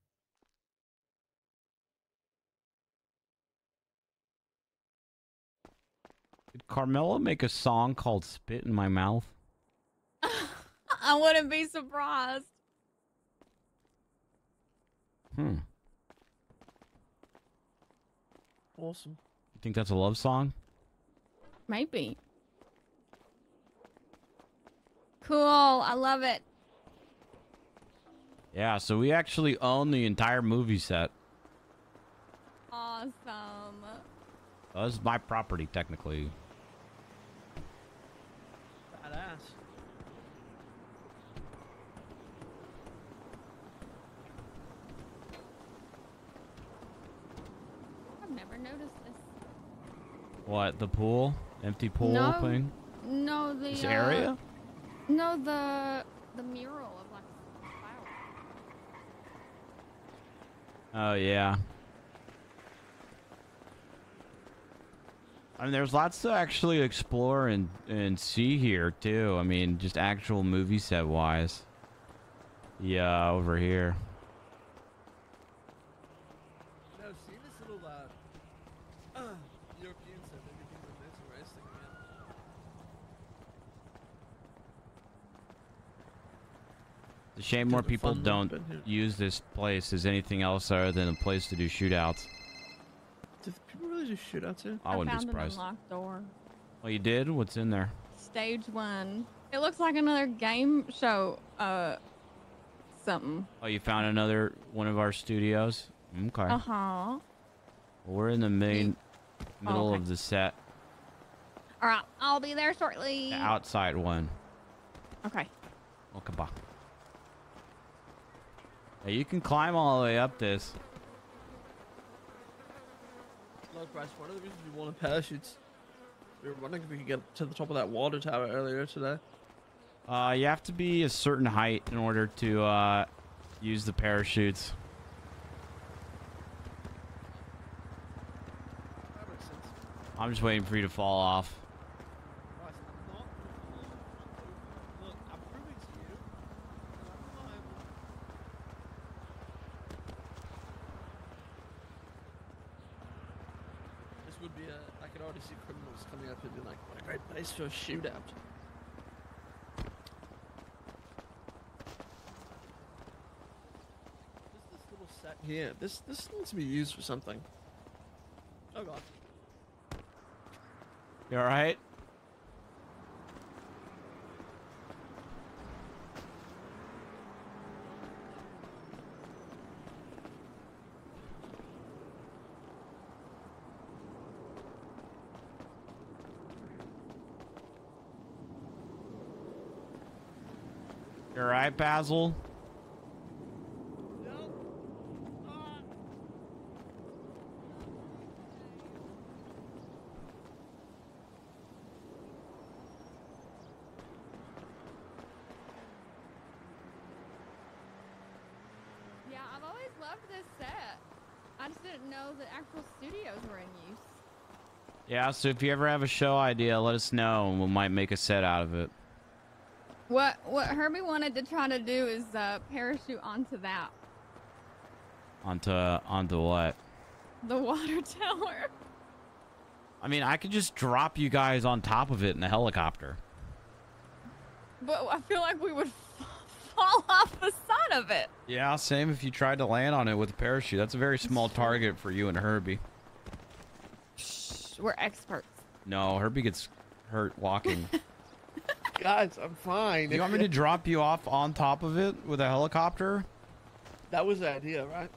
Carmela make a song called "Spit in My Mouth"? I wouldn't be surprised. Hmm. Awesome. You think that's a love song? Maybe. Cool. I love it. Yeah. So we actually own the entire movie set. Awesome. So this is my property, technically. Badass. I've never noticed this. What? The pool? Empty pool no, thing? No, the This uh, area? No, the the mural of like flower. Oh yeah. I mean, there's lots to actually explore and and see here too. I mean, just actual movie set wise. Yeah, over here. No, see this little uh, uh European set that you think is interesting, man. It's a shame more people don't use this place as anything else other than a place to do shootouts. Do people really just shoot out here? I wouldn't be surprised. an unlocked door. Well, you did? What's in there? Stage one. It looks like another game show. Uh, something. Oh, you found another one of our studios? Okay. Uh huh. Well, we're in the main middle okay. of the set, All right, I'll be there shortly. the outside one. Okay. Okay, bye. Hey, you can climb all the way up this. Look, Bryce, one of the reasons we wanted parachutes, we were wondering if we could get to the top of that water tower earlier today. Uh, you have to be a certain height in order to uh, use the parachutes. I'm just waiting for you to fall off. This would be a. I could already see criminals coming up and be like, what a great place for a shootout. This, this little set here, this this needs to be used for something. Oh god. You alright? You alright, Basil? Yeah, I've always loved this set. I just didn't know the actual studios were in use. Yeah, so if you ever have a show idea, let us know and we might make a set out of it. What what Herbie wanted to try to do is uh, parachute onto that, Onto onto what? the water tower. I mean, I could just drop you guys on top of it in a helicopter. But I feel like we would fall off the side of it. Yeah, same if you tried to land on it with a parachute. That's a very small target for you and Herbie. Shh, We're experts. No, Herbie gets hurt walking. Guys, I'm fine. you want me to drop you off on top of it with a helicopter? That was the idea, right?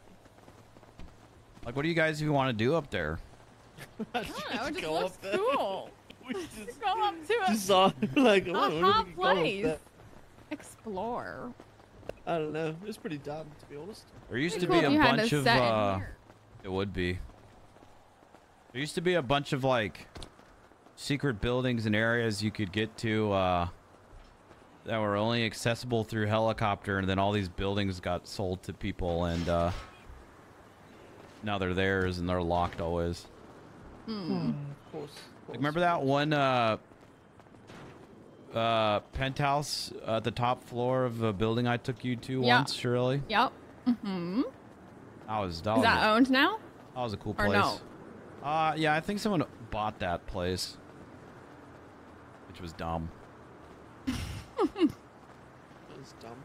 Like, what do you guys even want to do up there? I don't know, it just go looks up there. cool. just go up to it. Just saw like a oh, hot go up place. there? Explore. I don't know. It's pretty dumb, to be honest. There used It'd to be be a if you had bunch a of. Uh, it would be. There used to be a bunch of like secret buildings and areas you could get to uh, that were only accessible through helicopter, and then all these buildings got sold to people, and uh, now they're theirs and they're locked always. Hmm. Of course. Like, remember that one uh, uh, penthouse at the top floor of a building I took you to Yeah. once, Shirley? Yep. Mm-hmm. That was that Is was that a- owned now? That was a cool Or place. no? Uh, yeah, I think someone bought that place, which was dumb. That was dumb.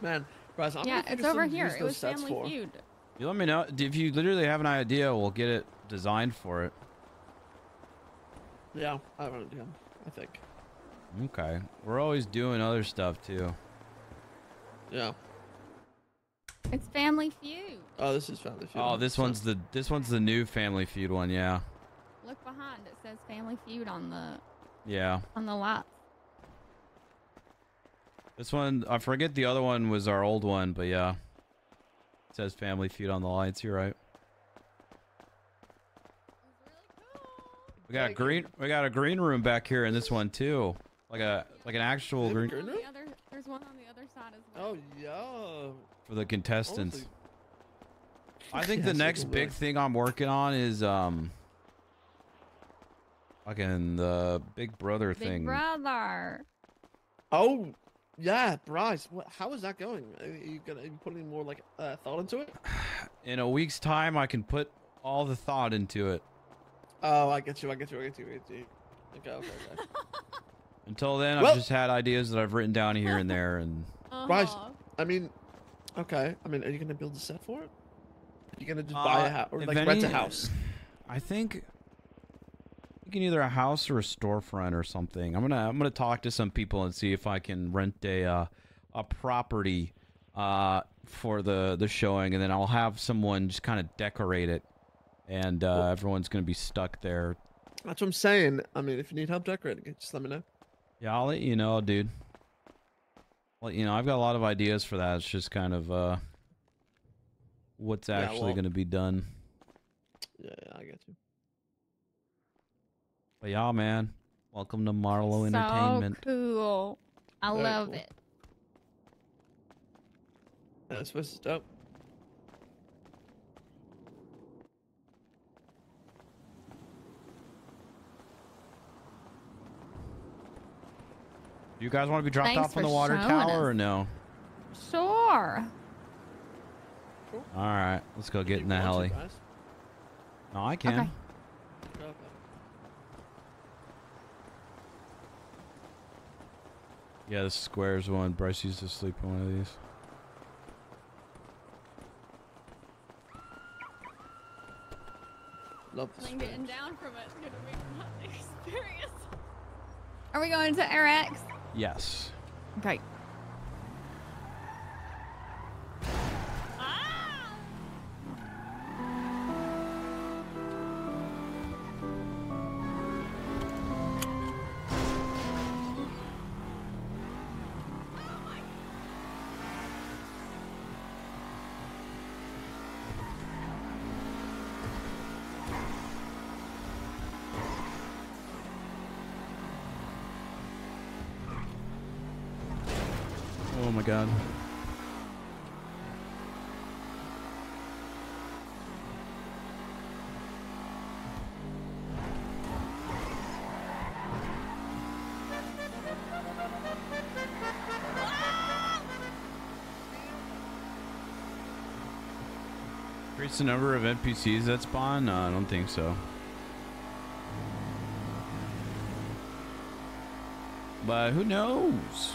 Man, Bryce, I'm yeah, it's over here. It was Family for. Feud. You let me know if you literally have an idea. We'll get it designed for it. Yeah, I don't know. I think. Okay, we're always doing other stuff too. Yeah. It's Family Feud. Oh, this is Family Feud. Oh, this one's the this one's the new Family Feud one. Yeah, Look behind. It says Family Feud on the yeah. on the lot. This one, I forget the other one was our old one, but yeah, it says Family Feud on the lights. You're right. We got a green. We got a green room back here in this one too, like a like an actual green On the other, there's one on the other side as well. Oh yeah. for the contestants. Honestly. I think the next big thing I'm working on is um, fucking the Big Brother Big thing. Big Brother. Oh, yeah, Bryce. What? How is that going? Are you gonna are you putting more like uh, thought into it? In a week's time, I can put all the thought into it. Oh, I get you. I get you. I get you. I get you. Okay, okay, okay. Until then, Well- I've just had ideas that I've written down here and there, and Bryce, Uh-huh. I mean, okay. I mean, are you gonna build a set for it? Are you gonna just buy Uh, a house or if like rent a house? I think can either a house or a storefront or something. I'm gonna I'm gonna talk to some people and see if I can rent a uh, a property uh, for the the showing, and then I'll have someone just kind of decorate it and uh, everyone's gonna be stuck there. That's what I'm saying. I mean, if you need help decorating it, just let me know. Yeah, I'll let you know, dude. Well, you know, I've got a lot of ideas for that. It's just kind of uh, what's Yeah, actually well- gonna be done. Yeah, yeah, I get you. But yeah, man, welcome to Marlowe So Entertainment. cool. I Very love cool. it. Yeah, this was dope. You guys want to be dropped Thanks off on the water tower us. or no? Sure. All right, let's go get in the heli. No, I can. Okay. Yeah, the squares one. Bryce used to sleep in one of these. Love I'm getting down from it. It's gonna be a fun experience. Are we going to RX? Yes. Okay. Increase the number of NPCs that spawn? No, I don't think so. But who knows?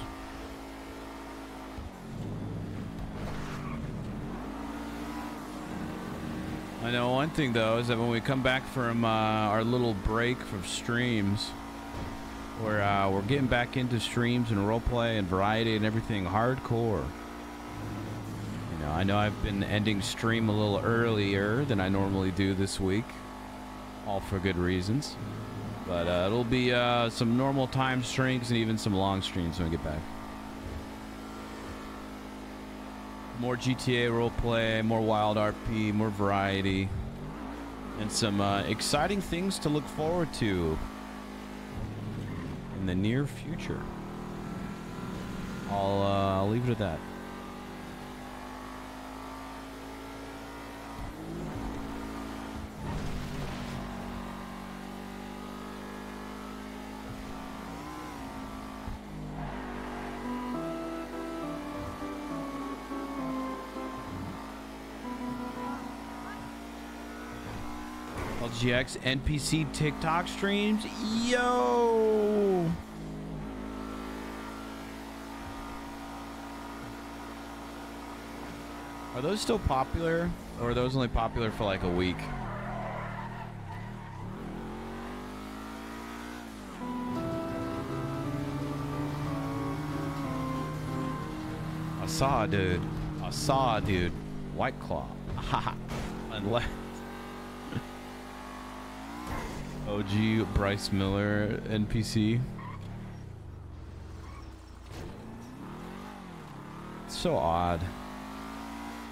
I know one thing though is that when we come back from uh, our little break from streams, we're uh, we're getting back into streams and roleplay and variety and everything hardcore. Know, I know I've been ending stream a little earlier than I normally do this week, all for good reasons. But uh, it'll be uh, some normal time streams and even some long streams when we get back. More GTA roleplay, more wild RP, more variety, and some uh, exciting things to look forward to in the near future. I'll uh, I'll leave it at that. LGX NPC TikTok streams. Yo! Are those still popular? Or are those only popular for like a week? I saw a dude. I saw a dude. White Claw. Unless. OG Bryce Miller NPC. It's so odd.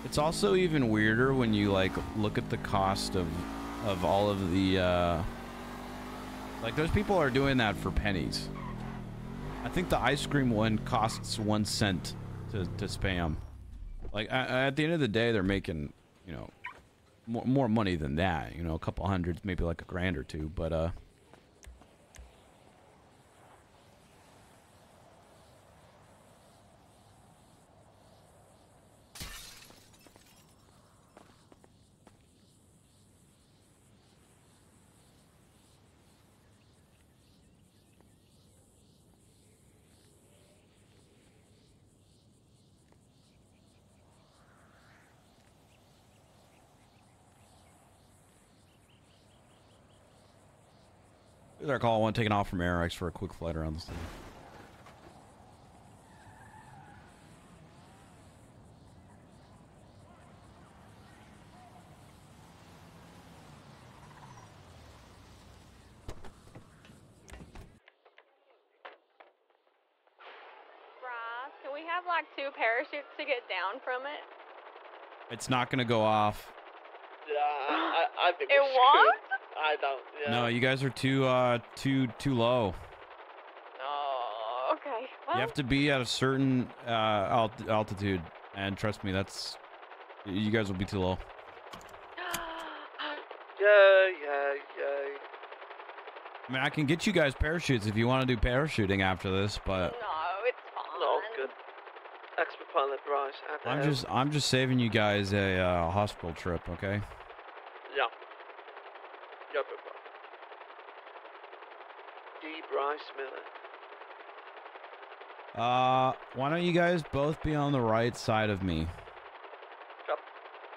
It's also even weirder when you like look at the cost of of all of the uh like those people are doing that for pennies. I think the ice cream one costs 1 cent to to spam. Like a- at the end of the day they're making, you know, more, more money than that. You know, a couple hundreds, maybe like a grand or two. But uh, Here's our call one taking off from AirX for a quick flight around the city. two parachutes to get down from it? It's not going to go off. Uh, I, I it won't? I don't. Yeah. No, you guys are too uh too too low. Oh, okay. Well, You have to be at a certain uh alt- altitude, and trust me, that's you guys will be too low. Yeah, yeah, yeah. I mean, I can get you guys parachutes if you want to do parachuting after this, but no, it's fine. No, good. Expert pilot Bryce. At the I'm just I'm just saving you guys a uh, hospital trip, okay? Yeah. Yeah, but Miller. Uh, why don't you guys both be on the right side of me? Yep.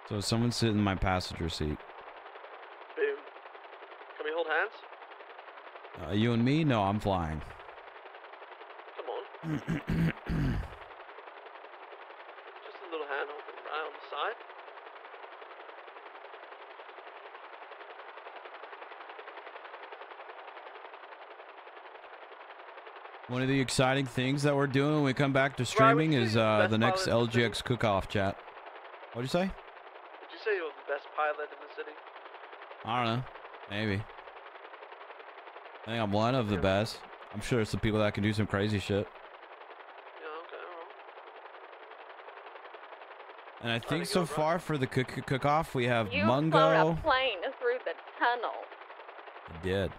So someone sit in my passenger seat. Boom. Can we hold hands? Uh, you and me? No, I'm flying. Come on. Just a little hand holding right on the side. One of the exciting things that we're doing when we come back to streaming is uh, the next LGX cook-off chat. What'd you say? Did you say you were the best pilot in the city? I don't know. Maybe. I think I'm one of the best. I'm sure there's some people that can do some crazy shit. Yeah, okay, alright. And I think so far for the cook cook off we have you Mungo. float a plane through the tunnel. I did.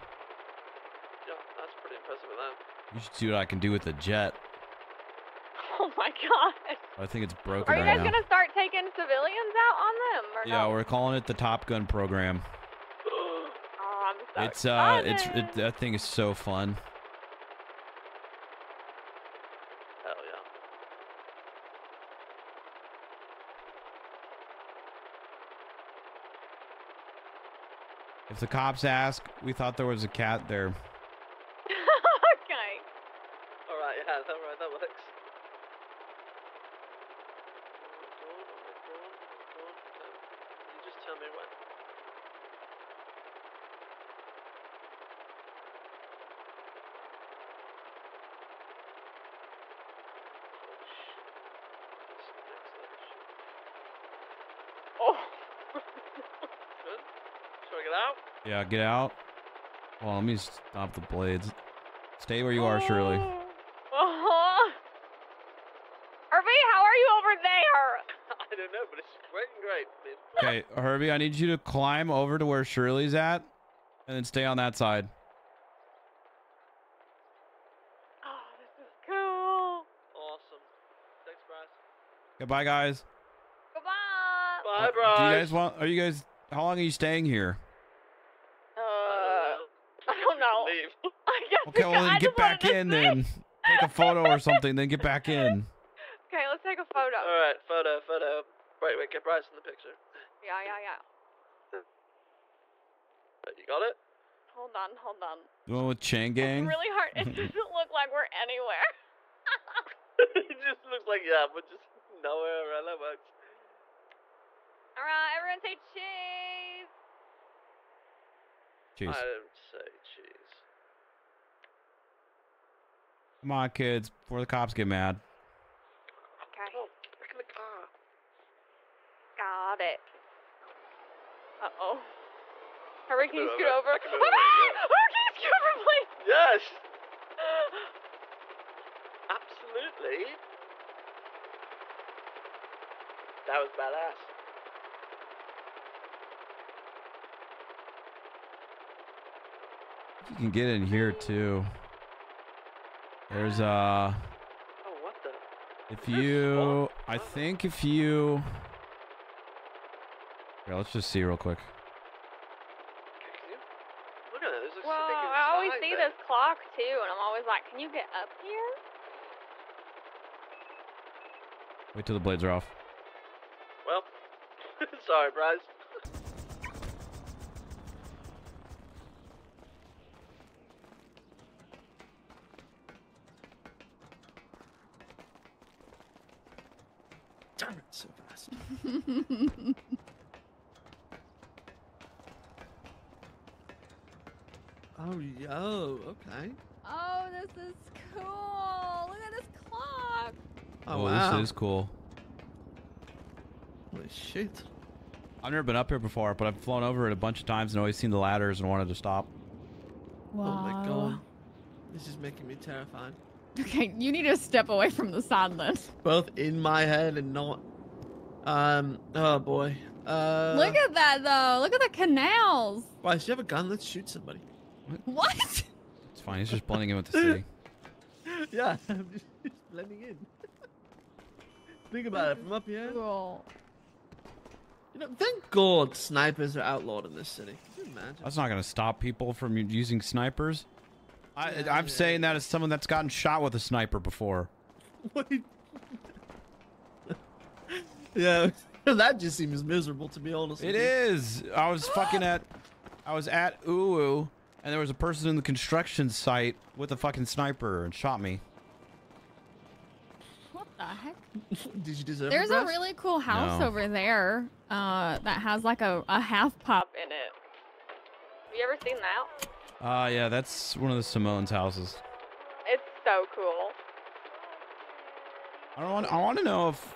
Yeah, that's pretty impressive with that. You should see what I can do with the jet. Oh my god. I think it's broken Are you right guys now. gonna start taking civilians out on them Yeah, no? we're calling it the Top Gun program. Oh, I'm so It's uh, it's it, that thing is so fun. Hell yeah. If the cops ask, we thought there was a cat there. okay. Alright, yeah, alright, that works. You just tell me when. Oh. Good. Should I get out? Yeah, get out. Well, let me stop the blades. Stay where you are, Shirley. Uh-huh. Herbie, how are you over there? I don't know, but it's working great. Okay, Herbie, I need you to climb over to where Shirley's at, and then stay on that side. Oh, this is cool. Awesome. Thanks, Bryce. Goodbye, guys. Goodbye. Bye, Bryce. Do you guys want? Are you guys? How long are you staying here? Uh, I don't know. Leave. I guess Okay, well then get back in see. then. Take a photo or something, then get back in. Okay, let's take a photo. Alright, photo, photo. Wait, wait, get Bryce in the picture. Yeah, yeah, yeah. Right, You got it? Hold on, hold on. The one with Chang Gang. It's really hard. It doesn't look like we're anywhere. it just looks like, yeah, but just nowhere around that much. All right, everyone say cheese. Jeez. I didn't say cheese. Come on, kids, before the cops get mad. Okay. Oh, back in the car. Got it. Uh oh. Hurry, can you scoot over, over? I can move yeah. Hurry, can you scoot over, please? Yes! Absolutely. That was badass. You can get in here too. There's uh, Oh, what the? if you, I think if you. Here, let's just see real quick. Look at that. There's a Whoa, something I always see there. this clock too, and I'm always like, can you get up here? Wait till the blades are off. Well, sorry, Bryce. Damn it, so fast. Oh, yo, okay. Oh, this is cool. Look at this clock. Oh, Oh, wow. this is cool. Holy shit. I've never been up here before, but I've flown over it a bunch of times and always seen the ladders and wanted to stop. Oh my Wow. god. This is making me terrified. Okay, you need to step away from the side then. Both in my head and not. Um. Oh boy. Uh. Look at that though. Look at the canals. Why? Does you have a gun? Let's shoot somebody. What? It's fine. He's just blending in with the city. yeah. I'm just, just blending in. Think about it from up here. Cool. You know, thank God snipers are outlawed in this city. Can you imagine? That's not going to stop people from using snipers. I, Yeah, I'm yeah. saying that as someone that's gotten shot with a sniper before. Yeah. that just seems miserable to be honest. It is. I was fucking at, I was at Uwu, and there was a person in the construction site with a fucking sniper and shot me. What the heck? Did you deserve There's it, a really cool house No. over there uh, that has like a, a half pop in it. Have you ever seen that? Uh, yeah, that's one of the Simone's houses. It's so cool. I don't want. I want to know if.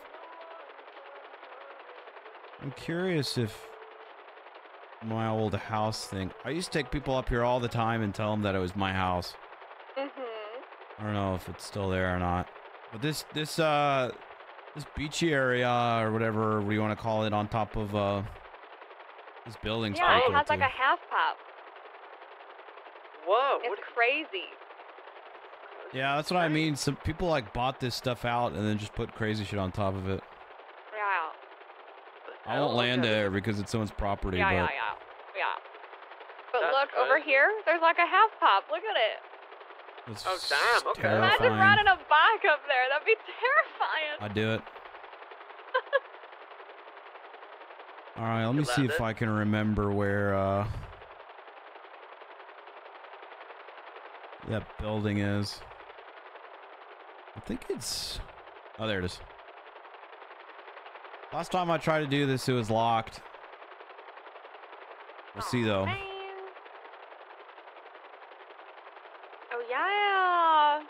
I'm curious if my old house thing. I used to take people up here all the time and tell them that it was my house. Mm-hmm. I don't know if it's still there or not. But this this uh this beachy area or whatever you want to call it on top of uh this building's Yeah, pretty it cool has like a half pop. Whoa. It's crazy. Yeah, that's what I mean. Some people like bought this stuff out and then just put crazy shit on top of it. Yeah. I won't land there because it's someone's property, Yeah, but yeah, yeah, yeah. But That's look over here. There's like a half pop. Look at it. It's Oh, damn, okay. Imagine terrifying. riding a bike up there. That'd be terrifying. I'd do it. All right, let me see land if. I can remember where uh that building is. I think it's Oh, there it is. Last time I tried to do this, it was locked. We'll see though. Man. Oh yeah.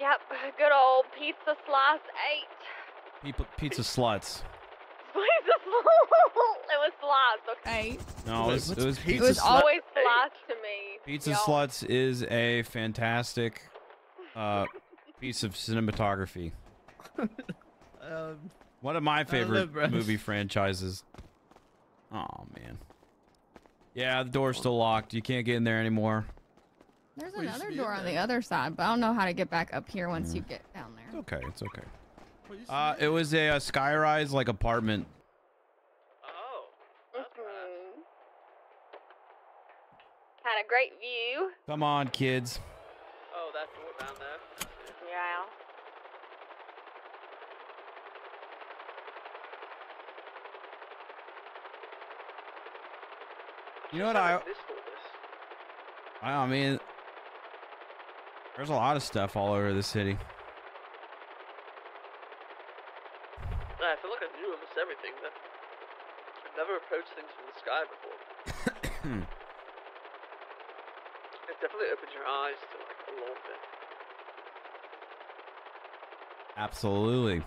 Yep, good old pizza slice eight. People, pizza sluts. Pizza slice. it was sliced, okay? No, it was, it was It pizza. was slut- always sliced to me. Pizza Y'all. Sluts is a fantastic uh, piece of cinematography. Um, One of my favorite love movie franchises. Oh man. Yeah, the door's still locked. You can't get in there anymore. There's Well, another door on there. the other side, but I don't know how to get back up here once you Mm. get down there. It's okay. It's okay. Uh, it was a, uh skyrise like apartment. Oh. Mm-hmm. Had a great view. Come on, kids. Oh, that door down there. Yeah. You know what I? This all this. I mean, there's a lot of stuff all over the city. Yeah, I feel like I knew almost everything, but I've never approached things from the sky before. It definitely opened your eyes to like a lot of it. Absolutely.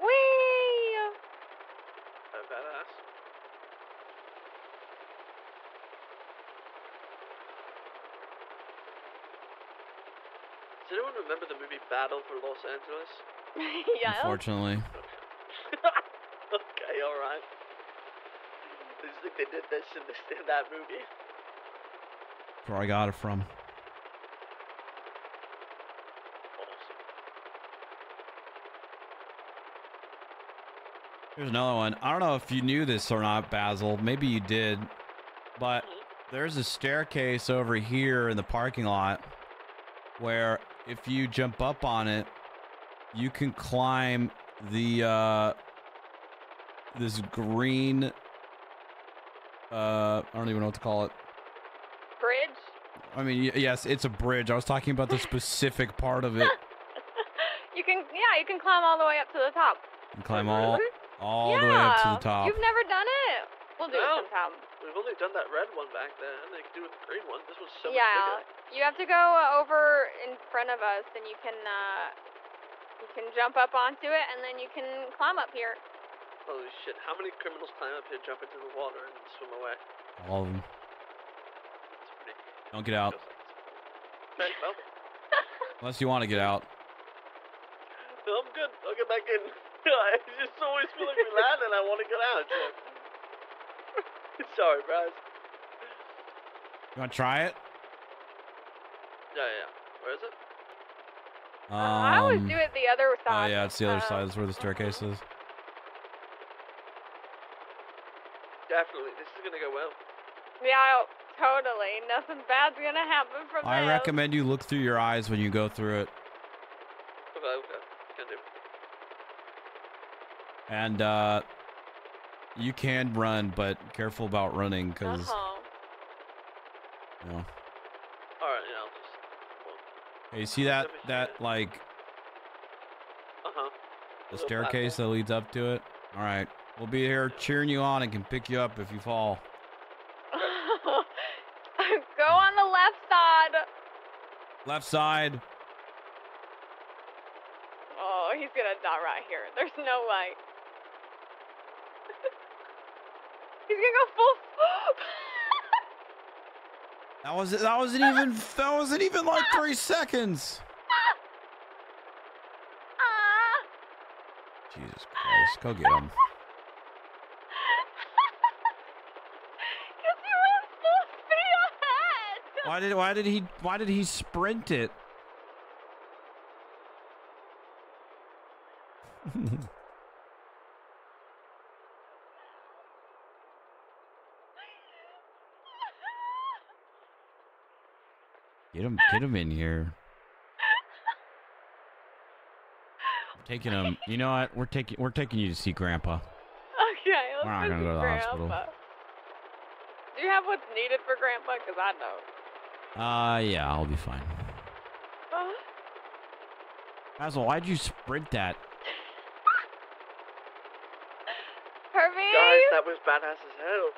Whee! So badass. Does anyone remember the movie Battle for Los Angeles? yeah. Unfortunately. okay, alright. I just think they did this in, this, in that movie. That's where I got it from. Here's another one. I don't know if you knew this or not, Basil. Maybe you did. But there's a staircase over here in the parking lot where if you jump up on it, you can climb the uh this green uh I don't even know what to call it. Bridge. I mean, yes, it's a bridge. I was talking about the specific part of it you can, yeah, you can climb all the way up to the top. And climb all all the way up to the Yeah. top. You've never done it. We'll do No. it sometime. We've only done that red one back then. They could do it with the green one. This one's so much yeah, bigger. you have to go uh, over in front of us, and you can uh, you can jump up onto it, and then you can climb up here. Holy shit! How many criminals climb up here, jump into the water, and swim away? All of them. Don't get out Okay, well, unless you want to get out. no, I'm good. I'll get back in. I just always feel like we land, and I want to get out. Sorry, Bryce. You want to try it? Yeah, yeah. Where is it? Um, I always do it the other side. Oh side. yeah, it's the other uh, side. That's where the staircase is. Definitely. This is gonna go well. Yeah, totally. Nothing bad's gonna happen from I this. recommend you look through your eyes when you go through it, Okay, okay. And uh, you can run, but careful about running because Uh-huh. you know. Alright, yeah, I'll just. Hey, you see that that like Uh huh. the staircase that leads up to it? All right, we'll be here cheering you on and can pick you up if you fall. Go on the left side. Left side. Oh, he's right here. There's no way. he's gonna go full. That was that wasn't even that wasn't even like three seconds. Jesus Christ, go get him. Cause he went full speed ahead. Why did why did he why did he sprint it? Get him get him in here. taking him. You know what? We're taking we're taking you to see Grandpa. Okay, let's We're not gonna go to the hospital. Do you have what's needed for Grandpa? Cause I don't. Uh yeah, I'll be fine. Uh, Basil, why'd you sprint that? Herbie. Guys, that was badass as hell.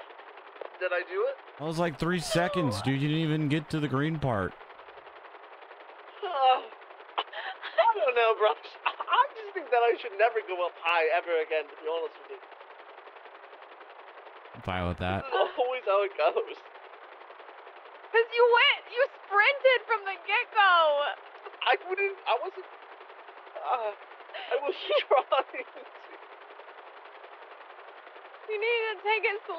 Did I do it? That was like three seconds, dude. You didn't even get to the green part. Oh, I don't know, bro. I just think that I should never go up high ever again, to be honest with you. I'm fine with that. This is always how it goes. Cause you went, you sprinted from the get go. I wouldn't, I wasn't, uh, I was trying to. You need to take it slow.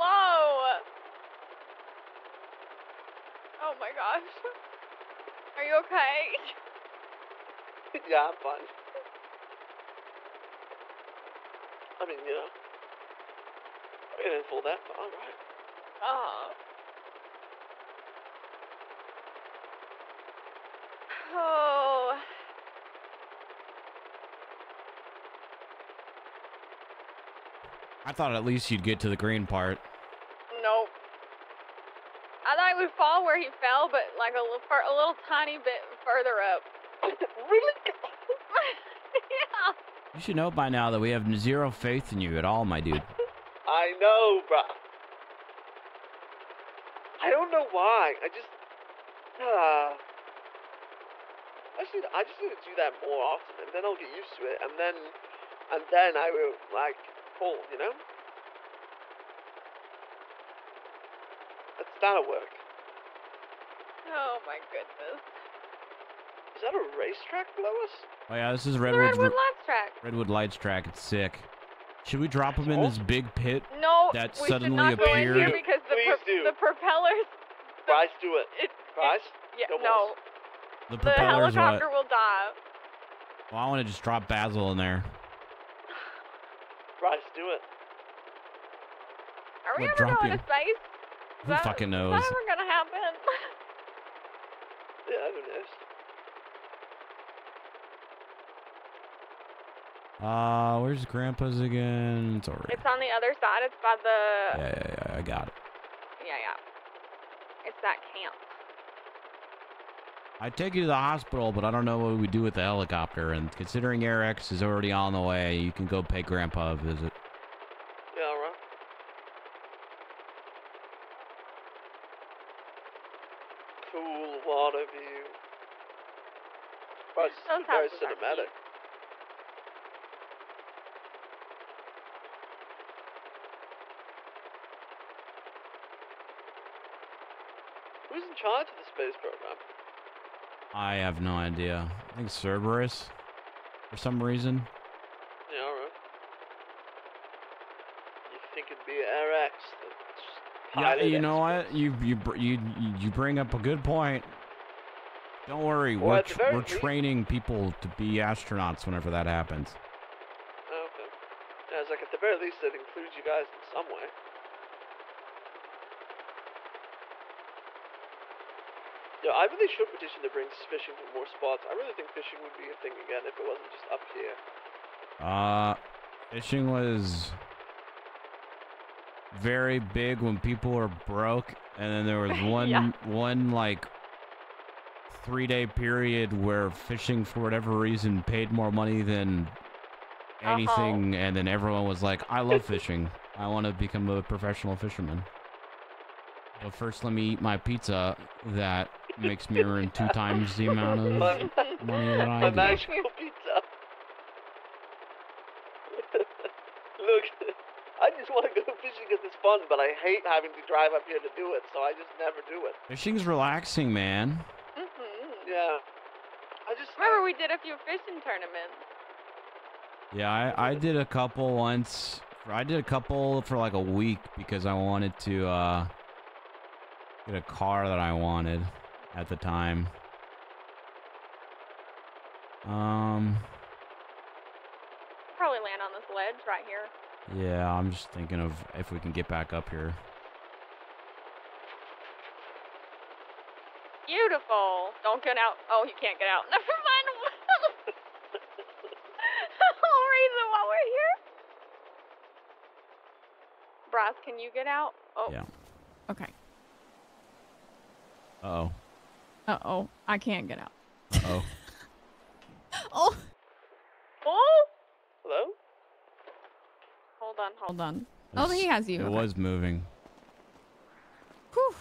Oh my gosh. Are you okay? yeah, I'm fine. I mean, you know, I didn't fall that far, right? Oh. Oh. I thought at least you'd get to the green part. Nope. I thought he would fall where he fell, but like a little, fur, a little tiny bit further up. really? yeah. You should know by now that we have zero faith in you at all, my dude. I know, bruh. I don't know why. I just, uh, I should, I just need to do that more often, and then I'll get used to it, and then, and then I will like pull, you know. That's that'll work. Oh my goodness. Is that a racetrack below us? Oh yeah, this is The Redwood's Redwood Lights track. Redwood Lights track. It's sick. Should we drop him in this big pit No, that we suddenly should not go in here because the Please pro- do. the propellers. Bryce, do it. It, Bryce, yeah, go no. The The helicopter what? will die. Well, I want to just drop Basil in there. Bryce, do it. Are we Well, ever drop going him. to space? Who Is that- fucking Is knows? that ever gonna happen? Yeah, who knows? Uh, where's Grandpa's again? It's over. it's on the other side. It's by the. Yeah, yeah, yeah. I got it. Yeah, yeah. It's that camp. I'd take you to the hospital, but I don't know what we'd do with the helicopter. And considering Air X is already on the way, you can go pay Grandpa a visit. Yeah, alright. Cool water view. Bryce, this Those is very houses are cinematic. Who's in charge of the space program? I have no idea. I think Cerberus, for some reason. Yeah, alright. You think it'd be Air X that's Yeah, you know what? You you you you bring up a good point. Don't worry, Well, we're tr- we're training people to be astronauts whenever that happens. Oh, okay. Yeah, it's like at the very least it includes you guys in some way. Yeah, I really should petition to bring fishing to more spots. I really think fishing would be a thing again if it wasn't just up here. Uh, fishing was very big when people were broke, and then there was one Yeah. one like three day period where fishing for whatever reason paid more money than anything, and then everyone was like, "I love fishing. I want to become a professional fisherman." But first, let me eat my pizza that makes me earn two times the amount of money that I do. magical pizza. Look, I just want to go fishing because it's fun, but I hate having to drive up here to do it, so I just never do it. Fishing's relaxing, man. Mm-hmm. Yeah. I just Remember we did a few fishing tournaments. Yeah, I, I did a couple once. I did a couple for like a week because I wanted to uh, get a car that I wanted at the time. Um, Probably land on this ledge right here. yeah, I'm just thinking of if we can get back up here. Beautiful. Don't get out. Oh, you can't get out. Never mind. Whole reason why we're here. Bryce, can you get out? Oh. Yeah. Okay. Uh oh. Uh oh. I can't get out. Uh oh. Oh. Oh! Hello? Hold on. Hold on. Oh, he has you. It Okay. was moving. Whew.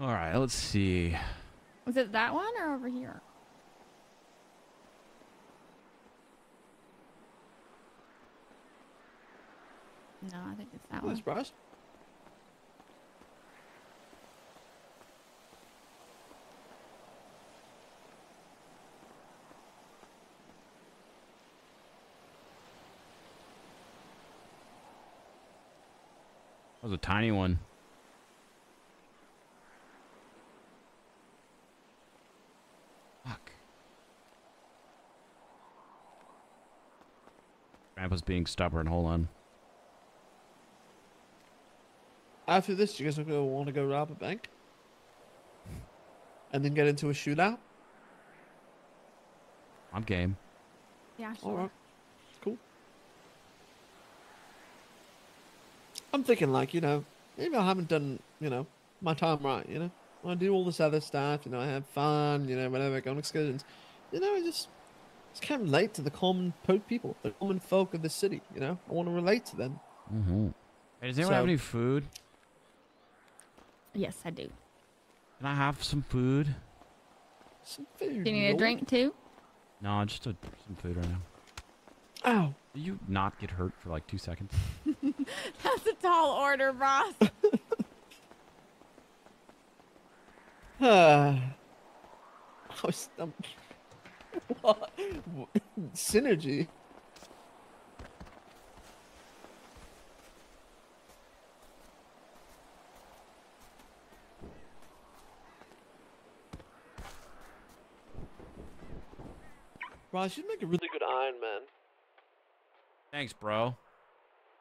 All right, let's see. Was it that one or over here? No, I think it's that Thanks, one. Bryce. That was a tiny one. Fuck. Grandpa's being stubborn. Hold on. After this, you guys are gonna want to go rob a bank, and then get into a shootout. I'm game. Yeah, All right, cool. I'm thinking like you know maybe I haven't done you know my time right. You know I do all this other stuff. You know I have fun. You know whatever go on excursions. You know I just just can't relate to the common po- people, the common folk of the city. You know I want to relate to them. Mm-hmm. Hey, does anyone have any food? Yes, I do. Can I have some food? Some food. Do you need a drink too? No, just a, some food right now. Ow. Did you not get hurt for like two seconds? That's a tall order, boss. Ah. I was um, what? Synergy. Ross, you'd make a really good Iron Man. Thanks, bro.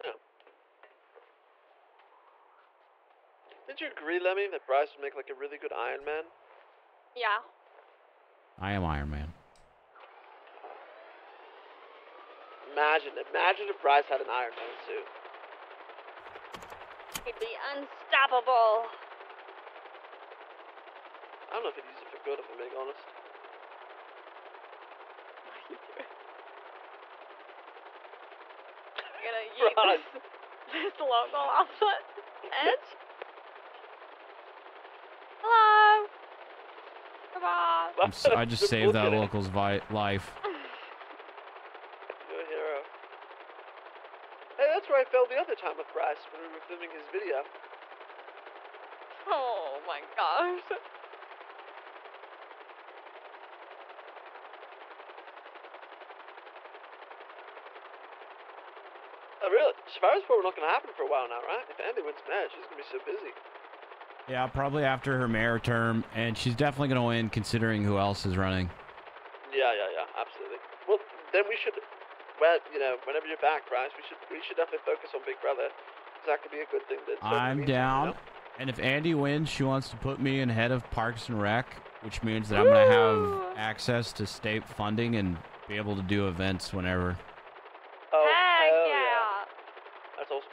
Yeah. Didn't you agree, Lemmy, that Bryce would make like a really good Iron Man? yeah. I am Iron Man. Imagine, imagine if Bryce had an Iron Man suit. He'd be unstoppable. I don't know if he'd use it for good, if I'm being honest. I'm gonna yeet this, this logo off the edge. Hello. Come on. I'm s- I just saved that local's vi- life. You're a hero. Hey, that's where I fell the other time with Bryce when we were filming his video. Oh my gosh. Oh, really? Survivor's probably not going to happen for a while now, right? If Andy wins match, she's going to be so busy. Yeah, probably after her mayor term, and she's definitely gonna win considering who else is running. Yeah, yeah, yeah, absolutely. Well, then we should, well, you know, whenever you're back, Bryce, we should we should definitely focus on Big Brother. That could be a good thing. That I'm down. you know? And if Andy wins, she wants to put me in head of Parks and Rec, which means that I'm gonna have access to state funding and be able to do events whenever. Oh, Heck hell yeah. That's awesome.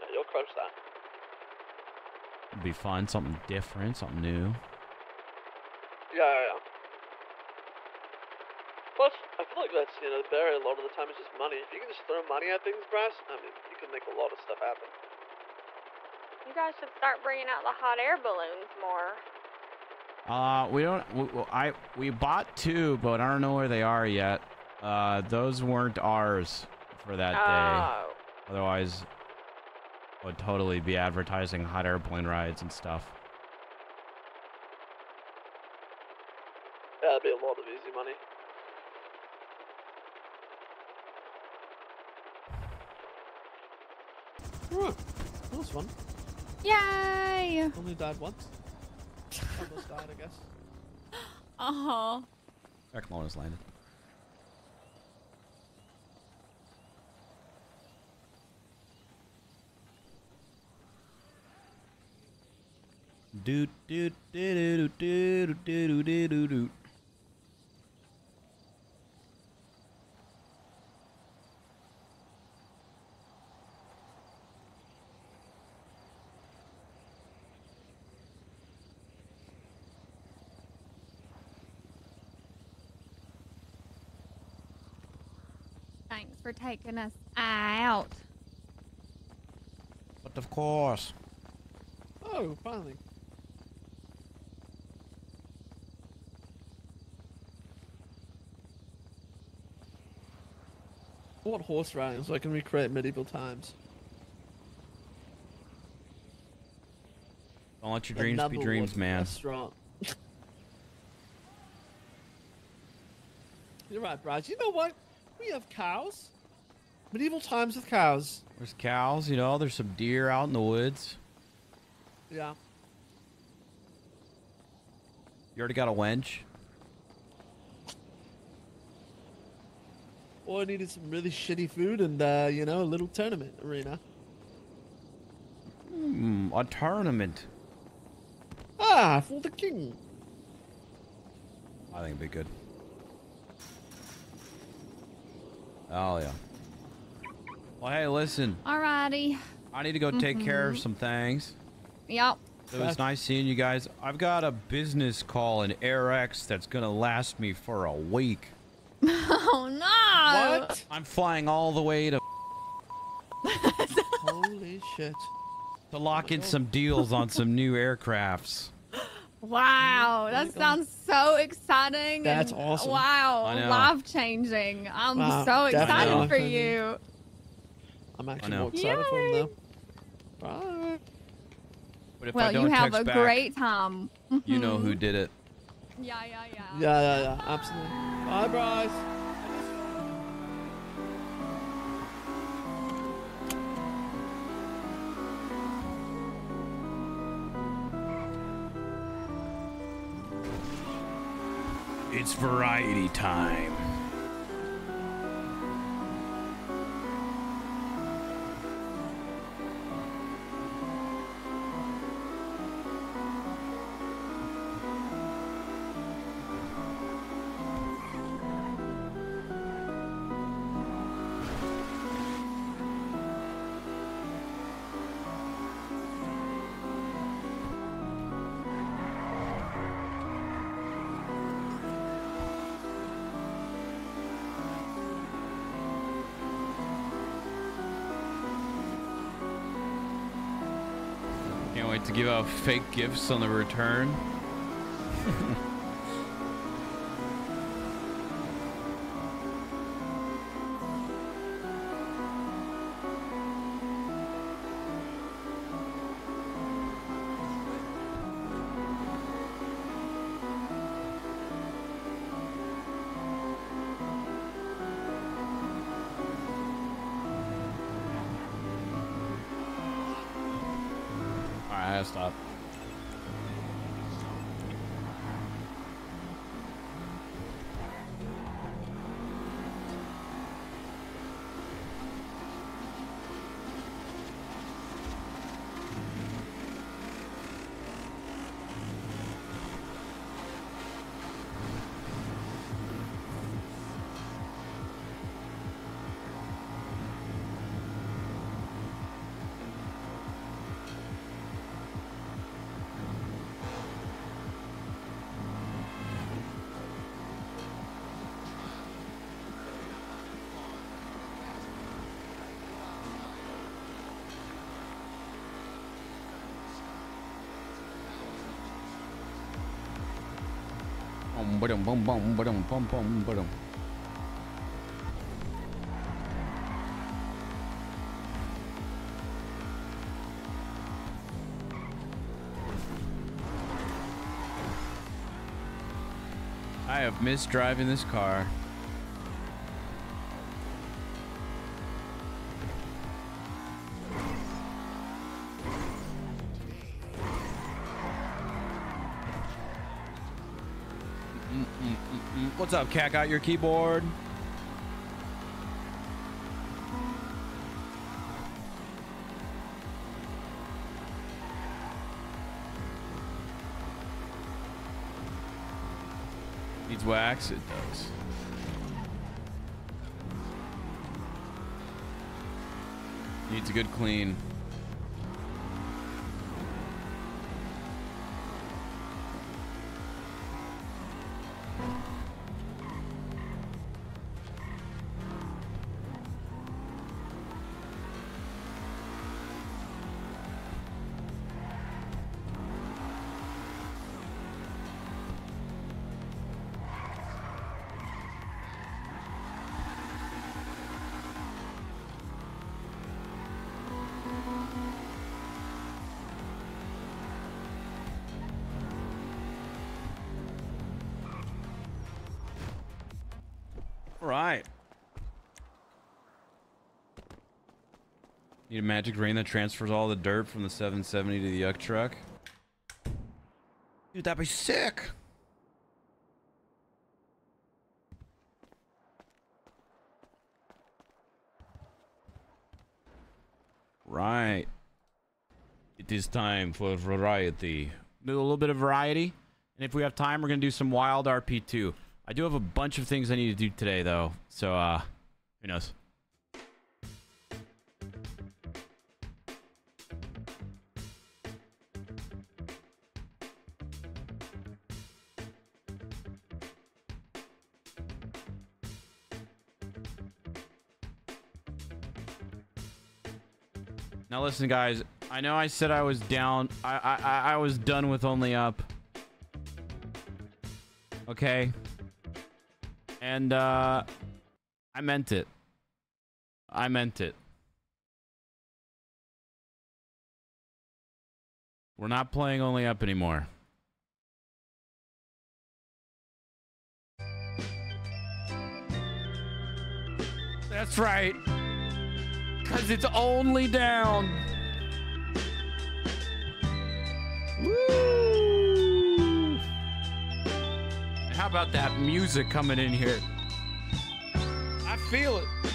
Yeah, you'll crush that. It'd be fun, something different, something new. Yeah, yeah, yeah. Plus, I feel like that's, you know, the barrier a lot of the time is just money. If you can just throw money at things, Bryce, I mean, you can make a lot of stuff happen. You guys should start bringing out the hot air balloons more. Uh, we don't. We, well, I we bought two, but I don't know where they are yet. Uh, those weren't ours for that day. Oh. Otherwise, I would totally be advertising hot airplane rides and stuff. That'd be a lot of easy money. Alright, that was fun. Yay! Only died once. Almost died, I guess. Uh huh. Eklon has landed. Doot doot doot doot doot doot doot doot doot. Thanks for taking us out. But of course. Oh, finally. I want horse riding so I can recreate medieval times. Don't let your The dreams be dreams, man. Restaurant. You're right, Brad. You know what? We have cows. Medieval times with cows. There's cows, you know. There's some deer out in the woods. Yeah. You already got a wench. All I needed some really shitty food and, uh, you know, a little tournament arena. Hmm, a tournament. Ah, for the king. I think it'd be good. Oh yeah. Well, hey, listen. Alrighty. I need to go take care of Mhm. some things. Yep. It was nice seeing you guys. I've got a business call in AirX that's gonna last me for a week. Oh no! What? I'm flying all the way to Holy shit. to lock in some deals on some new aircrafts. Wow, that sounds so exciting. That's and, awesome. Wow, life changing. I'm Wow, so excited definitely for you. I'm actually more excited for him, though. Bye. But if I well, don't you have a back, great time. you know Mhm. who did it. Yeah, yeah, yeah. Yeah, yeah, yeah. Absolutely. Bye, Bryce. It's variety time. Fake gifts on the return. Ba-dum, bum, bum, ba-dum, bum, bum, ba-dum. I have missed driving this car. What's up, cat? Got your keyboard? Needs wax? It does. Needs a good clean. Magic rain that transfers all the dirt from the 770 to the yuck truck. Dude, that'd be sick. Right. It is time for variety. Do a little bit of variety. And if we have time, we're going to do some wild RP2. I do have a bunch of things I need to do today, though. So, uh, who knows? Listen, guys. I know I said I was down. I I I- was done with only up. Okay. And uh I meant it. I meant it. We're not playing only up anymore. That's right. Cause it's only down. Woo! And how about that music coming in here? I feel it.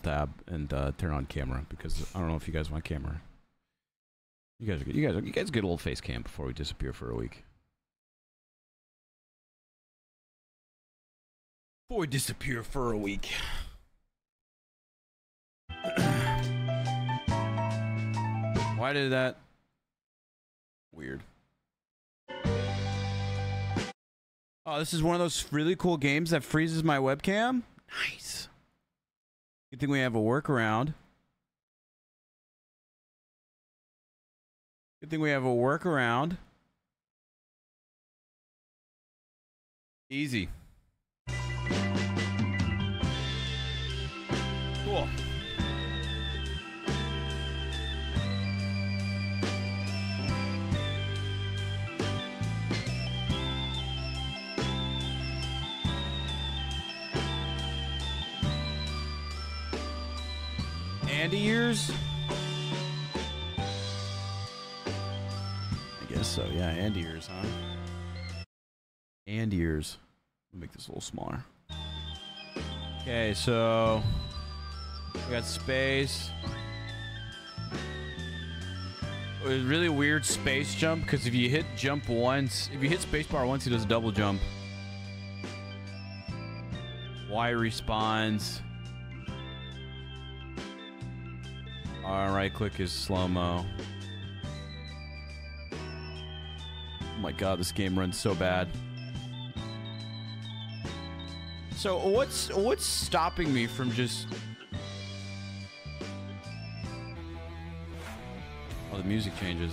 Alt tab and uh, turn on camera because I don't know if you guys want camera. You guys are good. You guys are, you guys get a little face cam before we disappear for a week. Before we disappear for a week. Why did that? Weird. Oh, this is one of those really cool games that freezes my webcam. Nice. Good thing we have a workaround. Good thing we have a workaround. Easy. Andy ears? I guess so. Yeah, Andy ears, huh? And ears. Make this a little smaller. Okay, so we got space. It was really weird space jump because if you hit jump once, if you hit spacebar once, he does a double jump. Y respawns. All right, click is slow mo. Oh my god, this game runs so bad. So what's what's stopping me from just? Oh, the music changes.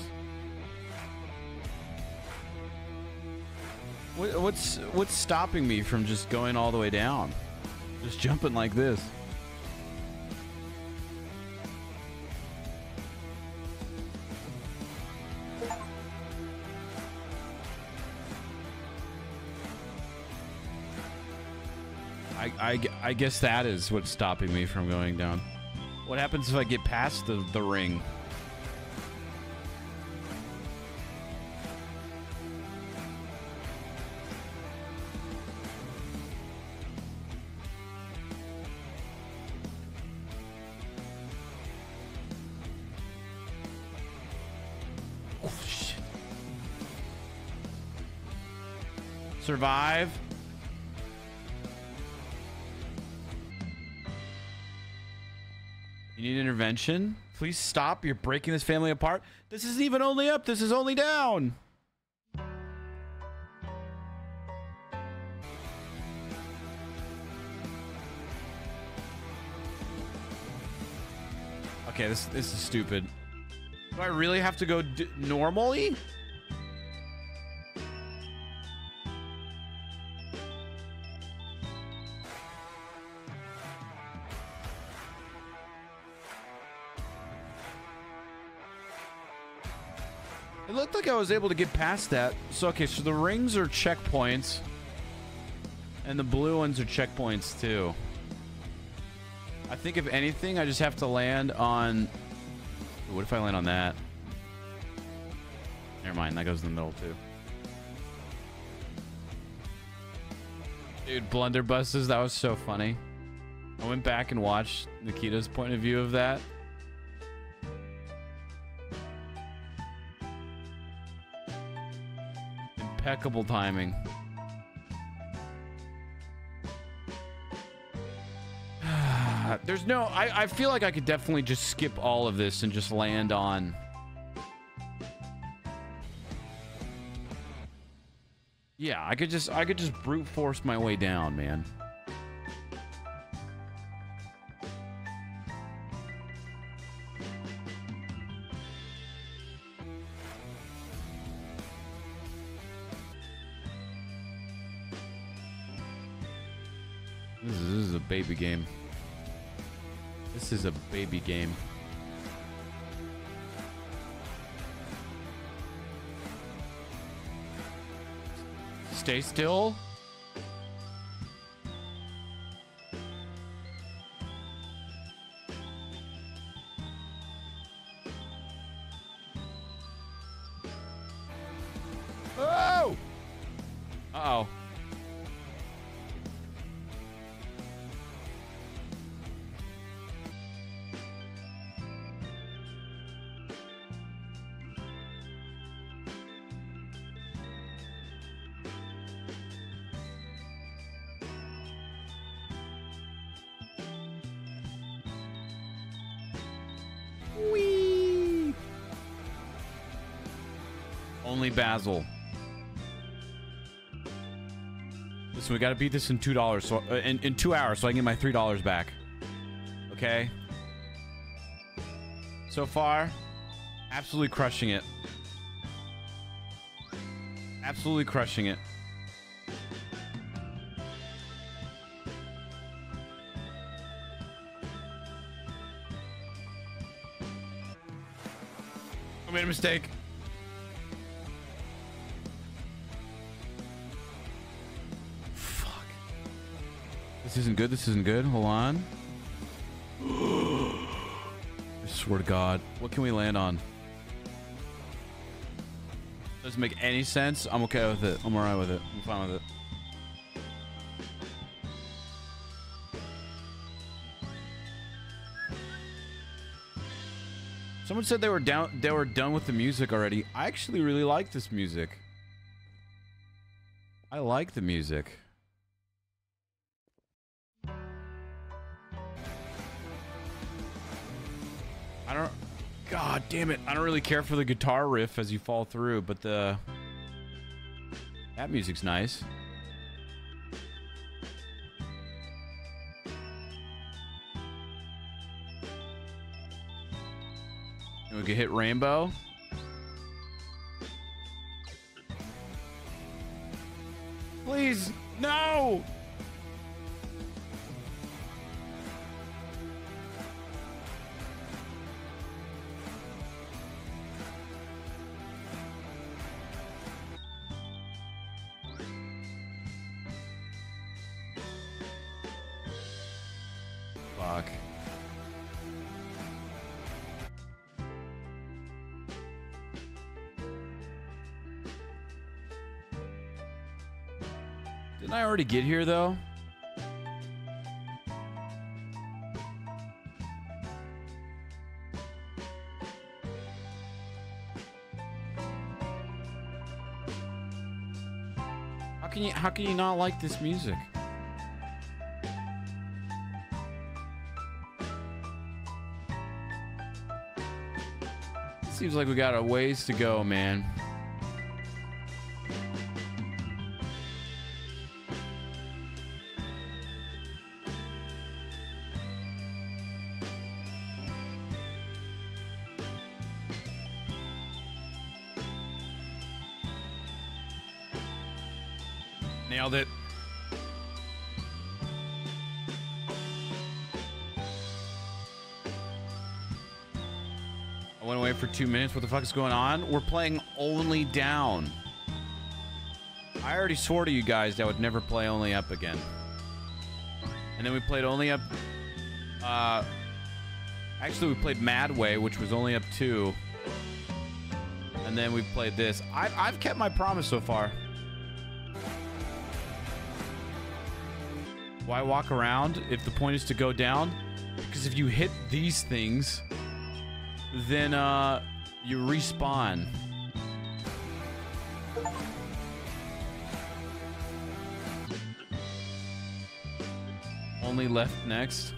What, what's what's stopping me from just going all the way down? Just jumping like this. I, I, guess that is what's stopping me from going down. What happens if I get past the, the ring? Oh. Survive. Need intervention? Please stop. You're breaking this family apart. This isn't even only up. This is only down. Okay, this this is stupid. Do I really have to go normally? Was able to get past that. So, okay, so the rings are checkpoints. And the blue ones are checkpoints, too. I think, if anything, I just have to land on... What if I land on that? Never mind, that goes in the middle, too. Dude, blunderbusses, that was so funny. I went back and watched Nikita's point of view of that. Impeccable timing. There's no. I, I feel like I could definitely just skip all of this and just land on. Yeah, I could just I could just brute force my way down, man. Baby game. Stay still. Basil. Listen, we got to beat this in two dollars, so uh, in in two hours, so I can get my three dollars back. Okay. So far, absolutely crushing it. Absolutely crushing it. I made a mistake. This isn't good. This isn't good. Hold on. I swear to God. What can we land on? Doesn't make any sense. I'm okay with it. I'm alright with it. I'm fine with it. Someone said they were down they were done with the music already. I actually really like this music. I like the music. Damn it. I don't really care for the guitar riff as you fall through, but the that music's nice. And we can hit rainbow. Didn't I already get here though? How can you how can you not like this music? Seems like we got a ways to go, man. Two minutes. What the fuck is going on? We're playing only down. I already swore to you guys that I would never play only up again. And then we played only up. Uh, actually, we played Mad Way, which was only up two. And then we played this. I, I've kept my promise so far. Why walk around if the point is to go down? Because if you hit these things, then uh, you respawn. Only left next.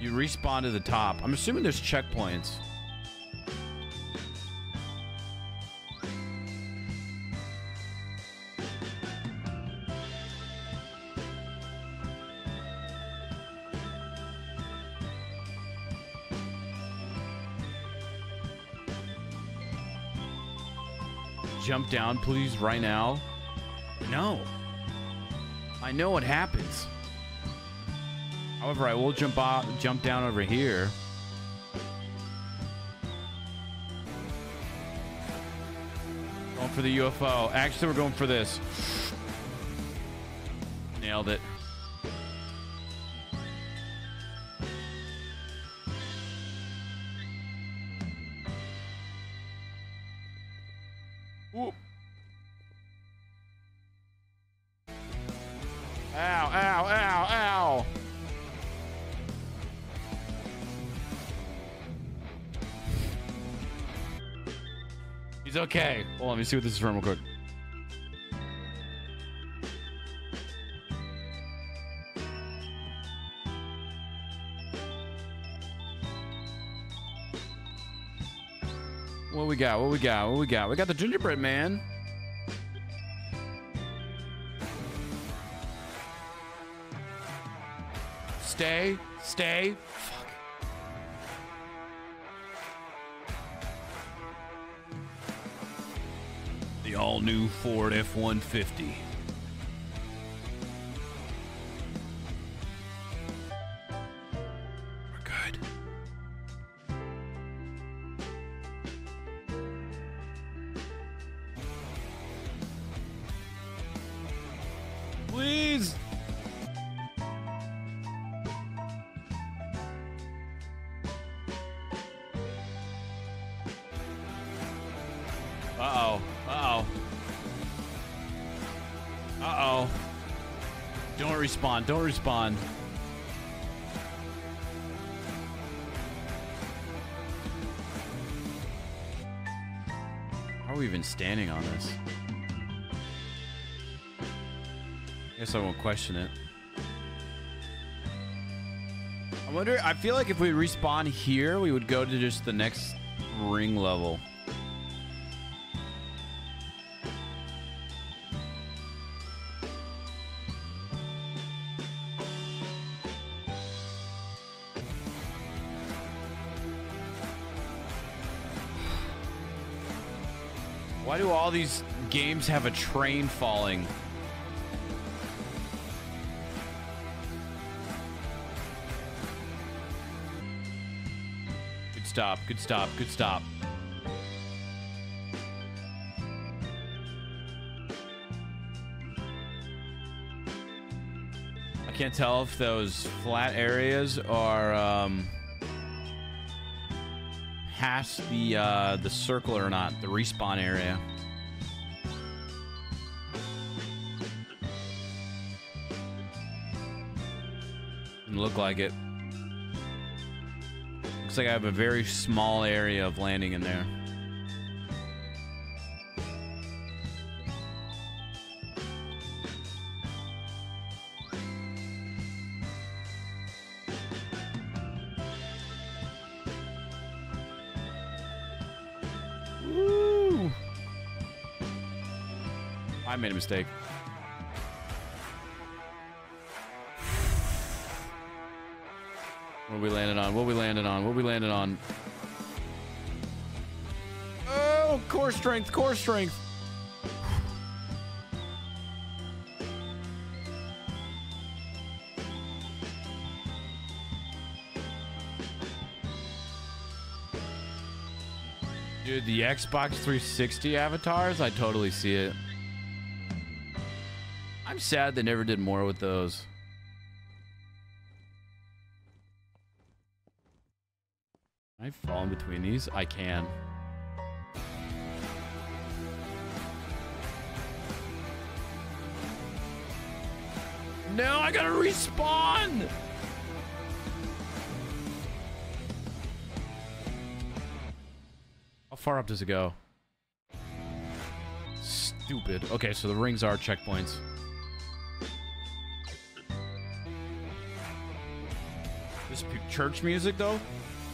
You respawn to the top. I'm assuming there's checkpoints. Down, please, right now. No. I know what happens. However, I will jump off, jump down over here. Going for the UFO. Actually, we're going for this. Nailed it. see what this is from real quick. What we got? What we got? What we got? We got the gingerbread man. Stay, stay, all new Ford F 150. Respond. How are we even standing on this? Guess I won't question it. I wonder, I feel like if we respawn here, we would go to just the next ring level. All these games have a train falling? Good stop, good stop, good stop. I can't tell if those flat areas are um, past the uh, the circle or not, the respawn area. Look like it. Looks like I have a very small area of landing in there. Woo! I made a mistake. Strength, core strength. Dude, the Xbox 360 avatars, I totally see it. I'm sad they never did more with those. Can I fall in between these? I can. Respawn! How far up does it go? Stupid. Okay, so the rings are checkpoints. This church music, though?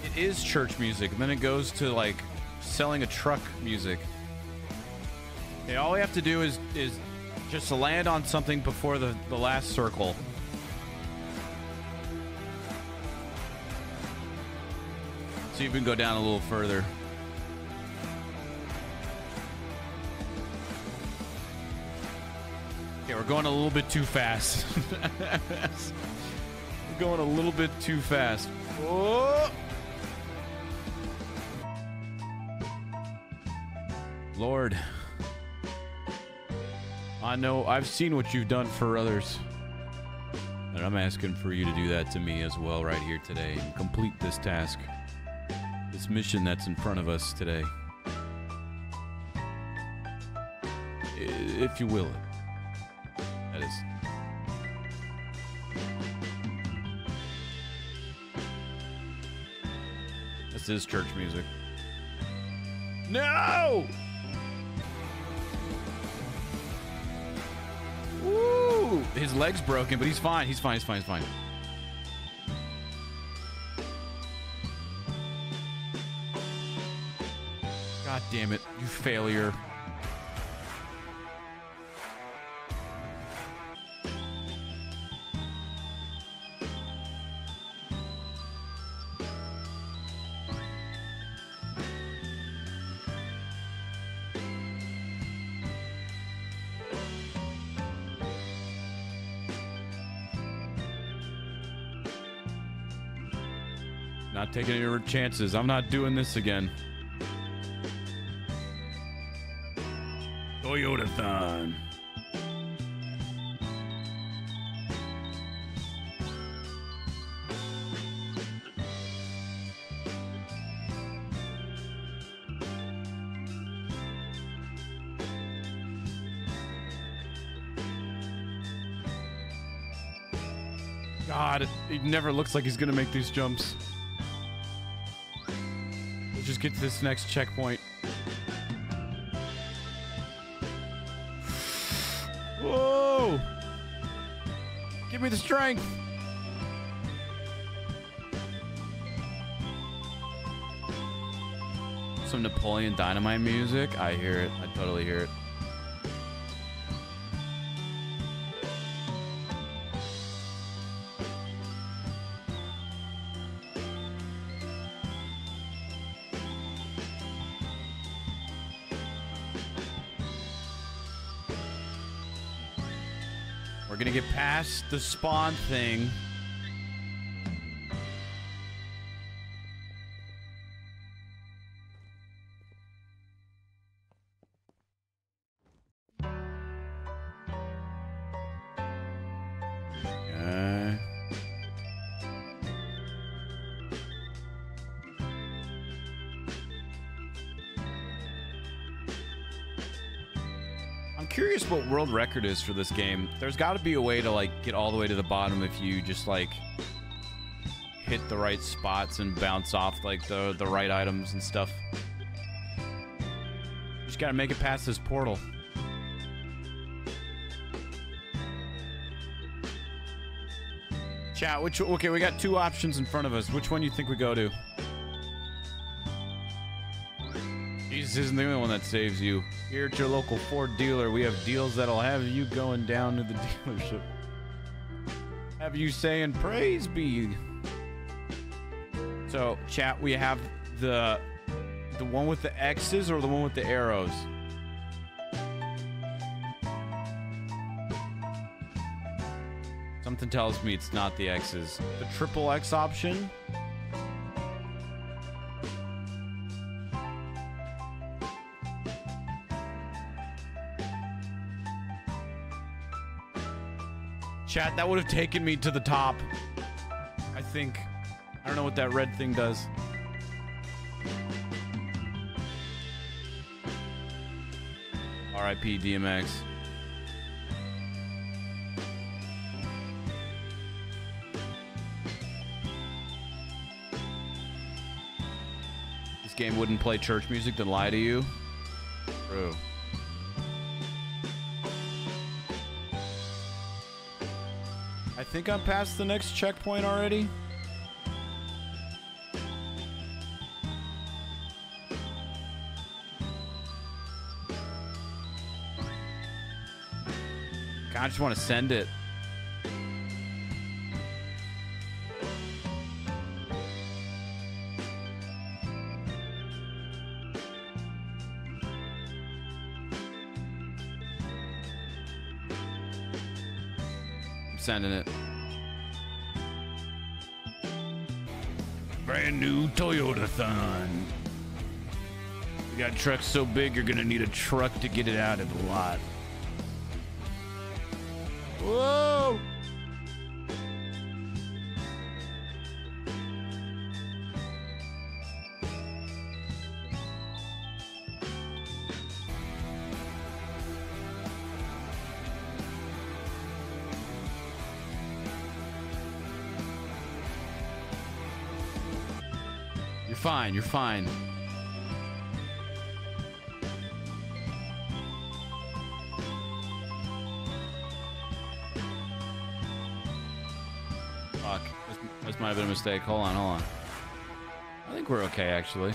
It is church music, and then it goes to, like, selling a truck music. Okay, all we have to do is is just land on something before the, the last circle. See if we can go down a little further. Okay, we're going a little bit too fast. we're going a little bit too fast. Oh! Lord. I know I've seen what you've done for others. And I'm asking for you to do that to me as well right here today and complete this task. This mission that's in front of us today. If you will. it. That is. This is church music. No! Woo! His leg's broken, but he's fine. He's fine. He's fine. He's fine. Damn it, you failure. Not taking any chances. I'm not doing this again. Never looks like he's gonna make these jumps. Let's just get to this next checkpoint. Whoa! Give me the strength. Some Napoleon Dynamite music. I hear it. I totally hear it. The spawn thing. Record is for this game. There's got to be a way to like get all the way to the bottom if you just like hit the right spots and bounce off like the the right items and stuff. Just got to make it past this portal. Chat, which okay, we got two options in front of us. Which one do you think we go to? Jesus isn't the only one that saves you. Here at your local Ford dealer, we have deals that'll have you going down to the dealership. Have you saying praise be. So, chat, we have the the one with the X's or the one with the arrows? Something tells me it's not the X's. The triple X option? Chat, that would have taken me to the top. I think. I don't know what that red thing does. RIP DMX. This game wouldn't play church music to lie to you. True. Think I'm past the next checkpoint already. God, I just want to send it. Toyotathon. We got trucks so big you're gonna need a truck to get it out of the lot. Whoa! Fine, you're fine. Fuck. This, this might have been a mistake. Hold on, hold on. I think we're okay, actually.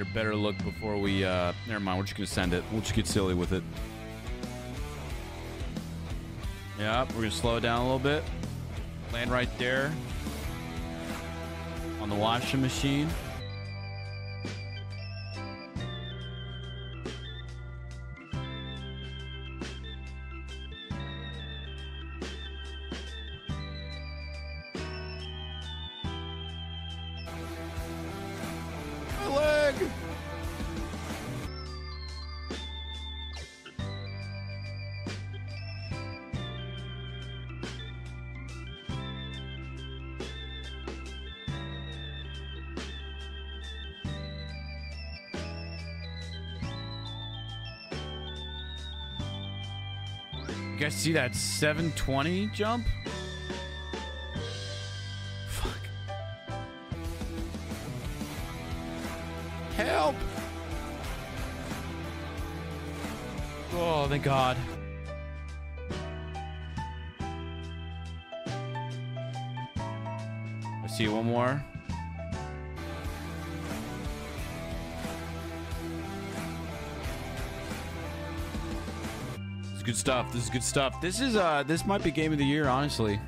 A better look before we, uh, never mind. We're just to send it. We'll just get silly with it. Yeah, we're to slow it down a little bit. Land right there on the washing machine. See that 720 jump? Fuck. Help! Oh, thank God. I see one more. Good stuff. This is good stuff. This is uh this might be game of the year, honestly.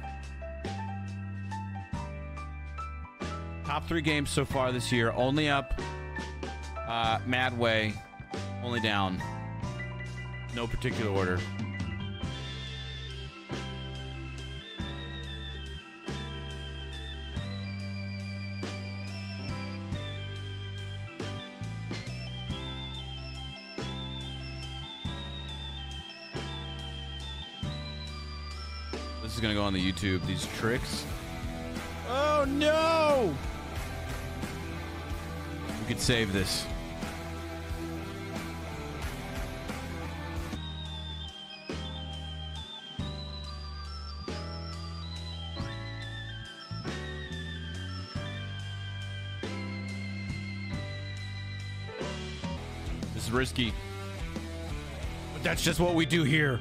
Top three games so far this year. Only up. Uh Mad Way. Only down. No particular order. YouTube. These tricks. Oh no! We could save this. This is risky. But that's just what we do here.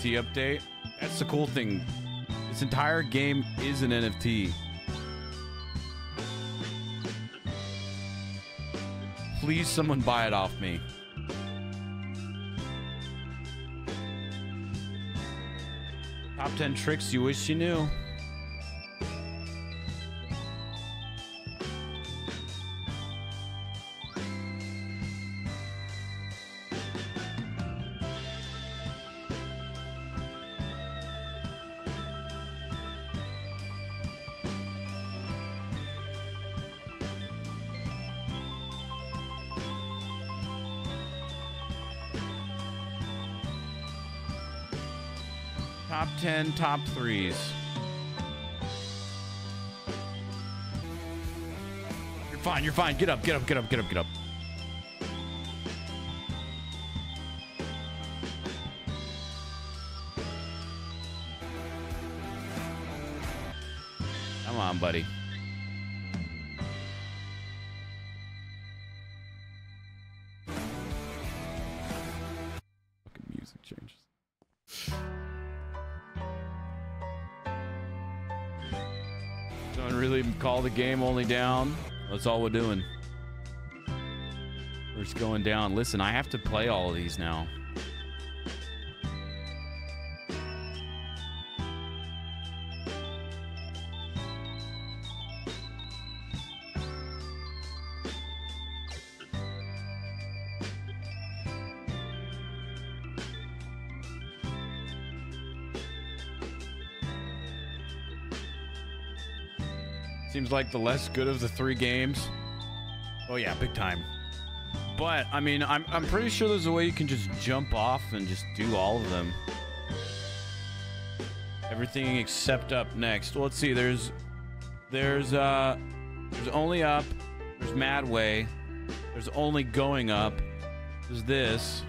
NFT update? That's the cool thing. This entire game is an NFT. Please, someone buy it off me. Top 10 tricks you wish you knew. Top threes. You're fine, you're fine. Get up, get up, get up, get up, get up. Game only down. That's all we're doing. We're just going down. Listen, I have to play all of these now. Like the less good of the three games. Oh yeah, big time. But I mean, I'm I'm pretty sure there's a way you can just jump off and just do all of them. Everything except up next. Well, let's see. There's there's uh there's only up. There's Mad Way. There's only going up. There's this.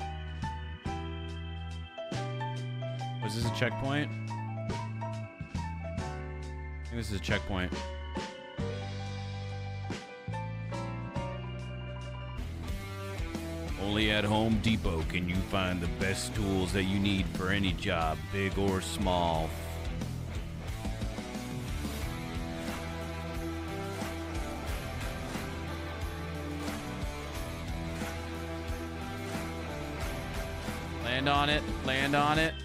Was this a checkpoint? I think this is a checkpoint. Only at Home Depot can you find the best tools that you need for any job, big or small. Land on it, land on it.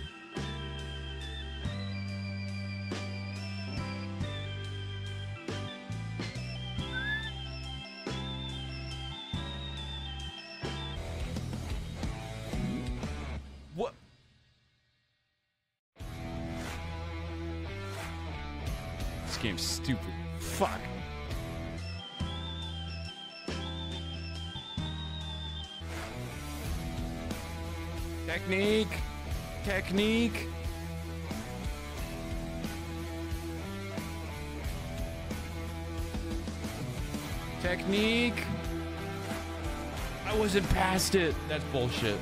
Wasn't it. That's bullshit.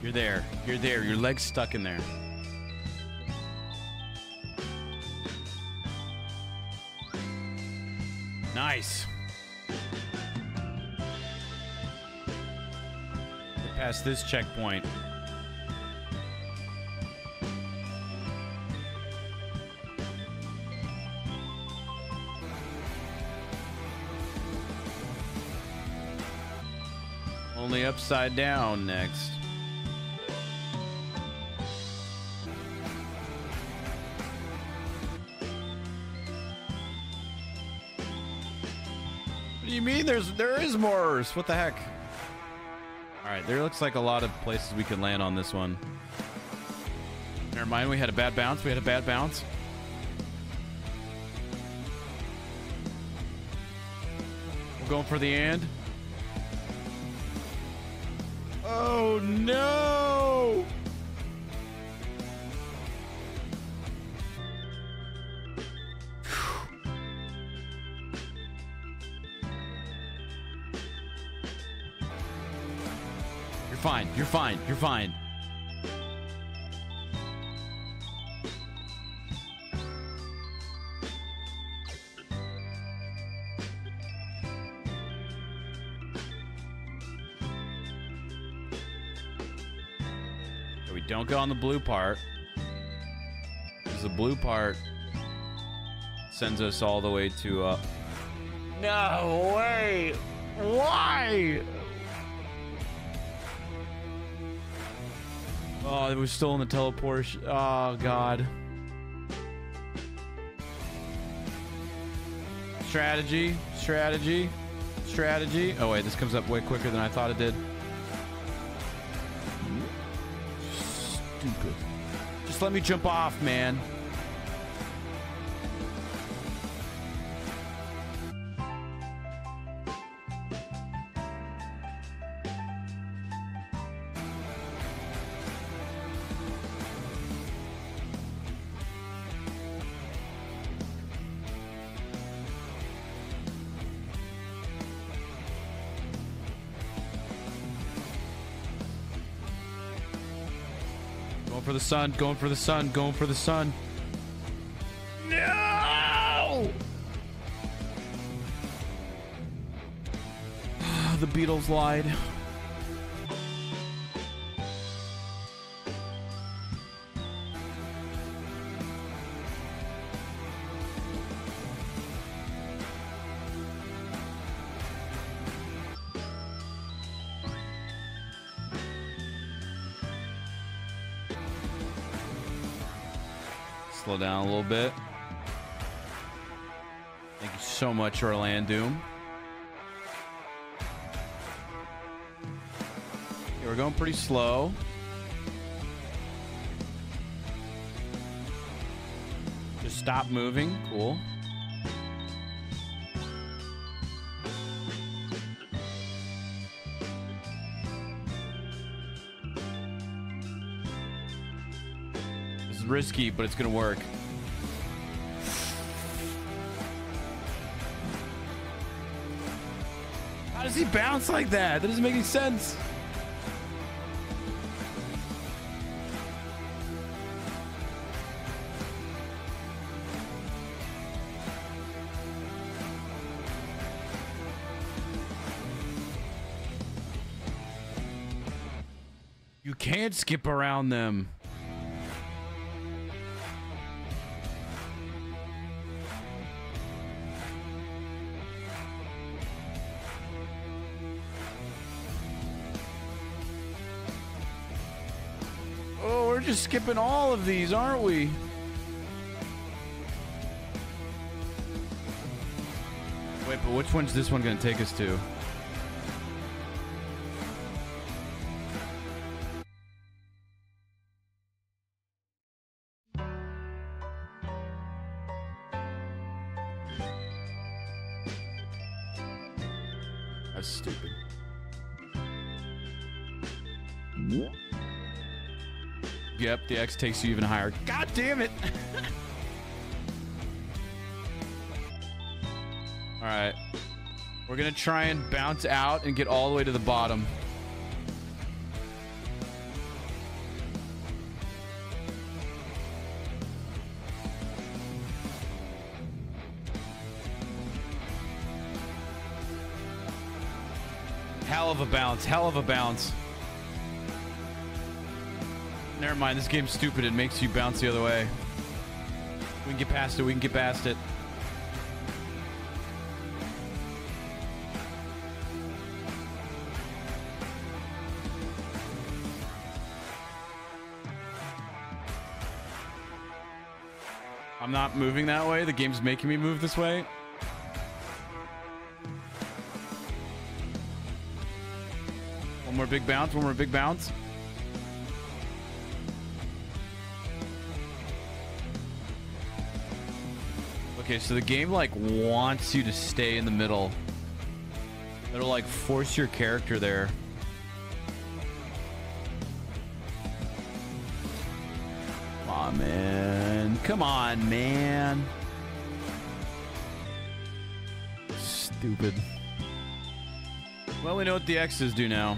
You're there. You're there. Your leg's stuck in there. Past this checkpoint. Only upside down next. What do you mean there's there is more? What the heck? Right, there looks like a lot of places we can land on this one. Never mind, we had a bad bounce. We had a bad bounce. We're going for the end. Oh no! Fine. You're fine. We don't go on the blue part. Because the blue part sends us all the way to uh No way! Why? Oh, it was still in the teleport. Oh god. Strategy, strategy, strategy. Oh wait, this comes up way quicker than I thought it did. Stupid. Just let me jump off, man. Sun, going for the sun, going for the sun. No! the Beatles lied. Bit. Thank you so much, Orlando. Okay, we're going pretty slow. Just stop moving. Cool. This is risky, but it's gonna work. He bounce like that? That doesn't make any sense. You can't skip around them. Skipping all of these, aren't we? Wait, but which one's this one going to take us to? X takes you even higher. God damn it! Alright. We're gonna try and bounce out and get all the way to the bottom. Hell of a bounce. Hell of a bounce. Never mind. This game's stupid. It makes you bounce the other way. We can get past it. We can get past it. I'm not moving that way. The game's making me move this way. One more big bounce. One more big bounce. Okay, so the game like wants you to stay in the middle. It'll like force your character there. Come on, man. Come on, man. Stupid. Well, we know what the X's do now.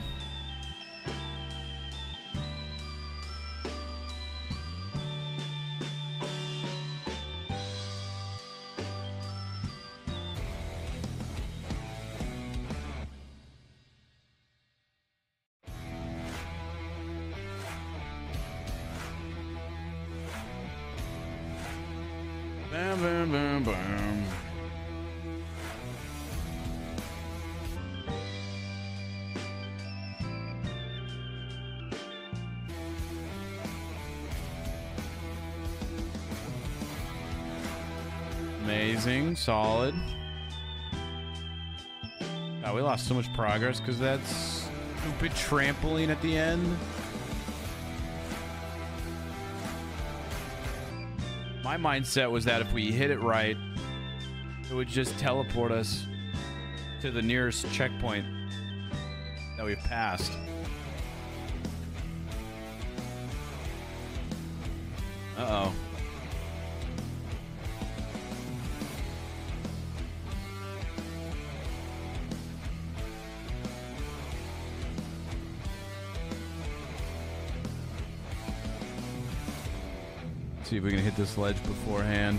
Solid. Oh, we lost so much progress because that stupid trampoline at the end. My mindset was that if we hit it right, it would just teleport us to the nearest checkpoint that we've passed. Uh-oh. See if we can hit this ledge beforehand.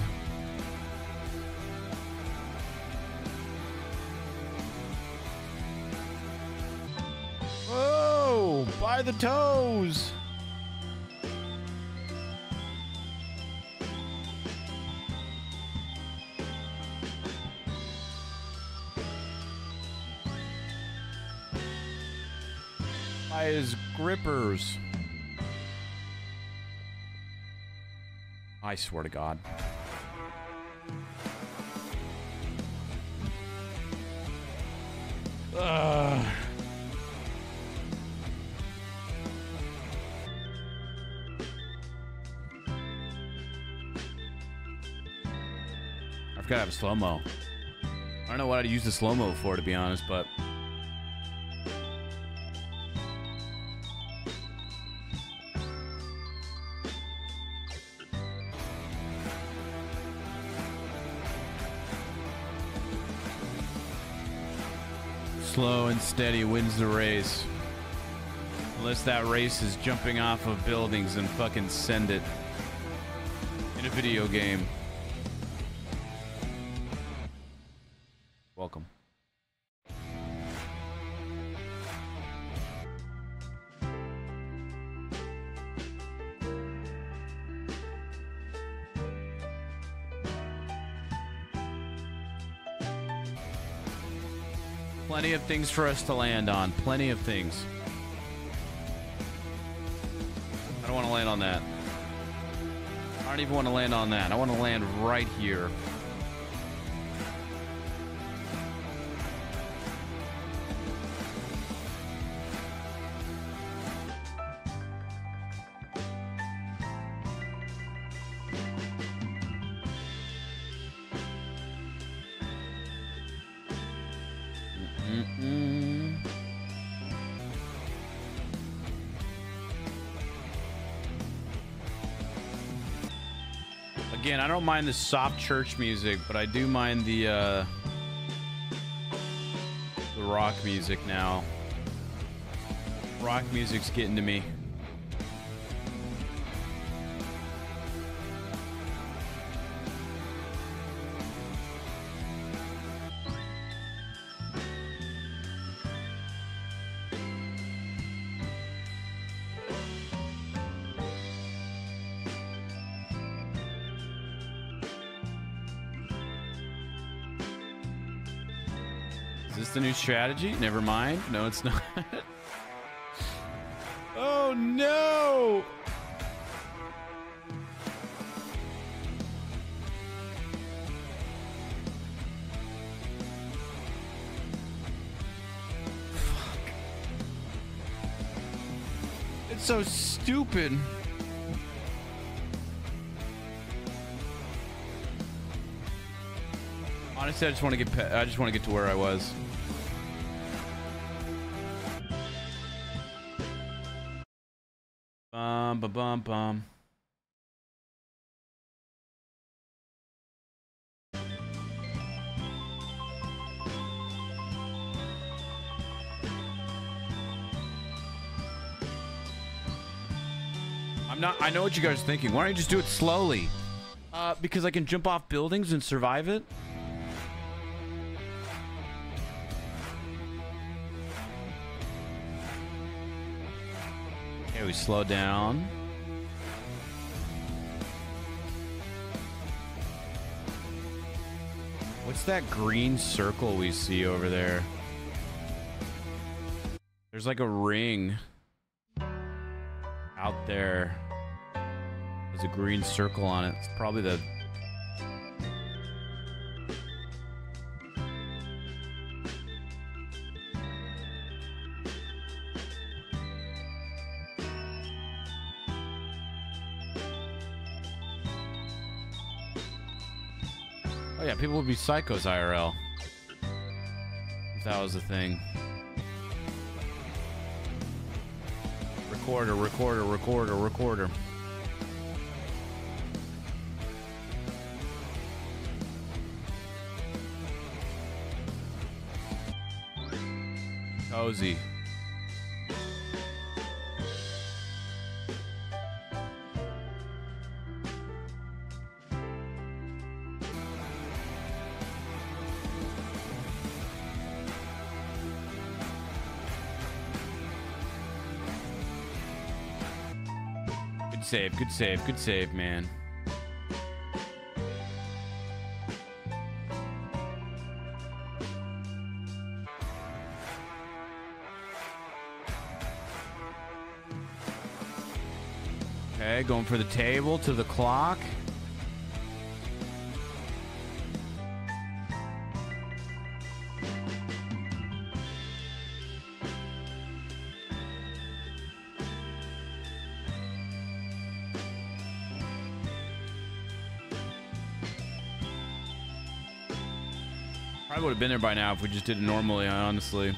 Whoa! By the toes! By his grippers. I swear to God. Ugh. I forgot to have a slow mo. I don't know what I'd use the slow mo for, to be honest, but. Steady wins the race. Unless that race is jumping off of buildings and fucking send it. In a video game. Things for us to land on. Plenty of things. I don't want to land on that. I don't even want to land on that. I want to land right here. Don't mind the soft church music, but I do mind the uh, the rock music now. Rock music's getting to me. Strategy? Never mind. No, it's not. oh no! Fuck. It's so stupid. Honestly, I just want to get. I just want to get to where I was. Bum. I'm not. I know what you guys are thinking. Why don't you just do it slowly? Uh, because I can jump off buildings and survive it. Okay, we slow down. What's that green circle we see over there? There's like a ring out there. There's a green circle on it. It's probably the psychos IRL. If that was a thing. Recorder, recorder, recorder, recorder. Cozy. Save, good save, good save, man. Okay, going for the table to the clock. Been there by now if we just did it normally, honestly.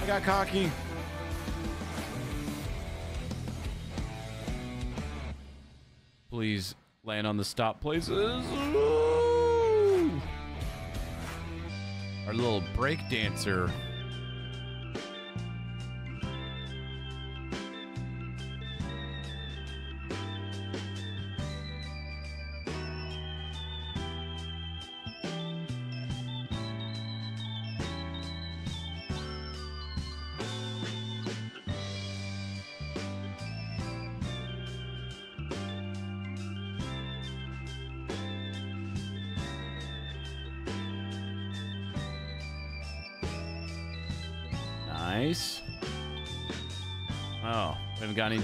I got cocky. Please land on the stop places. Little break dancer.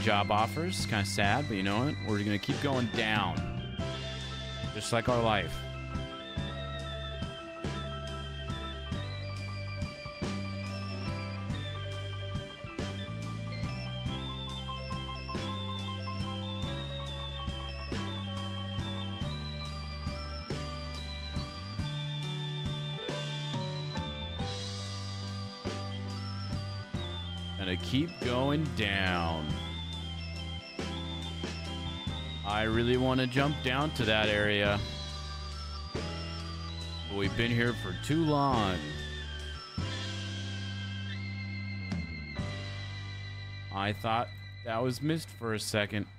Job offers. Kind of sad, but you know what? We're going to keep going down. Just like our life. Jump down to that area. But we've been here for too long. I thought that was missed for a second.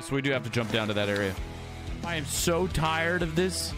So we do have to jump down to that area. I am so tired of this.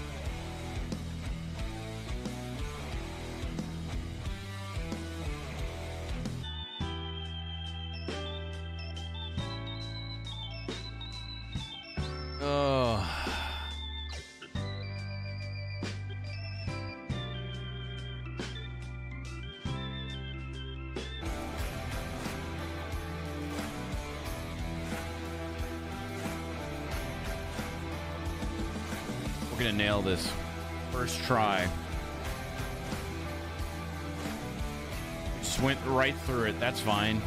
That's fine.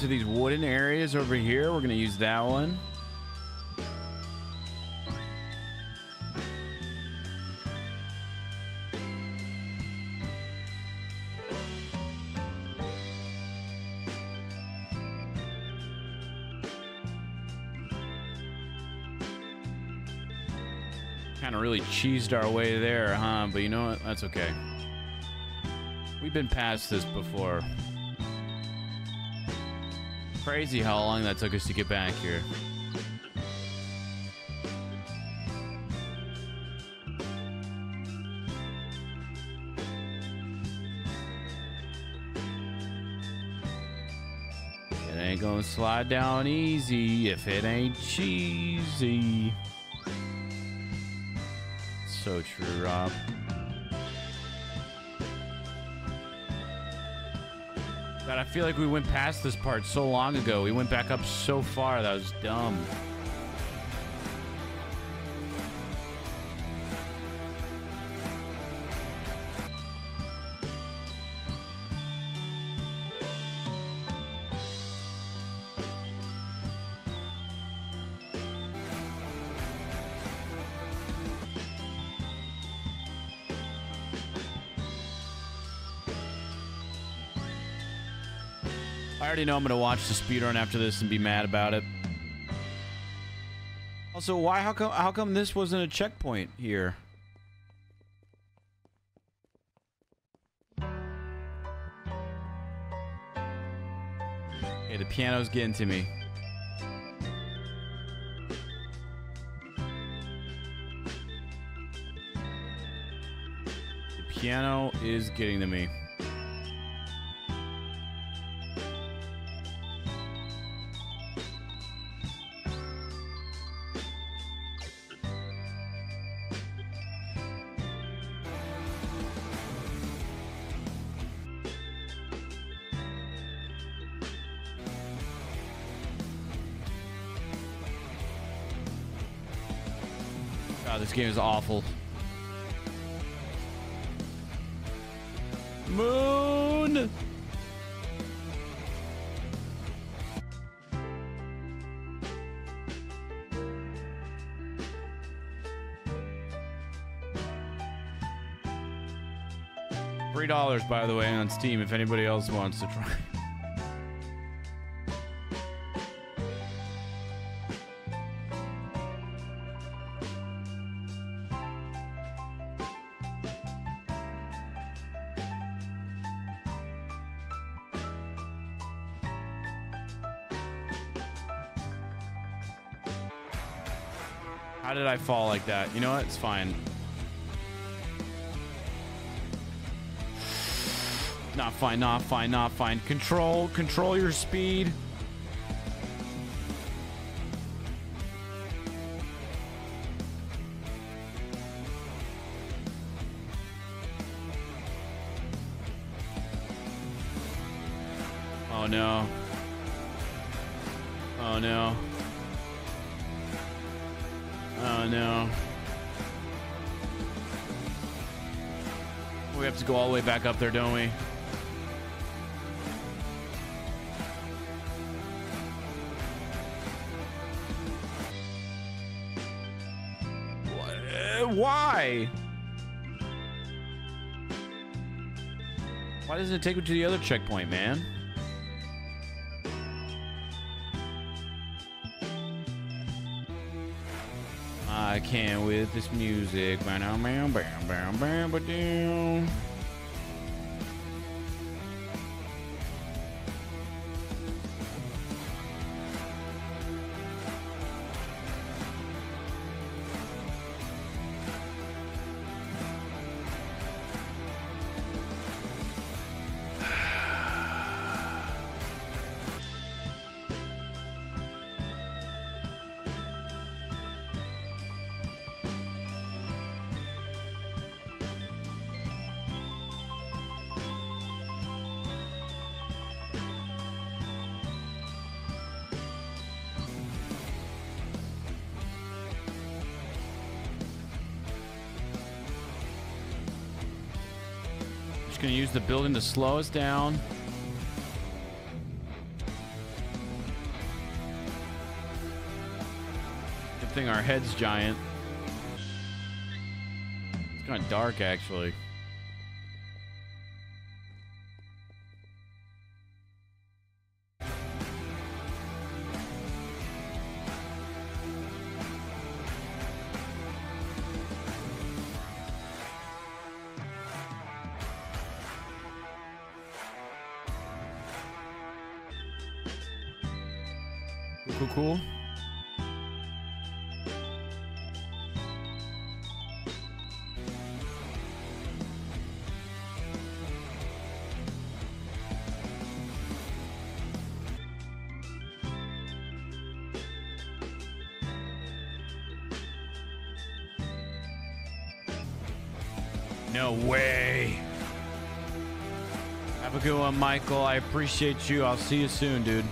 To these wooden areas over here, we're gonna use that one. Kind of really cheesed our way there, huh? But you know what? That's okay. We've been past this before. Crazy how long that took us to get back here. It ain't gonna slide down easy if it ain't cheesy. So true, Rob. Feel like we went past this part so long ago. We went back up so far. That was dumb. Already know I'm gonna watch the speedrun after this and be mad about it. Also, why? How come? How come this wasn't a checkpoint here? Okay, the piano's getting to me. The piano is getting to me. This game is awful. Moon! Three dollars, by the way, on Steam. If anybody else wants to try. How did I fall like that? You know what? It's fine. Not fine, not fine, not fine. Control, control your speed. Back up there, don't we? Uh, Why? Why doesn't it take me to the other checkpoint, man? I can't with this music. Bam, bam, bam, bam, bam, ba-doo. Just gonna use the building to slow us down. Good thing our head's giant. It's kind of dark, actually. No way. Have a good one, Michael. I appreciate you. I'll see you soon, dude.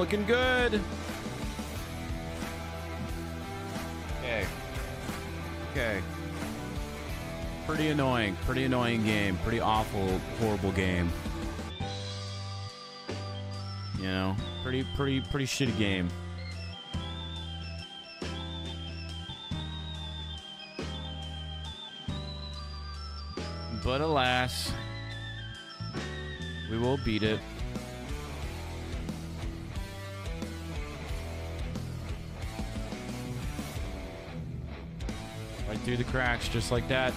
Looking good. Okay. Okay. Pretty annoying. Pretty annoying game. Pretty awful, horrible game. You know, pretty, pretty, pretty shitty game. But alas, we will beat it. Cracks, just like that.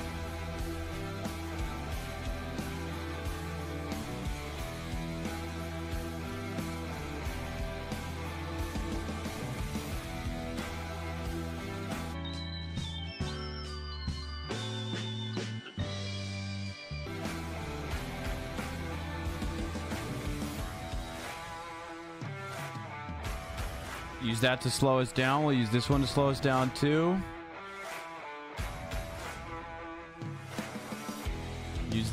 Use that to slow us down. We'll use this one to slow us down too.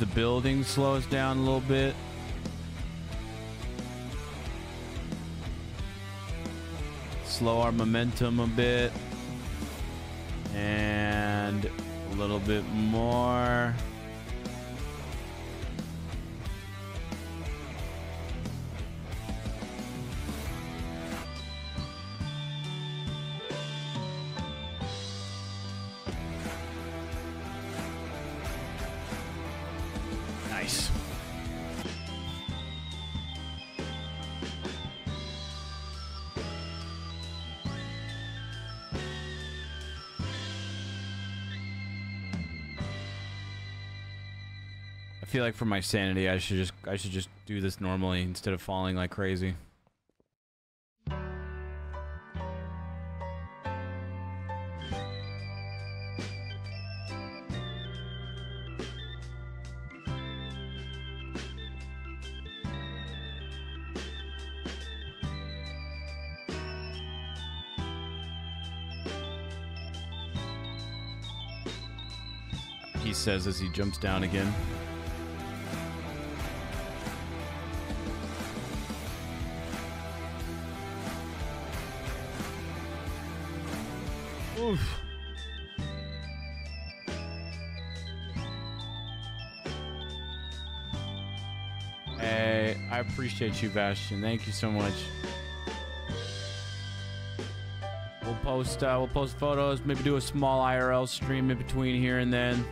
The building, slow us down a little bit. Slow our momentum a bit. And a little bit more. Feel like for my sanity, I should just I should just do this normally instead of falling like crazy. He says as he jumps down again. Appreciate you, Bastion. Thank you so much. We'll post uh, we'll post photos, maybe do a small IRL stream in between here and then.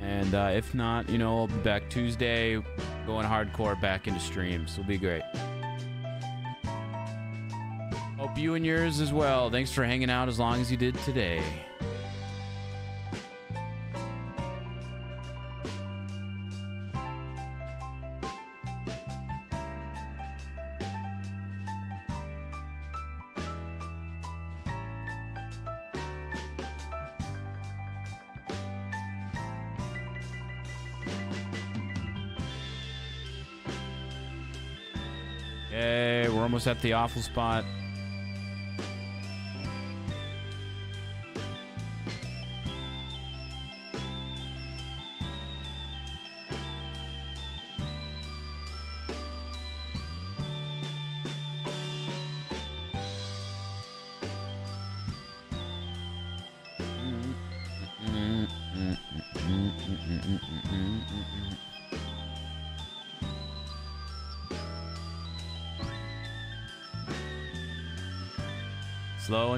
And uh, if not, you know, I'll be back Tuesday, going hardcore back into streams. It'll be great. Hope you and yours as well. Thanks for hanging out as long as you did today. At the awful spot.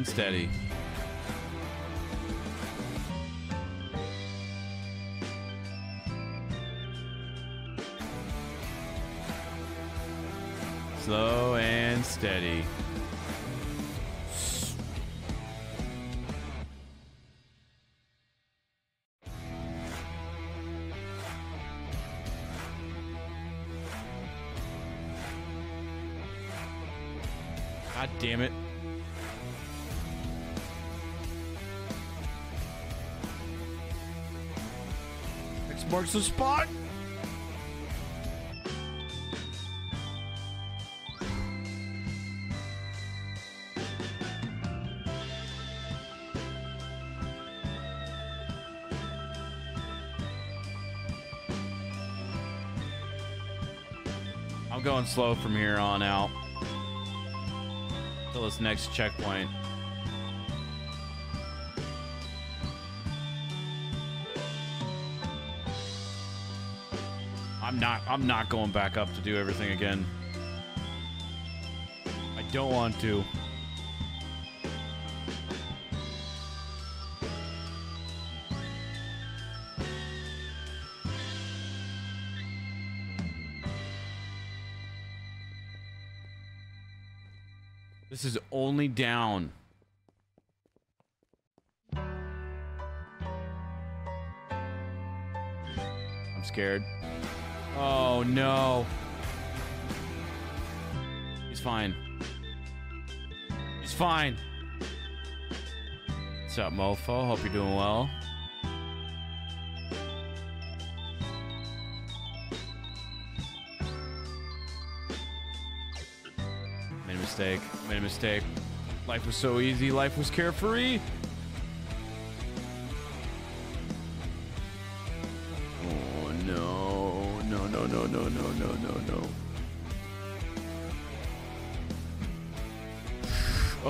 Steady. The spot. I'm going slow from here on out. Till this next checkpoint. I'm not going back up to do everything again. I don't want to. This is only down. I'm scared. Fine. What's up, mofo? Hope you're doing well. Made a mistake. Made a mistake. Life was so easy. Life was carefree.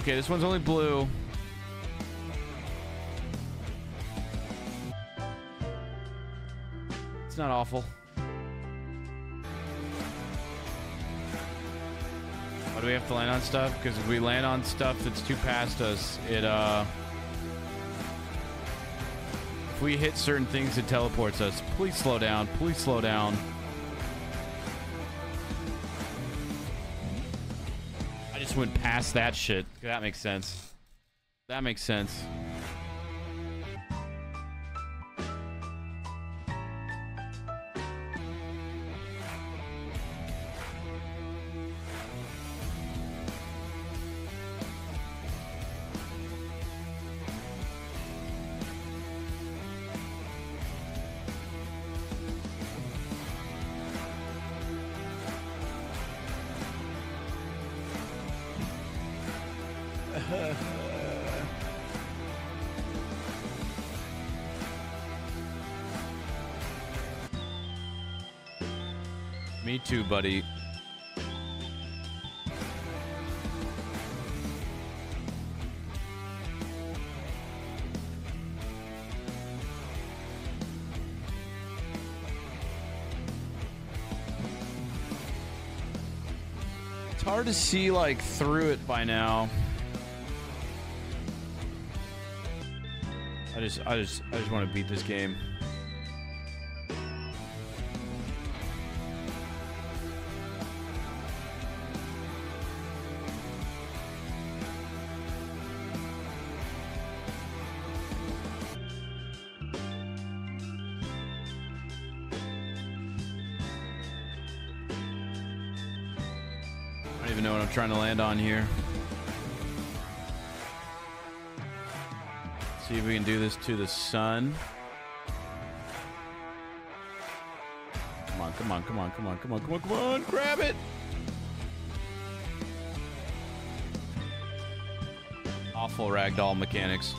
Okay, this one's only blue. It's not awful. Why do we have to land on stuff? Because if we land on stuff that's too past us, it, uh... If we hit certain things, it teleports us. Please slow down. Please slow down. I just went past that shit. That makes sense. That makes sense. Buddy. It's hard to see like through it by now. I just I just I just want to beat this game. Land on here. See if we can do this to the sun. Come on, come on, come on, come on, come on, come on, come on, grab it! Awful ragdoll mechanics.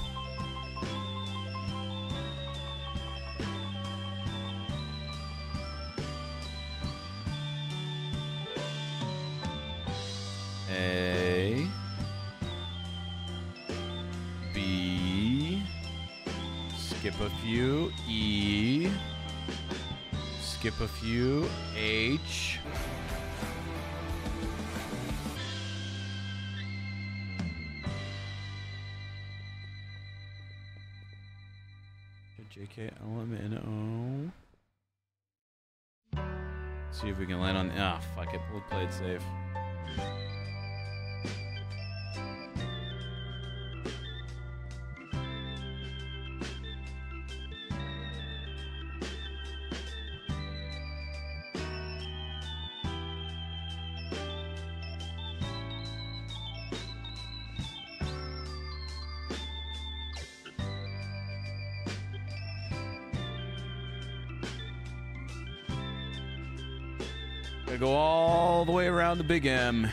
H. JK LMNO See if we can land on ah fuck it. We'll play it safe Gotta go all the way around the Big M.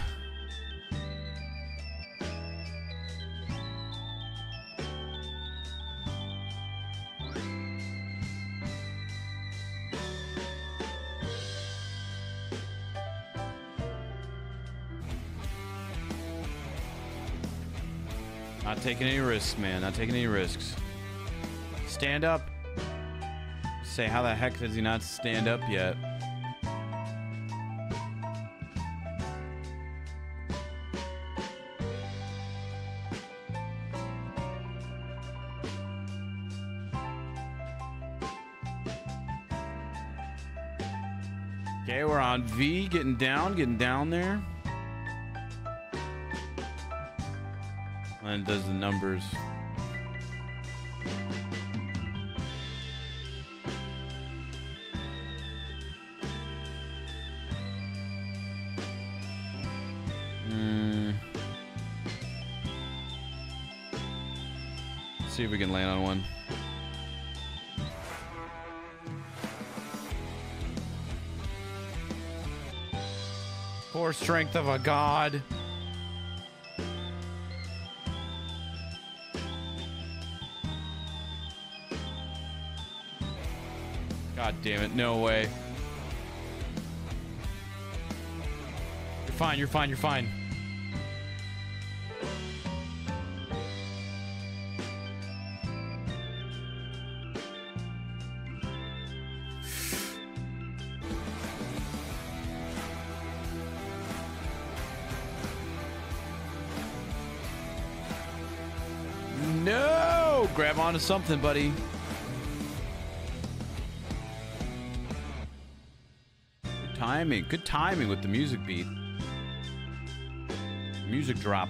Not taking any risks, man. Not taking any risks. Stand up. Say, how the heck does he not stand up yet? V, getting down, getting down there. And does the numbers. Hmm. See if we can land on strength of a god. God damn it, no way. You're fine, you're fine, you're fine. Onto something, buddy. Good timing. Good timing with the music beat. Music drop.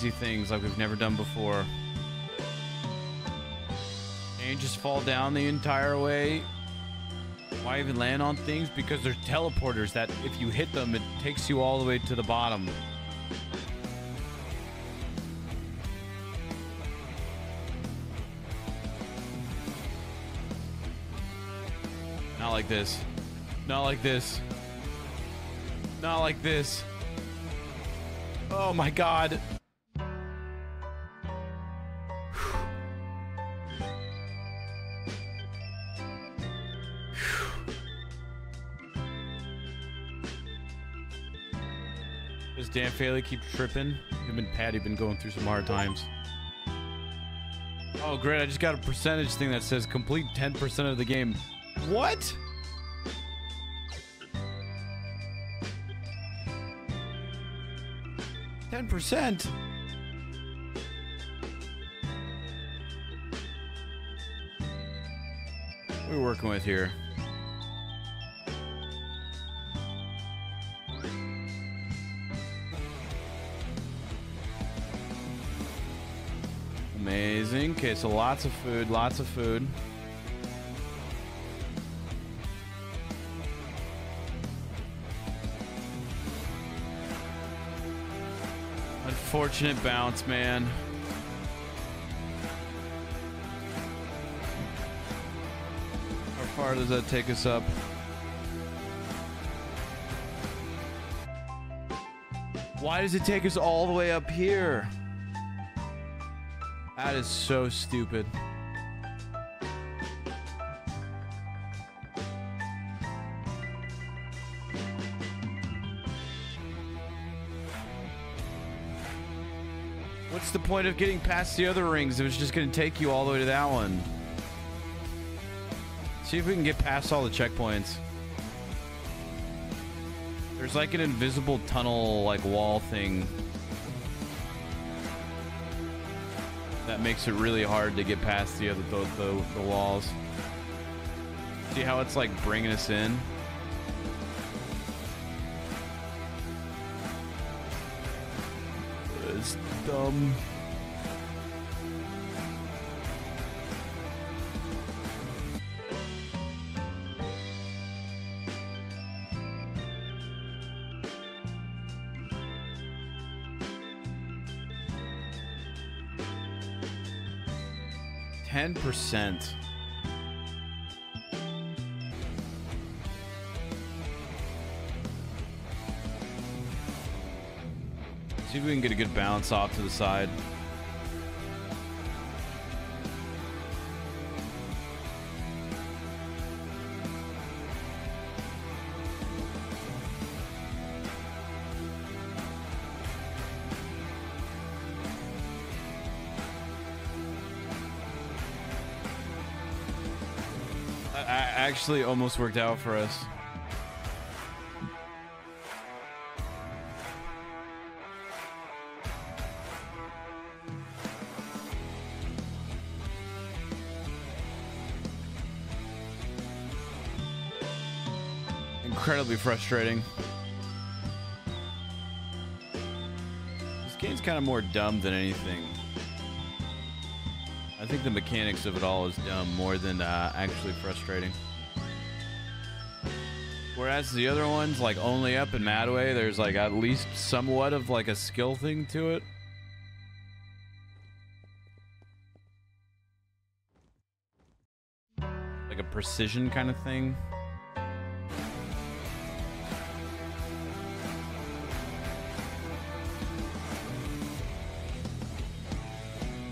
Crazy things like we've never done before. And just fall down the entire way. Why even land on things? Because there's teleporters that if you hit them, it takes you all the way to the bottom. Not like this. Not like this. Not like this. Oh my god. Faley keep tripping? Him and Patty been going through some hard times. Oh great, I just got a percentage thing that says complete 10% of the game. What? Ten percent. We're working with here. So lots of food, lots of food. Unfortunate bounce, man. How far does that take us up? Why does it take us all the way up here? That is so stupid. What's the point of getting past the other rings if it's just going to take you all the way to that one? See if we can get past all the checkpoints. There's like an invisible tunnel, like wall thing. Makes it really hard to get past the other the, the, the walls. See how it's like bringing us in? It's dumb. Percent. See if we can get a good balance off to the side. Actually almost worked out for us. Incredibly frustrating. This game's kind of more dumb than anything. I think the mechanics of it all is dumb more than uh, actually frustrating. Whereas the other ones, like Only Up in Madway, there's like at least somewhat of like a skill thing to it. Like a precision kind of thing.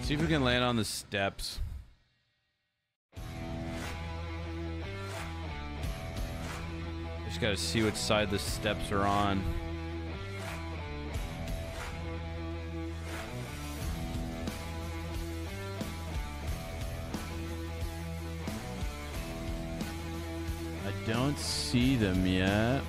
See if we can land on the steps. Just gotta see which side the steps are on. I don't see them yet.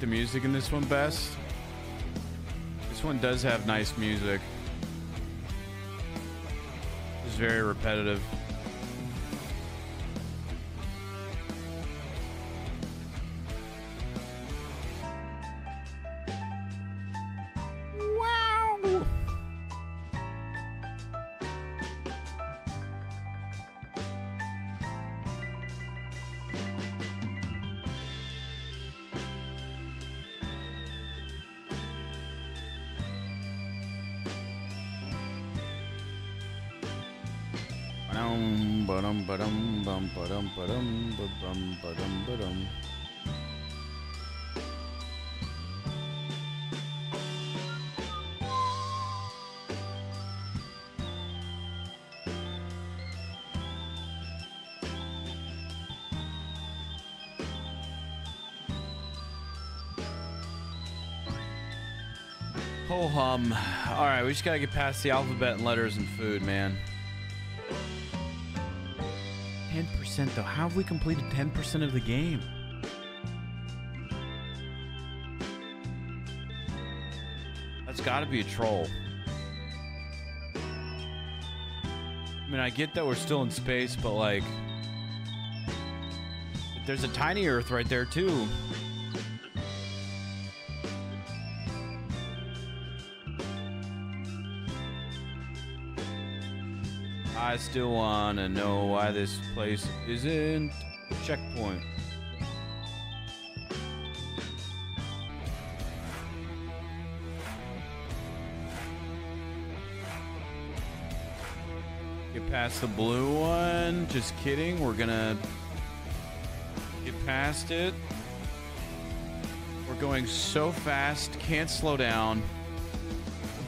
The music in this one best? This one does have nice music. It's very repetitive. Hum. All right, we just gotta get past the alphabet and letters and food, man. 10% though. How have we completed 10% of the game? That's gotta be a troll. I mean, I get that we're still in space, but like. There's a tiny Earth right there, too. Still want to know why this place isn't a checkpoint. Get past the blue one. Just kidding. We're gonna get past it. We're going so fast. Can't slow down.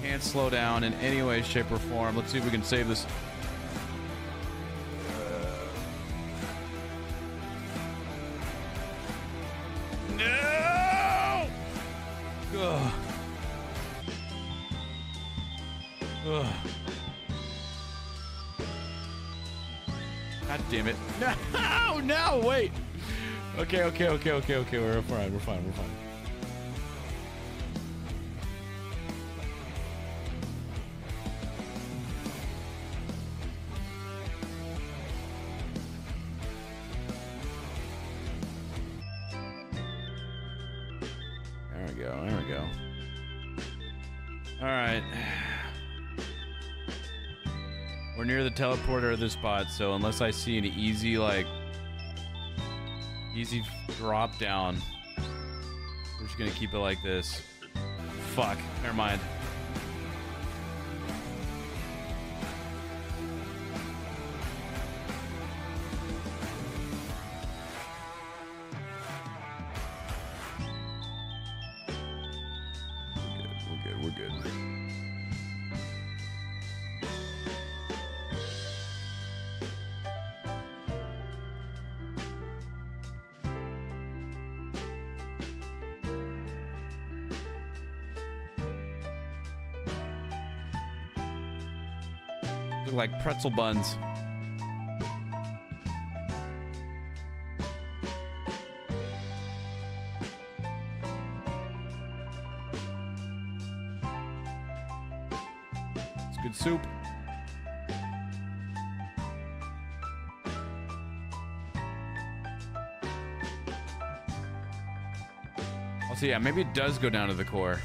Can't slow down in any way, shape, or form. Let's see if we can save this. Okay, okay, okay, okay, okay. We're fine, we're fine, we're fine. There we go. There we go. All right. We're near the teleporter of this spot, so unless I see an easy, like, easy drop down, we're just gonna keep it like this. Fuck. Never mind. Pretzel buns. It's good soup. Also, yeah, maybe it does go down to the core.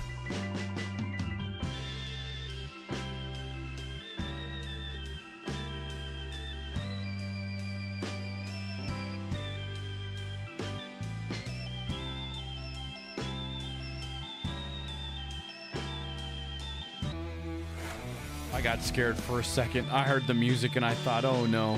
Scared for a second. I heard the music and I thought, oh no.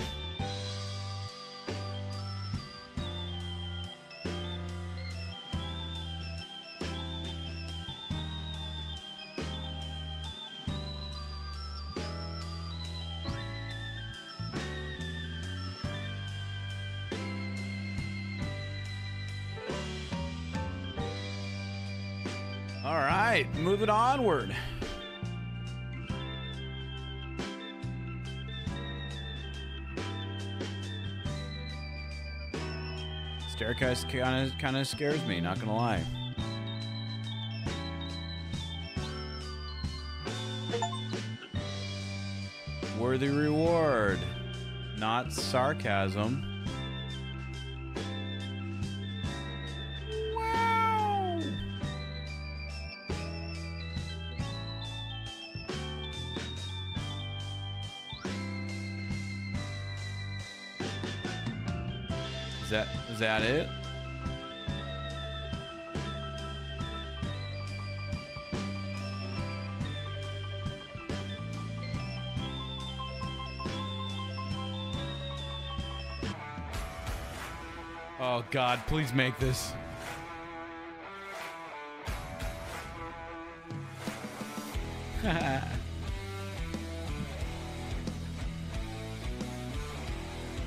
Kind of kind of scares me, not gonna lie. Worthy reward, not sarcasm. Wow. Is that is that it? God, please make this.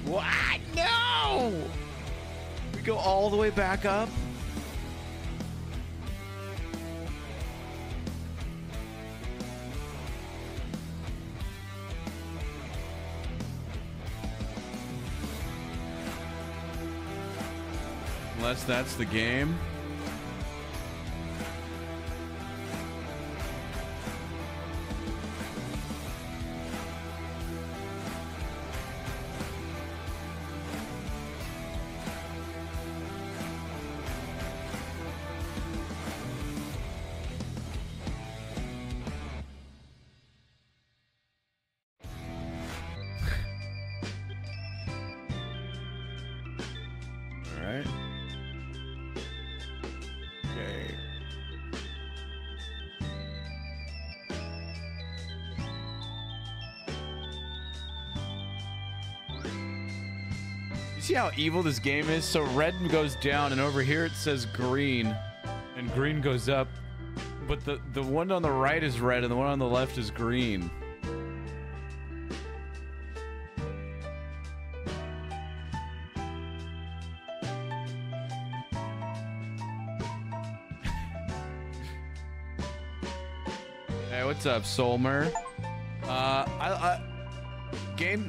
what? No! We go all the way back up? That's the game. How evil this game is? So red goes down, and over here it says green, and green goes up. But the the one on the right is red, and the one on the left is green. Hey, what's up, Solmer?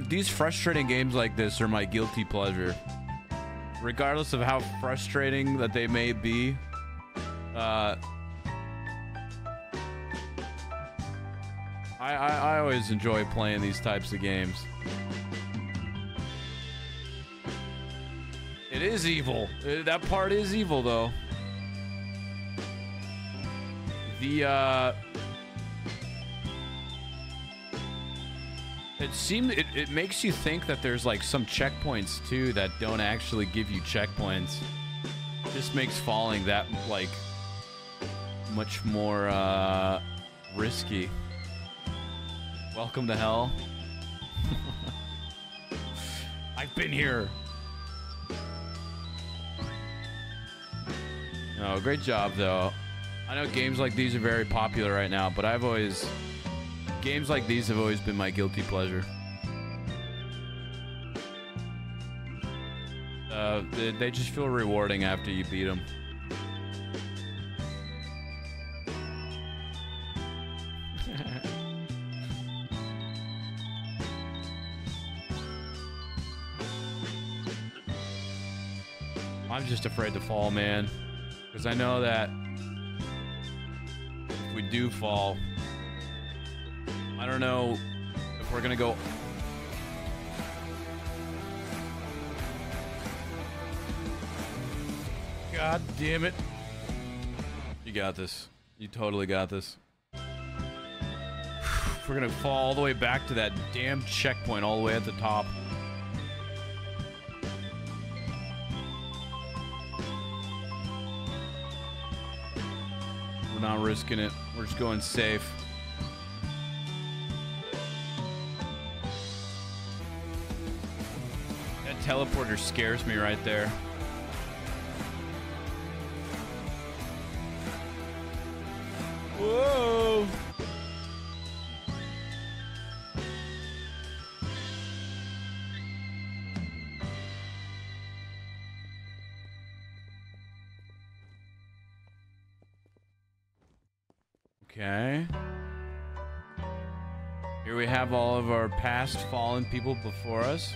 These frustrating games like this are my guilty pleasure. Regardless of how frustrating that they may be, uh, I, I I always enjoy playing these types of games. It is evil. Uh, That part is evil, though. The uh It it, it makes you think that there's like some checkpoints too that don't actually give you checkpoints. Just makes falling that like much more uh risky. Welcome to hell. I've been here. No, great job though. I know games like these are very popular right now, but I've always games like these have always been my guilty pleasure. Uh, they, they just feel rewarding after you beat them. I'm just afraid to fall, man. Because I know that if we do fall, I don't know if we're going to go. God damn it. You got this. You totally got this. We're to fall all the way back to that damn checkpoint all the way at the top. We're not risking it. We're just going safe. Teleporter scares me right there. Whoa! Okay. Here we have all of our past fallen people before us.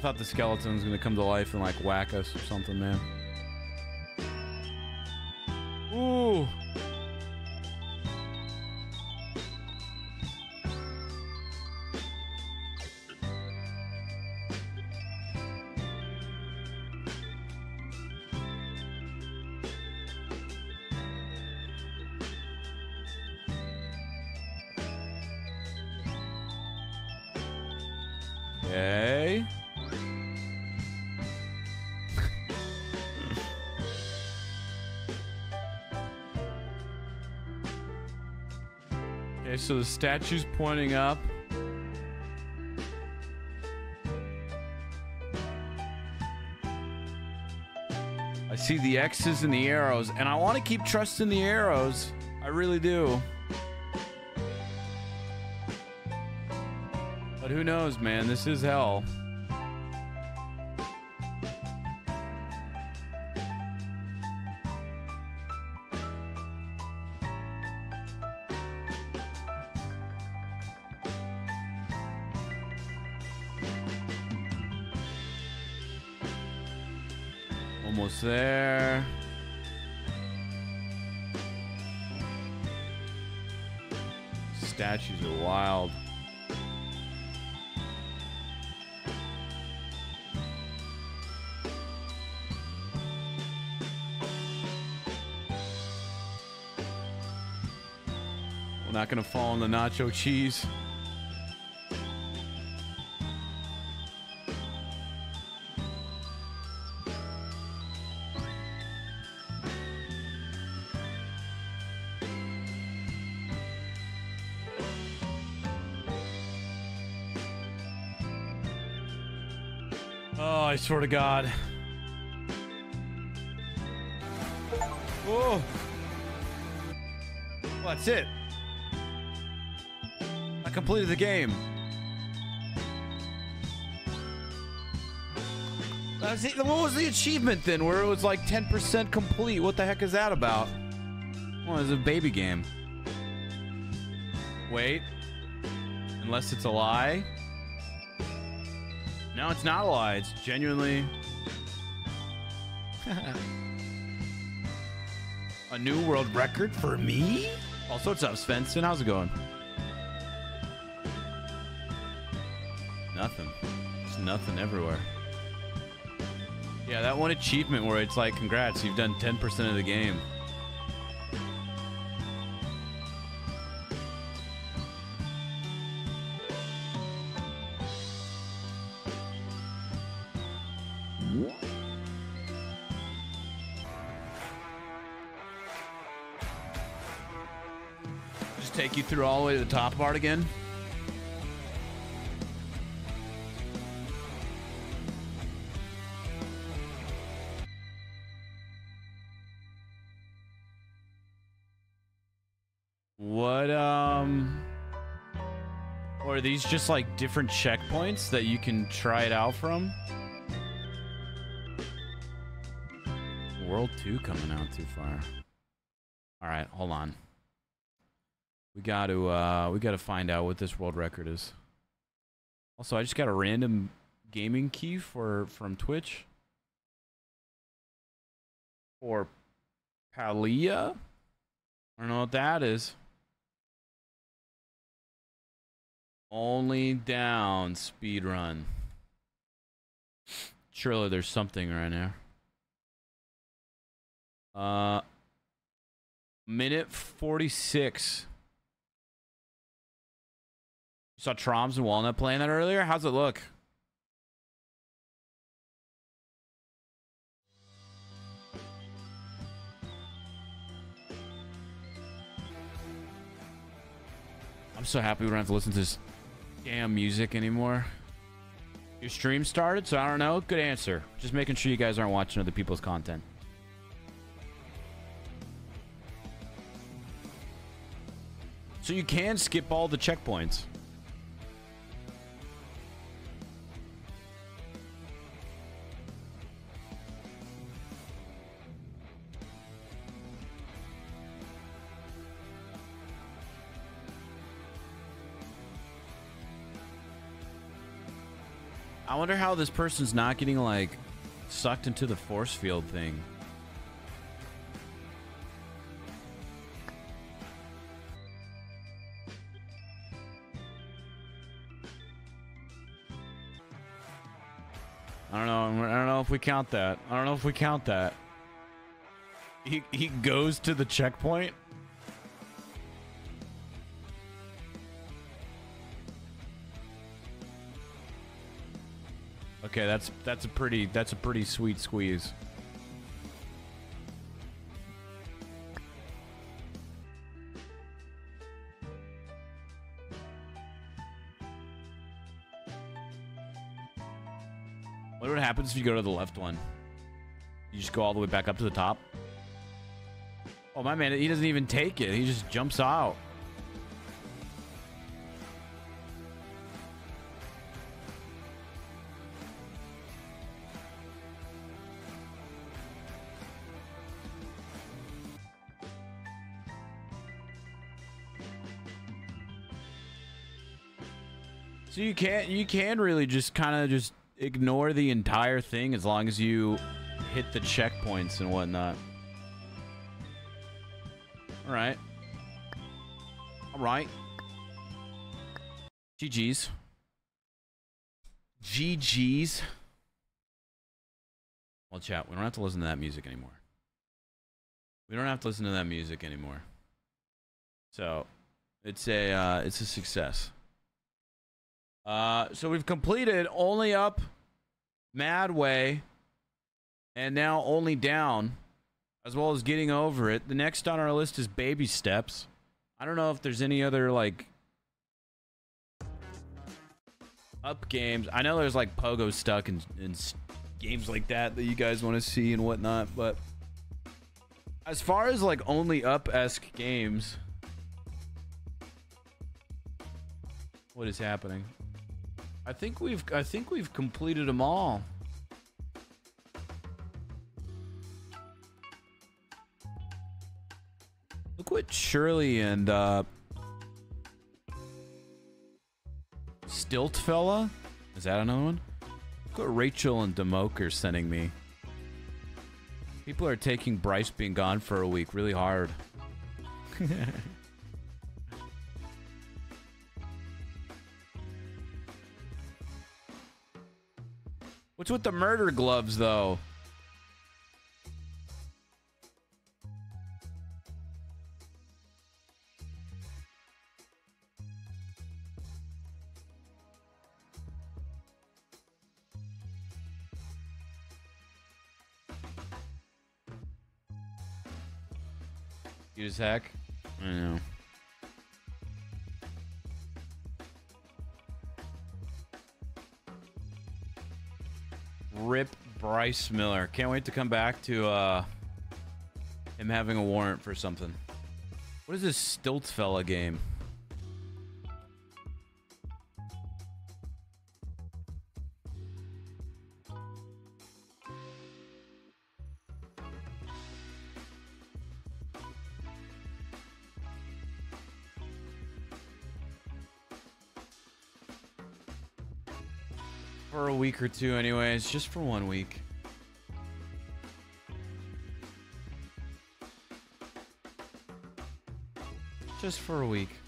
I thought the skeleton was gonna come to life and like whack us or something, man. So the statue's pointing up. I see the X's and the arrows, and I want to keep trusting the arrows. I really do. But who knows, man? This is hell. Not gonna fall in the nacho cheese. Oh, I swear to God. Oh. Well, that's it. Completed the game. Uh, it. What was the achievement then where it was like 10% complete? What the heck is that about? Well, it's a baby game. Wait. Unless it's a lie. No, it's not a lie. It's genuinely. a new world record for me? Also, what's up, Svensson? How's it going? Nothing. Everywhere. Yeah, that one achievement where it's like, congrats, you've done 10% of the game. Just take you through all the way to the top part again. These just like different checkpoints that you can try it out from? World 2 coming out too far. All right, hold on. We got to uh we got to find out what this world record is. Also, I just got a random gaming key for from Twitch for Palia. I don't know what that is. Only down speed run. Surely there's something right now. Uh minute 46. You saw Troms and Walnut playing that earlier? How's it look? I'm so happy we don't have to listen to this damn music anymore. Your stream started, so I don't know. Good answer. Just making sure you guys aren't watching other people's content. So you can skip all the checkpoints. Wonder how this person's not getting like sucked into the force field thing. I don't know. I don't know if we count that. I don't know if we count that. He he goes to the checkpoint. Okay, that's that's a pretty that's a pretty sweet squeeze. What happens if you go to the left one? You just go all the way back up to the top? Oh my man, he doesn't even take it. He just jumps out. So you can't you can really just kind of just ignore the entire thing as long as you hit the checkpoints and whatnot. All right. All right. GG's. GG's. Well, chat, we don't have to listen to that music anymore. We don't have to listen to that music anymore. So, it's a uh, it's a success. Uh, so we've completed only up, Mad Way, and now only down, as well as getting over it. The next on our list is Baby Steps. I don't know if there's any other like up games. I know there's like Pogo Stuck and, and games like that that you guys want to see and whatnot, but as far as like only up esque games, what is happening? I think we've I think we've completed them all. Look what Shirley and uh Stilt fella? Is that another one? Look what Rachel and Demoke are sending me. People are taking Bryce being gone for a week really hard. What's with the murder gloves, though? Use heck. I know. Rip Bryce Miller. Can't wait to come back to uh him having a warrant for something. What is this Stilts fella game? For a week or two, anyways. Just for one week. Just for a week.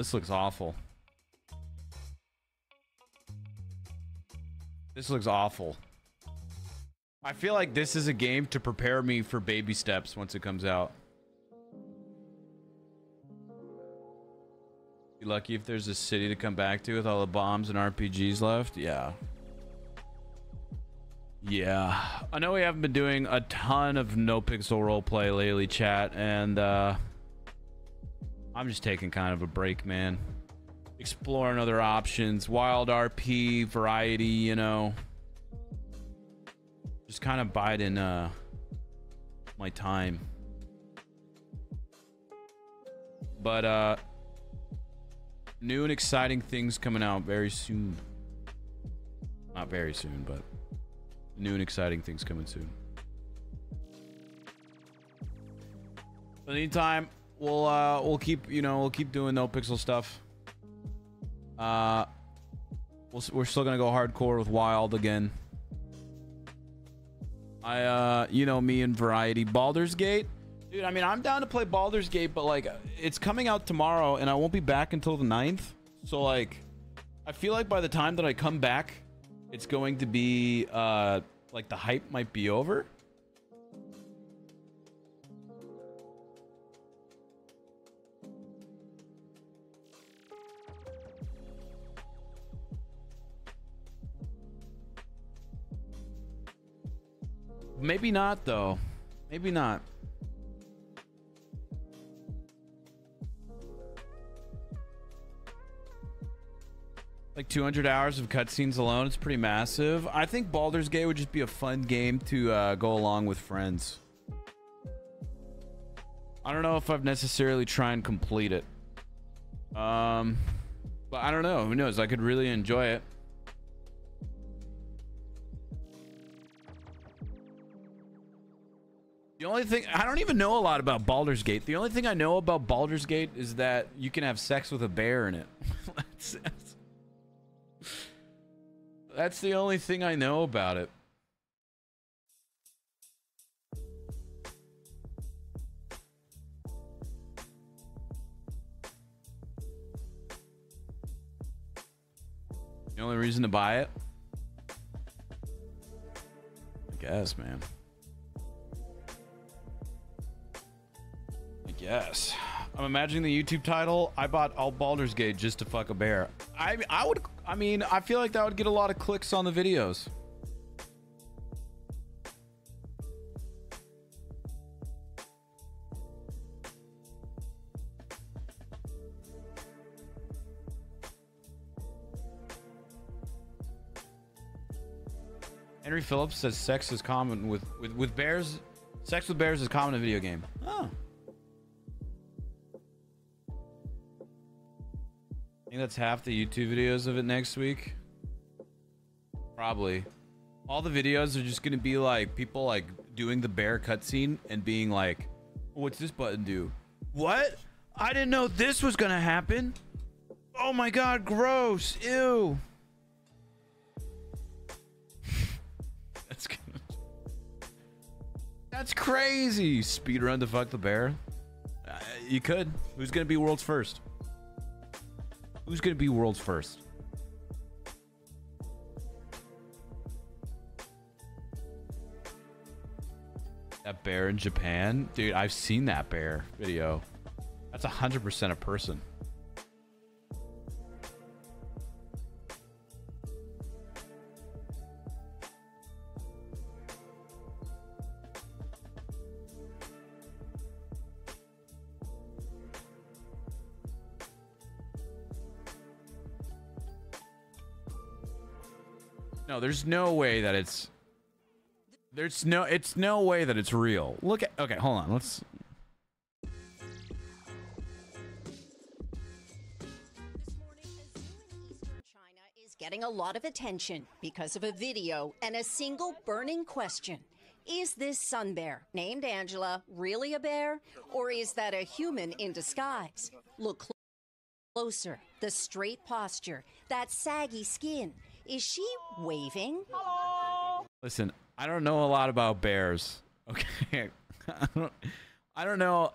This looks awful. This looks awful. I feel like this is a game to prepare me for baby steps once it comes out. Be lucky if there's a city to come back to with all the bombs and RPGs left. Yeah. Yeah. I know we haven't been doing a ton of NoPixel roleplay lately, chat, and uh I'm just taking kind of a break, man. Exploring other options, wild RP, variety, you know. Just kind of biding uh my time. But uh new and exciting things coming out very soon. Not very soon, but new and exciting things coming soon. Meantime, we'll uh we'll keep you know we'll keep doing NoPixel stuff. Uh, we'll, we're still gonna go hardcore with Wild again. I uh you know me and Variety Baldur's Gate. Dude, I mean I'm down to play Baldur's Gate, but like it's coming out tomorrow and I won't be back until the 9th. So like I feel like by the time that I come back, it's going to be uh like the hype might be over. Maybe not though. Maybe not. Like 200 hours of cutscenes alone, it's pretty massive. I think Baldur's Gate would just be a fun game to uh, go along with friends. I don't know if I've necessarily try and complete it. Um, but I don't know. Who knows? I could really enjoy it. The only thing I don't even know a lot about Baldur's Gate. The only thing I know about Baldur's Gate is that you can have sex with a bear in it. that's, that's, that's the only thing I know about it. The only reason to buy it? I guess, man. I guess. I'm imagining the YouTube title. I bought all Baldur's Gate just to fuck a bear. I I would. I mean, I feel like that would get a lot of clicks on the videos. Henry Phillips says sex is common with, with, with bears. Sex with bears is common in video game. Oh. Think that's half the YouTube videos of it next week. Probably. All the videos are just gonna be like people like doing the bear cutscene and being like, "What's this button do? What? I didn't know this was gonna happen. Oh my god, gross! Ew." That's gonna. That's crazy. Speed run to fuck the bear. Uh, you could. Who's gonna be world's first? Who's gonna be world's first? That bear in Japan, dude. I've seen that bear video. That's hundred percent a person. No, there's no way that it's. There's no. It's no way that it's real. Look at. Okay, hold on. Let's. This morning, China is getting a lot of attention because of a video and a single burning question. Is this sun bear, named Angela, really a bear? Or is that a human in disguise? Look cl- closer. The straight posture, that saggy skin. Is she waving? Listen, I don't know a lot about bears. Okay, I don't. I don't know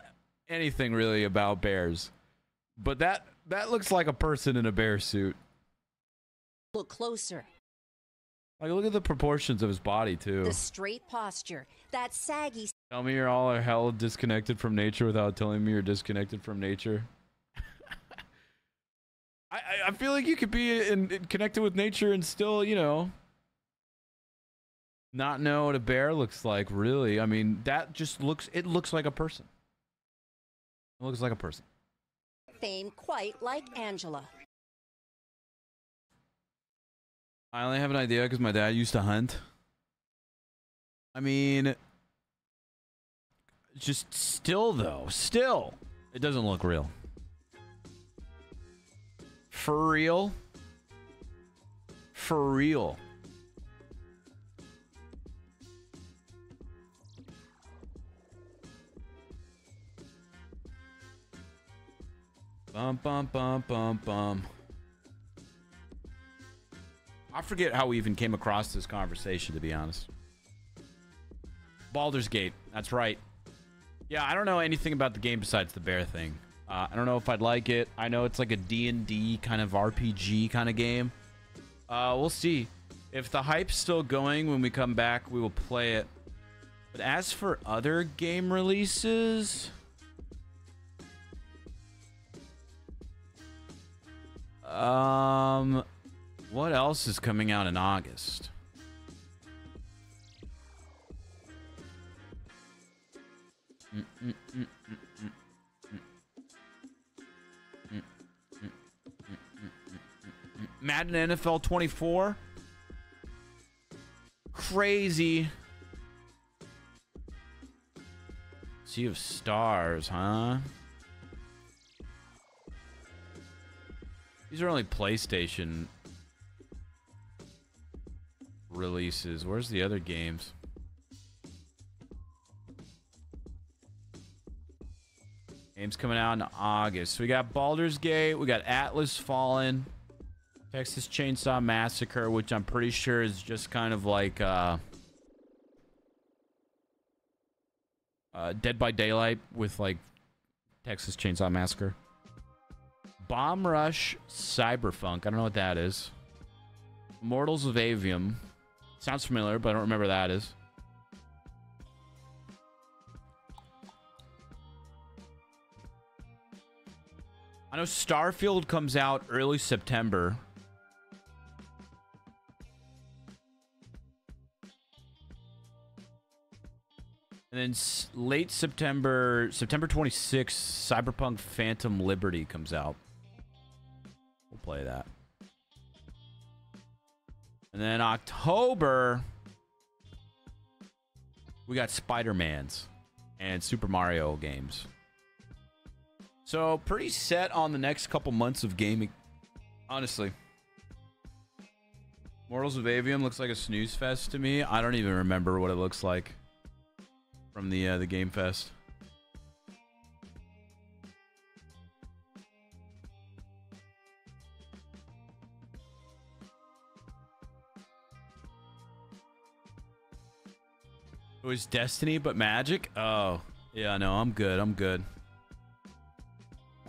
anything really about bears, but that that looks like a person in a bear suit. Look closer. Like, look at the proportions of his body too. The straight posture, that saggy Tell me you're all a hell disconnected from nature without telling me you're disconnected from nature. I, feel like you could be in, in- connected with nature and still, you know, not know what a bear looks like. Really, I mean, that just looks. It looks like a person. It looks like a person. fame quite like Angela. I only have an idea because my dad used to hunt. I mean, just still though, still, it doesn't look real. For real? For real. Bum bum bum bum bum. I forget how we even came across this conversation, to be honest. Baldur's Gate. That's right. Yeah, I don't know anything about the game besides the bear thing. Uh, I don't know if I'd like it. I know it's like a D&D kind of RPG kind of game. Uh, we'll see. If the hype's still going when we come back, we will play it. But as for other game releases... Um, what else is coming out in August? Mm, mm, mm, Madden NFL 24. Crazy. Sea of Stars, huh? These are only PlayStation releases. Where's the other games? Games coming out in August. So we got Baldur's Gate, we got Atlas Fallen, Texas Chainsaw Massacre, which I'm pretty sure is just kind of like uh, uh, Dead by Daylight with like Texas Chainsaw Massacre. Bomb Rush Cyberfunk. I don't know what that is. Mortals of Aveum. Sounds familiar, but I don't remember that is. I know Starfield comes out early September. And then late September, September 26th, Cyberpunk Phantom Liberty comes out. We'll play that. And then October, we got Spider-Man's and Super Mario games. So pretty set on the next couple months of gaming, honestly. Mortals of Aveum looks like a snooze fest to me. I don't even remember what it looks like from the uh, the game fest. It was Destiny, but Magic. Oh, yeah. No, I'm good. I'm good.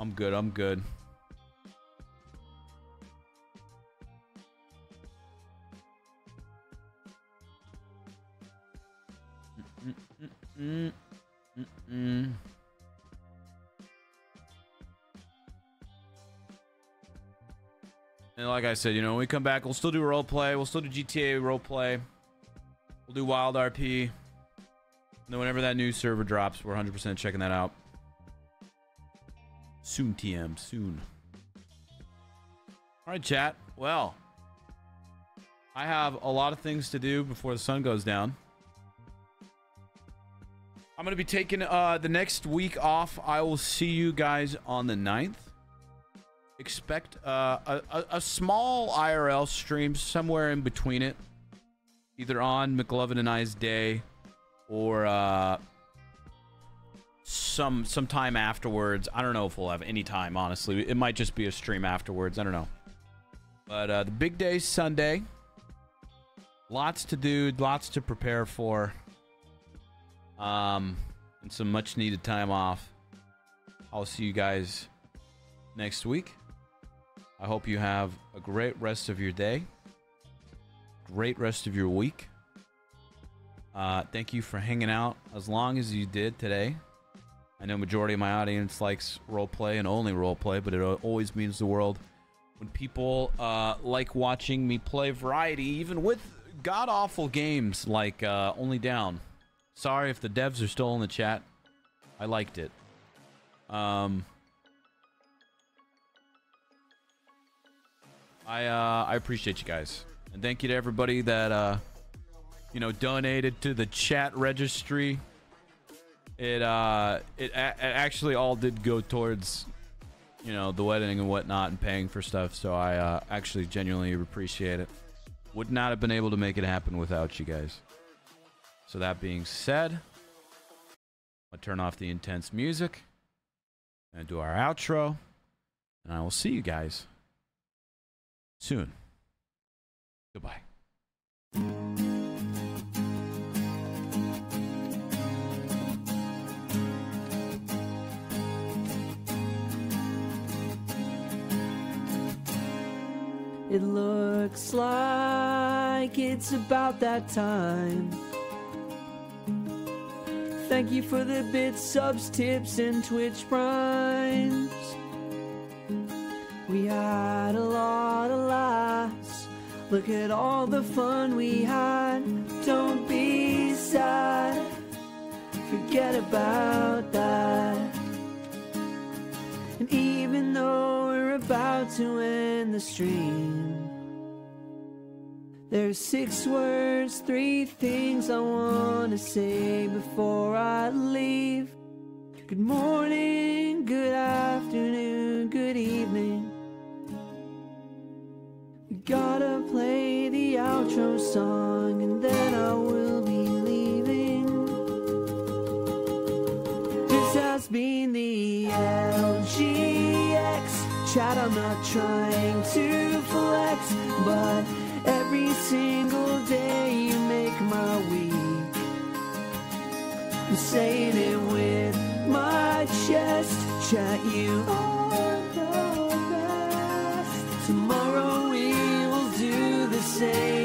I'm good. I'm good. Mm, mm. And like I said, you know, when we come back, we'll still do role play. We'll still do GTA role play. We'll do Wild RP. And then whenever that new server drops, we're 100% checking that out. Soon, TM. Soon. All right, chat. Well, I have a lot of things to do before the sun goes down. I'm going to be taking uh, the next week off. I will see you guys on the 9th. Expect uh, a, a, a small IRL stream somewhere in between it. Either on McLovin and I's day or uh, some some time afterwards. I don't know if we'll have any time, honestly. It might just be a stream afterwards. I don't know. But uh, the big day Sunday. Lots to do, lots to prepare for. Um, and some much needed time off. I'll see you guys next week. I hope you have a great rest of your day. Great rest of your week. Uh, thank you for hanging out as long as you did today. I know majority of my audience likes role play and only role play, but it always means the world when people uh, like watching me play variety, even with god awful games like uh, Only Down. Sorry if the devs are still in the chat. I liked it. Um, I uh, I appreciate you guys, and thank you to everybody that uh, you know donated to the chat registry. It uh, it, it actually all did go towards you know the wedding and whatnot and paying for stuff. So I uh, actually genuinely appreciate it. Would not have been able to make it happen without you guys. So that being said, I'll turn off the intense music and do our outro, and I will see you guys soon. Goodbye. It looks like it's about that time. Thank you for the bits, subs, tips, and Twitch primes. We had a lot of laughs. Look at all the fun we had. Don't be sad. Forget about that. And even though we're about to end the stream, there's six words, three things I want to say before I leave. Good morning, good afternoon, good evening. We gotta play the outro song and then I will be leaving. This has been the LGX chat. I'm not trying to flex, but single day you make my week. I'm saying it with my chest, chat you on the best. Tomorrow we will do the same.